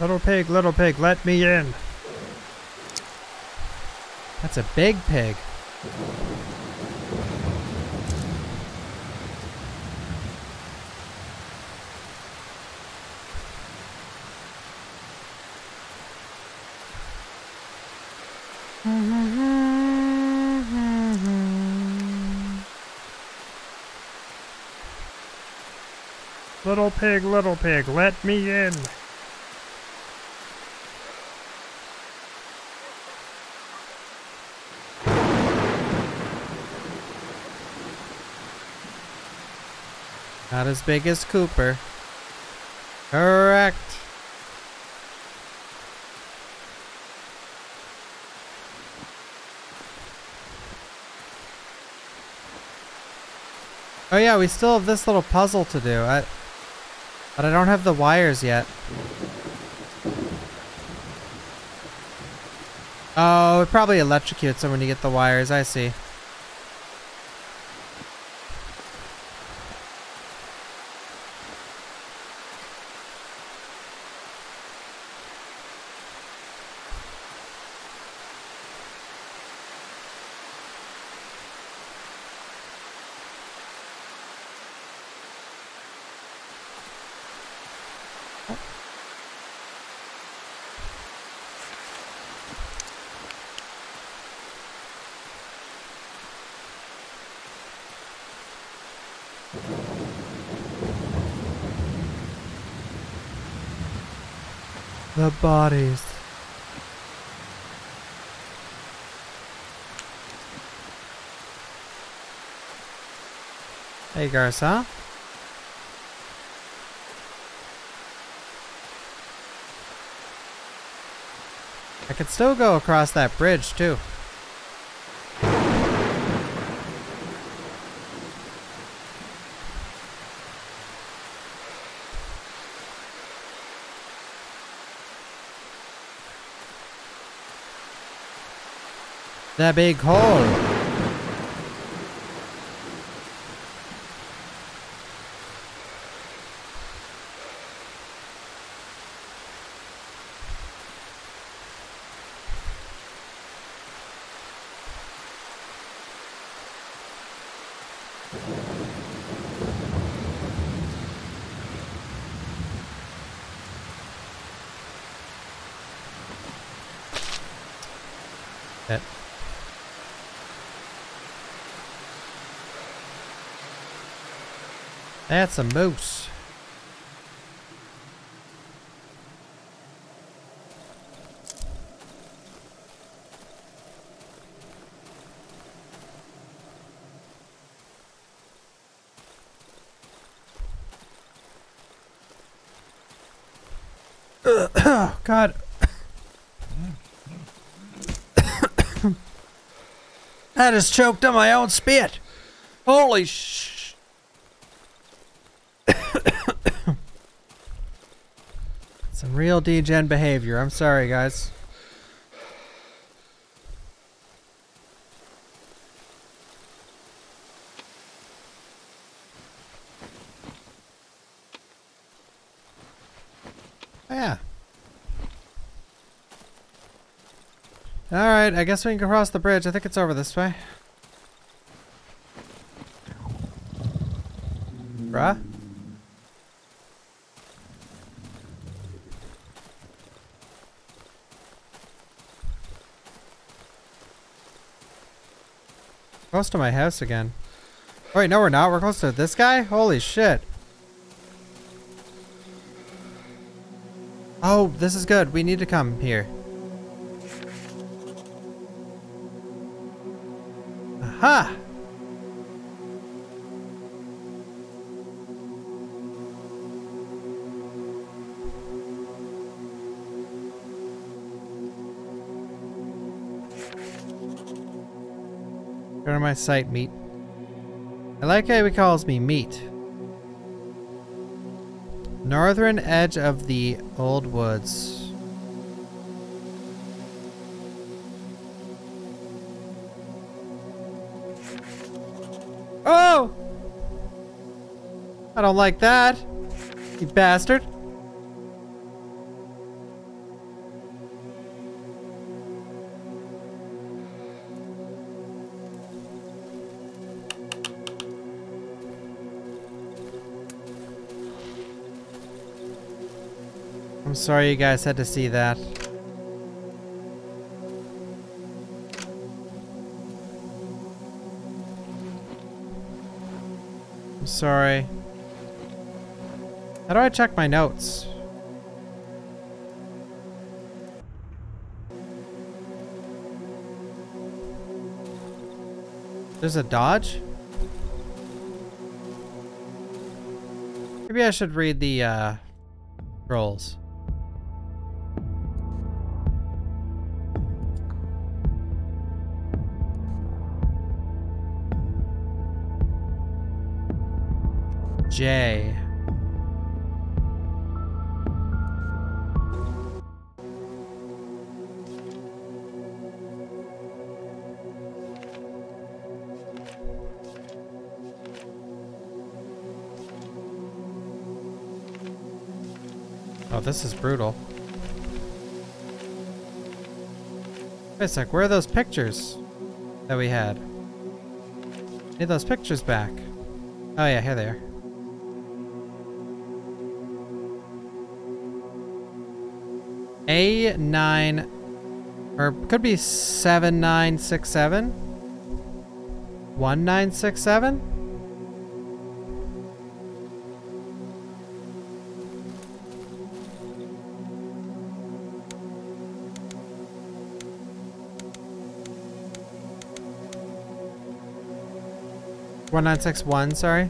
Little pig, little pig, let me in. That's a big pig. Little pig, little pig, let me in. Not as big as Cooper. Correct. Oh yeah, we still have this little puzzle to do. I, but I don't have the wires yet. Oh, it probably electrocutes them when you get the wires. I see. The bodies. Hey, Garza. I could still go across that bridge, too. The big hole. That's a moose. God. I just choked on my own spit. Holy sh... Real degen behavior. I'm sorry, guys. Oh, yeah. Alright, I guess we can cross the bridge. I think it's over this way. Bruh? Close to my house again. Wait, no we're not. We're close to this guy? Holy shit. Oh, this is good. We need to come here. Aha! My site, meat. I like how he calls me meat. Northern edge of the old woods. Oh! I don't like that. You bastard. Sorry you guys had to see that. I'm sorry. How do I check my notes? There's a dodge? Maybe I should read the uh, rolls. This is brutal. Wait a sec, where are those pictures that we had? Need those pictures back. Oh yeah, here they are. A9 or could be 7967 1967 1961, sorry.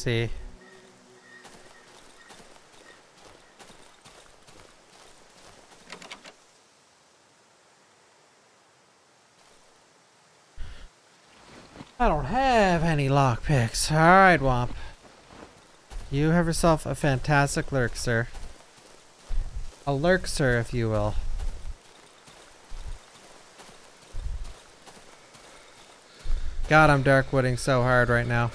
See. I don't have any lockpicks. Alright, Womp. You have yourself a fantastic lurk, sir. A lurk, sir, if you will. God, I'm darkwooding so hard right now.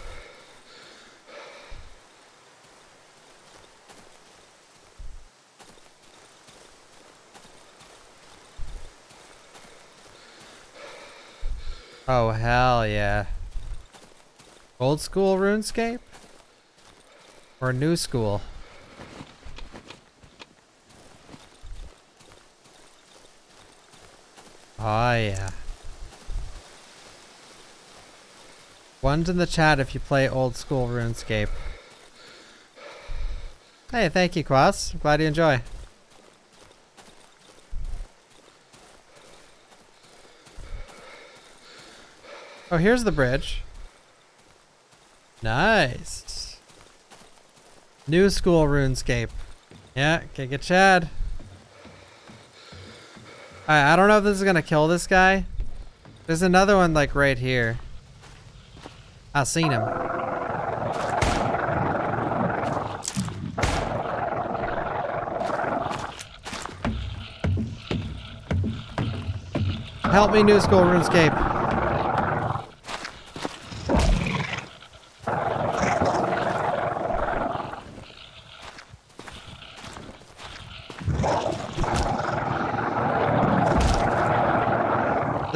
Oh, hell yeah. Old school RuneScape? Or new school? Oh yeah. One's in the chat if you play old school RuneScape. Hey, thank you, Quas. Glad you enjoy. Oh, here's the bridge. Nice. New school RuneScape. Yeah, kick it, Chad. Alright, I don't know if this is gonna kill this guy. There's another one like right here. I seen him. Help me, New School RuneScape.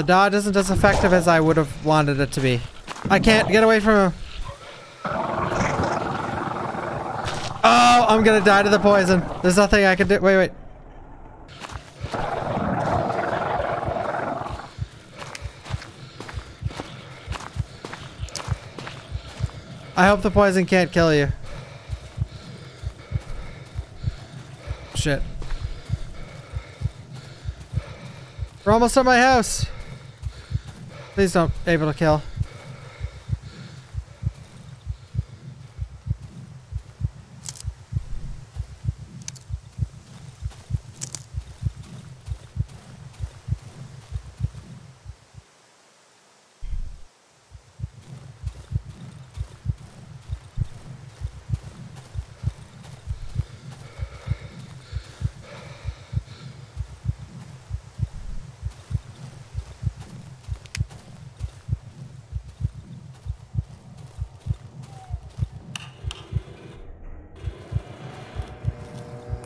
Dodge isn't as effective as I would have wanted it to be. I can't get away from him. Oh, I'm gonna die to the poison. There's nothing I can do. Wait, wait. I hope the poison can't kill you. Shit. We're almost at my house. Please don't be able to kill.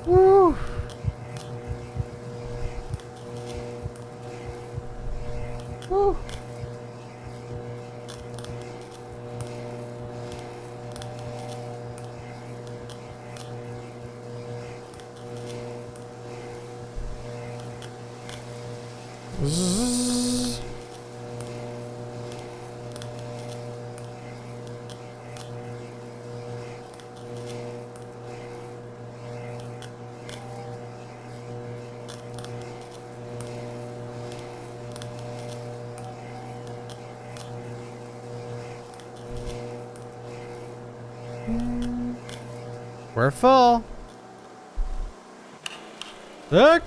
Woo. Woo. Zzz. We're full. Look.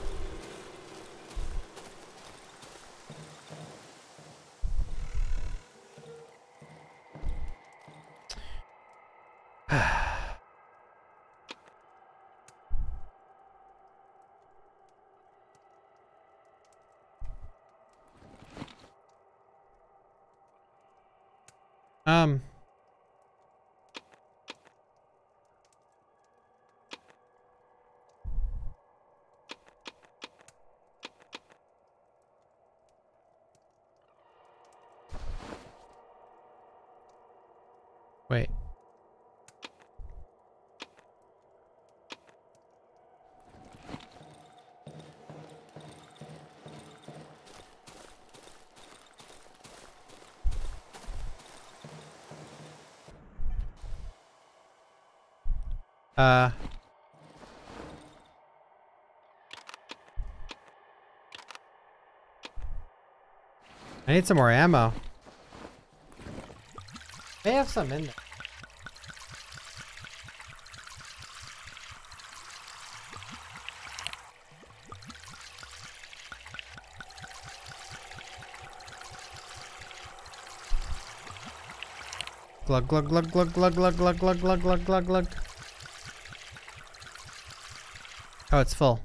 um Wait. Uh. I need some more ammo. They have some in there. Glug glug glug glug glug glug glug glug glug glug glug glug. Oh, it's full.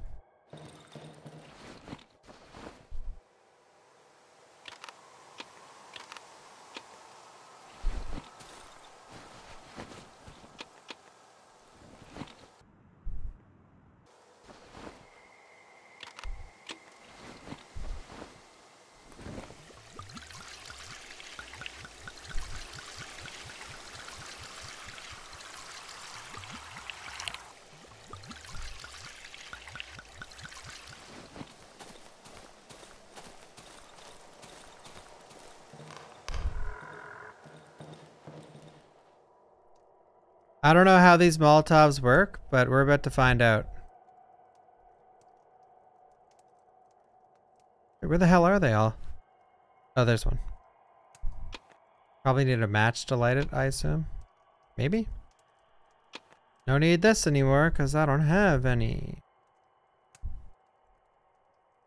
I don't know how these Molotovs work, but we're about to find out. Where the hell are they all? Oh, there's one. Probably need a match to light it, I assume. Maybe? No need this anymore, because I don't have any.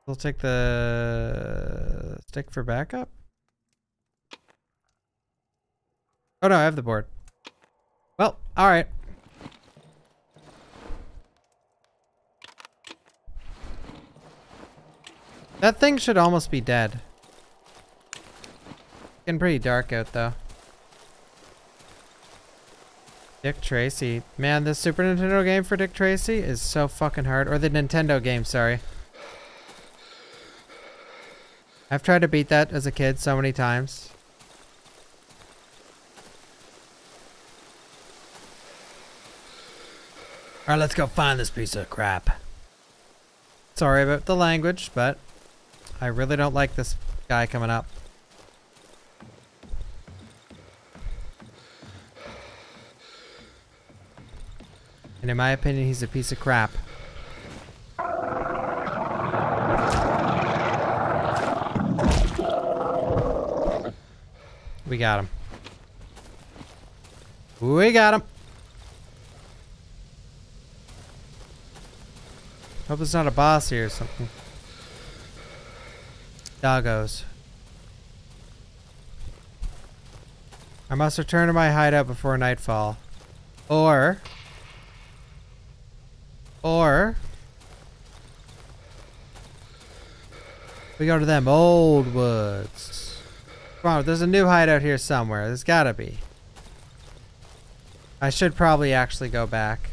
We'll take the stick for backup. Oh no, I have the board. Well, alright. That thing should almost be dead. Getting pretty dark out though. Dick Tracy. Man, this Super Nintendo game for Dick Tracy is so fucking hard. Or the Nintendo game, sorry. I've tried to beat that as a kid so many times. Alright, let's go find this piece of crap. Sorry about the language, but I really don't like this guy coming up. And in my opinion, he's a piece of crap. We got him. We got him. Hope it's not a boss here or something. Doggos. I must return to my hideout before nightfall. Or... Or... We go to them old woods. Come on, there's a new hideout here somewhere. There's gotta be. I should probably actually go back.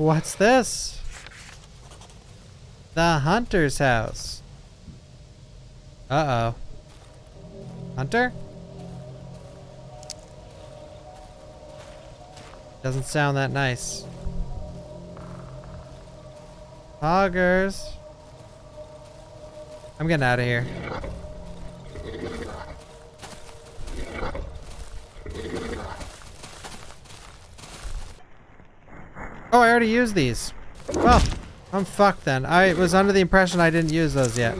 What's this? The hunter's house. Uh-oh. Hunter? Doesn't sound that nice. Hoggers. I'm getting out of here. Oh, I already used these. Well, I'm fucked then. I was under the impression I didn't use those yet.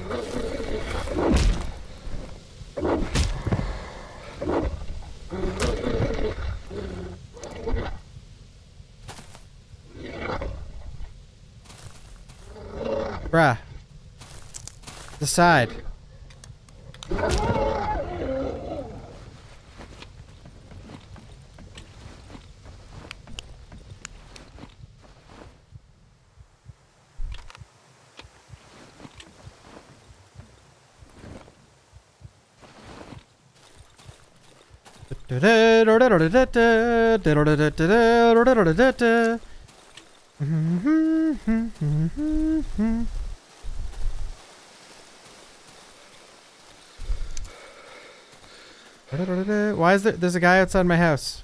Bruh. Decide. Why is there? There's a guy outside my house.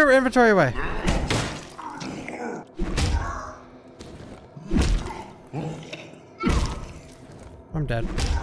Your inventory away. I'm dead.